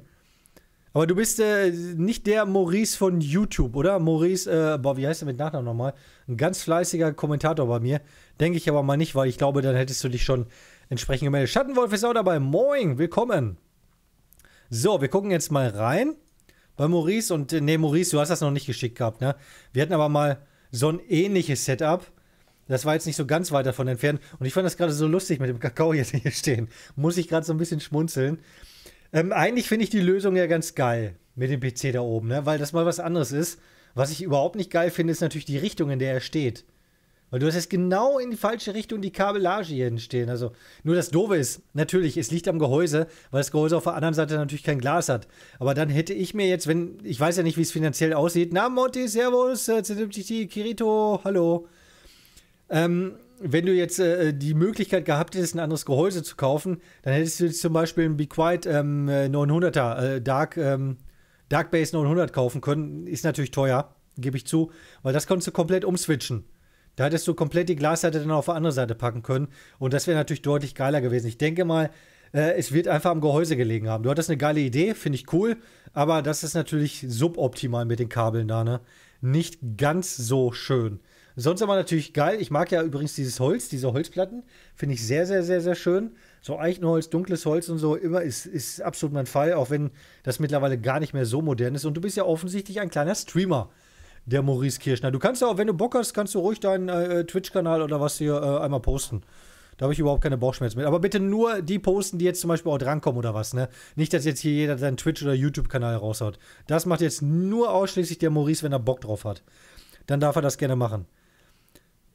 Aber du bist äh, nicht der Maurice von YouTube, oder? Maurice, äh, boah, wie heißt der mit Nachnamen nochmal? Ein ganz fleißiger Kommentator bei mir. Denke ich aber mal nicht, weil ich glaube, dann hättest du dich schon entsprechend gemeldet. Schattenwolf ist auch dabei. Moin, willkommen. So, wir gucken jetzt mal rein bei Maurice und äh, nee, Maurice, du hast das noch nicht geschickt gehabt, ne? Wir hatten aber mal so ein ähnliches Setup. Das war jetzt nicht so ganz weit davon entfernt. Und ich fand das gerade so lustig mit dem Kakao jetzt hier stehen. Muss ich gerade so ein bisschen schmunzeln. Ähm, eigentlich finde ich die Lösung ja ganz geil mit dem PC da oben, ne? weil das mal was anderes ist. Was ich überhaupt nicht geil finde, ist natürlich die Richtung, in der er steht. Weil du hast jetzt genau in die falsche Richtung die Kabellage hier hinstehen. Also, nur das Doofe ist, natürlich, es liegt am Gehäuse, weil das Gehäuse auf der anderen Seite natürlich kein Glas hat. Aber dann hätte ich mir jetzt, wenn, ich weiß ja nicht, wie es finanziell aussieht. Na, Monty, Servus, äh, Kirito, hallo. Ähm, wenn du jetzt äh, die Möglichkeit gehabt hättest, ein anderes Gehäuse zu kaufen, dann hättest du zum Beispiel ein Be Quiet ähm, 900er äh, Dark, ähm, Dark Base 900 kaufen können. Ist natürlich teuer, gebe ich zu, weil das konntest du komplett umswitchen. Da hättest du komplett die Glasseite dann auf die andere Seite packen können. Und das wäre natürlich deutlich geiler gewesen. Ich denke mal, äh, es wird einfach am Gehäuse gelegen haben. Du hattest eine geile Idee, finde ich cool. Aber das ist natürlich suboptimal mit den Kabeln da, ne? Nicht ganz so schön. Sonst aber natürlich geil. Ich mag ja übrigens dieses Holz, diese Holzplatten. Finde ich sehr, sehr, sehr, sehr schön. So Eichenholz, dunkles Holz und so, immer ist, ist absolut mein Fall, auch wenn das mittlerweile gar nicht mehr so modern ist. Und du bist ja offensichtlich ein kleiner Streamer der Maurice Kirschner. Du kannst ja auch, wenn du Bock hast, kannst du ruhig deinen äh, Twitch-Kanal oder was hier äh, einmal posten. Da habe ich überhaupt keine Bauchschmerzen mit. Aber bitte nur die posten, die jetzt zum Beispiel auch drankommen oder was, ne? Nicht, dass jetzt hier jeder seinen Twitch- oder YouTube-Kanal raushaut. Das macht jetzt nur ausschließlich der Maurice, wenn er Bock drauf hat. Dann darf er das gerne machen.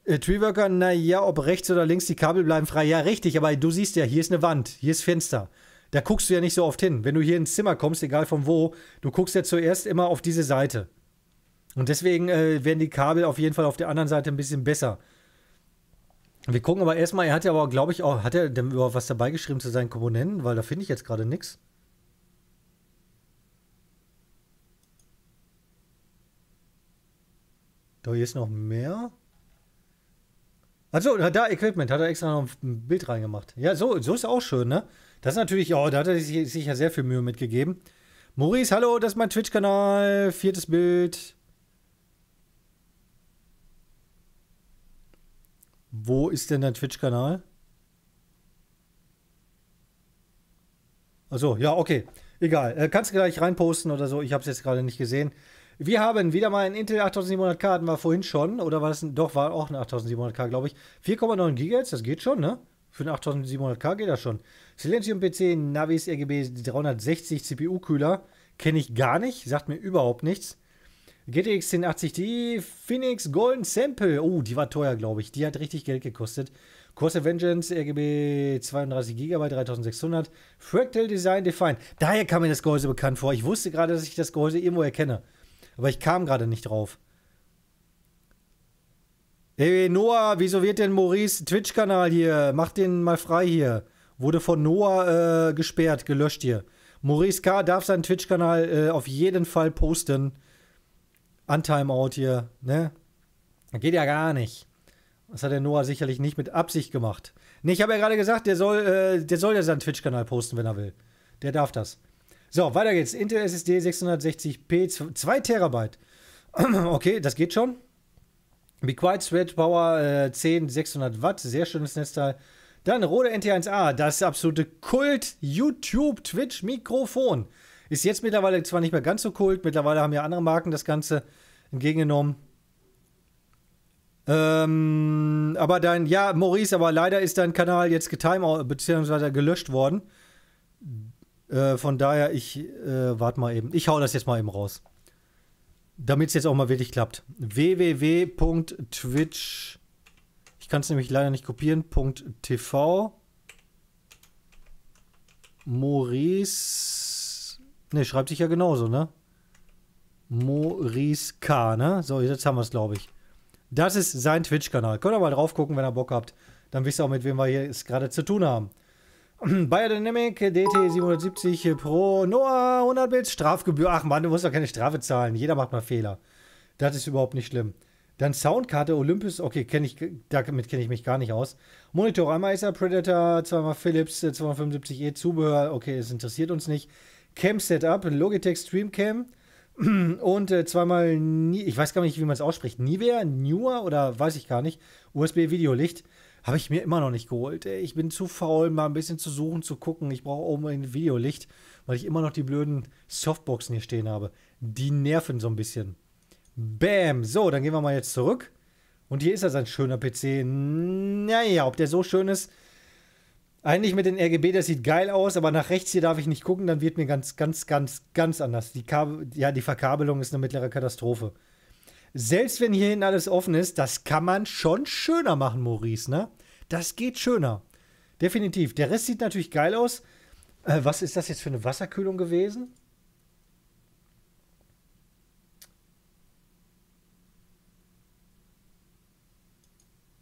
Äh, Treeworker, naja, ob rechts oder links die Kabel bleiben frei. Ja, richtig, aber du siehst ja, hier ist eine Wand, hier ist Fenster. Da guckst du ja nicht so oft hin. Wenn du hier ins Zimmer kommst, egal von wo, du guckst ja zuerst immer auf diese Seite. Und deswegen äh, werden die Kabel auf jeden Fall auf der anderen Seite ein bisschen besser. Wir gucken aber erstmal, er hat ja aber, glaube ich, auch, hat er denn überhaupt was dabei geschrieben zu seinen Komponenten? Weil da finde ich jetzt gerade nichts. Da hier ist noch mehr. Also, da Equipment, hat er extra noch ein Bild reingemacht. Ja, so, so ist auch schön, ne? Das ist natürlich, oh, da hat er sich, sich ja sehr viel Mühe mitgegeben. Maurice, hallo, das ist mein Twitch-Kanal. Viertes Bild. Wo ist denn dein Twitch-Kanal? Also, ja, okay. Egal. Äh, kannst du gleich reinposten oder so. Ich habe es jetzt gerade nicht gesehen. Wir haben wieder mal ein Intel 8700K, hatten wir vorhin schon. Oder war das ein, doch, war auch ein 8700K, glaube ich. 4,9 GHz, das geht schon, ne? Für ein 8700K geht das schon. Silenzium PC, Navis RGB 360 CPU-Kühler. Kenne ich gar nicht, sagt mir überhaupt nichts. GTX 1080 Ti, Phoenix Golden Sample. Oh, die war teuer, glaube ich. Die hat richtig Geld gekostet. Corsair Vengeance, RGB 32 GB, 3600. Fractal Design Define. Daher kam mir das Gehäuse bekannt vor. Ich wusste gerade, dass ich das Gehäuse irgendwo erkenne. Aber ich kam gerade nicht drauf. Ey, Noah, wieso wird denn Maurice Twitch-Kanal hier? Mach den mal frei hier. Wurde von Noah äh, gesperrt, gelöscht hier. Maurice K. darf seinen Twitch-Kanal äh, auf jeden Fall posten. An Timeout hier, ne? Geht ja gar nicht. Das hat der Noah sicherlich nicht mit Absicht gemacht. Ne, ich habe ja gerade gesagt, der soll, äh, der soll ja seinen Twitch-Kanal posten, wenn er will. Der darf das. So, weiter geht's. Intel SSD 660p, 2 Terabyte. okay, das geht schon. Be Quiet Thread Power äh, 10, 600 Watt, sehr schönes Netzteil. Dann Rode NT1A, das absolute Kult YouTube Twitch Mikrofon. Ist jetzt mittlerweile zwar nicht mehr ganz so kult, mittlerweile haben ja andere Marken das Ganze entgegengenommen. Ähm, aber dein, ja, Maurice, aber leider ist dein Kanal jetzt getimed bzw. gelöscht worden. Äh, von daher, ich äh, warte mal eben. Ich hau das jetzt mal eben raus. Damit es jetzt auch mal wirklich klappt. www.twitch. Ich kann es nämlich leider nicht kopieren. .tv. Maurice. Ne, schreibt sich ja genauso, ne? Maurice K, ne? So, jetzt haben wir es, glaube ich. Das ist sein Twitch-Kanal. Könnt ihr mal drauf gucken, wenn ihr Bock habt. Dann wisst ihr auch, mit wem wir hier gerade zu tun haben. Biodynamic DT 770 Pro Noah 100 Bits Strafgebühr. Ach man, du musst doch keine Strafe zahlen. Jeder macht mal Fehler. Das ist überhaupt nicht schlimm. Dann Soundkarte Olympus, okay, kenne ich, damit kenne ich mich gar nicht aus. Monitor einmal ist er Predator, zweimal Philips 275E äh, Zubehör, okay, das interessiert uns nicht. Cam Setup, Logitech Streamcam und äh, zweimal, ich weiß gar nicht, wie man es ausspricht, Nivea, Newer oder weiß ich gar nicht, USB Videolicht. Habe ich mir immer noch nicht geholt. Ich bin zu faul, mal ein bisschen zu suchen, zu gucken. Ich brauche oben ein Videolicht, weil ich immer noch die blöden Softboxen hier stehen habe. Die nerven so ein bisschen. Bam. So, dann gehen wir mal jetzt zurück. Und hier ist er, sein schöner PC. Naja, ob der so schön ist. Eigentlich mit den RGB, das sieht geil aus, aber nach rechts hier darf ich nicht gucken, dann wird mir ganz, ganz, ganz, ganz anders. Die, Kabel, ja, die Verkabelung ist eine mittlere Katastrophe. Selbst wenn hier hinten alles offen ist, das kann man schon schöner machen, Maurice, ne? Das geht schöner. Definitiv. Der Rest sieht natürlich geil aus. Äh, was ist das jetzt für eine Wasserkühlung gewesen?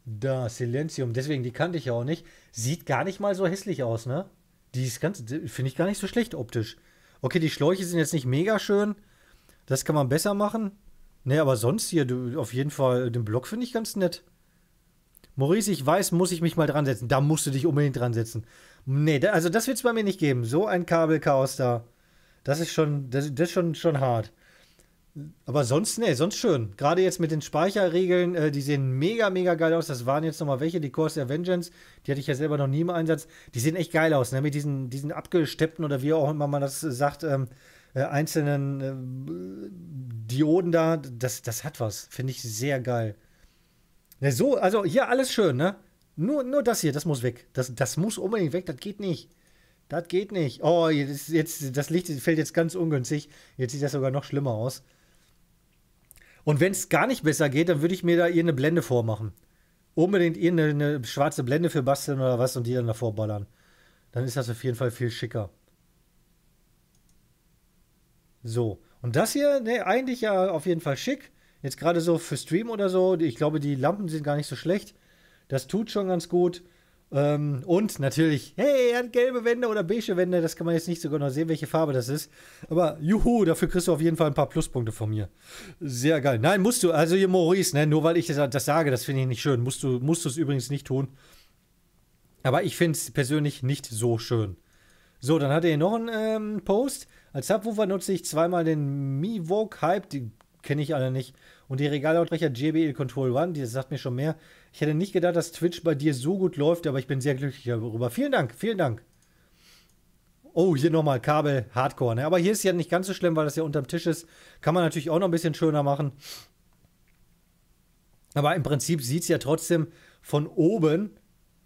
Da, Silenzium. Deswegen, die kannte ich ja auch nicht. Sieht gar nicht mal so hässlich aus, ne? Die ist ganz, finde ich gar nicht so schlecht optisch. Okay, die Schläuche sind jetzt nicht mega schön. Das kann man besser machen. Ne, aber sonst hier, du, auf jeden Fall, den Block finde ich ganz nett. Maurice, ich weiß, muss ich mich mal dran setzen. Da musst du dich unbedingt dran setzen. Nee, da, also das wird es bei mir nicht geben. So ein Kabelchaos da. Das ist schon, das, das ist schon, schon hart. Aber sonst, nee, sonst schön. Gerade jetzt mit den Speicherregeln, äh, die sehen mega, mega geil aus. Das waren jetzt nochmal welche, die Corsair Vengeance, die hatte ich ja selber noch nie im Einsatz. Die sehen echt geil aus, ne? Mit diesen, diesen abgesteppten oder wie auch immer man das sagt, ähm, äh, einzelnen äh, Dioden da. Das, das hat was. Finde ich sehr geil. Ja, so, also hier alles schön, ne? Nur, nur das hier, das muss weg. Das, das muss unbedingt weg, das geht nicht. Das geht nicht. Oh, jetzt, jetzt, das Licht fällt jetzt ganz ungünstig. Jetzt sieht das sogar noch schlimmer aus. Und wenn es gar nicht besser geht, dann würde ich mir da irgendeine Blende vormachen. Unbedingt irgendeine schwarze Blende für basteln oder was und die dann davor ballern. Dann ist das auf jeden Fall viel schicker. So. Und das hier, ne, eigentlich ja auf jeden Fall schick. Jetzt gerade so für Stream oder so. Ich glaube, die Lampen sind gar nicht so schlecht. Das tut schon ganz gut. Ähm, und natürlich, hey, er hat gelbe Wände oder beige Wände. Das kann man jetzt nicht so genau sehen, welche Farbe das ist. Aber juhu, dafür kriegst du auf jeden Fall ein paar Pluspunkte von mir. Sehr geil. Nein, musst du, also hier Maurice, ne, nur weil ich das, das sage, das finde ich nicht schön. Musst du, musst es übrigens nicht tun. Aber ich finde es persönlich nicht so schön. So, dann hat er hier noch einen ähm, Post. Als Subwoofer nutze ich zweimal den Mivoke Hype, die kenne ich alle nicht. Und die Regallautsprecher JBL Control One, die sagt mir schon mehr. Ich hätte nicht gedacht, dass Twitch bei dir so gut läuft, aber ich bin sehr glücklich darüber. Vielen Dank, vielen Dank. Oh, hier nochmal Kabel, Hardcore. Ne? Aber hier ist ja nicht ganz so schlimm, weil das ja unterm Tisch ist. Kann man natürlich auch noch ein bisschen schöner machen. Aber im Prinzip sieht es ja trotzdem von oben,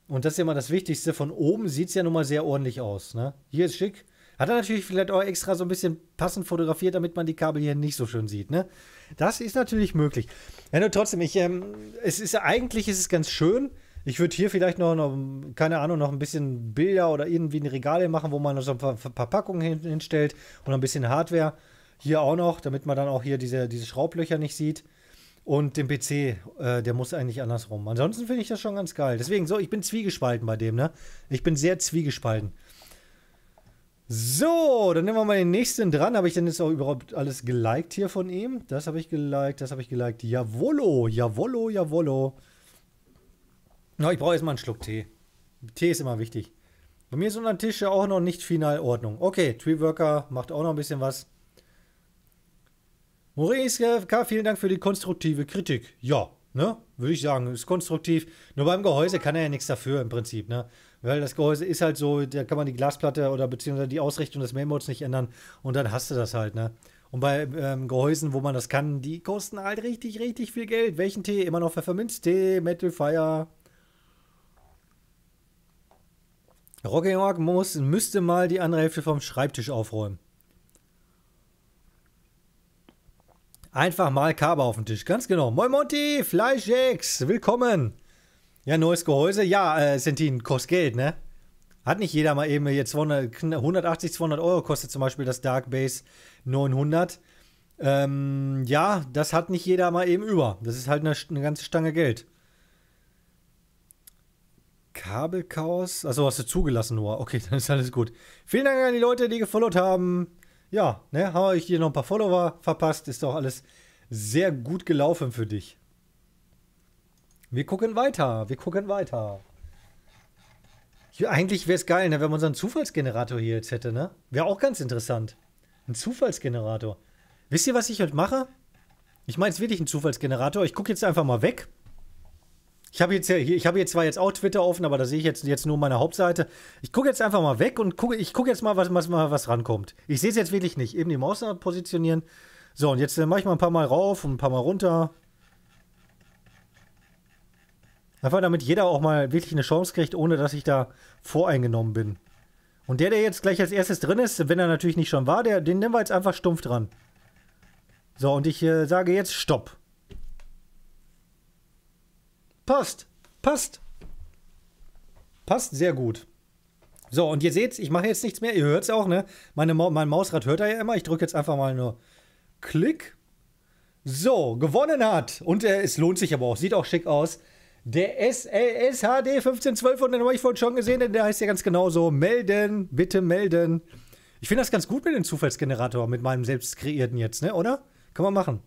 und das ist ja mal das Wichtigste, von oben sieht es ja nun mal sehr ordentlich aus. Ne? Hier ist schick. Hat er natürlich vielleicht auch extra so ein bisschen passend fotografiert, damit man die Kabel hier nicht so schön sieht, ne? Das ist natürlich möglich. Ja, nur trotzdem, ich, ähm, es ist eigentlich ist es ganz schön. Ich würde hier vielleicht noch, noch, keine Ahnung, noch ein bisschen Bilder oder irgendwie ein Regale machen, wo man so ein paar Verpackungen hin, hinstellt und ein bisschen Hardware. Hier auch noch, damit man dann auch hier diese, diese Schraublöcher nicht sieht. Und den PC, äh, der muss eigentlich andersrum. Ansonsten finde ich das schon ganz geil. Deswegen, so, ich bin zwiegespalten bei dem, ne? Ich bin sehr zwiegespalten. So, dann nehmen wir mal den nächsten dran. Habe ich denn jetzt auch überhaupt alles geliked hier von ihm? Das habe ich geliked, das habe ich geliked. Jawollo, jawollo, jawollo. Na, ich brauche erstmal einen Schluck Tee. Tee ist immer wichtig. Bei mir ist unter dem Tisch ja auch noch nicht final Ordnung. Okay, Treeworker macht auch noch ein bisschen was. Maurice K., vielen Dank für die konstruktive Kritik. Ja, ne? Würde ich sagen, ist konstruktiv. Nur beim Gehäuse kann er ja nichts dafür im Prinzip, ne? Weil das Gehäuse ist halt so, da kann man die Glasplatte oder beziehungsweise die Ausrichtung des Mainboards nicht ändern und dann hast du das halt, ne? Und bei ähm, Gehäusen, wo man das kann, die kosten halt richtig, richtig viel Geld. Welchen Tee? Immer noch Pfefferminztee, Metal Fire. Rocky Rock muss, müsste mal die andere Hälfte vom Schreibtisch aufräumen. Einfach mal Kabe auf den Tisch, ganz genau. Moin Monty, Fleischex, willkommen. Ja, neues Gehäuse. Ja, äh, Sentin, kostet Geld, ne? Hat nicht jeder mal eben jetzt 200, 180, 200 Euro kostet zum Beispiel das Dark Base 900. Ähm, ja, das hat nicht jeder mal eben über. Das ist halt eine, eine ganze Stange Geld. Kabelchaos. Achso, hast du zugelassen, Noah. Okay, dann ist alles gut. Vielen Dank an die Leute, die gefollowt haben. Ja, ne, habe ich hier noch ein paar Follower verpasst. Ist doch alles sehr gut gelaufen für dich. Wir gucken weiter. Wir gucken weiter. Eigentlich wäre es geil, ne, wenn man so einen Zufallsgenerator hier jetzt hätte, ne? Wäre auch ganz interessant. Ein Zufallsgenerator. Wisst ihr, was ich heute mache? Ich meine, es ist wirklich ein Zufallsgenerator. Ich gucke jetzt einfach mal weg. Ich habe jetzt, hab jetzt zwar jetzt auch Twitter offen, aber da sehe ich jetzt, jetzt nur meine Hauptseite. Ich gucke jetzt einfach mal weg und gucke, ich gucke jetzt mal, was, was, was rankommt. Ich sehe es jetzt wirklich nicht. Eben die Maus positionieren. So, und jetzt äh, mache ich mal ein paar Mal rauf und ein paar Mal runter. Einfach damit jeder auch mal wirklich eine Chance kriegt, ohne dass ich da voreingenommen bin. Und der, der jetzt gleich als erstes drin ist, wenn er natürlich nicht schon war, der, den nehmen wir jetzt einfach stumpf dran. So, und ich äh, sage jetzt Stopp. Passt. Passt. Passt sehr gut. So, und ihr seht, ich mache jetzt nichts mehr. Ihr hört es auch, ne? Meine Ma mein Mausrad hört er ja immer. Ich drücke jetzt einfach mal nur Klick. So, gewonnen hat. Und äh, es lohnt sich aber auch. Sieht auch schick aus. Der SLSHD 1512 und den habe ich vorhin schon gesehen, denn der heißt ja ganz genau so. Melden, bitte melden. Ich finde das ganz gut mit dem Zufallsgenerator, mit meinem selbst kreierten jetzt, ne? Oder? Kann man machen.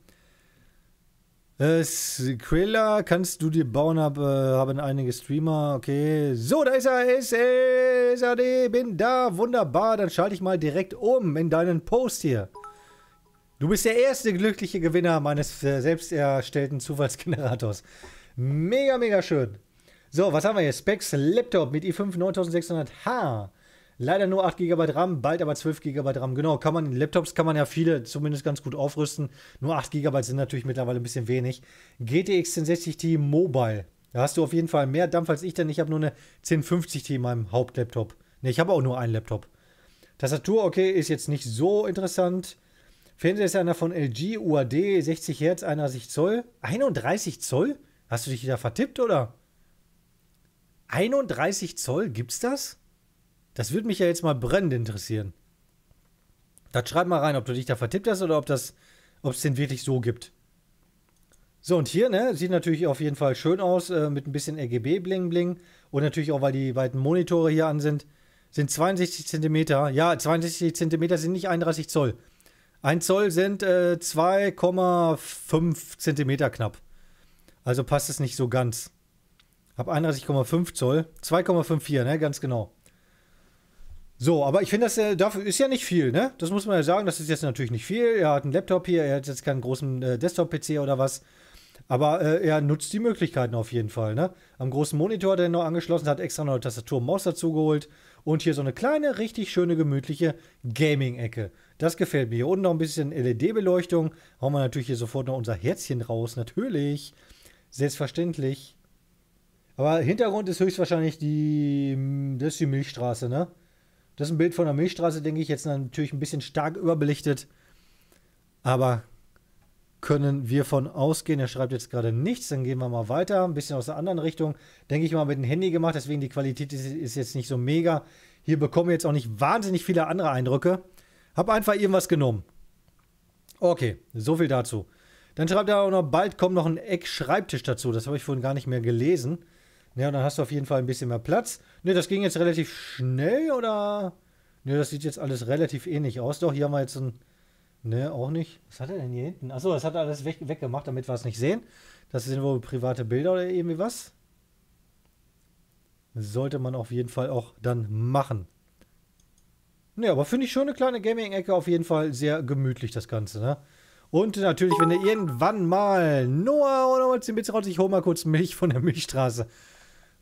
Äh, Skrilla kannst du dir bauen, hab, äh, haben einige Streamer. Okay. So, da ist er. SAD, bin da. Wunderbar. Dann schalte ich mal direkt um in deinen Post hier. Du bist der erste glückliche Gewinner meines äh, selbst erstellten Zufallsgenerators. Mega, mega schön. So, was haben wir hier? Specs Laptop mit i5 9600H. Leider nur 8 GB RAM, bald aber 12 GB RAM. Genau, kann man, Laptops kann man ja viele zumindest ganz gut aufrüsten. Nur 8 GB sind natürlich mittlerweile ein bisschen wenig. GTX 1060 Ti Mobile. Da hast du auf jeden Fall mehr Dampf als ich, denn ich habe nur eine 1050 Ti in meinem Hauptlaptop. Ne, ich habe auch nur einen Laptop. Tastatur, okay, ist jetzt nicht so interessant. Fernseher ist einer von LG, UAD, 60 Hertz, 31 Zoll. 31 Zoll? Hast du dich wieder vertippt, oder? 31 Zoll, gibt's das? Das würde mich ja jetzt mal brennend interessieren. Da schreib mal rein, ob du dich da vertippt hast oder ob das, ob es den wirklich so gibt. So, und hier, ne, sieht natürlich auf jeden Fall schön aus, äh, mit ein bisschen RGB-Bling-Bling. Und natürlich auch, weil die beiden Monitore hier an sind, sind 62 cm. Ja, 62 cm sind nicht 31 Zoll. 1 Zoll sind äh, 2,5 cm knapp. Also passt es nicht so ganz. Hab 31,5 Zoll. 2,54, ne, ganz genau. So, aber ich finde, das äh, dafür ist ja nicht viel, ne? Das muss man ja sagen, das ist jetzt natürlich nicht viel. Er hat einen Laptop hier, er hat jetzt keinen großen äh, Desktop-PC oder was. Aber äh, er nutzt die Möglichkeiten auf jeden Fall, ne? Am großen Monitor hat er noch angeschlossen, hat extra neue Tastatur und Maus dazu geholt. Und hier so eine kleine, richtig schöne, gemütliche Gaming-Ecke. Das gefällt mir. Hier unten noch ein bisschen LED-Beleuchtung. Hauen wir natürlich hier sofort noch unser Herzchen raus. Natürlich. Selbstverständlich. Aber Hintergrund ist höchstwahrscheinlich die. Das ist die Milchstraße, ne? Das ist ein Bild von der Milchstraße, denke ich, jetzt natürlich ein bisschen stark überbelichtet. Aber können wir von ausgehen. Er schreibt jetzt gerade nichts, dann gehen wir mal weiter. Ein bisschen aus der anderen Richtung. Denke ich mal mit dem Handy gemacht, deswegen die Qualität ist, ist jetzt nicht so mega. Hier bekommen wir jetzt auch nicht wahnsinnig viele andere Eindrücke. Hab einfach irgendwas genommen. Okay, so viel dazu. Dann schreibt er auch noch, bald kommt noch ein Eck-Schreibtisch dazu. Das habe ich vorhin gar nicht mehr gelesen. Ja, dann hast du auf jeden Fall ein bisschen mehr Platz. Ne, das ging jetzt relativ schnell oder? Ne, das sieht jetzt alles relativ ähnlich aus. Doch, hier haben wir jetzt ein. Ne, auch nicht. Was hat er denn hier hinten? Achso, das hat er alles weg, weggemacht, damit wir es nicht sehen. Das sind wohl private Bilder oder irgendwie was. Sollte man auf jeden Fall auch dann machen. Ne, aber finde ich schon eine kleine Gaming-Ecke auf jeden Fall sehr gemütlich, das Ganze, ne? Und natürlich, wenn du irgendwann mal Noah oder mal ein raus, ich hole mal kurz Milch von der Milchstraße.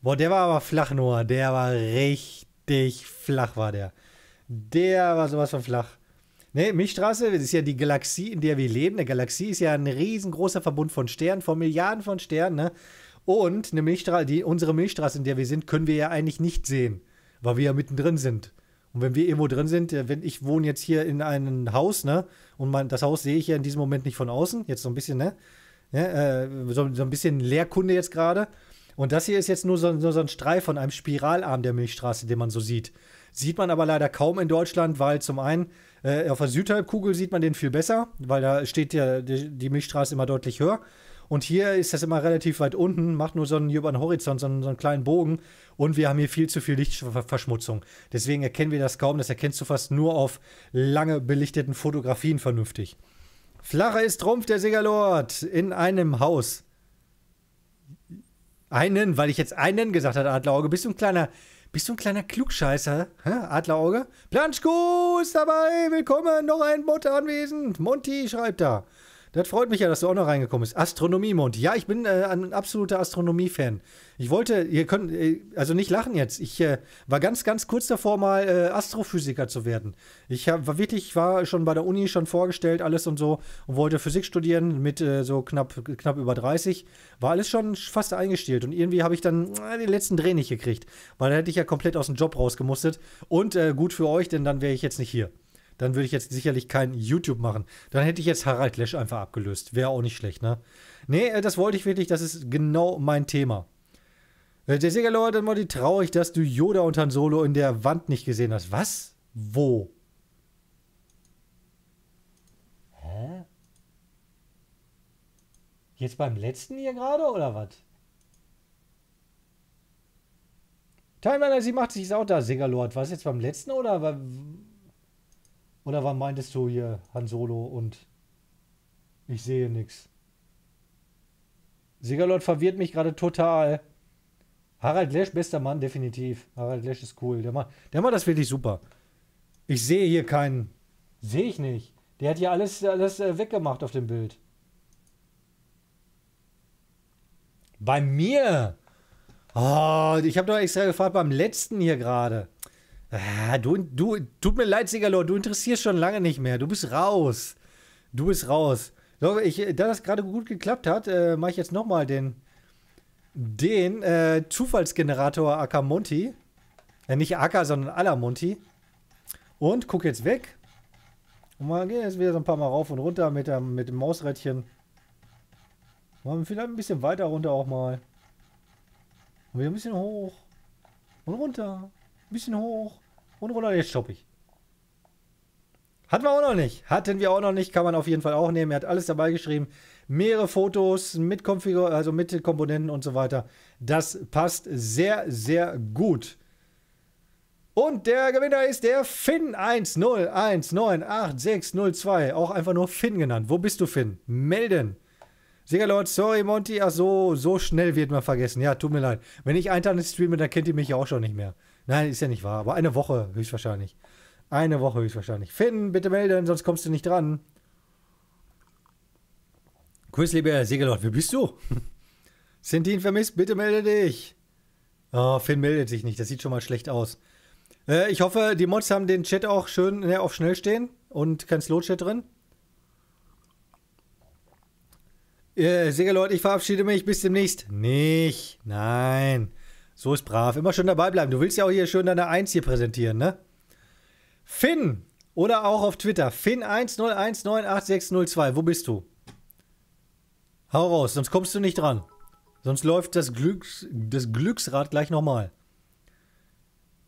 Boah, der war aber flach, Noah. Der war richtig flach, war der. Der war sowas von flach. Ne, Milchstraße, das ist ja die Galaxie, in der wir leben. Eine Galaxie ist ja ein riesengroßer Verbund von Sternen, von Milliarden von Sternen, ne? Und eine Milchstraße, die, unsere Milchstraße, in der wir sind, können wir ja eigentlich nicht sehen, weil wir ja mittendrin sind. Und wenn wir irgendwo drin sind, äh, wenn ich wohne jetzt hier in einem Haus, ne? Und mein, das Haus sehe ich ja in diesem Moment nicht von außen, jetzt so ein bisschen, ne? Ja, äh, so, so ein bisschen Leerkunde jetzt gerade. Und das hier ist jetzt nur so, nur so ein Streif von einem Spiralarm der Milchstraße, den man so sieht. Sieht man aber leider kaum in Deutschland, weil zum einen äh, auf der Südhalbkugel sieht man den viel besser, weil da steht ja die, die, Milchstraße immer deutlich höher. Und hier ist das immer relativ weit unten, macht nur so einen, über den Horizont so einen, so einen kleinen Bogen. Und wir haben hier viel zu viel Lichtverschmutzung. Deswegen erkennen wir das kaum. Das erkennst du fast nur auf lange belichteten Fotografien vernünftig. Flacher ist Trumpf der Segerlord in einem Haus. Einen, weil ich jetzt einen gesagt habe, Adlerauge. Bist du ein kleiner, bist du ein kleiner Klugscheißer, hä? Adlerauge? Planschko ist dabei, willkommen, noch ein Bot anwesend. Monty schreibt da. Das freut mich ja, dass du auch noch reingekommen bist. Astronomie, Monty. Ja, ich bin äh, ein absoluter Astronomie-Fan. Ich wollte, ihr könnt, äh, also nicht lachen jetzt. Ich äh, war ganz, ganz kurz davor, mal äh, Astrophysiker zu werden. Ich hab, war wirklich, war schon bei der Uni schon vorgestellt, alles und so, und wollte Physik studieren mit äh, so knapp, knapp über 30. War alles schon fast eingestielt. Und irgendwie habe ich dann den letzten Dreh nicht gekriegt. Weil da hätte ich ja komplett aus dem Job rausgemustet. Und gut für euch, denn dann wäre ich jetzt nicht hier dann würde ich jetzt sicherlich kein YouTube machen. Dann hätte ich jetzt Harald Lesch einfach abgelöst. Wäre auch nicht schlecht, ne? Nee, äh, das wollte ich wirklich, das ist genau mein Thema. Äh, der Siegerlord hat die traurig, dass du Yoda und Han Solo in der Wand nicht gesehen hast. Was? Wo? Hä? Jetzt beim letzten hier gerade oder was? Teilweise, sie macht sich auch da, Siegerlord. Was jetzt beim letzten oder? Oder wann meintest du hier Han Solo und ich sehe nichts? Siegerlord verwirrt mich gerade total. Harald Lesch, bester Mann, definitiv. Harald Lesch ist cool. Der macht, der macht das wirklich super. Ich sehe hier keinen. Sehe ich nicht. Der hat hier alles, alles äh, weggemacht auf dem Bild. Bei mir? Oh, ich habe doch extra gefragt beim letzten hier gerade. Ah, du, du, tut mir leid, Sigalor, du interessierst schon lange nicht mehr. Du bist raus. Du bist raus. So, ich, da das gerade gut geklappt hat, äh, mache ich jetzt nochmal den, den äh, Zufallsgenerator Akamonti. Äh, nicht Aka, sondern Alamonti. Und guck jetzt weg. Und mal gehen jetzt wieder so ein paar Mal rauf und runter mit, dem, mit dem Mausrädchen. Wir vielleicht ein bisschen weiter runter auch mal. Und wieder ein bisschen hoch. Und runter. Ein bisschen hoch. Und runter, jetzt stopp ich. Hatten wir auch noch nicht. Hatten wir auch noch nicht. Kann man auf jeden Fall auch nehmen. Er hat alles dabei geschrieben. Mehrere Fotos mit Konfigur, also mit Komponenten und so weiter. Das passt sehr, sehr gut. Und der Gewinner ist der Finn 10198602. Auch einfach nur Finn genannt. Wo bist du, Finn? Melden. Siegerlord, sorry, Monty. Ach so, so schnell wird man vergessen. Ja, tut mir leid. Wenn ich einen Tag streame, dann kennt ihr mich ja auch schon nicht mehr. Nein, ist ja nicht wahr. Aber eine Woche höchstwahrscheinlich. Eine Woche höchstwahrscheinlich. Finn, bitte melden, sonst kommst du nicht dran. Grüß, lieber Segelord, wie bist du? Sintin vermisst, bitte melde dich. Oh, Finn meldet sich nicht, das sieht schon mal schlecht aus. Äh, ich hoffe, die Mods haben den Chat auch schön ne, auf schnell stehen und kein Slow-Chat drin. Äh, Segelord, ich verabschiede mich, bis demnächst. Nicht, nein. So ist brav. Immer schön dabei bleiben. Du willst ja auch hier schön deine Eins hier präsentieren, ne? Finn oder auch auf Twitter. Finn10198602. Wo bist du? Hau raus, sonst kommst du nicht dran. Sonst läuft das, Glücks, das Glücksrad gleich nochmal.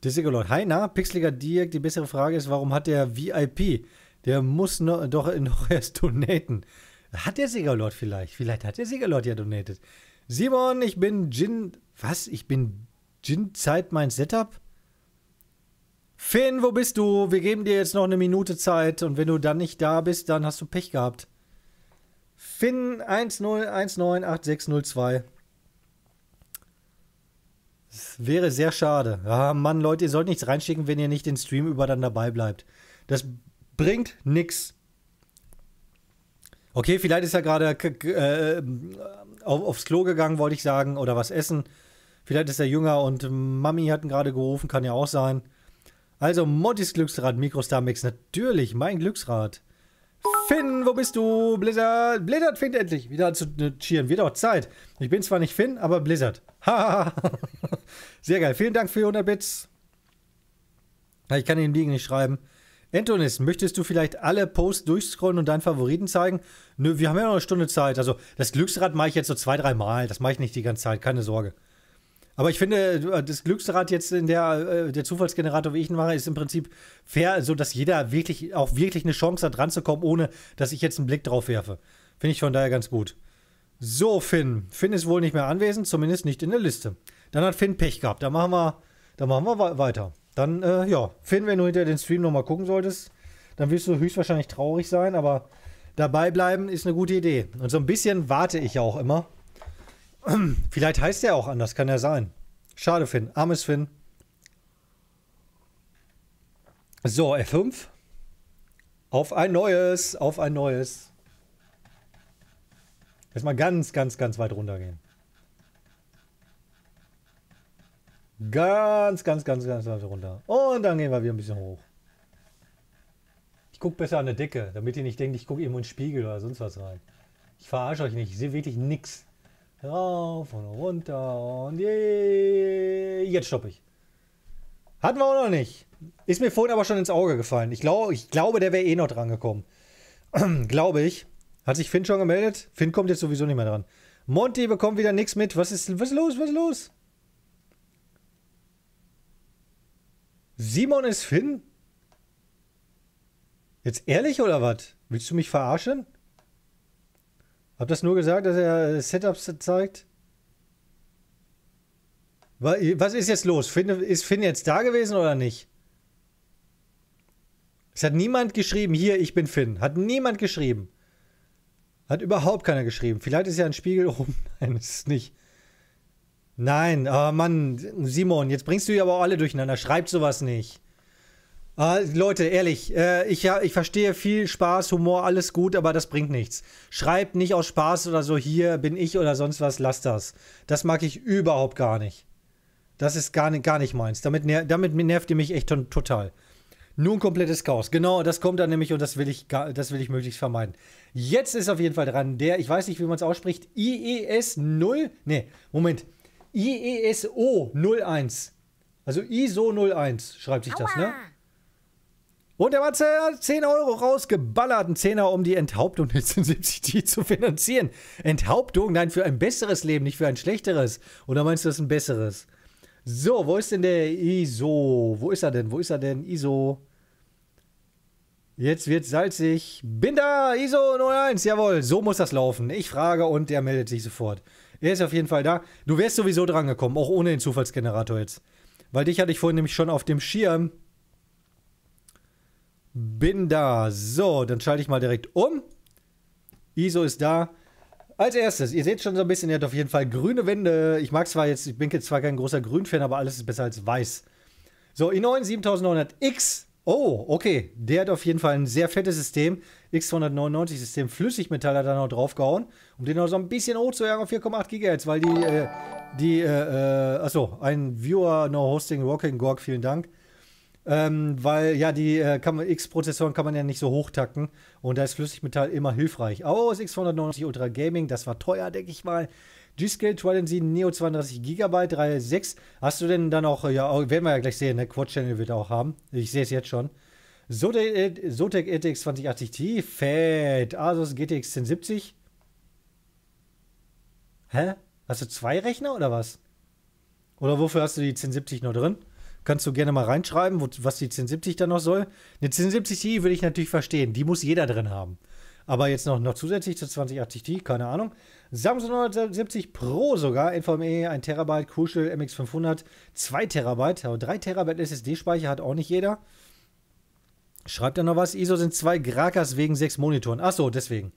Dissigolot. Hi, na, Pixeliger Dirk. Die bessere Frage ist, warum hat der VIP? Der muss noch, doch noch erst donaten. Hat der Sigalot vielleicht? Vielleicht hat der Sigalot ja donatet. Simon, ich bin Jin. Was? Ich bin Jin Zeit mein Setup? Finn, wo bist du? Wir geben dir jetzt noch eine Minute Zeit und wenn du dann nicht da bist, dann hast du Pech gehabt. Finn 10198602. Das wäre sehr schade. Ja, Mann, Leute, ihr sollt nichts reinschicken, wenn ihr nicht den Stream über dann dabei bleibt. Das bringt nix. Okay, vielleicht ist er gerade äh, auf, aufs Klo gegangen, wollte ich sagen, oder was essen. Vielleicht ist er jünger und Mami hat ihn gerade gerufen, kann ja auch sein. Also, Mottys Glücksrad, Microstar Mix, natürlich, mein Glücksrad. Finn, wo bist du? Blizzard, Blizzard findet endlich wieder zu cheeren. Wird auch Zeit. Ich bin zwar nicht Finn, aber Blizzard. Sehr geil. Vielen Dank für 100 Bits. Ich kann den Liegen nicht schreiben. Antonis, möchtest du vielleicht alle Posts durchscrollen und deinen Favoriten zeigen? Nö, wir haben ja noch eine Stunde Zeit. Also das Glücksrad mache ich jetzt so zwei, drei Mal. Das mache ich nicht die ganze Zeit, keine Sorge. Aber ich finde, das Glücksrad jetzt in der, äh, der Zufallsgenerator, wie ich ihn mache, ist im Prinzip fair, so dass jeder wirklich auch wirklich eine Chance hat, ranzukommen, ohne dass ich jetzt einen Blick drauf werfe. Finde ich von daher ganz gut. So, Finn. Finn ist wohl nicht mehr anwesend, zumindest nicht in der Liste. Dann hat Finn Pech gehabt. Da machen wir, da machen wir weiter. Dann, äh, ja, Finn, wenn du hinter den Stream nochmal gucken solltest, dann wirst du höchstwahrscheinlich traurig sein, aber dabei bleiben ist eine gute Idee. Und so ein bisschen warte ich ja auch immer. Vielleicht heißt der auch anders, kann ja sein. Schade, Finn. Armes Finn. So, F5. Auf ein neues, auf ein neues. Erstmal ganz, ganz, ganz weit runter gehen. Ganz, ganz, ganz, ganz weit runter. Und dann gehen wir wieder ein bisschen hoch. Ich gucke besser an der Decke, damit ihr nicht denkt, ich gucke irgendwo in den Spiegel oder sonst was rein. Ich verarsche euch nicht, ich sehe wirklich nichts. Rauf und runter und je. Jetzt stoppe ich. Hatten wir auch noch nicht. Ist mir vorhin aber schon ins Auge gefallen. Ich, glaub, ich glaube, der wäre eh noch dran gekommen. glaube ich. Hat sich Finn schon gemeldet? Finn kommt jetzt sowieso nicht mehr dran. Monty bekommt wieder nichts mit. Was ist, was ist los? Was ist los? Simon ist Finn? Jetzt ehrlich oder was? Willst du mich verarschen? Hab das nur gesagt, dass er Setups zeigt? Was ist jetzt los? Finn, ist Finn jetzt da gewesen oder nicht? Es hat niemand geschrieben, hier, ich bin Finn. Hat niemand geschrieben. Hat überhaupt keiner geschrieben. Vielleicht ist ja ein Spiegel oben. Nein, ist es nicht. Nein, oh Mann, Simon, jetzt bringst du ja aber auch alle durcheinander. Schreibt sowas nicht. Ah, Leute, ehrlich, äh, ich, ja, ich verstehe viel Spaß, Humor, alles gut, aber das bringt nichts. Schreibt nicht aus Spaß oder so, hier bin ich oder sonst was, lasst das. Das mag ich überhaupt gar nicht. Das ist gar nicht, gar nicht meins. Damit, ner damit nervt ihr mich echt total. Nur ein komplettes Chaos. Genau, das kommt dann nämlich und das will ich, das will ich möglichst vermeiden. Jetzt ist auf jeden Fall dran der, ich weiß nicht, wie man es ausspricht, IES 0, nee, Moment, IESO 01. Also ISO 01 schreibt sich das, ne? Und der Matze hat 10 Euro rausgeballert, ein Zehner, um die Enthauptung der 70 zu finanzieren. Enthauptung? Nein, für ein besseres Leben, nicht für ein schlechteres. Oder meinst du das ein besseres? So, wo ist denn der ISO? Wo ist er denn? Wo ist er denn? ISO. Jetzt wird salzig. Bin da, ISO 01. Jawohl, so muss das laufen. Ich frage und der meldet sich sofort. Er ist auf jeden Fall da. Du wärst sowieso dran gekommen, auch ohne den Zufallsgenerator jetzt. Weil dich hatte ich vorhin nämlich schon auf dem Schirm. Bin da. So, dann schalte ich mal direkt um. ISO ist da. Als erstes, ihr seht schon so ein bisschen, ihr habt auf jeden Fall grüne Wände. Ich mag zwar jetzt, ich bin jetzt zwar kein großer Grün-Fan, aber alles ist besser als weiß. So, i9 7900X. Oh, okay. Der hat auf jeden Fall ein sehr fettes System. X299-System. Flüssigmetall hat er noch draufgehauen. Um den noch so ein bisschen hoch zu auf 4,8 GHz, weil die, äh, die, äh, äh, achso, ein Viewer No Hosting Rocking Gorg, vielen Dank. Ähm, weil ja, die äh, X-Prozessoren kann man ja nicht so hochtacken und da ist Flüssigmetall immer hilfreich. Oh, das X290 Ultra Gaming, das war teuer, denke ich mal. G-Skill Trident 7 Neo 32 GB, 3.6. Hast du denn dann auch, ja, werden wir ja gleich sehen, der Quad-Channel wird auch haben. Ich sehe es jetzt schon. Zotac, Zotac RTX 2080 Ti, fett. Asus GTX 1070. Hä? Hast du zwei Rechner oder was? Oder wofür hast du die 1070 noch drin? Kannst du gerne mal reinschreiben, wo, was die 1070 dann noch soll. Eine 1070 Ti will ich natürlich verstehen. Die muss jeder drin haben. Aber jetzt noch, noch zusätzlich zu 2080 Ti, keine Ahnung. Samsung 970 Pro sogar, NVMe, 1 Terabyte, Crucial MX500, 2 Terabyte, aber 3 Terabyte SSD-Speicher hat auch nicht jeder. Schreibt da noch was? ISO sind zwei Grakas wegen sechs Monitoren. Achso, deswegen.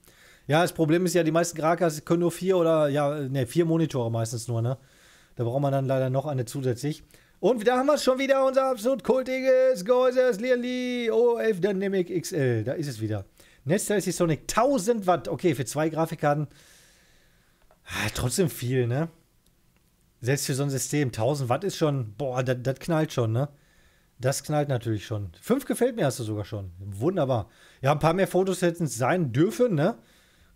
Ja, das Problem ist ja, die meisten Grakas können nur vier oder, ja, ne, vier Monitore meistens nur, ne? Da braucht man dann leider noch eine zusätzlich. Und da haben wir schon wieder, unser absolut kultiges Geäuses Lierli O11 Dynamic XL. Da ist es wieder. Netzteil ist die Sonic 1000 Watt. Okay, für zwei Grafikkarten. Ah, trotzdem viel, ne? Selbst für so ein System. 1000 Watt ist schon, boah, das knallt schon, ne? Das knallt natürlich schon. Fünf gefällt mir hast du sogar schon. Wunderbar. Ja, ein paar mehr Fotos hätten es sein dürfen, ne?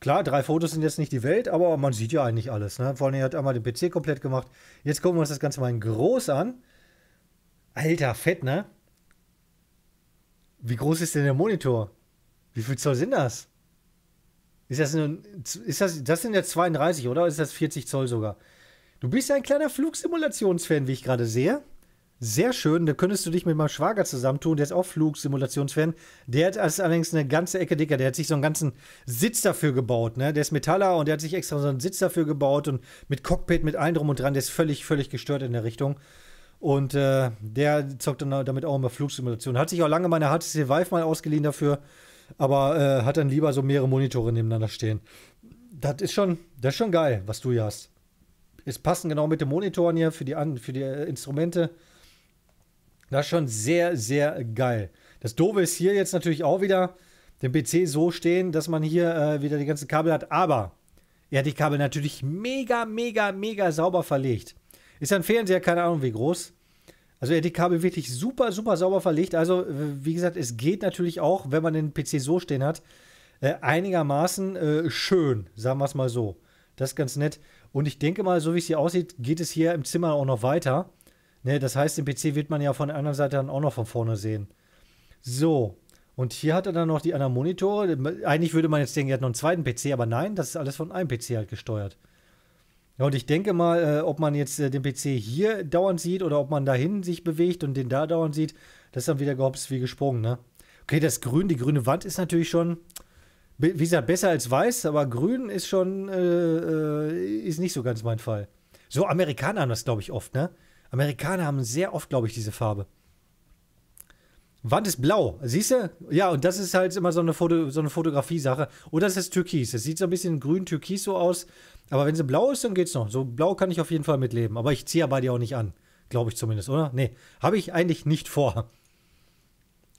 Klar, drei Fotos sind jetzt nicht die Welt, aber man sieht ja eigentlich alles, ne? Vor allem, er hat einmal den PC komplett gemacht. Jetzt gucken wir uns das Ganze mal in groß an. Alter, fett, ne? Wie groß ist denn der Monitor? Wie viel Zoll sind das? Ist das, ein, ist das, das sind ja 32, oder? Ist das 40 Zoll sogar? Du bist ja ein kleiner Flugsimulationsfan, wie ich gerade sehe. Sehr schön, da könntest du dich mit meinem Schwager zusammentun, der ist auch Flugsimulationsfan. Der hat allerdings eine ganze Ecke dicker, der hat sich so einen ganzen Sitz dafür gebaut, ne? Der ist Metaller und der hat sich extra so einen Sitz dafür gebaut und mit Cockpit, mit allem drum und dran, der ist völlig, völlig gestört in der Richtung. Und äh, der zockt dann damit auch immer Flugsimulation. Hat sich auch lange meine HTC Vive mal ausgeliehen dafür, aber äh, hat dann lieber so mehrere Monitore nebeneinander stehen. Das ist schon, das ist schon geil, was du hier hast. Es passen genau mit den Monitoren hier für die, für die äh, Instrumente. Das ist schon sehr, sehr geil. Das Doofe ist hier jetzt natürlich auch wieder, den PC so stehen, dass man hier äh, wieder die ganzen Kabel hat. Aber RD-Kabel natürlich mega, mega, mega sauber verlegt. Ist ein Fernseher, keine Ahnung wie groß. Also RD-Kabel wirklich super, super sauber verlegt. Also, wie gesagt, es geht natürlich auch, wenn man den PC so stehen hat, äh, einigermaßen äh, schön, sagen wir es mal so. Das ist ganz nett. Und ich denke mal, so wie es hier aussieht, geht es hier im Zimmer auch noch weiter. Ne, das heißt, den PC wird man ja von der anderen Seite dann auch noch von vorne sehen. So, und hier hat er dann noch die anderen Monitore. Eigentlich würde man jetzt denken, er hat noch einen zweiten PC, aber nein, das ist alles von einem PC halt gesteuert. Ja, und ich denke mal, äh, ob man jetzt äh, den PC hier dauernd sieht oder ob man dahin sich bewegt und den da dauernd sieht, das ist dann wieder gehopst wie gesprungen, ne? Okay, das Grün, die grüne Wand ist natürlich schon, wie gesagt, besser als weiß, aber grün ist schon, äh, äh, ist nicht so ganz mein Fall. So, Amerikaner haben das, glaube ich, oft, ne? Amerikaner haben sehr oft, glaube ich, diese Farbe. Wand ist blau, siehst du? Ja, und das ist halt immer so eine, Foto, so eine Fotografie-Sache. Oder ist türkis. Es sieht so ein bisschen grün-türkis so aus. Aber wenn sie blau ist, dann geht's noch. So blau kann ich auf jeden Fall mitleben. Aber ich ziehe ja bei dir auch nicht an. Glaube ich zumindest, oder? Nee, habe ich eigentlich nicht vor.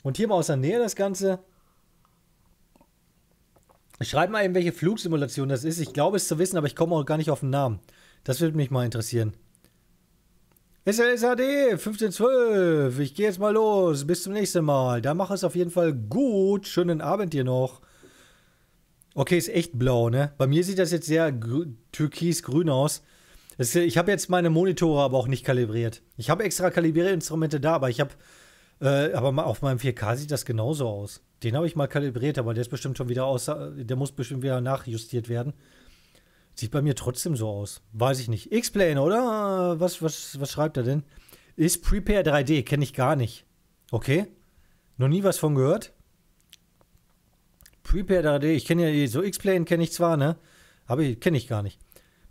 Und hier mal aus der Nähe das Ganze. Schreib mal eben, welche Flugsimulation das ist. Ich glaube es zu wissen, aber ich komme auch gar nicht auf den Namen. Das würde mich mal interessieren. SLSAD 1512. Ich gehe jetzt mal los. Bis zum nächsten Mal. Da mach es auf jeden Fall gut. Schönen Abend dir noch. Okay, ist echt blau, ne? Bei mir sieht das jetzt sehr türkis-grün aus. Das, ich habe jetzt meine Monitore aber auch nicht kalibriert. Ich habe extra Kalibrierinstrumente da, aber ich habe. Äh, aber auf meinem 4K sieht das genauso aus. Den habe ich mal kalibriert, aber der ist bestimmt schon wieder aus. Der muss bestimmt wieder nachjustiert werden. Sieht bei mir trotzdem so aus. Weiß ich nicht. X-Plane, oder? Was, was, was schreibt er denn? Ist Prepare 3D, kenne ich gar nicht. Okay. Noch nie was von gehört. Prepare 3D, ich kenne ja so X-Plane kenne ich zwar, ne? Aber kenne ich gar nicht.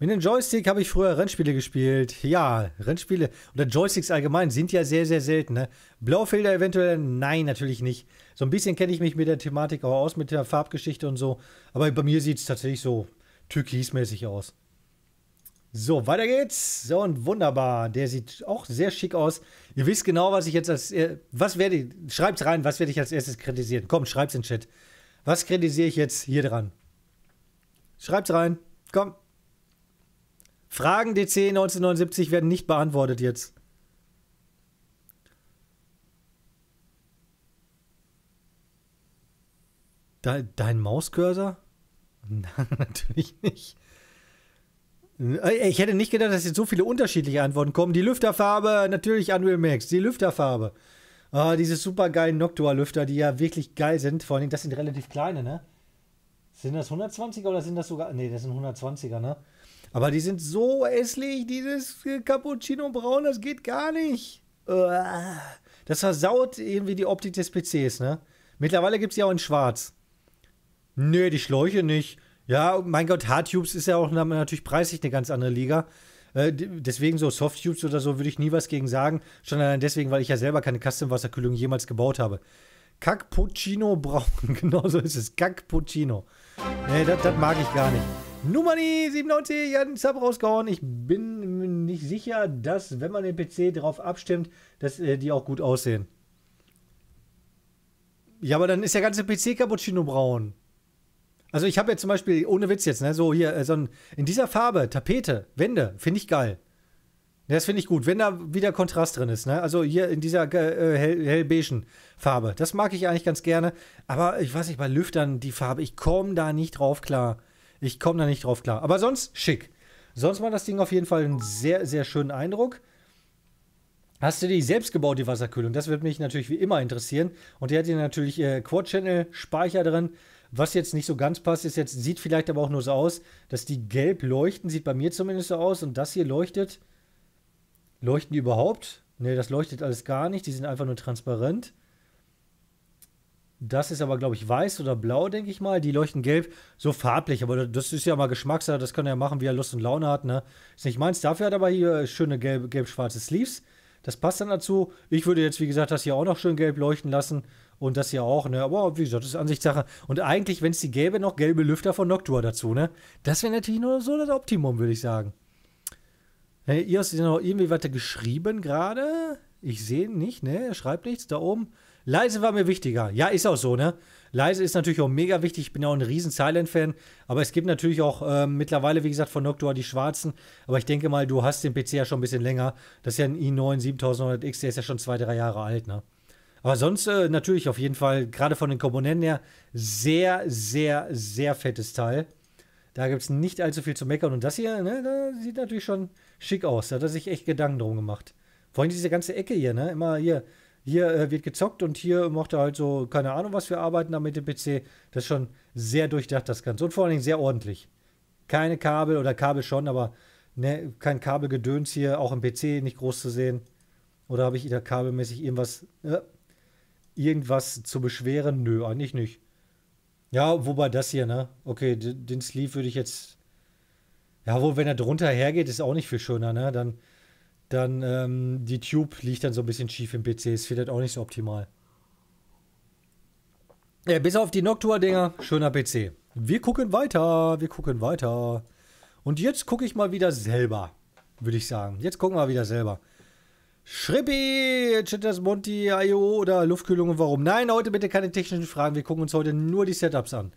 Mit dem Joystick habe ich früher Rennspiele gespielt. Ja, Rennspiele oder Joysticks allgemein sind ja sehr, sehr selten. Ne? Blaufilter eventuell? Nein, natürlich nicht. So ein bisschen kenne ich mich mit der Thematik auch aus, mit der Farbgeschichte und so. Aber bei mir sieht es tatsächlich so türkismäßig aus. So, weiter geht's. So, und wunderbar. Der sieht auch sehr schick aus. Ihr wisst genau, was ich jetzt als. Äh, was werde ich. Schreibt's rein, was werde ich als erstes kritisieren? Komm, schreibt's in den Chat. Was kritisiere ich jetzt hier dran? Schreibt's rein. Komm. Fragen DC 1979 werden nicht beantwortet jetzt. Dein Mauscursor? Nein, natürlich nicht. Äh, ich hätte nicht gedacht, dass jetzt so viele unterschiedliche Antworten kommen. Die Lüfterfarbe, natürlich Unreal Max, die Lüfterfarbe. Oh, diese super geilen Noctua-Lüfter, die ja wirklich geil sind. Vor allem, das sind relativ kleine, ne? Sind das 120er oder sind das sogar. Ne, das sind 120er, ne? Aber die sind so hässlich, dieses Cappuccino Braun, das geht gar nicht. Das versaut irgendwie die Optik des PCs, ne? Mittlerweile gibt es ja auch in Schwarz. Nö, die Schläuche nicht. Ja, mein Gott, Hardtubes ist ja auch natürlich preislich eine ganz andere Liga. Äh, deswegen so Softtubes oder so würde ich nie was gegen sagen. Schon allein deswegen, weil ich ja selber keine Custom-Wasserkühlung jemals gebaut habe. Cappuccino braun, genau so ist es. Cappuccino. Nee, das mag ich gar nicht. Nummer 97, ja, einen Sub rausgehauen. Ich bin nicht sicher, dass, wenn man den PC darauf abstimmt, dass äh, die auch gut aussehen. Ja, aber dann ist der ganze PC Cappuccino braun. Also ich habe jetzt zum Beispiel, ohne Witz jetzt, ne, so hier, äh, so ein, in dieser Farbe, Tapete, Wände, finde ich geil. Das finde ich gut, wenn da wieder Kontrast drin ist, ne? Also hier in dieser äh, hell, Farbe. Das mag ich eigentlich ganz gerne. Aber ich weiß nicht, bei Lüftern die Farbe, ich komme da nicht drauf klar. Ich komme da nicht drauf klar. Aber sonst schick. Sonst war das Ding auf jeden Fall einen sehr, sehr schönen Eindruck. Hast du die selbst gebaut, die Wasserkühlung? Das würde mich natürlich wie immer interessieren. Und die hat hier natürlich äh, Quad-Channel-Speicher drin. Was jetzt nicht so ganz passt, ist jetzt, sieht vielleicht aber auch nur so aus, dass die gelb leuchten, sieht bei mir zumindest so aus. Und das hier leuchtet. Leuchten die überhaupt? Ne, das leuchtet alles gar nicht. Die sind einfach nur transparent. Das ist aber, glaube ich, weiß oder blau, denke ich mal. Die leuchten gelb, so farblich. Aber das ist ja mal Geschmackssache. Das kann er ja machen, wie er Lust und Laune hat. Ne? Ist nicht meins. Dafür hat er aber hier schöne gelb-schwarze gelb Sleeves. Das passt dann dazu. Ich würde jetzt, wie gesagt, das hier auch noch schön gelb leuchten lassen. Und das hier auch, ne? Aber wie gesagt, das ist Ansichtssache. Und eigentlich, wenn es die gäbe, noch gelbe Lüfter von Noctua dazu, ne? Das wäre natürlich nur so das Optimum, würde ich sagen. Hey, ihr hast noch irgendwie weiter geschrieben gerade. Ich sehe nicht, ne? Er schreibt nichts. Da oben. Leise war mir wichtiger. Ja, ist auch so, ne? Leise ist natürlich auch mega wichtig. Ich bin auch ein riesen Silent-Fan. Aber es gibt natürlich auch äh, mittlerweile, wie gesagt, von Noctua die schwarzen. Aber ich denke mal, du hast den PC ja schon ein bisschen länger. Das ist ja ein i9 7900X, der ist ja schon zwei, drei Jahre alt, ne? Aber sonst äh, natürlich auf jeden Fall, gerade von den Komponenten her, sehr, sehr, sehr fettes Teil. Da gibt es nicht allzu viel zu meckern. Und das hier, ne, da sieht natürlich schon schick aus. Da hat er sich echt Gedanken drum gemacht. Vor allem diese ganze Ecke hier, ne? Immer hier, hier äh, wird gezockt und hier macht er halt so, keine Ahnung, was wir arbeiten da mit dem PC. Das ist schon sehr durchdacht, das Ganze. Und vor allen Dingen sehr ordentlich. Keine Kabel oder Kabel schon, aber ne, kein Kabelgedöns hier, auch im PC nicht groß zu sehen. Oder habe ich da kabelmäßig irgendwas, äh, irgendwas zu beschweren? Nö, eigentlich nicht. Ja, wobei das hier, ne? Okay, den Sleeve würde ich jetzt. Ja, wo, wenn er drunter hergeht, ist auch nicht viel schöner, ne? Dann dann ähm, die Tube liegt dann so ein bisschen schief im PC. Es wird auch nicht so optimal. Ja, bis auf die Noctua-Dinger, schöner PC. Wir gucken weiter, wir gucken weiter. Und jetzt gucke ich mal wieder selber, würde ich sagen. Jetzt gucken wir wieder selber. Schrippi, Chitters Monty, IO oder Luftkühlung und warum? Nein, heute bitte keine technischen Fragen. Wir gucken uns heute nur die Setups an.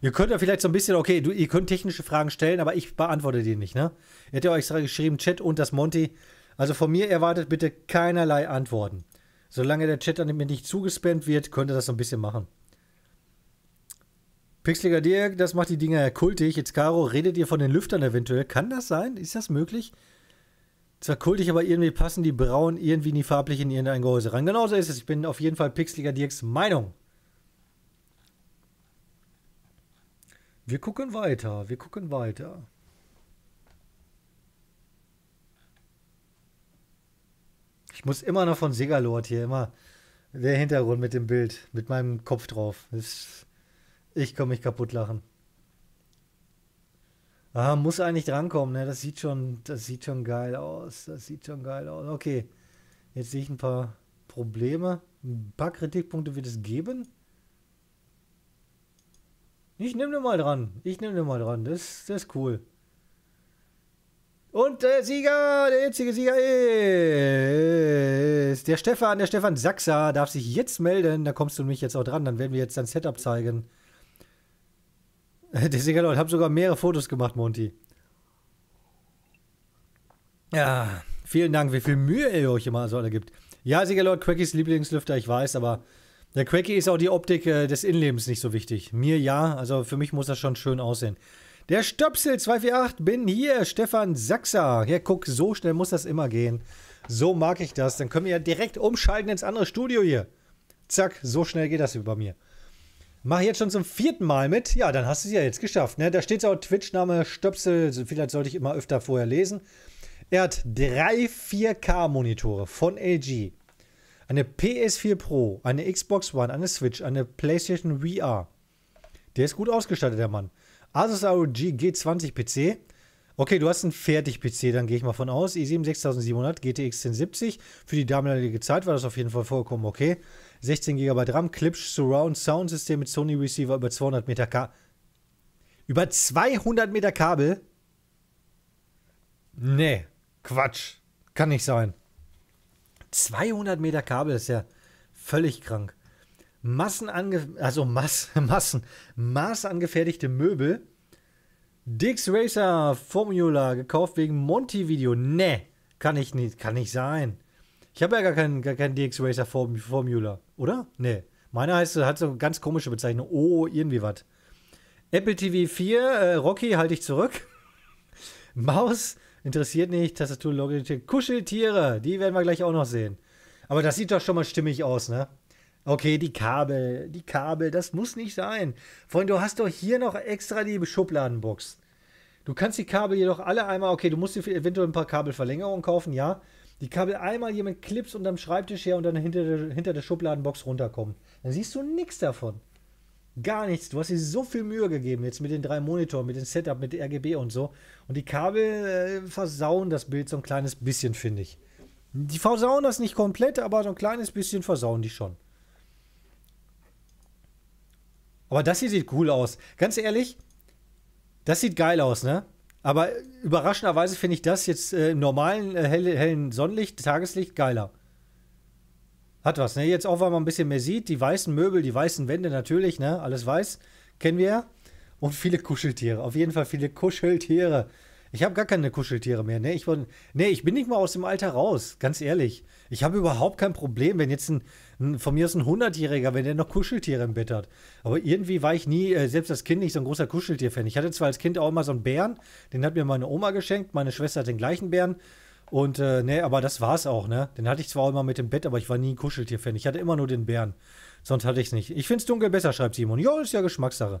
Ihr könnt ja vielleicht so ein bisschen, okay, du, ihr könnt technische Fragen stellen, aber ich beantworte die nicht, ne? Ihr habt ja euch extra geschrieben, Chat und das Monty. Also von mir erwartet bitte keinerlei Antworten. Solange der Chat an mir nicht zugespammt wird, könnt ihr das so ein bisschen machen. Pixeliger Dirk, das macht die Dinger ja kultig. Jetzt, Caro, redet ihr von den Lüftern eventuell? Kann das sein? Ist das möglich? Zwar kultig, aber irgendwie passen die Brauen irgendwie nie farblich in irgendein Gehäuse rein. Genauso ist es. Ich bin auf jeden Fall Pixeliger Dirks Meinung. Wir gucken weiter. Wir gucken weiter. Ich muss immer noch von Segalord hier, immer der Hintergrund mit dem Bild, mit meinem Kopf drauf. Das, ich komme mich kaputt lachen. Ah, muss eigentlich drankommen, ne? Das sieht schon, das sieht schon geil aus. Das sieht schon geil aus. Okay. Jetzt sehe ich ein paar Probleme. Ein paar Kritikpunkte wird es geben. Ich nehme den mal dran. Ich nehme den mal dran. Das, das ist cool. Und der Sieger, der jetzige Sieger ist der Stefan, der Stefan Sachser darf sich jetzt melden. Da kommst du mich jetzt auch dran. Dann werden wir jetzt dein Setup zeigen. Der Sieger, Leute, habe sogar mehrere Fotos gemacht, Monty. Ja, vielen Dank, wie viel Mühe ihr euch immer so alle gibt. Ja, Siegerlord, Quackys Lieblingslüfter, ich weiß, aber der Quacky ist auch die Optik äh, des Innenlebens nicht so wichtig. Mir ja, also für mich muss das schon schön aussehen. Der Stöpsel 248, bin hier, Stefan Sachser. Ja, guck, so schnell muss das immer gehen. So mag ich das. Dann können wir ja direkt umschalten ins andere Studio hier. Zack, so schnell geht das über mir. Mach jetzt schon zum vierten Mal mit. Ja, dann hast du es ja jetzt geschafft. Ne? Da steht auch Twitch-Name Stöpsel. Vielleicht sollte ich immer öfter vorher lesen. Er hat drei 4K-Monitore von LG. Eine PS4 Pro, eine Xbox One, eine Switch, eine PlayStation VR. Der ist gut ausgestattet, der Mann. Asus ROG G20 PC. Okay, du hast einen Fertig-PC, dann gehe ich mal von aus. i7 6700, GTX 1070. Für die damalige Zeit war das auf jeden Fall vollkommen okay. 16 GB RAM, Klipsch Surround Sound System mit Sony Receiver über 200 Meter Kabel. Über 200 Meter Kabel? Nee, Quatsch. Kann nicht sein. 200 Meter Kabel ist ja völlig krank. Massenange also Mass Massen, maßangefertigte Möbel. Dix Racer Formula gekauft wegen Monty Video. Ne, kann ich nicht, kann nicht sein. Ich habe ja gar keinen gar kein DX Racer Form Formula, oder? Ne. Meiner heißt, hat so eine ganz komische Bezeichnung. Oh, irgendwie was. Apple TV 4, äh, Rocky halte ich zurück. Maus interessiert nicht. Tastatur Logitech. Kuscheltiere, die werden wir gleich auch noch sehen. Aber das sieht doch schon mal stimmig aus, ne? Okay, die Kabel, die Kabel, das muss nicht sein. Freund, du hast doch hier noch extra die Schubladenbox. Du kannst die Kabel jedoch alle einmal, okay, du musst dir eventuell ein paar Kabelverlängerungen kaufen, ja. Die Kabel einmal hier mit Clips unterm Schreibtisch her und dann hinter der, hinter der Schubladenbox runterkommen. Dann siehst du nichts davon. Gar nichts. Du hast dir so viel Mühe gegeben jetzt mit den drei Monitoren, mit dem Setup, mit RGB und so. Und die Kabel äh, versauen das Bild so ein kleines bisschen, finde ich. Die versauen das nicht komplett, aber so ein kleines bisschen versauen die schon. Aber das hier sieht cool aus. Ganz ehrlich, das sieht geil aus, ne? Aber überraschenderweise finde ich das jetzt äh, im normalen äh, hell, hellen Sonnenlicht, Tageslicht geiler. Hat was, ne? Jetzt auch, weil man ein bisschen mehr sieht. Die weißen Möbel, die weißen Wände natürlich, ne? Alles weiß. Kennen wir ja. Und viele Kuscheltiere. Auf jeden Fall viele Kuscheltiere. Ich habe gar keine Kuscheltiere mehr. Ne? Ich, nee, ich bin nicht mal aus dem Alter raus, ganz ehrlich. Ich habe überhaupt kein Problem, wenn jetzt ein, ein von mir ist ein 100-Jähriger, wenn der noch Kuscheltiere im Bett hat. Aber irgendwie war ich nie, äh, selbst als Kind, nicht so ein großer Kuscheltier-Fan. Ich hatte zwar als Kind auch immer so einen Bären, den hat mir meine Oma geschenkt, meine Schwester hat den gleichen Bären. Und äh, ne, aber das war's auch, ne? Den hatte ich zwar auch immer mit dem Bett, aber ich war nie ein Kuscheltier-Fan. Ich hatte immer nur den Bären. Sonst hatte ich es nicht. Ich find's dunkel besser, schreibt Simon. Ja, ist ja Geschmackssache.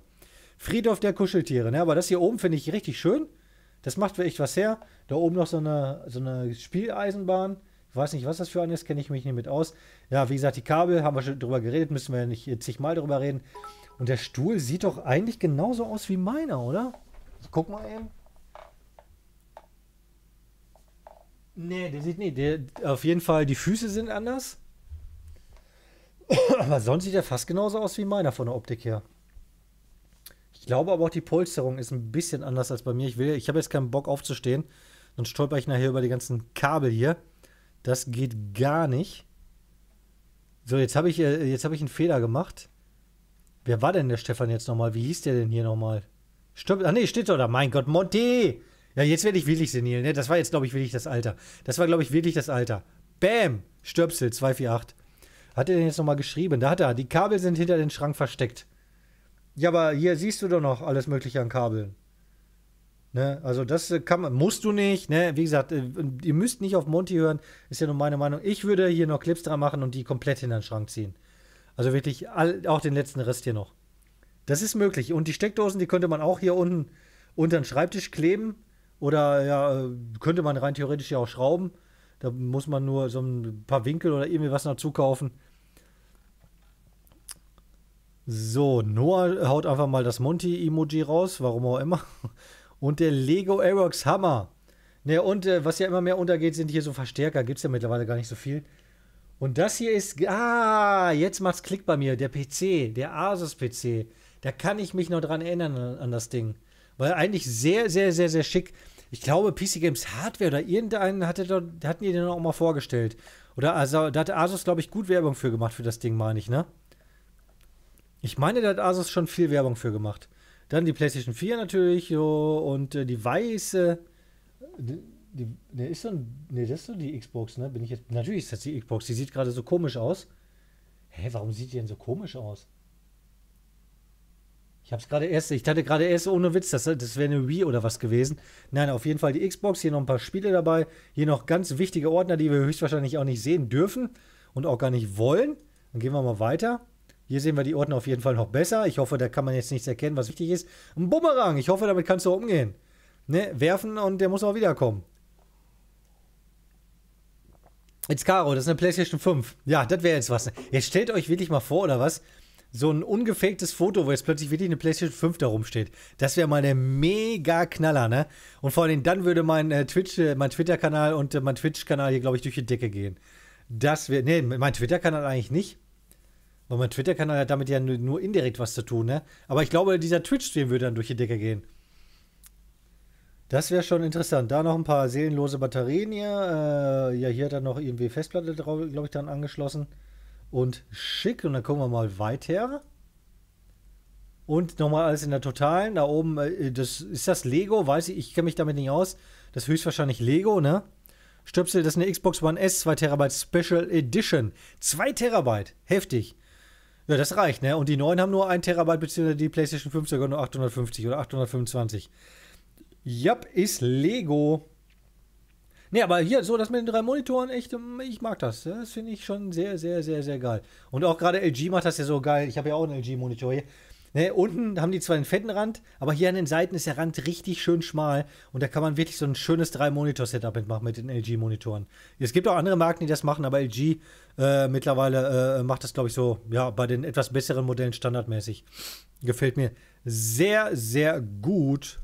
Friedhof der Kuscheltiere, ne? Aber das hier oben finde ich richtig schön. Das macht echt was her. Da oben noch so eine, so eine Spieleisenbahn. Ich weiß nicht, was das für eine ist, kenne ich mich nicht mit aus. Ja, wie gesagt, die Kabel, haben wir schon drüber geredet, müssen wir ja nicht zigmal drüber reden. Und der Stuhl sieht doch eigentlich genauso aus wie meiner, oder? Ich guck mal eben. Nee, der sieht nicht. Der, auf jeden Fall, die Füße sind anders. Aber sonst sieht er fast genauso aus wie meiner von der Optik her. Ich glaube aber auch, die Polsterung ist ein bisschen anders als bei mir. Ich will, ich habe jetzt keinen Bock aufzustehen. Sonst stolper ich nachher über die ganzen Kabel hier. Das geht gar nicht. So, jetzt habe ich, äh, jetzt hab ich einen Fehler gemacht. Wer war denn der Stefan jetzt nochmal? Wie hieß der denn hier nochmal? Stimmt. Ah, nee, steht doch da. Mein Gott, Monty! Ja, jetzt werde ich wirklich senil, ne? Das war jetzt, glaube ich, wirklich das Alter. Das war, glaube ich, wirklich das Alter. Bam! Stöpsel 248. Hat er denn jetzt nochmal geschrieben? Da hat er. Die Kabel sind hinter den Schrank versteckt. Ja, aber hier siehst du doch noch alles Mögliche an Kabeln. Ne? Also das äh, kann man, musst du nicht, ne? Wie gesagt, äh, ihr müsst nicht auf Monty hören, ist ja nur meine Meinung. Ich würde hier noch Clips dran machen und die komplett hinter den Schrank ziehen. Also wirklich all, auch den letzten Rest hier noch. Das ist möglich. Und die Steckdosen, die könnte man auch hier unten unter den Schreibtisch kleben. Oder ja, äh, könnte man rein theoretisch ja auch schrauben. Da muss man nur so ein paar Winkel oder irgendwie was dazu kaufen. So, Noah haut einfach mal das Monty-Emoji raus, warum auch immer. Und der Lego Aerox Hammer. Ne, und äh, was ja immer mehr untergeht, sind hier so Verstärker. Gibt es ja mittlerweile gar nicht so viel. Und das hier ist. Ah, jetzt macht's Klick bei mir. Der PC, der Asus-PC. Da kann ich mich noch dran erinnern an, das Ding. Weil eigentlich sehr, sehr, sehr, sehr schick. Ich glaube, PC Games Hardware oder irgendeinen hatte hatten die den auch mal vorgestellt. Oder also, da hat Asus, glaube ich, gut Werbung für gemacht für das Ding, meine ich, ne? Ich meine, da hat Asus schon viel Werbung für gemacht. Dann die PlayStation 4 natürlich so, und äh, die weiße. Die, die, ne, ist so ein, ne, das ist so die Xbox, ne? Bin ich jetzt. Natürlich ist das die Xbox. Die sieht gerade so komisch aus. Hä, warum sieht die denn so komisch aus? Ich habe es gerade erst, ich hatte gerade erst ohne Witz, das, das wäre eine Wii oder was gewesen. Nein, auf jeden Fall die Xbox, hier noch ein paar Spiele dabei, hier noch ganz wichtige Ordner, die wir höchstwahrscheinlich auch nicht sehen dürfen und auch gar nicht wollen. Dann gehen wir mal weiter. Hier sehen wir die Ordner auf jeden Fall noch besser. Ich hoffe, da kann man jetzt nichts erkennen, was wichtig ist. Ein Bumerang. Ich hoffe, damit kannst du umgehen. Ne? Werfen und der muss auch wiederkommen. Jetzt Caro, das ist eine PlayStation 5. Ja, das wäre jetzt was. Jetzt stellt euch wirklich mal vor, oder was? So ein ungefaktes Foto, wo jetzt plötzlich wirklich eine PlayStation 5 da rumsteht. Das wäre mal der mega Knaller, ne? Und vor allem dann würde mein äh, Twitch, äh, mein Twitter-Kanal und äh, mein Twitch-Kanal hier, glaube ich, durch die Decke gehen. Das wäre. Ne, mein Twitter-Kanal eigentlich nicht. Weil mein Twitter-Kanal hat damit ja nur, indirekt was zu tun, ne? Aber ich glaube, dieser Twitch-Stream würde dann durch die Decke gehen. Das wäre schon interessant. Da noch ein paar seelenlose Batterien hier. Äh, ja, hier hat er noch irgendwie Festplatte drauf, glaube ich, dann angeschlossen. Und schick. Und dann gucken wir mal weiter. Und nochmal alles in der Totalen. Da oben, äh, das ist das Lego, weiß ich, ich kenne mich damit nicht aus. Das ist höchstwahrscheinlich Lego, ne? Stöpsel, das ist eine Xbox One S, 2 Terabyte Special Edition. 2 Terabyte, heftig. Ja, das reicht, ne? Und die neuen haben nur 1 Terabyte, beziehungsweise die PlayStation 5 sogar nur 850 oder 825. Jap, ist Lego. Ne, aber hier, so das mit den drei Monitoren, echt, ähm, ich mag das. Das finde ich schon sehr, sehr, sehr, sehr geil. Und auch gerade LG macht das ja so geil. Ich habe ja auch einen LG-Monitor hier. Ne, unten haben die zwar einen fetten Rand, aber hier an den Seiten ist der Rand richtig schön schmal und da kann man wirklich so ein schönes 3-Monitor-Setup mitmachen mit den LG-Monitoren. Es gibt auch andere Marken, die das machen, aber LG äh, mittlerweile äh, macht das, glaube ich, so, ja, bei den etwas besseren Modellen standardmäßig. Gefällt mir sehr, sehr gut.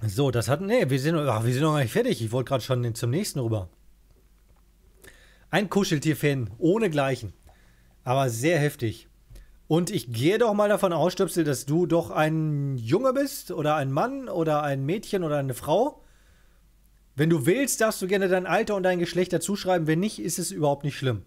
So, das hat. Nee, wir wir sind noch gar nicht fertig. Ich wollte gerade schon zum nächsten rüber. Ein Kuscheltier-Fan, ohne Gleichen. Aber sehr heftig. Und ich gehe doch mal davon aus, Stöpsel, dass du doch ein Junge bist oder ein Mann oder ein Mädchen oder eine Frau. Wenn du willst, darfst du gerne dein Alter und dein Geschlecht dazuschreiben. Wenn nicht, ist es überhaupt nicht schlimm.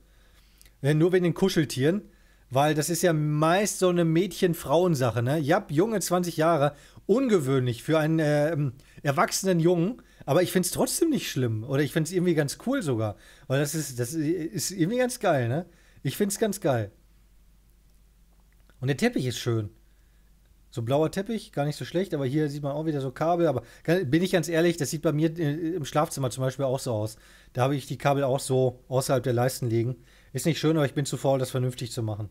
Nur wegen den Kuscheltieren. Weil das ist ja meist so eine Mädchen-Frauen-Sache, ne? Ja, junge 20 Jahre, ungewöhnlich für einen äh, erwachsenen Jungen, aber ich finde es trotzdem nicht schlimm. Oder ich finde es irgendwie ganz cool sogar. Weil das ist, das ist irgendwie ganz geil, ne? Ich finde es ganz geil. Und der Teppich ist schön. So blauer Teppich, gar nicht so schlecht, aber hier sieht man auch wieder so Kabel. Aber bin ich ganz ehrlich, das sieht bei mir äh, im Schlafzimmer zum Beispiel auch so aus. Da habe ich die Kabel auch so außerhalb der Leisten liegen. Ist nicht schön, aber ich bin zu faul, das vernünftig zu machen.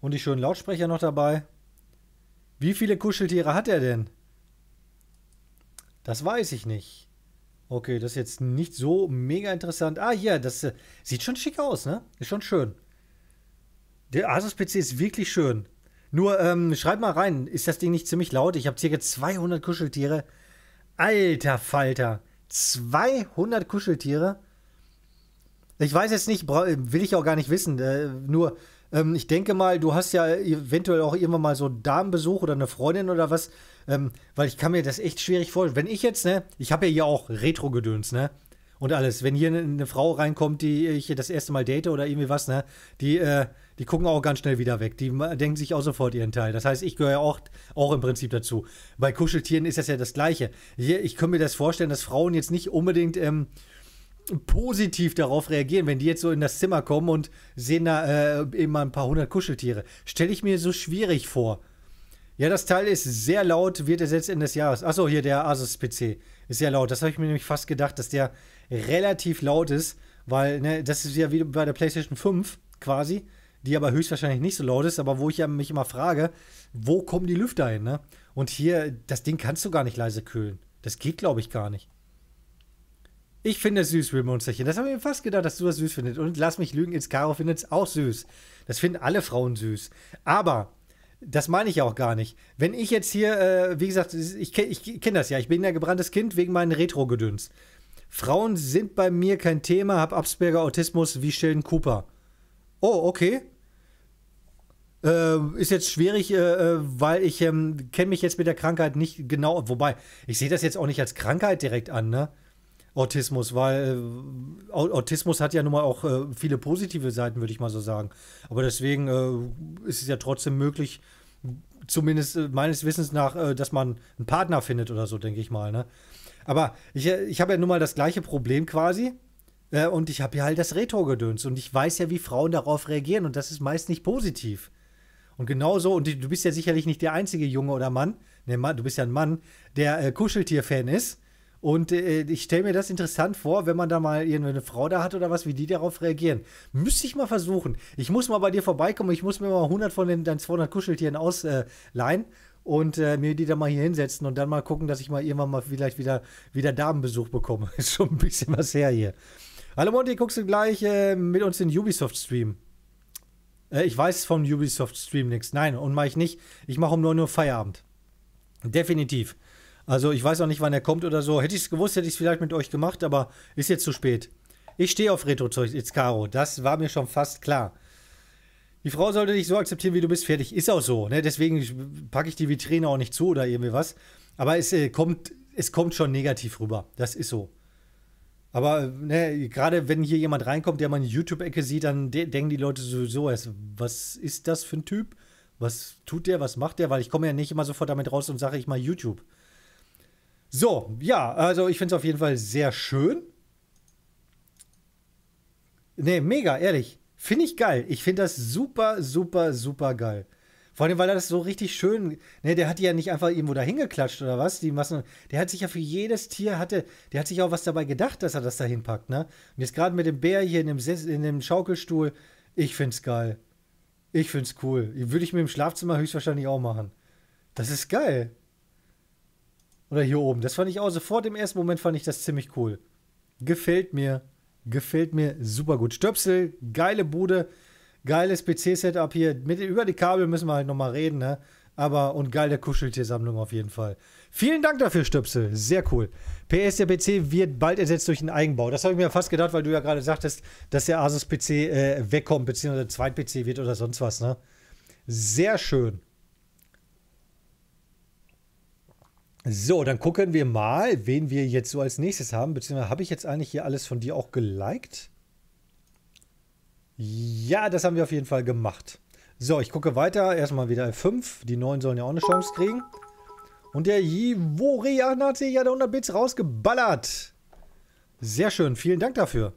Und die schönen Lautsprecher noch dabei. Wie viele Kuscheltiere hat er denn? Das weiß ich nicht. Okay, das ist jetzt nicht so mega interessant. Ah, hier, das äh, sieht schon schick aus, ne? Ist schon schön. Der Asus-PC ist wirklich schön. Nur, ähm, schreib mal rein, ist das Ding nicht ziemlich laut? Ich habe circa 200 Kuscheltiere. Alter Falter. 200 Kuscheltiere? Ich weiß jetzt nicht, will ich auch gar nicht wissen. Äh, nur, ähm, ich denke mal, du hast ja eventuell auch irgendwann mal so Damenbesuch oder eine Freundin oder was. Ähm, weil ich kann mir das echt schwierig vorstellen. Wenn ich jetzt, ne, ich habe ja hier auch Retro-Gedöns, ne? Und alles. Wenn hier eine, eine, Frau reinkommt, die ich das erste Mal date oder irgendwie was, ne? Die, äh, die gucken auch ganz schnell wieder weg. Die denken sich auch sofort ihren Teil. Das heißt, ich gehöre ja auch, auch im Prinzip dazu. Bei Kuscheltieren ist das ja das Gleiche. Hier, ich könnte mir das vorstellen, dass Frauen jetzt nicht unbedingt ähm, positiv darauf reagieren, wenn die jetzt so in das Zimmer kommen und sehen da äh, eben mal ein paar hundert Kuscheltiere. Stelle ich mir so schwierig vor. Ja, das Teil ist sehr laut, wird ersetzt Ende des Jahres. Achso, hier der Asus PC ist sehr laut. Das habe ich mir nämlich fast gedacht, dass der relativ laut ist, weil ne, das ist ja wie bei der PlayStation 5 quasi, die aber höchstwahrscheinlich nicht so laut ist, aber wo ich ja mich immer frage, wo kommen die Lüfter hin, ne? Und hier, das Ding kannst du gar nicht leise kühlen. Das geht, glaube ich, gar nicht. Ich finde es süß, Wilmonsterchen. Das habe ich mir fast gedacht, dass du das süß findest. Und lass mich lügen, Caro findet es auch süß. Das finden alle Frauen süß. Aber das meine ich auch gar nicht. Wenn ich jetzt hier, äh, wie gesagt, ich, ich kenne das ja, ich bin ja gebranntes Kind wegen meinen Retro-Gedöns. Frauen sind bei mir kein Thema, hab Absperger Autismus wie Sheldon Cooper. Oh, okay. Äh, ist jetzt schwierig, äh, äh weil ich ähm, kenne mich jetzt mit der Krankheit nicht genau. Wobei, ich sehe das jetzt auch nicht als Krankheit direkt an, ne? Autismus, weil äh, Autismus hat ja nun mal auch äh, viele positive Seiten, würde ich mal so sagen. Aber deswegen äh, ist es ja trotzdem möglich, zumindest äh, meines Wissens nach, äh, dass man einen Partner findet oder so, denke ich mal. Ne? Aber ich, äh, ich habe ja nun mal das gleiche Problem quasi. und ich habe ja halt das Retro-Gedöns. Und ich weiß ja, wie Frauen darauf reagieren. Und das ist meist nicht positiv. Und genauso, und du bist ja sicherlich nicht der einzige Junge oder Mann, ne, Mann du bist ja ein Mann, der Kuscheltier-Fan ist und äh, ich stelle mir das interessant vor, wenn man da mal eine Frau da hat oder was, wie die darauf reagieren. Müsste ich mal versuchen. Ich muss mal bei dir vorbeikommen. Ich muss mir mal 100 von den deinen 200 Kuscheltieren ausleihen und äh, mir die dann mal hier hinsetzen und dann mal gucken, dass ich mal irgendwann mal vielleicht wieder, wieder Damenbesuch bekomme. Ist schon ein bisschen was her hier. Hallo Monty, guckst du gleich äh, mit uns den Ubisoft-Stream? Äh, ich weiß vom Ubisoft-Stream nichts. Nein, und mache ich nicht. Ich mache um 9 Uhr Feierabend. Definitiv. Also ich weiß auch nicht, wann er kommt oder so. Hätte ich es gewusst, hätte ich es vielleicht mit euch gemacht, aber ist jetzt zu spät. Ich stehe auf Retro-Zeug, it's Caro. Das war mir schon fast klar. Die Frau sollte dich so akzeptieren, wie du bist. Fertig. Ist auch so. Ne? Deswegen packe ich die Vitrine auch nicht zu oder irgendwie was. Aber es, äh, kommt, es kommt schon negativ rüber. Das ist so. Aber ne, gerade wenn hier jemand reinkommt, der mal eine YouTube-Ecke sieht, dann de denken die Leute sowieso erst, was ist das für ein Typ? Was tut der? Was macht der? Weil ich komme ja nicht immer sofort damit raus und sage ich mal YouTube. So, ja, also ich finde es auf jeden Fall sehr schön. Ne, mega, ehrlich. Finde ich geil. Ich finde das super, super, super geil. Vor allem, weil er das so richtig schön, ne, der hat die ja nicht einfach irgendwo da hingeklatscht oder was. Die Massen, der hat sich ja für jedes Tier, hatte, der hat sich auch was dabei gedacht, dass er das da hinpackt, ne? Und jetzt gerade mit dem Bär hier in dem, in dem Schaukelstuhl, ich find's geil. Ich find's cool. Würde ich mir im Schlafzimmer höchstwahrscheinlich auch machen. Das ist geil. Oder hier oben. Das fand ich auch sofort im ersten Moment fand ich das ziemlich cool. Gefällt mir. Gefällt mir super gut. Stöpsel, geile Bude, geiles PC-Setup hier. Mit, über die Kabel müssen wir halt nochmal reden, ne? Aber und geile Kuscheltiersammlung auf jeden Fall. Vielen Dank dafür, Stöpsel. Sehr cool. PS, der PC wird bald ersetzt durch einen Eigenbau. Das habe ich mir fast gedacht, weil du ja gerade sagtest, dass der Asus PC äh, wegkommt, beziehungsweise Zweit-PC wird oder sonst was, ne? Sehr schön. So, dann gucken wir mal, wen wir jetzt so als nächstes haben. Beziehungsweise habe ich jetzt eigentlich hier alles von dir auch geliked? Ja, das haben wir auf jeden Fall gemacht. So, ich gucke weiter. Erstmal wieder F5. Die neuen sollen ja auch eine Chance kriegen. Und der Jivorian hat sich ja der 100 Bits rausgeballert. Sehr schön. Vielen Dank dafür.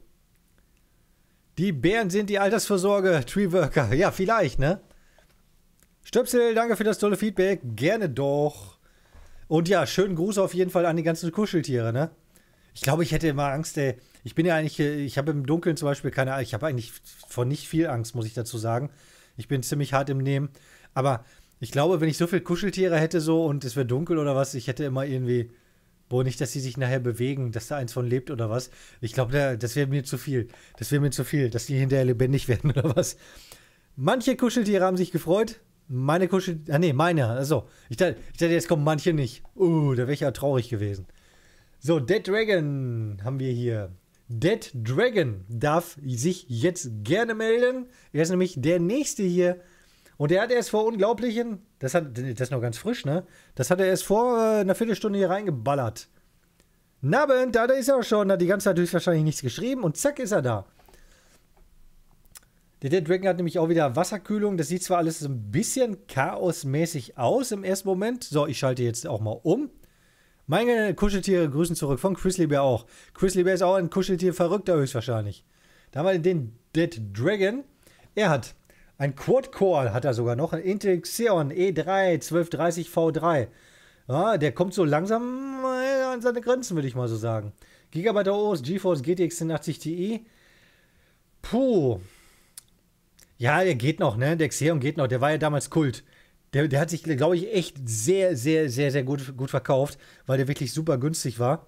Die Bären sind die Altersvorsorge. Treeworker. Ja, vielleicht, ne? Stöpsel, danke für das tolle Feedback. Gerne doch. Und ja, schönen Gruß auf jeden Fall an die ganzen Kuscheltiere, ne? Ich glaube, ich hätte immer Angst, ey. Ich bin ja eigentlich, ich habe im Dunkeln zum Beispiel keine, ich habe eigentlich vor nicht viel Angst, muss ich dazu sagen. Ich bin ziemlich hart im Nehmen. Aber ich glaube, wenn ich so viele Kuscheltiere hätte so und es wäre dunkel oder was, ich hätte immer irgendwie, boah, nicht, dass sie sich nachher bewegen, dass da eins von lebt oder was. Ich glaube, das wäre mir zu viel. Das wäre mir zu viel, dass die hinterher lebendig werden oder was. Manche Kuscheltiere haben sich gefreut, meine Kuschel. Ah, nee, meine. Also, ich dachte, ich dachte, jetzt kommen manche nicht. Uh, da wäre ich ja traurig gewesen. So, Dead Dragon haben wir hier. Dead Dragon darf sich jetzt gerne melden. Er ist nämlich der nächste hier. Und er hat erst vor unglaublichen, das, hat, das ist noch ganz frisch, ne? Das hat er erst vor äh, einer Viertelstunde hier reingeballert. Nabend, da, da ist er auch schon, hat die ganze Zeit höchstwahrscheinlich nichts geschrieben und zack ist er da. Der Dead Dragon hat nämlich auch wieder Wasserkühlung. Das sieht zwar alles so ein bisschen chaosmäßig aus im ersten Moment. So, ich schalte jetzt auch mal um. Meine Kuscheltiere grüßen zurück von Chrisley Bear auch. Chrisley Bear ist auch ein Kuscheltier verrückter höchstwahrscheinlich. Da haben wir den Dead Dragon. Er hat ein Quad-Core, hat er sogar noch. Ein Intel Xeon E3 1230 V3. Ja, der kommt so langsam äh, an seine Grenzen, würde ich mal so sagen. Gigabyte OS, GeForce GTX 1080 Ti. Puh, ja, der geht noch, ne? Der Xeon geht noch. Der war ja damals Kult. Der, der hat sich, glaube ich, echt sehr, sehr, sehr, sehr gut, gut verkauft, weil der wirklich super günstig war.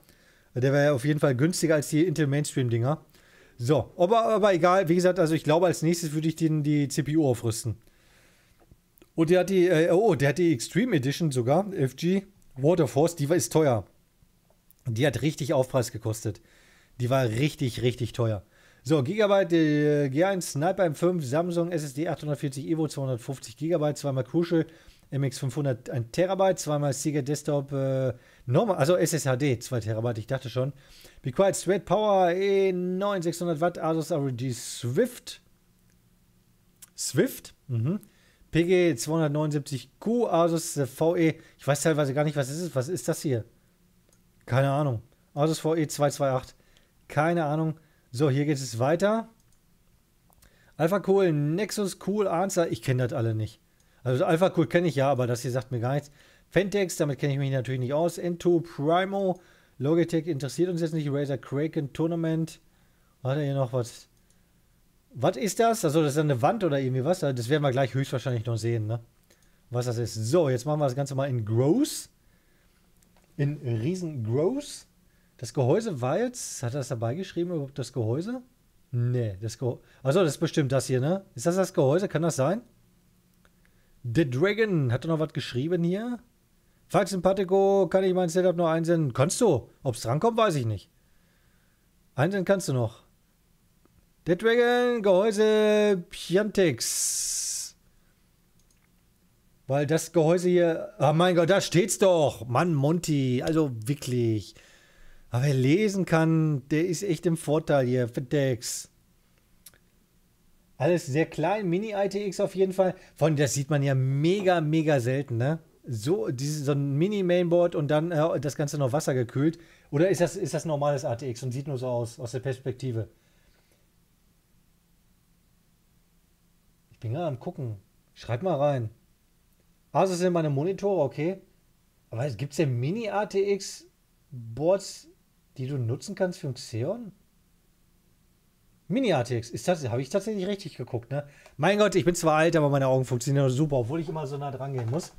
Der war ja auf jeden Fall günstiger als die Intel Mainstream-Dinger. So, aber, aber egal, wie gesagt, also ich glaube, als nächstes würde ich den die CPU aufrüsten. Und der hat die, äh, oh, der hat die Extreme Edition sogar, FG Waterforce, die ist teuer. Die hat richtig Aufpreis gekostet. Die war richtig, richtig teuer. So, Gigabyte äh, G1 Sniper M5, Samsung SSD 840 Evo 250 Gigabyte, zweimal Crucial MX500 1 Terabyte, zweimal Seagate Desktop äh, normal, also SSHD 2 Terabyte, ich dachte schon. Be Quiet Straight Power E9 600 Watt Asus ROG Swift. Swift? Mhm. PG 279Q Asus VE. Ich weiß teilweise gar nicht, was ist es. Was ist das hier? Keine Ahnung. Asus VE 228. Keine Ahnung. So, hier geht es weiter. Alpha Cool, Nexus Cool Answer. Ich kenne das alle nicht. Also Alpha Cool kenne ich ja, aber das hier sagt mir gar nichts. Fentex, damit kenne ich mich natürlich nicht aus. N2 Primo. Logitech interessiert uns jetzt nicht. Razer Kraken Tournament. Er hier noch was? Was ist das? Also, das ist eine Wand oder irgendwie was? Das werden wir gleich höchstwahrscheinlich noch sehen, ne? Was das ist. So, jetzt machen wir das Ganze mal in Gross. In riesen Gross. Das Gehäuse war jetzt, hat er das dabei geschrieben, das Gehäuse? Nee, das Gehäuse. Achso, das ist bestimmt das hier, ne? Ist das das Gehäuse? Kann das sein? The Dragon, hat er noch was geschrieben hier? Falls Sympathico, kann ich mein Setup noch einsenden? Kannst du. Ob es drankommt, weiß ich nicht. Einsenden kannst du noch. The Dragon, Gehäuse, Piantex. Weil das Gehäuse hier. Oh mein Gott, da steht's doch. Mann, Monty. Also wirklich. Aber wer lesen kann, der ist echt im Vorteil hier. FedEx. Alles sehr klein, Mini-ITX auf jeden Fall. Allem, das sieht man ja mega, mega selten, ne? So, dieses, so ein Mini-Mainboard und dann äh, das Ganze noch wassergekühlt. Oder ist das, ist das normales ATX und sieht nur so aus, aus der Perspektive? Ich bin gerade am gucken. Schreib mal rein. Also sind meine Monitore, okay. Aber gibt es denn Mini-ATX-Boards die du nutzen kannst für ein Xeon? Mini-ATX, habe ich tatsächlich richtig geguckt, ne? Mein Gott, ich bin zwar alt, aber meine Augen funktionieren super, obwohl ich immer so nah dran gehen muss.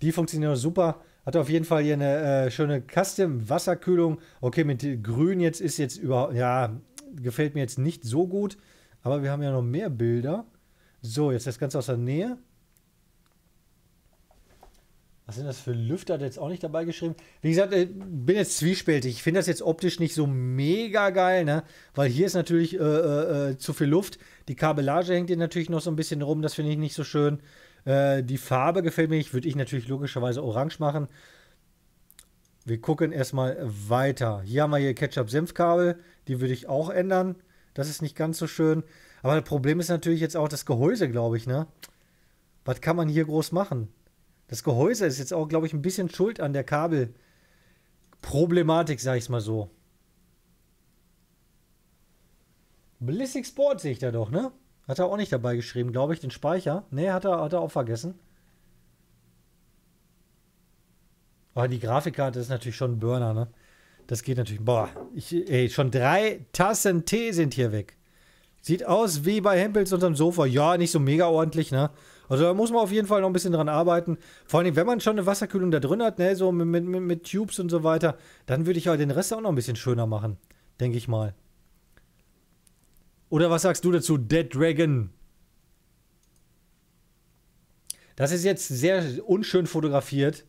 Die funktionieren super. Hat auf jeden Fall hier eine äh, schöne Custom-Wasserkühlung. Okay, mit Grün jetzt ist jetzt überhaupt, ja, gefällt mir jetzt nicht so gut. Aber wir haben ja noch mehr Bilder. So, jetzt das Ganze aus der Nähe. Was sind das für Lüfter? Hat jetzt auch nicht dabei geschrieben. Wie gesagt, äh, bin jetzt zwiespältig. Ich finde das jetzt optisch nicht so mega geil, ne? Weil hier ist natürlich äh, äh, äh, zu viel Luft. Die Kabellage hängt hier natürlich noch so ein bisschen rum. Das finde ich nicht so schön. Äh, die Farbe gefällt mir nicht. Würde ich natürlich logischerweise orange machen. Wir gucken erstmal weiter. Hier haben wir hier Ketchup-Senfkabel. Die würde ich auch ändern. Das ist nicht ganz so schön. Aber das Problem ist natürlich jetzt auch das Gehäuse, glaube ich, ne? Was kann man hier groß machen? Das Gehäuse ist jetzt auch, glaube ich, ein bisschen schuld an der Kabelproblematik, sag ich es mal so. Ballistic Sport sehe ich da doch, ne? Hat er auch nicht dabei geschrieben, glaube ich, den Speicher. Ne, hat er, hat er auch vergessen. Aber die Grafikkarte ist natürlich schon ein Burner, ne? Das geht natürlich. Boah, ich, ey, schon drei Tassen Tee sind hier weg. Sieht aus wie bei Hempels unterm Sofa. Ja, nicht so mega ordentlich, ne? Also da muss man auf jeden Fall noch ein bisschen dran arbeiten. Vor allem, wenn man schon eine Wasserkühlung da drin hat, ne, so mit, mit, mit Tubes und so weiter, dann würde ich halt den Rest auch noch ein bisschen schöner machen. Denke ich mal. Oder was sagst du dazu, Dead Dragon? Das ist jetzt sehr unschön fotografiert.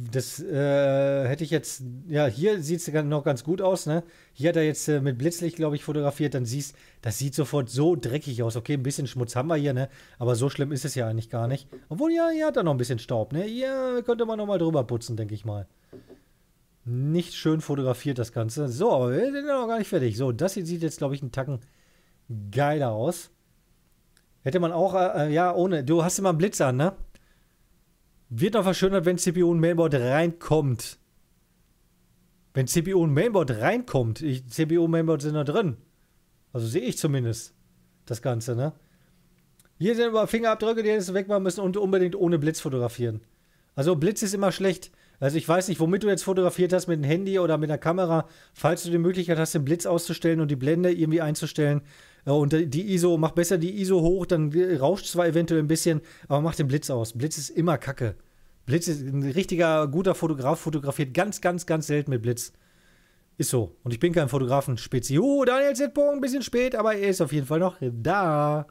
Das äh, hätte ich jetzt, ja, hier sieht es noch ganz gut aus, ne? Hier hat er jetzt äh, mit Blitzlicht, glaube ich, fotografiert, dann siehst das sieht sofort so dreckig aus. Okay, ein bisschen Schmutz haben wir hier, ne? Aber so schlimm ist es ja eigentlich gar nicht. Obwohl, ja, hier hat er noch ein bisschen Staub, ne? Hier könnte man noch mal drüber putzen, denke ich mal. Nicht schön fotografiert, das Ganze. So, aber wir sind ja noch gar nicht fertig. So, das hier sieht jetzt, glaube ich, einen Tacken geiler aus. Hätte man auch, äh, ja, ohne, du hast immer einen Blitz an, ne? Wird noch verschönert, wenn CPU und Mainboard reinkommt. Wenn CPU und Mainboard reinkommt. Ich, CPU und Mainboard sind da drin. Also sehe ich zumindest das Ganze, ne? Hier sind aber Fingerabdrücke, die jetzt wegmachen müssen und unbedingt ohne Blitz fotografieren. Also Blitz ist immer schlecht. Also ich weiß nicht, womit du jetzt fotografiert hast, mit dem Handy oder mit der Kamera. Falls du die Möglichkeit hast, den Blitz auszustellen und die Blende irgendwie einzustellen, und die ISO, mach besser die ISO hoch, dann rauscht zwar eventuell ein bisschen, aber mach den Blitz aus. Blitz ist immer Kacke. Blitz ist ein richtiger, guter Fotograf, fotografiert ganz, ganz, ganz selten mit Blitz. Ist so. Und ich bin kein Fotografen-Spezi. Oh, Daniel Zittbogen, ein bisschen spät, aber er ist auf jeden Fall noch da.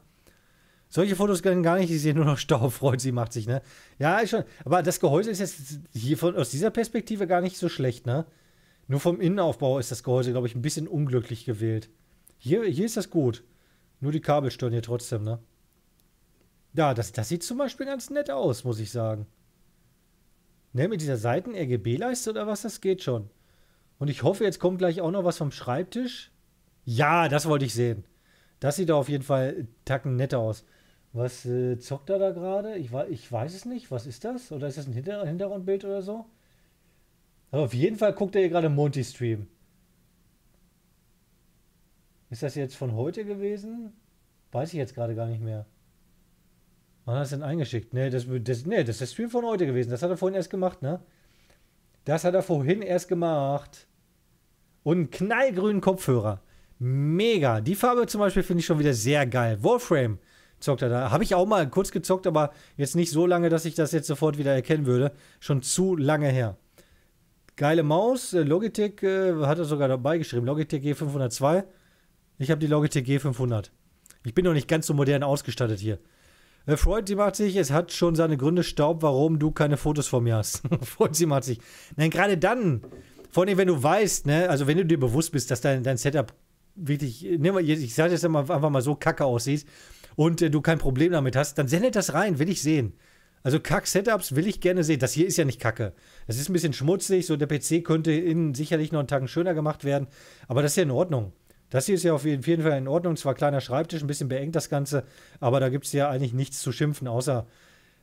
Solche Fotos können gar nicht, ich sehe nur noch Staub, freut sie, macht sich, ne? Ja, ist schon. Aber das Gehäuse ist jetzt hier von, aus dieser Perspektive gar nicht so schlecht, ne? Nur vom Innenaufbau ist das Gehäuse, glaube ich, ein bisschen unglücklich gewählt. Hier, hier ist das gut. Nur die Kabel stören hier trotzdem, ne? Ja, das, das sieht zum Beispiel ganz nett aus, muss ich sagen. Ne, mit dieser Seiten-RGB-Leiste oder was, das geht schon. Und ich hoffe, jetzt kommt gleich auch noch was vom Schreibtisch. Ja, das wollte ich sehen. Das sieht auf jeden Fall tacken netter aus. Was äh, zockt er da gerade? Ich, ich weiß es nicht. Was ist das? Oder ist das ein Hinter Hintergrundbild oder so? Aber auf jeden Fall guckt er hier gerade Monty-Stream. Ist das jetzt von heute gewesen? Weiß ich jetzt gerade gar nicht mehr. Wann hat es denn eingeschickt? Nee das, das, nee, das ist der Stream von heute gewesen. Das hat er vorhin erst gemacht, ne? Das hat er vorhin erst gemacht. Und einen knallgrünen Kopfhörer. Mega. Die Farbe zum Beispiel finde ich schon wieder sehr geil. Wolfram zockt er da. Habe ich auch mal kurz gezockt, aber jetzt nicht so lange, dass ich das jetzt sofort wieder erkennen würde. Schon zu lange her. Geile Maus. Äh, Logitech äh, hat er sogar dabei geschrieben. Logitech G502. Ich habe die Logitech G500. Ich bin noch nicht ganz so modern ausgestattet hier. Äh, Freud, sie macht sich, es hat schon seine Gründe, Staub, warum du keine Fotos von mir hast. Freud, sie macht sich. Nein, gerade dann, vor allem, wenn du weißt, ne, also wenn du dir bewusst bist, dass dein, dein Setup wirklich, ich sage jetzt einfach mal so kacke aussieht und äh, du kein Problem damit hast, dann sendet das rein, will ich sehen. Also Kack-Setups will ich gerne sehen. Das hier ist ja nicht kacke. Das ist ein bisschen schmutzig, so der PC könnte innen sicherlich noch einen Tag schöner gemacht werden, aber das ist ja in Ordnung. Das hier ist ja auf jeden Fall in Ordnung. Zwar kleiner Schreibtisch, ein bisschen beengt das Ganze, aber da gibt es ja eigentlich nichts zu schimpfen, außer.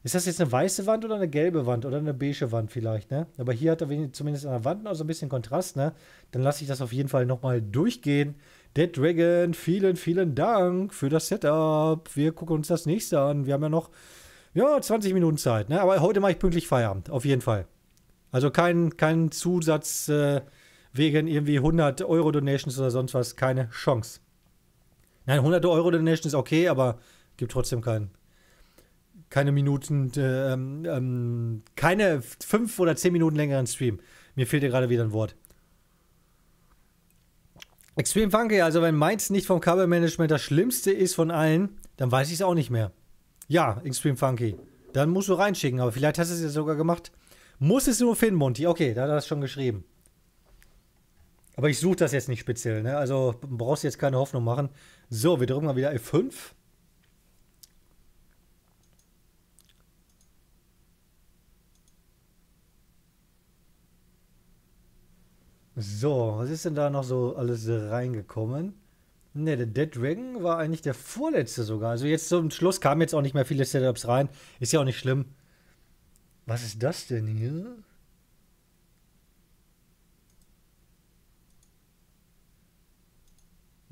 Ist das jetzt eine weiße Wand oder eine gelbe Wand oder eine beige Wand vielleicht, ne? Aber hier hat er zumindest an der Wand noch so ein bisschen Kontrast, ne? Dann lasse ich das auf jeden Fall nochmal durchgehen. Dead Dragon, vielen, vielen Dank für das Setup. Wir gucken uns das nächste an. Wir haben ja noch, ja, 20 Minuten Zeit, ne? Aber heute mache ich pünktlich Feierabend, auf jeden Fall. Also kein, kein Zusatz. Äh, wegen irgendwie 100 Euro Donations oder sonst was keine Chance. Nein, 100 Euro Donation ist okay, aber gibt trotzdem keinen. Keine Minuten, äh, ähm, keine fünf oder zehn Minuten längeren Stream. Mir fehlt hier gerade wieder ein Wort. Extreme Funky, also wenn meins nicht vom Kabelmanagement das Schlimmste ist von allen, dann weiß ich es auch nicht mehr. Ja, Extreme Funky. Dann musst du reinschicken, aber vielleicht hast du es ja sogar gemacht. Muss es nur finden, Monty. Okay, da hat er das schon geschrieben. Aber ich suche das jetzt nicht speziell, ne? Also brauchst jetzt keine Hoffnung machen. So, wir drücken mal wieder F5. So, was ist denn da noch so alles reingekommen? Ne, der Dead Dragon war eigentlich der vorletzte sogar. Also jetzt zum Schluss kamen jetzt auch nicht mehr viele Setups rein. Ist ja auch nicht schlimm. Was ist das denn hier?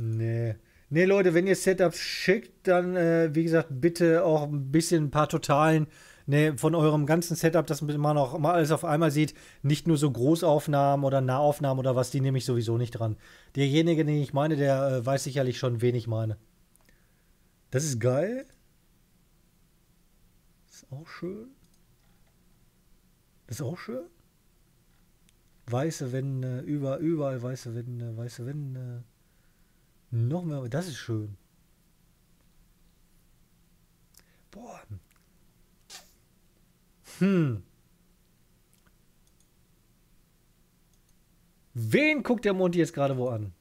Nee. Nee, Leute, wenn ihr Setups schickt, dann, äh, wie gesagt, bitte auch ein bisschen ein paar Totalen ne, von eurem ganzen Setup, dass man auch mal alles auf einmal sieht. Nicht nur so Großaufnahmen oder Nahaufnahmen oder was, die nehme ich sowieso nicht dran. Derjenige, den ich meine, der äh, weiß sicherlich schon, wen ich meine. Das ist geil. Das ist auch schön. Das ist auch schön. Weiße Wände, über, überall weiße Wände, weiße Wände. Noch mehr, das ist schön. Boah, hm. Wen guckt der Monty jetzt gerade wo an?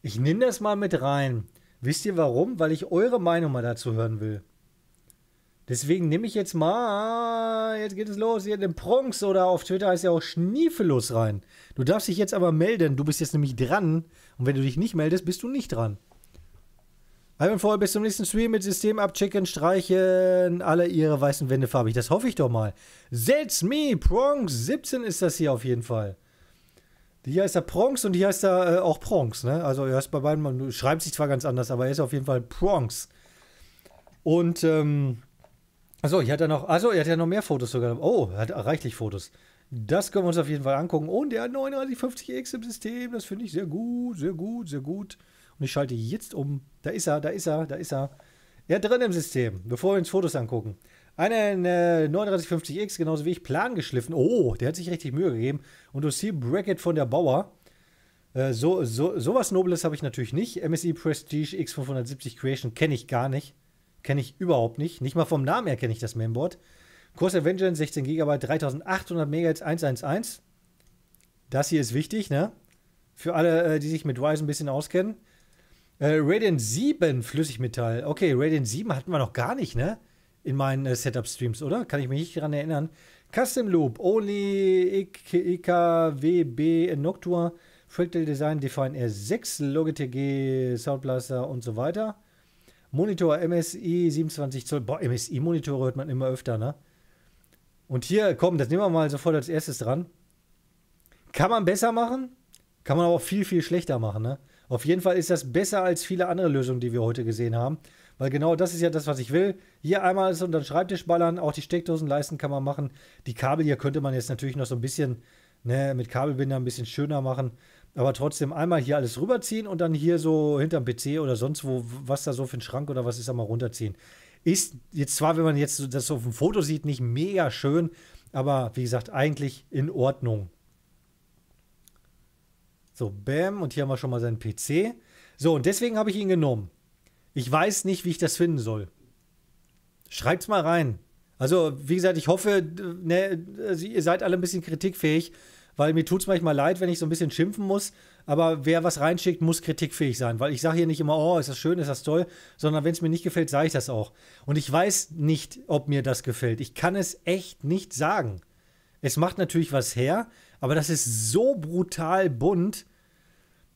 Ich nehme das mal mit rein. Wisst ihr warum? Weil ich eure Meinung mal dazu hören will. Deswegen nehme ich jetzt mal, jetzt geht es los, hier den Bronx oder auf Twitter heißt ja auch Schniefelus rein. Du darfst dich jetzt aber melden, du bist jetzt nämlich dran. Und wenn du dich nicht meldest, bist du nicht dran. Halben vorher bis zum nächsten Stream mit System abchecken, streichen alle ihre weißen Wände farbig. Das hoffe ich doch mal. Setz me, Prongs 17 ist das hier auf jeden Fall. Hier heißt er Prongs und hier heißt er äh, auch Prongs, ne? Also er ist bei beiden, man schreibt sich zwar ganz anders, aber er ist auf jeden Fall Prongs. Und, ähm, achso, hier hat er noch, also er hat ja noch mehr Fotos sogar. Oh, er hat reichlich Fotos. Das können wir uns auf jeden Fall angucken. Und der 3950X im System, das finde ich sehr gut, sehr gut, sehr gut. Und ich schalte jetzt um. Da ist er, da ist er, da ist er. Er drin im System, bevor wir uns Fotos angucken. Einen äh, 3950X, genauso wie ich, plan geschliffen. Oh, der hat sich richtig Mühe gegeben. Und du siehst Bracket von der Bauer. Äh, so, so, sowas Nobles habe ich natürlich nicht. MSI Prestige X570 Creation kenne ich gar nicht. Kenne ich überhaupt nicht. Nicht mal vom Namen her kenne ich das Mainboard. Corsair Vengeance 16 GB, 3800 MHz 111. Das hier ist wichtig, ne? Für alle, äh, die sich mit Ryzen ein bisschen auskennen. Äh, Radeon 7 Flüssigmetall. Okay, Radeon 7 hatten wir noch gar nicht, ne? In meinen äh, Setup-Streams, oder? Kann ich mich nicht daran erinnern. Custom Loop, Only IKWB Noctua, Fractal Design Define R6, Logitech G, Soundblaster und so weiter. Monitor MSI 27 Zoll. Boah, MSI-Monitore hört man immer öfter, ne? Und hier, komm, das nehmen wir mal sofort als erstes dran. Kann man besser machen, kann man aber auch viel, viel schlechter machen, ne? Auf jeden Fall ist das besser als viele andere Lösungen, die wir heute gesehen haben. Weil genau das ist ja das, was ich will. Hier einmal ist unter den Schreibtisch ballern, auch die Steckdosenleisten kann man machen. Die Kabel hier könnte man jetzt natürlich noch so ein bisschen ne, mit Kabelbinder ein bisschen schöner machen. Aber trotzdem einmal hier alles rüberziehen und dann hier so hinterm PC oder sonst wo, was da so für ein Schrank oder was ist, einmal runterziehen. Ist jetzt zwar, wenn man jetzt das auf dem Foto sieht, nicht mega schön, aber wie gesagt, eigentlich in Ordnung. So, bam, und hier haben wir schon mal seinen PC. So, und deswegen habe ich ihn genommen. Ich weiß nicht, wie ich das finden soll. Schreibt's mal rein. Also, wie gesagt, ich hoffe, ne, ihr seid alle ein bisschen kritikfähig, weil mir tut es manchmal leid, wenn ich so ein bisschen schimpfen muss. Aber wer was reinschickt, muss kritikfähig sein, weil ich sage hier nicht immer, oh, ist das schön, ist das toll, sondern wenn es mir nicht gefällt, sage ich das auch. Und ich weiß nicht, ob mir das gefällt. Ich kann es echt nicht sagen. Es macht natürlich was her, aber das ist so brutal bunt.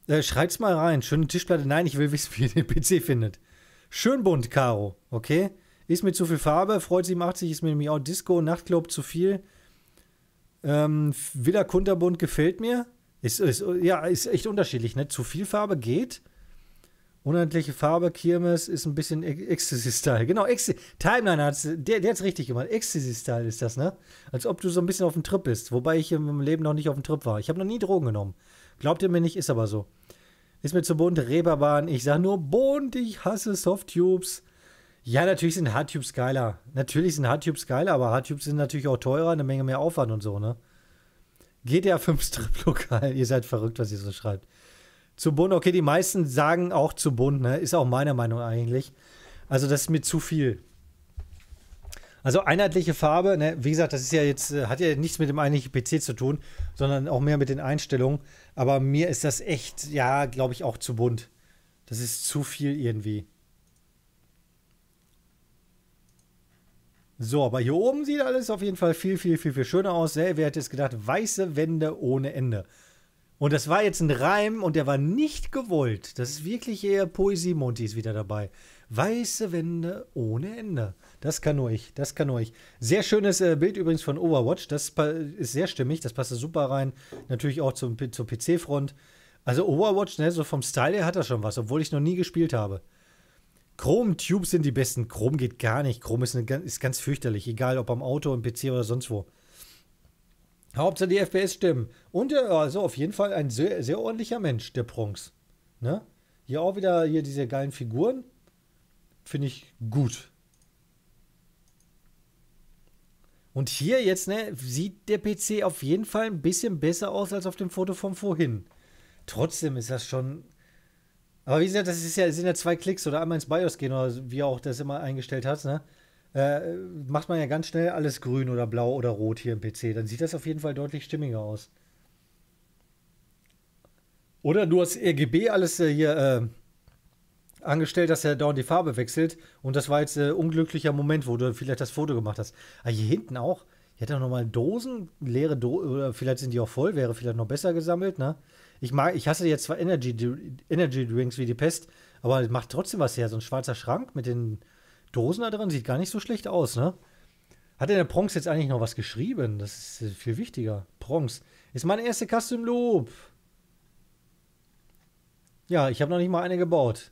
Äh, schreibt's mal rein. Schöne Tischplatte. Nein, ich will wissen, wie ihr den PC findet. Schön bunt, Caro. Okay? Ist mir zu viel Farbe. Freud 87 ist mir nämlich auch Disco, Nachtclub zu viel. Ähm, Villa Kunterbunt gefällt mir. Ist, ist, ja, ist echt unterschiedlich, ne? Zu viel Farbe geht. Unendliche Farbe, Kirmes ist ein bisschen Ecstasy-Style. Genau, Ecstasy. Timeline hat der, der hat's richtig gemacht. Ecstasy-Style ist das, ne? Als ob du so ein bisschen auf dem Trip bist. Wobei ich im Leben noch nicht auf dem Trip war. Ich habe noch nie Drogen genommen. Glaubt ihr mir nicht, ist aber so. Ist mir zu bunt, Reeperbahn. Ich sage nur bunt, ich hasse Softtubes. Ja, natürlich sind Hardtubes geiler. Natürlich sind Hardtubes geiler, aber Hardtubes sind natürlich auch teurer, eine Menge mehr Aufwand und so, ne? GTA 5 Strip-Lokal. ihr seid verrückt, was ihr so schreibt. Zu bunt, okay, die meisten sagen auch zu bunt, ne? Ist auch meine Meinung eigentlich. Also, das ist mir zu viel. Also einheitliche Farbe, ne? wie gesagt, das ist ja jetzt, äh, hat ja nichts mit dem eigentlichen PC zu tun, sondern auch mehr mit den Einstellungen. Aber mir ist das echt, ja, glaube ich, auch zu bunt. Das ist zu viel irgendwie. So, aber hier oben sieht alles auf jeden Fall viel, viel, viel, viel schöner aus. Wer hätte es gedacht? Weiße Wände ohne Ende. Und das war jetzt ein Reim und der war nicht gewollt. Das ist wirklich eher Poesie, Monty ist wieder dabei. Weiße Wände ohne Ende. Das kann nur ich, das kann nur ich. Sehr schönes äh, Bild übrigens von Overwatch. Das ist sehr stimmig, das passt super rein. Natürlich auch zum, zur PC-Front. Also Overwatch, ne, so vom Style her hat er schon was, obwohl ich noch nie gespielt habe. Chrome Tubes sind die besten. Chrome geht gar nicht. Chrome ist, eine, ist ganz fürchterlich, egal ob am Auto, im PC oder sonst wo. Hauptsache die FPS stimmen. Und er, also auf jeden Fall ein sehr, sehr ordentlicher Mensch, der Pronx. Ne? Hier auch wieder hier diese geilen Figuren. Finde ich gut. Und hier jetzt, ne, sieht der PC auf jeden Fall ein bisschen besser aus als auf dem Foto von vorhin. Trotzdem ist das schon. Aber wie gesagt, das ist ja, sind ja zwei Klicks oder einmal ins BIOS gehen oder wie auch das immer eingestellt hat, ne? äh, macht man ja ganz schnell alles grün oder blau oder rot hier im PC. Dann sieht das auf jeden Fall deutlich stimmiger aus. Oder du hast RGB alles äh, hier äh, angestellt, dass er dauernd die Farbe wechselt. Und das war jetzt ein äh, unglücklicher Moment, wo du vielleicht das Foto gemacht hast. Ah, hier hinten auch. Hier hat er nochmal Dosen, leere Dosen, oder vielleicht sind die auch voll, wäre vielleicht noch besser gesammelt, ne? Ich mag, ich hasse jetzt zwar Energy, Energy Drinks wie die Pest, aber es macht trotzdem was her. So ein schwarzer Schrank mit den Dosen da drin sieht gar nicht so schlecht aus, ne? Hat denn der Bronx jetzt eigentlich noch was geschrieben? Das ist viel wichtiger. Bronx ist meine erste Custom Loop. Ja, ich habe noch nicht mal eine gebaut.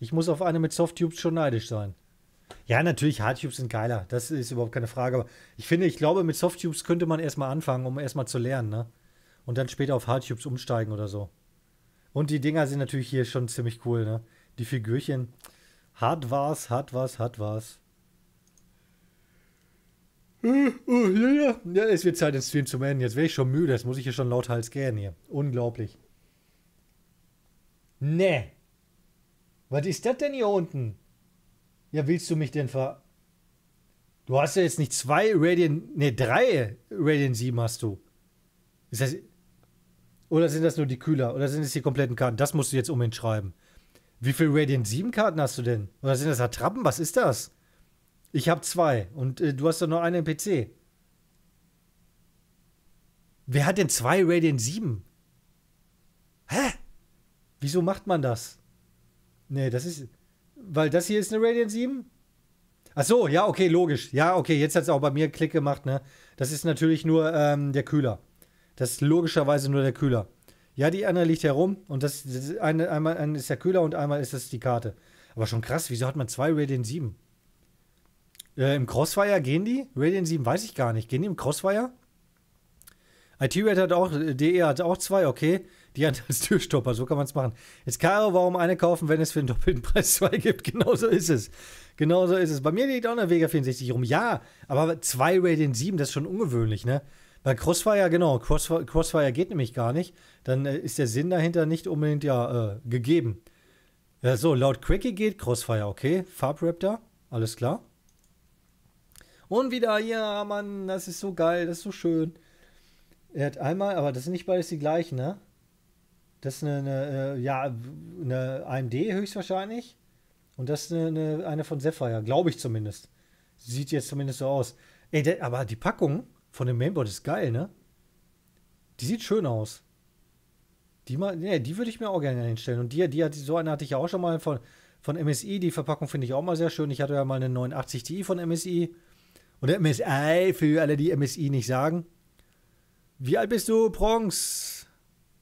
Ich muss auf eine mit Softtubes schon neidisch sein. Ja, natürlich, Hardtubes sind geiler. Das ist überhaupt keine Frage. Aber ich finde, ich glaube, mit Softtubes könnte man erstmal anfangen, um erstmal zu lernen, ne? Und dann später auf Hardtubes umsteigen oder so. Und die Dinger sind natürlich hier schon ziemlich cool, ne? Die Figürchen. Hat was, hat was, hat was. Oh, ja, ja. ja, es wird Zeit, den Stream zu beenden. Jetzt wäre ich schon müde. Jetzt muss ich hier schon lauthals gähnen hier. Unglaublich. Nee. Was ist das denn hier unten? Ja, willst du mich denn ver... Du hast ja jetzt nicht zwei Radiant... Nee, drei Radiant 7 hast du. Ist das... Oder sind das nur die Kühler? Oder sind es die kompletten Karten? Das musst du jetzt umhin schreiben. Wie viele Radiant 7 Karten hast du denn? Oder sind das Attrappen? Was ist das? Ich habe zwei und äh, du hast doch nur eine im PC. Wer hat denn zwei Radiant 7? Hä? Wieso macht man das? Nee, das ist. Weil das hier ist eine Radiant 7? Ach so, ja, okay, logisch. Ja, okay, jetzt hat es auch bei mir Klick gemacht, ne? Das ist natürlich nur ähm, der Kühler. Das ist logischerweise nur der Kühler. Ja, die andere liegt herum und das, das eine, einmal ist der Kühler und einmal ist das die Karte. Aber schon krass, wieso hat man zwei Radiant 7? Äh, Im Crossfire gehen die? Radiant 7 weiß ich gar nicht. Gehen die im Crossfire? IT-Red hat auch, DE hat auch zwei, okay. Die hat als Türstopper, so kann man es machen. Jetzt Caro, warum eine kaufen, wenn es für den doppelten Preis zwei gibt? Genauso ist es. Genauso ist es. Bei mir liegt auch eine Vega 64 rum. Ja, aber zwei Radiant 7, das ist schon ungewöhnlich, ne? Bei Crossfire, genau, Crossfire, Crossfire geht nämlich gar nicht. Dann äh, ist der Sinn dahinter nicht unbedingt ja äh, gegeben. Ja, so, laut Quickie geht Crossfire, okay. Farbraptor, alles klar. Und wieder, ja, Mann, das ist so geil, das ist so schön. Er hat einmal, aber das sind nicht beides die gleichen, ne? Das ist eine, eine äh, ja, eine AMD höchstwahrscheinlich. Und das ist eine, eine, eine von Sapphire, glaube ich zumindest. Sieht jetzt zumindest so aus. Ey, der, aber die Packung, von dem Mainboard ist geil, ne? Die sieht schön aus. Die, mal, die würde ich mir auch gerne einstellen. Und die, die hat, so eine hatte ich ja auch schon mal von, von MSI. Die Verpackung finde ich auch mal sehr schön. Ich hatte ja mal eine 89 Ti von MSI. Oder MSI, für alle, die MSI nicht sagen. Wie alt bist du, Bronx?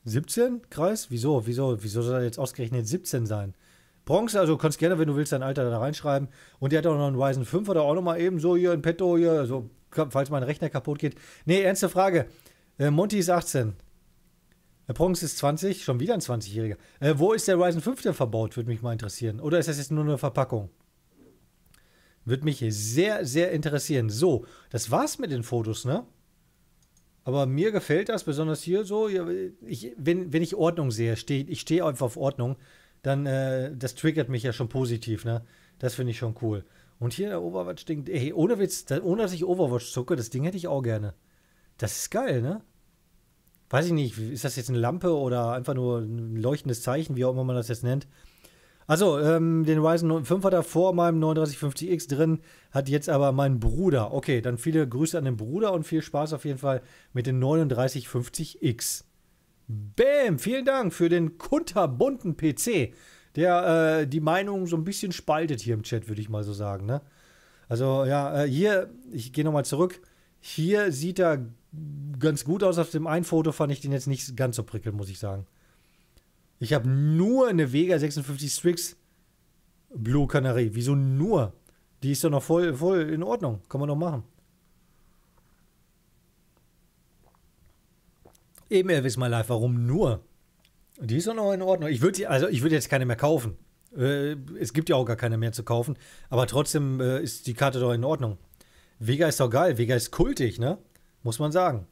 17? Kreis? Wieso? Wieso? Wieso soll er jetzt ausgerechnet 17 sein? Bronx, also kannst gerne, wenn du willst, dein Alter da reinschreiben. Und der hat auch noch einen Ryzen 5 oder auch noch mal eben so hier in petto hier, also falls mein Rechner kaputt geht. Nee, ernste Frage. Äh, Monty ist 18. Der Bronx ist 20, schon wieder ein 20-Jähriger. Äh, wo ist der Ryzen 5 denn verbaut, würde mich mal interessieren. Oder ist das jetzt nur eine Verpackung? Würde mich sehr, sehr interessieren. So, das war's mit den Fotos, ne? Aber mir gefällt das, besonders hier so. Ich, wenn, wenn ich Ordnung sehe, steh, ich stehe einfach auf Ordnung, dann äh, das triggert mich ja schon positiv, ne? Das finde ich schon cool. Und hier der Overwatch-Ding, ey, ohne Witz, ohne dass ich Overwatch zucke, das Ding hätte ich auch gerne. Das ist geil, ne? Weiß ich nicht, ist das jetzt eine Lampe oder einfach nur ein leuchtendes Zeichen, wie auch immer man das jetzt nennt. Also, ähm, den Ryzen 5 hat er vor meinem 3950X drin, hat jetzt aber mein Bruder. Okay, dann viele Grüße an den Bruder und viel Spaß auf jeden Fall mit dem 3950X. Bäm, vielen Dank für den kunterbunten PC, der äh, die Meinung so ein bisschen spaltet hier im Chat, würde ich mal so sagen. Ne? Also, ja, äh, hier, ich gehe nochmal zurück. Hier sieht er ganz gut aus. Auf dem einen Foto fand ich den jetzt nicht ganz so prickelnd, muss ich sagen. Ich habe nur eine Vega 56 Strix Blue Canary. Wieso nur? Die ist doch noch voll, voll in Ordnung. Kann man doch machen. Eben, wisst mal live, warum nur? Die ist doch noch in Ordnung. Ich würde also ich würde jetzt keine mehr kaufen. Äh, es gibt ja auch gar keine mehr zu kaufen. Aber trotzdem äh, ist die Karte doch in Ordnung. Vega ist doch geil. Vega ist kultig, ne? Muss man sagen.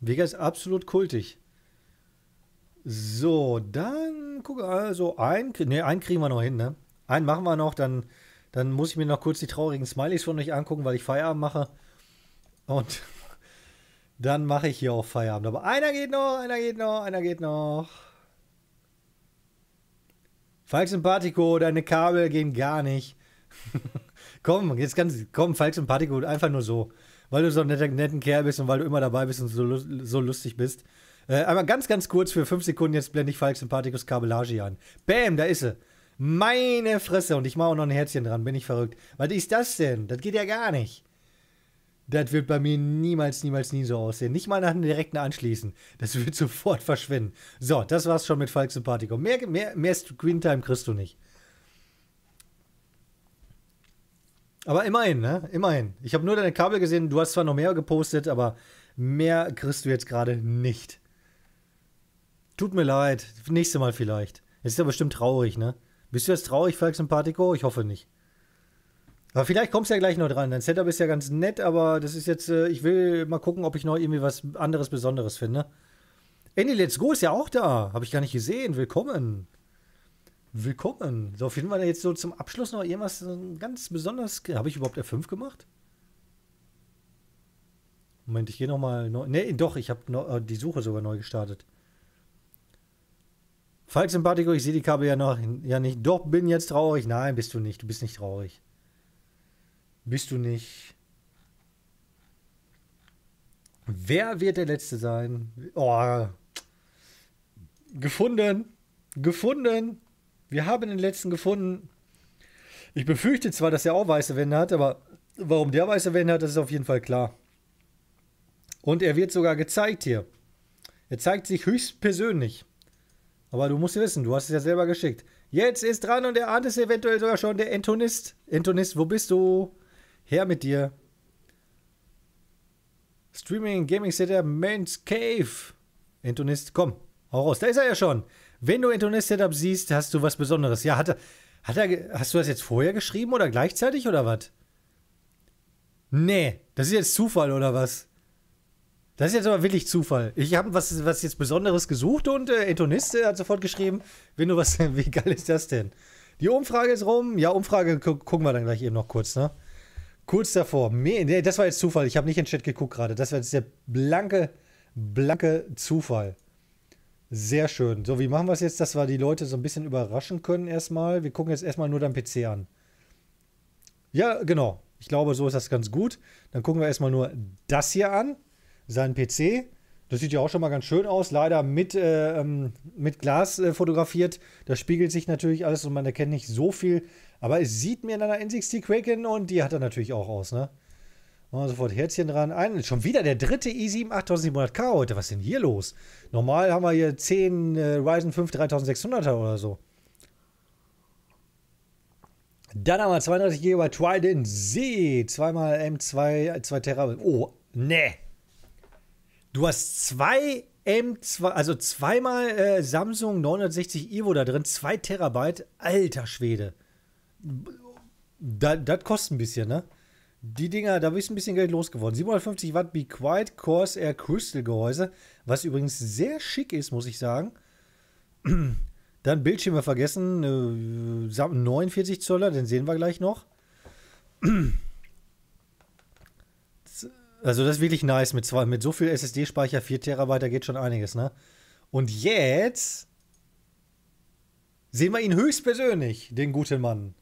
Vega ist absolut kultig. So, dann guck also ein, ne, einen kriegen wir noch hin, ne? Einen machen wir noch, dann, dann muss ich mir noch kurz die traurigen Smileys von euch angucken, weil ich Feierabend mache. Und dann mache ich hier auch Feierabend. Aber einer geht noch, einer geht noch, einer geht noch. Falk Sympathico, deine Kabel gehen gar nicht. komm, jetzt ganz, komm, Falk Sympathico, einfach nur so. Weil du so ein netter, netten Kerl bist und weil du immer dabei bist und so, so lustig bist. Äh, einmal ganz, ganz kurz für fünf Sekunden, jetzt blende ich Falk Sympathikus Kabellage an. Bäm, da ist sie. Meine Fresse. Und ich mache auch noch ein Herzchen dran, bin ich verrückt. Was ist das denn? Das geht ja gar nicht. Das wird bei mir niemals, niemals, nie so aussehen. Nicht mal nach einem direkten Anschließen. Das wird sofort verschwinden. So, das war's schon mit Falk Sympathico. Mehr, mehr, mehr Screentime kriegst du nicht. Aber immerhin, ne? Immerhin. Ich habe nur deine Kabel gesehen. Du hast zwar noch mehr gepostet, aber mehr kriegst du jetzt gerade nicht. Tut mir leid. Nächstes Mal vielleicht. Jetzt ist ja bestimmt traurig, ne? Bist du jetzt traurig, Falk Sympathico? Ich hoffe nicht. Aber vielleicht kommst du ja gleich noch dran. Dein Setup ist ja ganz nett, aber das ist jetzt, äh, ich will mal gucken, ob ich noch irgendwie was anderes Besonderes finde. Andy Let's Go ist ja auch da. Habe ich gar nicht gesehen. Willkommen. Willkommen. So, finden wir da jetzt so zum Abschluss noch irgendwas ganz besonderes? Habe ich überhaupt F5 gemacht? Moment, ich gehe nochmal. Ne, doch, ich habe äh, die Suche sogar neu gestartet. Falk Sympathico, ich sehe die Kabel ja noch ja nicht. Doch, bin jetzt traurig. Nein, bist du nicht. Du bist nicht traurig. Bist du nicht. Wer wird der Letzte sein? Oh. Gefunden. Gefunden. Wir haben den Letzten gefunden. Ich befürchte zwar, dass er auch weiße Wände hat, aber warum der weiße Wände hat, das ist auf jeden Fall klar. Und er wird sogar gezeigt hier. Er zeigt sich höchstpersönlich. Aber du musst wissen, du hast es ja selber geschickt. Jetzt ist dran und er ahnt es eventuell sogar schon, der Entonist. Entonist, wo bist du? Her mit dir. Streaming, Gaming Setup, Man's Cave. Entonist, komm, hau raus. Da ist er ja schon. Wenn du Entonist Setup siehst, hast du was Besonderes. Ja, hat er, hat er, hast du das jetzt vorher geschrieben oder gleichzeitig oder was? Nee, das ist jetzt Zufall oder was? Das ist jetzt aber wirklich Zufall. Ich habe was, was jetzt Besonderes gesucht und äh, Entonist hat sofort geschrieben, wenn du was, wie geil ist das denn? Die Umfrage ist rum. Ja, Umfrage gu gucken wir dann gleich eben noch kurz, ne? Kurz davor. Nee, das war jetzt Zufall. Ich habe nicht in den Chat geguckt gerade. Das war jetzt der blanke, blanke Zufall. Sehr schön. So, wie machen wir es jetzt, dass wir die Leute so ein bisschen überraschen können erstmal? Wir gucken jetzt erstmal nur dein PC an. Ja, genau. Ich glaube, so ist das ganz gut. Dann gucken wir erstmal nur das hier an seinen PC. Das sieht ja auch schon mal ganz schön aus. Leider mit, äh, ähm, mit Glas äh, fotografiert. Da spiegelt sich natürlich alles und man erkennt nicht so viel. Aber es sieht mir in einer N60 Kraken und die hat er natürlich auch aus, ne? Machen sofort Herzchen dran. Ein, schon wieder der dritte i7 8700K heute. Was ist denn hier los? Normal haben wir hier 10 äh, Ryzen 5 3600er oder so. Dann haben wir 32 GB Trident Z. Zweimal M2, 2 Terabyte. Oh, ne. Du hast zwei M2, also zweimal äh, Samsung 960 Evo da drin, zwei Terabyte. Alter Schwede. Das kostet ein bisschen, ne? Die Dinger, da du ein bisschen Geld losgeworden. 750 Watt Be Quiet Corsair Crystal Gehäuse, was übrigens sehr schick ist, muss ich sagen. Dann Bildschirme vergessen, äh, 49 Zoller, den sehen wir gleich noch. Also das ist wirklich nice. Mit, zwei, mit so viel SSD-Speicher, 4 Terabyte, da geht schon einiges, ne? Und jetzt sehen wir ihn höchstpersönlich, den guten Mann.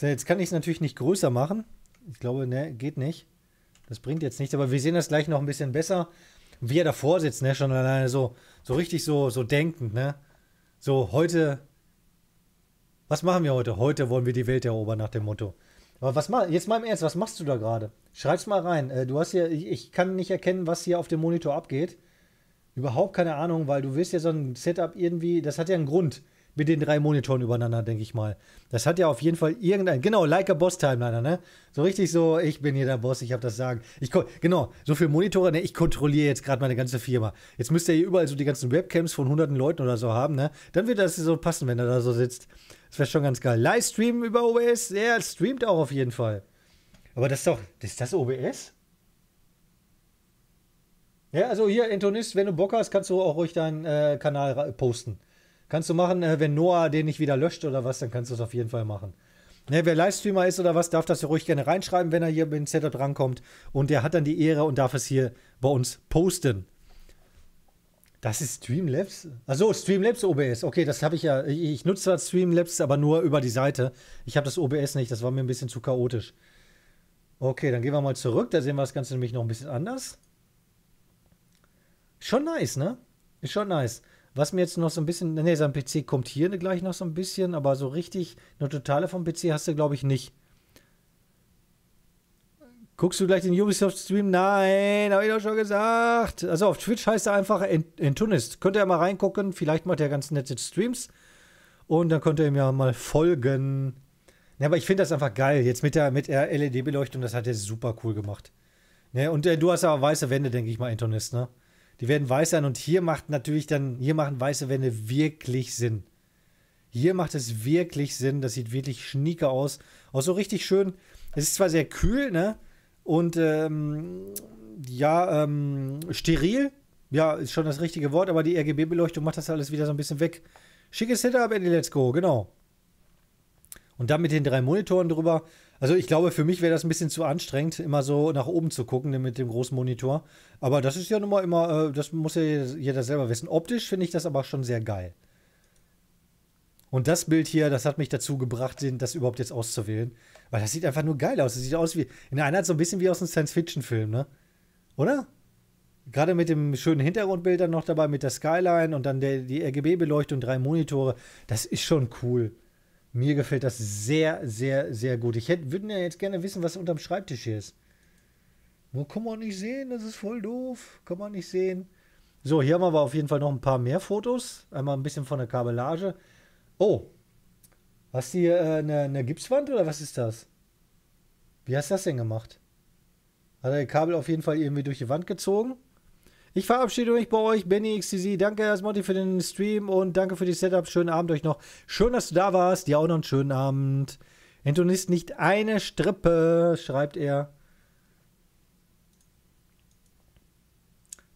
So, jetzt kann ich es natürlich nicht größer machen. Ich glaube, ne, geht nicht. Das bringt jetzt nichts, aber wir sehen das gleich noch ein bisschen besser. Wie er davor sitzt, ne, schon alleine so, so richtig so, so denkend, ne. So, heute, was machen wir heute? Heute wollen wir die Welt erobern nach dem Motto. Aber was mal, jetzt mal im Ernst, was machst du da gerade? Schreib's mal rein. Äh, du hast hier, ich, kann nicht erkennen, was hier auf dem Monitor abgeht. Überhaupt keine Ahnung, weil du wirst ja so ein Setup irgendwie, das hat ja einen Grund mit den drei Monitoren übereinander, denke ich mal. Das hat ja auf jeden Fall irgendein, genau, like a Boss Timeliner, ne? So richtig so, ich bin hier der Boss, ich habe das Sagen. Ich, genau, so viele Monitore, ne? Ich kontrolliere jetzt gerade meine ganze Firma. Jetzt müsst ihr hier überall so die ganzen Webcams von hunderten Leuten oder so haben, ne? Dann wird das so passen, wenn er da so sitzt. Das wäre schon ganz geil. Livestream über OBS, der streamt auch auf jeden Fall. Aber das ist doch, ist das OBS? Ja, also hier, Intonist, wenn du Bock hast, kannst du auch ruhig deinen äh, Kanal posten. Kannst du machen, äh, wenn Noah den nicht wieder löscht oder was, dann kannst du es auf jeden Fall machen. Ne, wer Livestreamer ist oder was, darf das ja ruhig gerne reinschreiben, wenn er hier mit dem Setup drankommt. Und der hat dann die Ehre und darf es hier bei uns posten. Das ist Streamlabs? Achso, Streamlabs OBS. Okay, das habe ich ja. Ich, ich nutze zwar Streamlabs, aber nur über die Seite. Ich habe das OBS nicht, das war mir ein bisschen zu chaotisch. Okay, dann gehen wir mal zurück. Da sehen wir das Ganze nämlich noch ein bisschen anders. Schon nice, ne? Ist schon nice. Was mir jetzt noch so ein bisschen, ne, sein PC kommt hier gleich noch so ein bisschen, aber so richtig eine totale vom PC hast du, glaube ich, nicht. Guckst du gleich den Ubisoft-Stream? Nein, habe ich doch schon gesagt. Also auf Twitch heißt er einfach Entunist. Könnt ihr ja mal reingucken. Vielleicht macht er ganz nette Streams. Und dann könnt ihr ihm ja mal folgen. Ja, aber ich finde das einfach geil. Jetzt mit der, mit der LED-Beleuchtung, das hat er super cool gemacht. Ne, und äh, du hast aber weiße Wände, denke ich mal, Entonist, ne? Die werden weiß sein und hier macht natürlich dann, hier machen weiße Wände wirklich Sinn. Hier macht es wirklich Sinn. Das sieht wirklich schnieker aus. Auch so richtig schön. Es ist zwar sehr kühl, ne? Und ähm, ja, ähm, steril. Ja, ist schon das richtige Wort, aber die RGB-Beleuchtung macht das alles wieder so ein bisschen weg. Schickes Setup, Andy, let's go, genau. Und dann mit den drei Monitoren drüber. Also ich glaube, für mich wäre das ein bisschen zu anstrengend, immer so nach oben zu gucken mit dem großen Monitor. Aber das ist ja nun mal immer, äh, das muss ja jeder selber wissen. Optisch finde ich das aber schon sehr geil. Und das Bild hier, das hat mich dazu gebracht, das überhaupt jetzt auszuwählen. Weil das sieht einfach nur geil aus. Das sieht aus wie, in der Einheit so ein bisschen wie aus einem Science-Fiction-Film, ne? Oder? Gerade mit dem schönen Hintergrundbild dann noch dabei, mit der Skyline und dann der, die RGB-Beleuchtung, drei Monitore. Das ist schon cool. Mir gefällt das sehr, sehr, sehr gut. Ich hätte, würde ja jetzt gerne wissen, was unterm Schreibtisch hier ist. Wo kann man nicht sehen, das ist voll doof. Kann man nicht sehen. So, hier haben wir aber auf jeden Fall noch ein paar mehr Fotos. Einmal ein bisschen von der Kabellage. Oh, hast du hier äh, eine, eine Gipswand oder was ist das? Wie hast du das denn gemacht? Hat er die Kabel auf jeden Fall irgendwie durch die Wand gezogen? Ich verabschiede mich bei euch, Benny XTZ. Danke erstmal für den Stream und danke für die Setup. Schönen Abend euch noch. Schön, dass du da warst. Dir auch noch einen schönen Abend. Entonist nicht eine Strippe, schreibt er.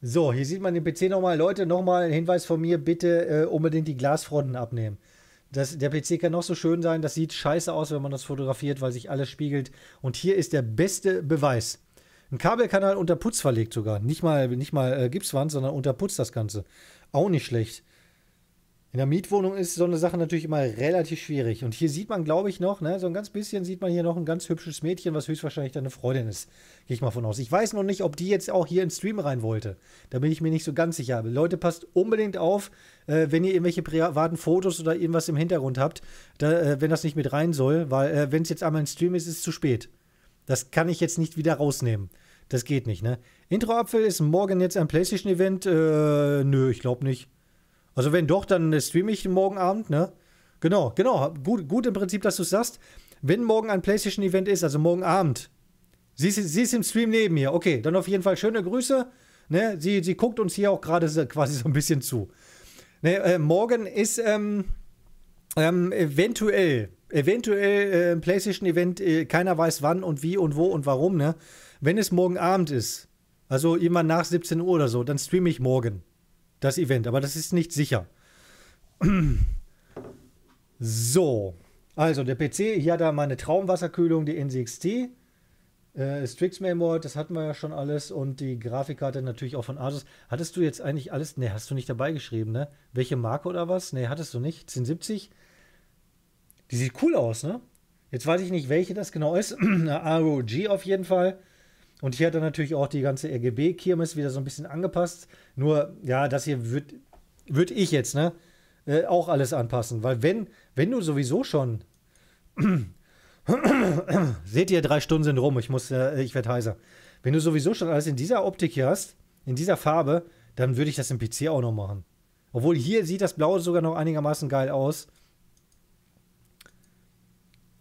So, hier sieht man den PC nochmal. Leute, nochmal ein Hinweis von mir: bitte äh, unbedingt die Glasfronten abnehmen. Das, der PC kann noch so schön sein, das sieht scheiße aus, wenn man das fotografiert, weil sich alles spiegelt. Und hier ist der beste Beweis. Ein Kabelkanal unter Putz verlegt sogar. Nicht mal, nicht mal äh, Gipswand, sondern unter Putz das Ganze. Auch nicht schlecht. In der Mietwohnung ist so eine Sache natürlich immer relativ schwierig. Und hier sieht man, glaube ich, noch, ne, so ein ganz bisschen sieht man hier noch ein ganz hübsches Mädchen, was höchstwahrscheinlich deine Freundin ist. Gehe ich mal von aus. Ich weiß noch nicht, ob die jetzt auch hier ins Stream rein wollte. Da bin ich mir nicht so ganz sicher. Leute, passt unbedingt auf, äh, wenn ihr irgendwelche privaten Fotos oder irgendwas im Hintergrund habt, da, äh, wenn das nicht mit rein soll, weil äh, wenn es jetzt einmal ein Stream ist, ist es zu spät. Das kann ich jetzt nicht wieder rausnehmen. Das geht nicht, ne? Intro-Apfel ist morgen jetzt ein PlayStation-Event? Äh, nö, ich glaube nicht. Also wenn doch, dann streame ich morgen Abend, ne? Genau, genau. Gut, gut im Prinzip, dass du es sagst. Wenn morgen ein PlayStation-Event ist, also morgen Abend, sie ist, sie ist im Stream neben mir. Okay, dann auf jeden Fall schöne Grüße. Ne? Sie, sie guckt uns hier auch gerade quasi so ein bisschen zu. Ne, äh, morgen ist ähm, ähm, eventuell, eventuell äh, ein PlayStation-Event. Äh, keiner weiß wann und wie und wo und warum, ne? Wenn es morgen Abend ist, also immer nach 17 Uhr oder so, dann streame ich morgen das Event, aber das ist nicht sicher. So, also der PC, hier hat er meine Traumwasserkühlung, die NCXT. Äh, Strix Mainboard, das hatten wir ja schon alles und die Grafikkarte natürlich auch von Asus. Hattest du jetzt eigentlich alles? Ne, hast du nicht dabei geschrieben, ne? Welche Marke oder was? Ne, hattest du nicht. 1070? Die sieht cool aus, ne? Jetzt weiß ich nicht, welche das genau ist. Eine ROG auf jeden Fall. Und hier hat er natürlich auch die ganze RGB-Kirmes wieder so ein bisschen angepasst. Nur, ja, das hier würde würd ich jetzt, ne? Äh, auch alles anpassen. Weil wenn, wenn du sowieso schon Seht ihr, drei Stunden sind rum. Ich muss, äh, ich werde heiser. Wenn du sowieso schon alles in dieser Optik hier hast, in dieser Farbe, dann würde ich das im PC auch noch machen. Obwohl hier sieht das Blaue sogar noch einigermaßen geil aus.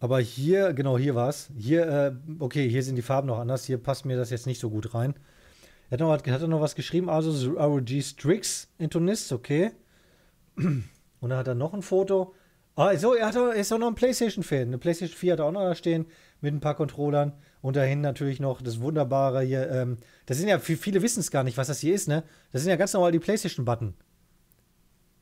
Aber hier, genau, hier war es. Hier, äh, okay, hier sind die Farben noch anders. Hier passt mir das jetzt nicht so gut rein. Er hat, noch, hat er noch was geschrieben, also ROG Strix Intonist, okay. Und dann hat er noch ein Foto. Ah, so, er, hat, er ist auch noch ein PlayStation-Fan. Eine PlayStation 4 hat er auch noch da stehen mit ein paar Controllern. Und dahin natürlich noch das Wunderbare hier. Ähm, das sind ja, viele wissen es gar nicht, was das hier ist, ne? Das sind ja ganz normal die PlayStation-Button.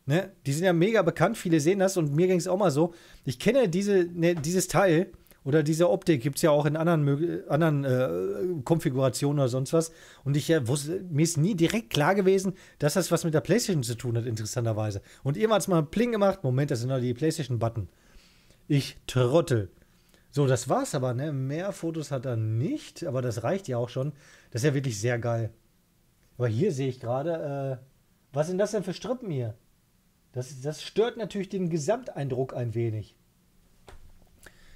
Ne? Die sind ja mega bekannt, viele sehen das und mir ging es auch mal so. Ich kenne diese, ne, dieses Teil oder diese Optik gibt es ja auch in anderen, anderen äh, Konfigurationen oder sonst was. Und ich äh, wusste, mir ist nie direkt klar gewesen, dass das was mit der PlayStation zu tun hat, interessanterweise. Und irgendwann hat es mal Pling gemacht. Moment, das sind doch die PlayStation-Button. Ich trottel. So, das war's aber, ne? Mehr Fotos hat er nicht, aber das reicht ja auch schon. Das ist ja wirklich sehr geil. Aber hier sehe ich gerade, äh, was sind das denn für Strippen hier? Das, das stört natürlich den Gesamteindruck ein wenig.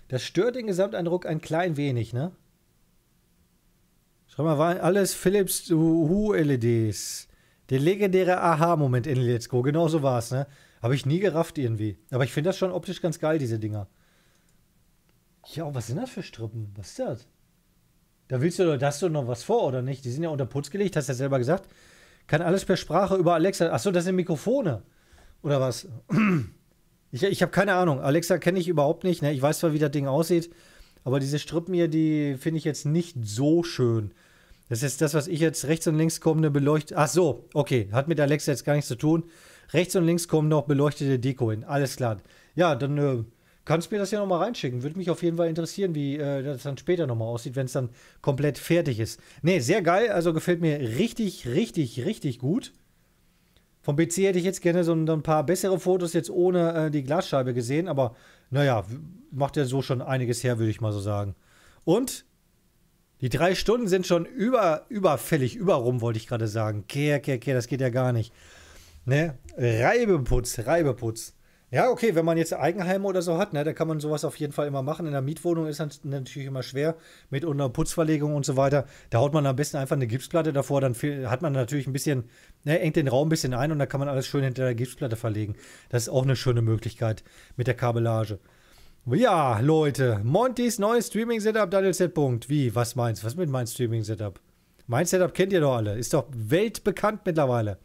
Das stört den Gesamteindruck ein klein wenig, ne? Schau mal, waren alles Philips Hue-LEDs. Der legendäre Aha-Moment in Let's Go. Genau so war es, ne? Habe ich nie gerafft irgendwie. Aber ich finde das schon optisch ganz geil, diese Dinger. Ja, was sind das für Strippen? Was ist das? Da willst du doch, hast du noch was vor, oder nicht? Die sind ja unter Putz gelegt, hast du ja selber gesagt. Kann alles per Sprache über Alexa. Achso, das sind Mikrofone. Oder was? Ich, ich habe keine Ahnung. Alexa kenne ich überhaupt nicht. Ne? Ich weiß zwar, wie das Ding aussieht, aber diese Strippen hier, die finde ich jetzt nicht so schön. Das ist das, was ich jetzt rechts und links kommende beleuchtet. Ach so, okay. Hat mit Alexa jetzt gar nichts zu tun. Rechts und links kommen noch beleuchtete Deko hin. Alles klar. Ja, dann äh, kannst du mir das ja nochmal reinschicken. Würde mich auf jeden Fall interessieren, wie äh, das dann später nochmal aussieht, wenn es dann komplett fertig ist. Ne, sehr geil. Also gefällt mir richtig, richtig, richtig gut. Vom PC hätte ich jetzt gerne so ein, paar bessere Fotos jetzt ohne äh, die Glasscheibe gesehen, aber naja, macht ja so schon einiges her, würde ich mal so sagen. Und die drei Stunden sind schon über, überfällig, überrum, wollte ich gerade sagen. Kehr, kehr, kehr, das geht ja gar nicht. Ne? Reibeputz, Reibeputz. Ja, okay, wenn man jetzt Eigenheime oder so hat, ne, da kann man sowas auf jeden Fall immer machen. In der Mietwohnung ist das natürlich immer schwer mit unter Putzverlegung und so weiter. Da haut man am besten einfach eine Gipsplatte davor, dann hat man natürlich ein bisschen, ne, engt den Raum ein bisschen ein und dann kann man alles schön hinter der Gipsplatte verlegen. Das ist auch eine schöne Möglichkeit mit der Kabellage. Ja, Leute, Montys neues Streaming-Setup, Daniel Z. Wie, was meinst du? Was mit meinem Streaming-Setup? Mein Setup kennt ihr doch alle. Ist doch weltbekannt mittlerweile.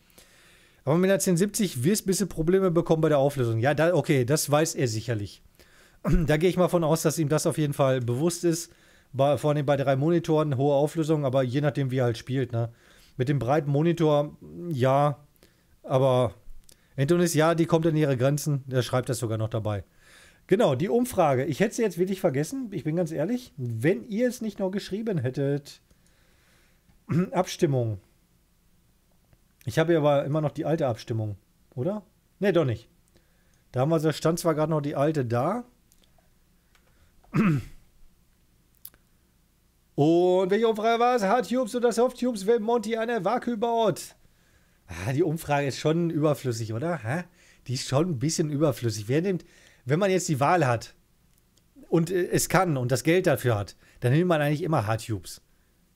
Aber mit einer 1070 wirst du ein bisschen Probleme bekommen bei der Auflösung. Ja, da, okay, das weiß er sicherlich. Da gehe ich mal von aus, dass ihm das auf jeden Fall bewusst ist. Bei, vor allem bei drei Monitoren, hohe Auflösung, aber je nachdem, wie er halt spielt. Ne? Mit dem breiten Monitor, ja, aber Antonis, ja, die kommt an ihre Grenzen. Der schreibt das sogar noch dabei. Genau, die Umfrage. Ich hätte sie jetzt wirklich vergessen, ich bin ganz ehrlich. Wenn ihr es nicht noch geschrieben hättet. Abstimmung. Ich habe aber immer noch die alte Abstimmung, oder? Ne, doch nicht. Da haben wir, da stand zwar gerade noch die alte da. Und welche Umfrage war es? Hardtubes oder Softtubes, wenn Monty eine Vakuum baut? Ah, die Umfrage ist schon überflüssig, oder? Hä? Die ist schon ein bisschen überflüssig. Wer nimmt, wenn man jetzt die Wahl hat und äh, es kann und das Geld dafür hat, dann nimmt man eigentlich immer Hardtubes.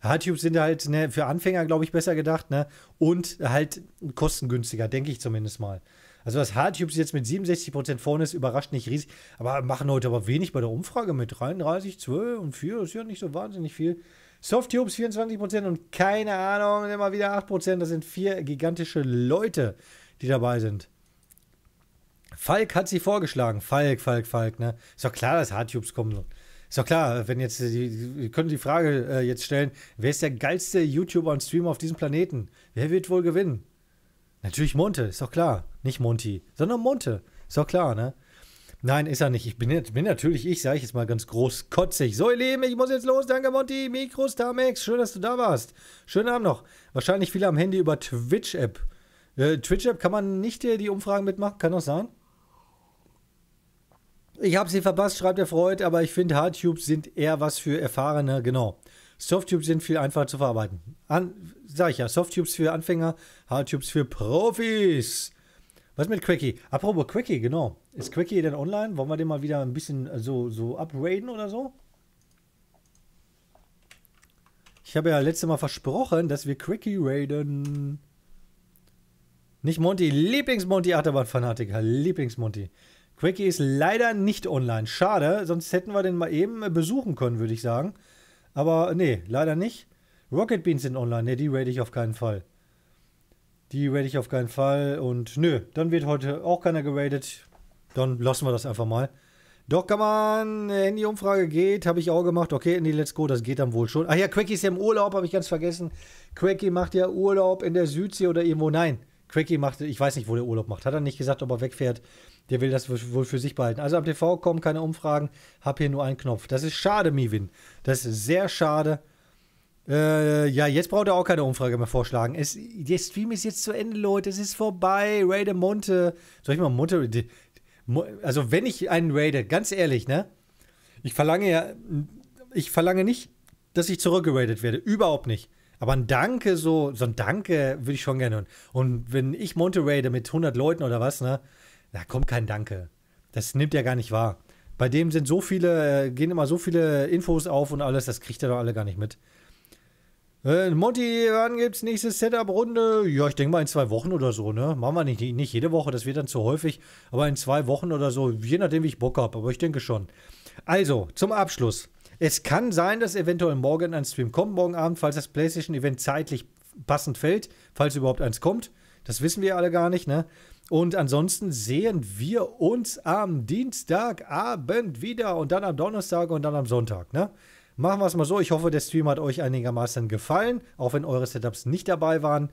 Hardtubes sind halt ne, für Anfänger, glaube ich, besser gedacht, ne? Und halt kostengünstiger, denke ich zumindest mal. Also, dass Hardtubes jetzt mit 67% vorne ist, überrascht nicht riesig. Aber machen heute aber wenig bei der Umfrage mit 33, 12 und 4. Das ist ja nicht so wahnsinnig viel. Softtubes 24% und keine Ahnung, immer wieder 8%. Das sind vier gigantische Leute, die dabei sind. Falk hat sie vorgeschlagen. Falk, Falk, Falk, ne? Ist doch klar, dass Hardtubes kommen. Ist doch klar, wenn jetzt, Sie können die Frage äh, jetzt stellen, wer ist der geilste YouTuber und Streamer auf diesem Planeten? Wer wird wohl gewinnen? Natürlich Monte, ist doch klar. Nicht Monty, sondern Monte. Ist doch klar, ne? Nein, ist er nicht. Ich bin, bin natürlich ich, sage ich jetzt mal ganz groß kotzig. So, ihr Lieben, ich muss jetzt los. Danke, Monty. Mikro Starmax. Schön, dass du da warst. Schönen Abend noch. Wahrscheinlich viele am Handy über Twitch-App. Äh, Twitch-App kann man nicht äh, die Umfragen mitmachen? Kann das sein? Ich habe sie verpasst, schreibt der Freud, aber ich finde, Hardtubes sind eher was für Erfahrene. Genau. Softtubes sind viel einfacher zu verarbeiten. An, sag ich ja, Softtubes für Anfänger, Hardtubes für Profis. Was mit Quickie? Apropos Quickie, genau. Ist Quickie denn online? Wollen wir den mal wieder ein bisschen äh, so, so upgraden oder so? Ich habe ja letztes Mal versprochen, dass wir Quickie raiden. Nicht Monty, Lieblings-Monty Achterbahn-Fanatiker, Lieblings-Monty. Quickie ist leider nicht online. Schade, sonst hätten wir den mal eben äh, besuchen können, würde ich sagen. Aber nee, leider nicht. Rocket Beans sind online. Ne, die raid ich auf keinen Fall. Die raid ich auf keinen Fall. Und nö, dann wird heute auch keiner geradet. Dann lassen wir das einfach mal. Doch kann man, Handy-Umfrage geht, habe ich auch gemacht. Okay, Andy, let's go, das geht dann wohl schon. Ach ja, Quacky ist ja im Urlaub, habe ich ganz vergessen. Quacky macht ja Urlaub in der Südsee oder irgendwo. Nein, Quacky macht, ich weiß nicht, wo der Urlaub macht. Hat er nicht gesagt, ob er wegfährt. Der will das wohl für sich behalten. Also am TV kommen keine Umfragen, hab hier nur einen Knopf. Das ist schade, Miwin. Das ist sehr schade. Äh, ja, jetzt braucht er auch keine Umfrage mehr vorschlagen. Es, der Stream ist jetzt zu Ende, Leute. Es ist vorbei. Raide Monte. Soll ich mal Monte. Also, wenn ich einen raide, ganz ehrlich, ne? Ich verlange ja. Ich verlange nicht, dass ich zurückgeradet werde. Überhaupt nicht. Aber ein Danke, so, so ein Danke würde ich schon gerne. hören. Und wenn ich Monte raide mit 100 Leuten oder was, ne? Da kommt kein Danke. Das nimmt er gar nicht wahr. Bei dem sind so viele, äh, gehen immer so viele Infos auf und alles, das kriegt er doch alle gar nicht mit. Äh, Monty, wann gibt's nächste Setup-Runde? Ja, ich denke mal in zwei Wochen oder so, ne? Machen wir nicht, nicht jede Woche, das wird dann zu häufig, aber in zwei Wochen oder so, je nachdem, wie ich Bock habe, aber ich denke schon. Also, zum Abschluss. Es kann sein, dass eventuell morgen ein Stream kommt, morgen Abend, falls das PlayStation-Event zeitlich passend fällt, falls überhaupt eins kommt. Das wissen wir alle gar nicht, ne? Und ansonsten sehen wir uns am Dienstagabend wieder und dann am Donnerstag und dann am Sonntag, ne? Machen wir es mal so. Ich hoffe, der Stream hat euch einigermaßen gefallen, auch wenn eure Setups nicht dabei waren.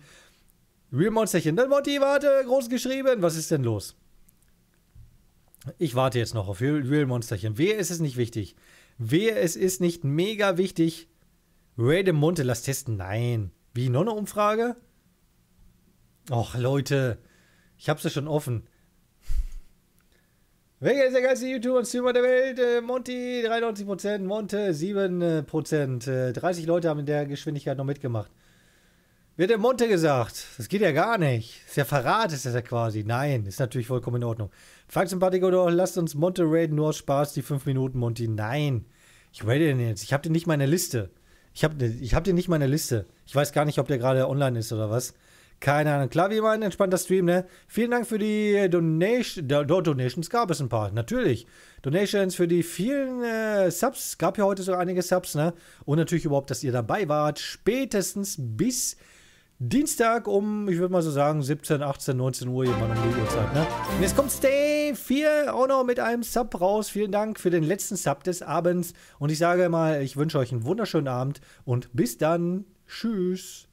Real Monsterchen, dann Monty, warte, groß geschrieben. Was ist denn los? Ich warte jetzt noch auf Real Monsterchen. Wer ist es nicht wichtig? Wer es ist nicht mega wichtig? Ray de Monte, lass testen. Nein. Wie, noch eine Umfrage? Och, Leute. Ich hab's ja schon offen. Welcher ist der geilste YouTuber und Streamer der Welt? Äh, Monty 93%, Monte 7%. Äh, 30 Leute haben in der Geschwindigkeit noch mitgemacht. Wird der Monte gesagt? Das geht ja gar nicht. Ist ja Verrat, ist das ja quasi. Nein, ist natürlich vollkommen in Ordnung. Frag Sympathico doch, lasst uns Monte raiden, nur aus Spaß, die 5 Minuten, Monty. Nein. Ich raide den jetzt. Ich hab den nicht mal in der Liste. Ich hab, ich hab den nicht mal in der Liste. Ich weiß gar nicht, ob der gerade online ist oder was. Keine Ahnung. Klar, wie immer ein entspannter Stream, ne? Vielen Dank für die Donation. Do Donations gab es ein paar, natürlich. Donations für die vielen äh, Subs. Gab ja heute so einige Subs, ne? Und natürlich überhaupt, dass ihr dabei wart. Spätestens bis Dienstag um, ich würde mal so sagen, 17, 18, 19 Uhr, jemand um die Uhrzeit, ne? Und jetzt kommt Stay 4 auch noch mit einem Sub raus. Vielen Dank für den letzten Sub des Abends. Und ich sage mal, ich wünsche euch einen wunderschönen Abend und bis dann. Tschüss.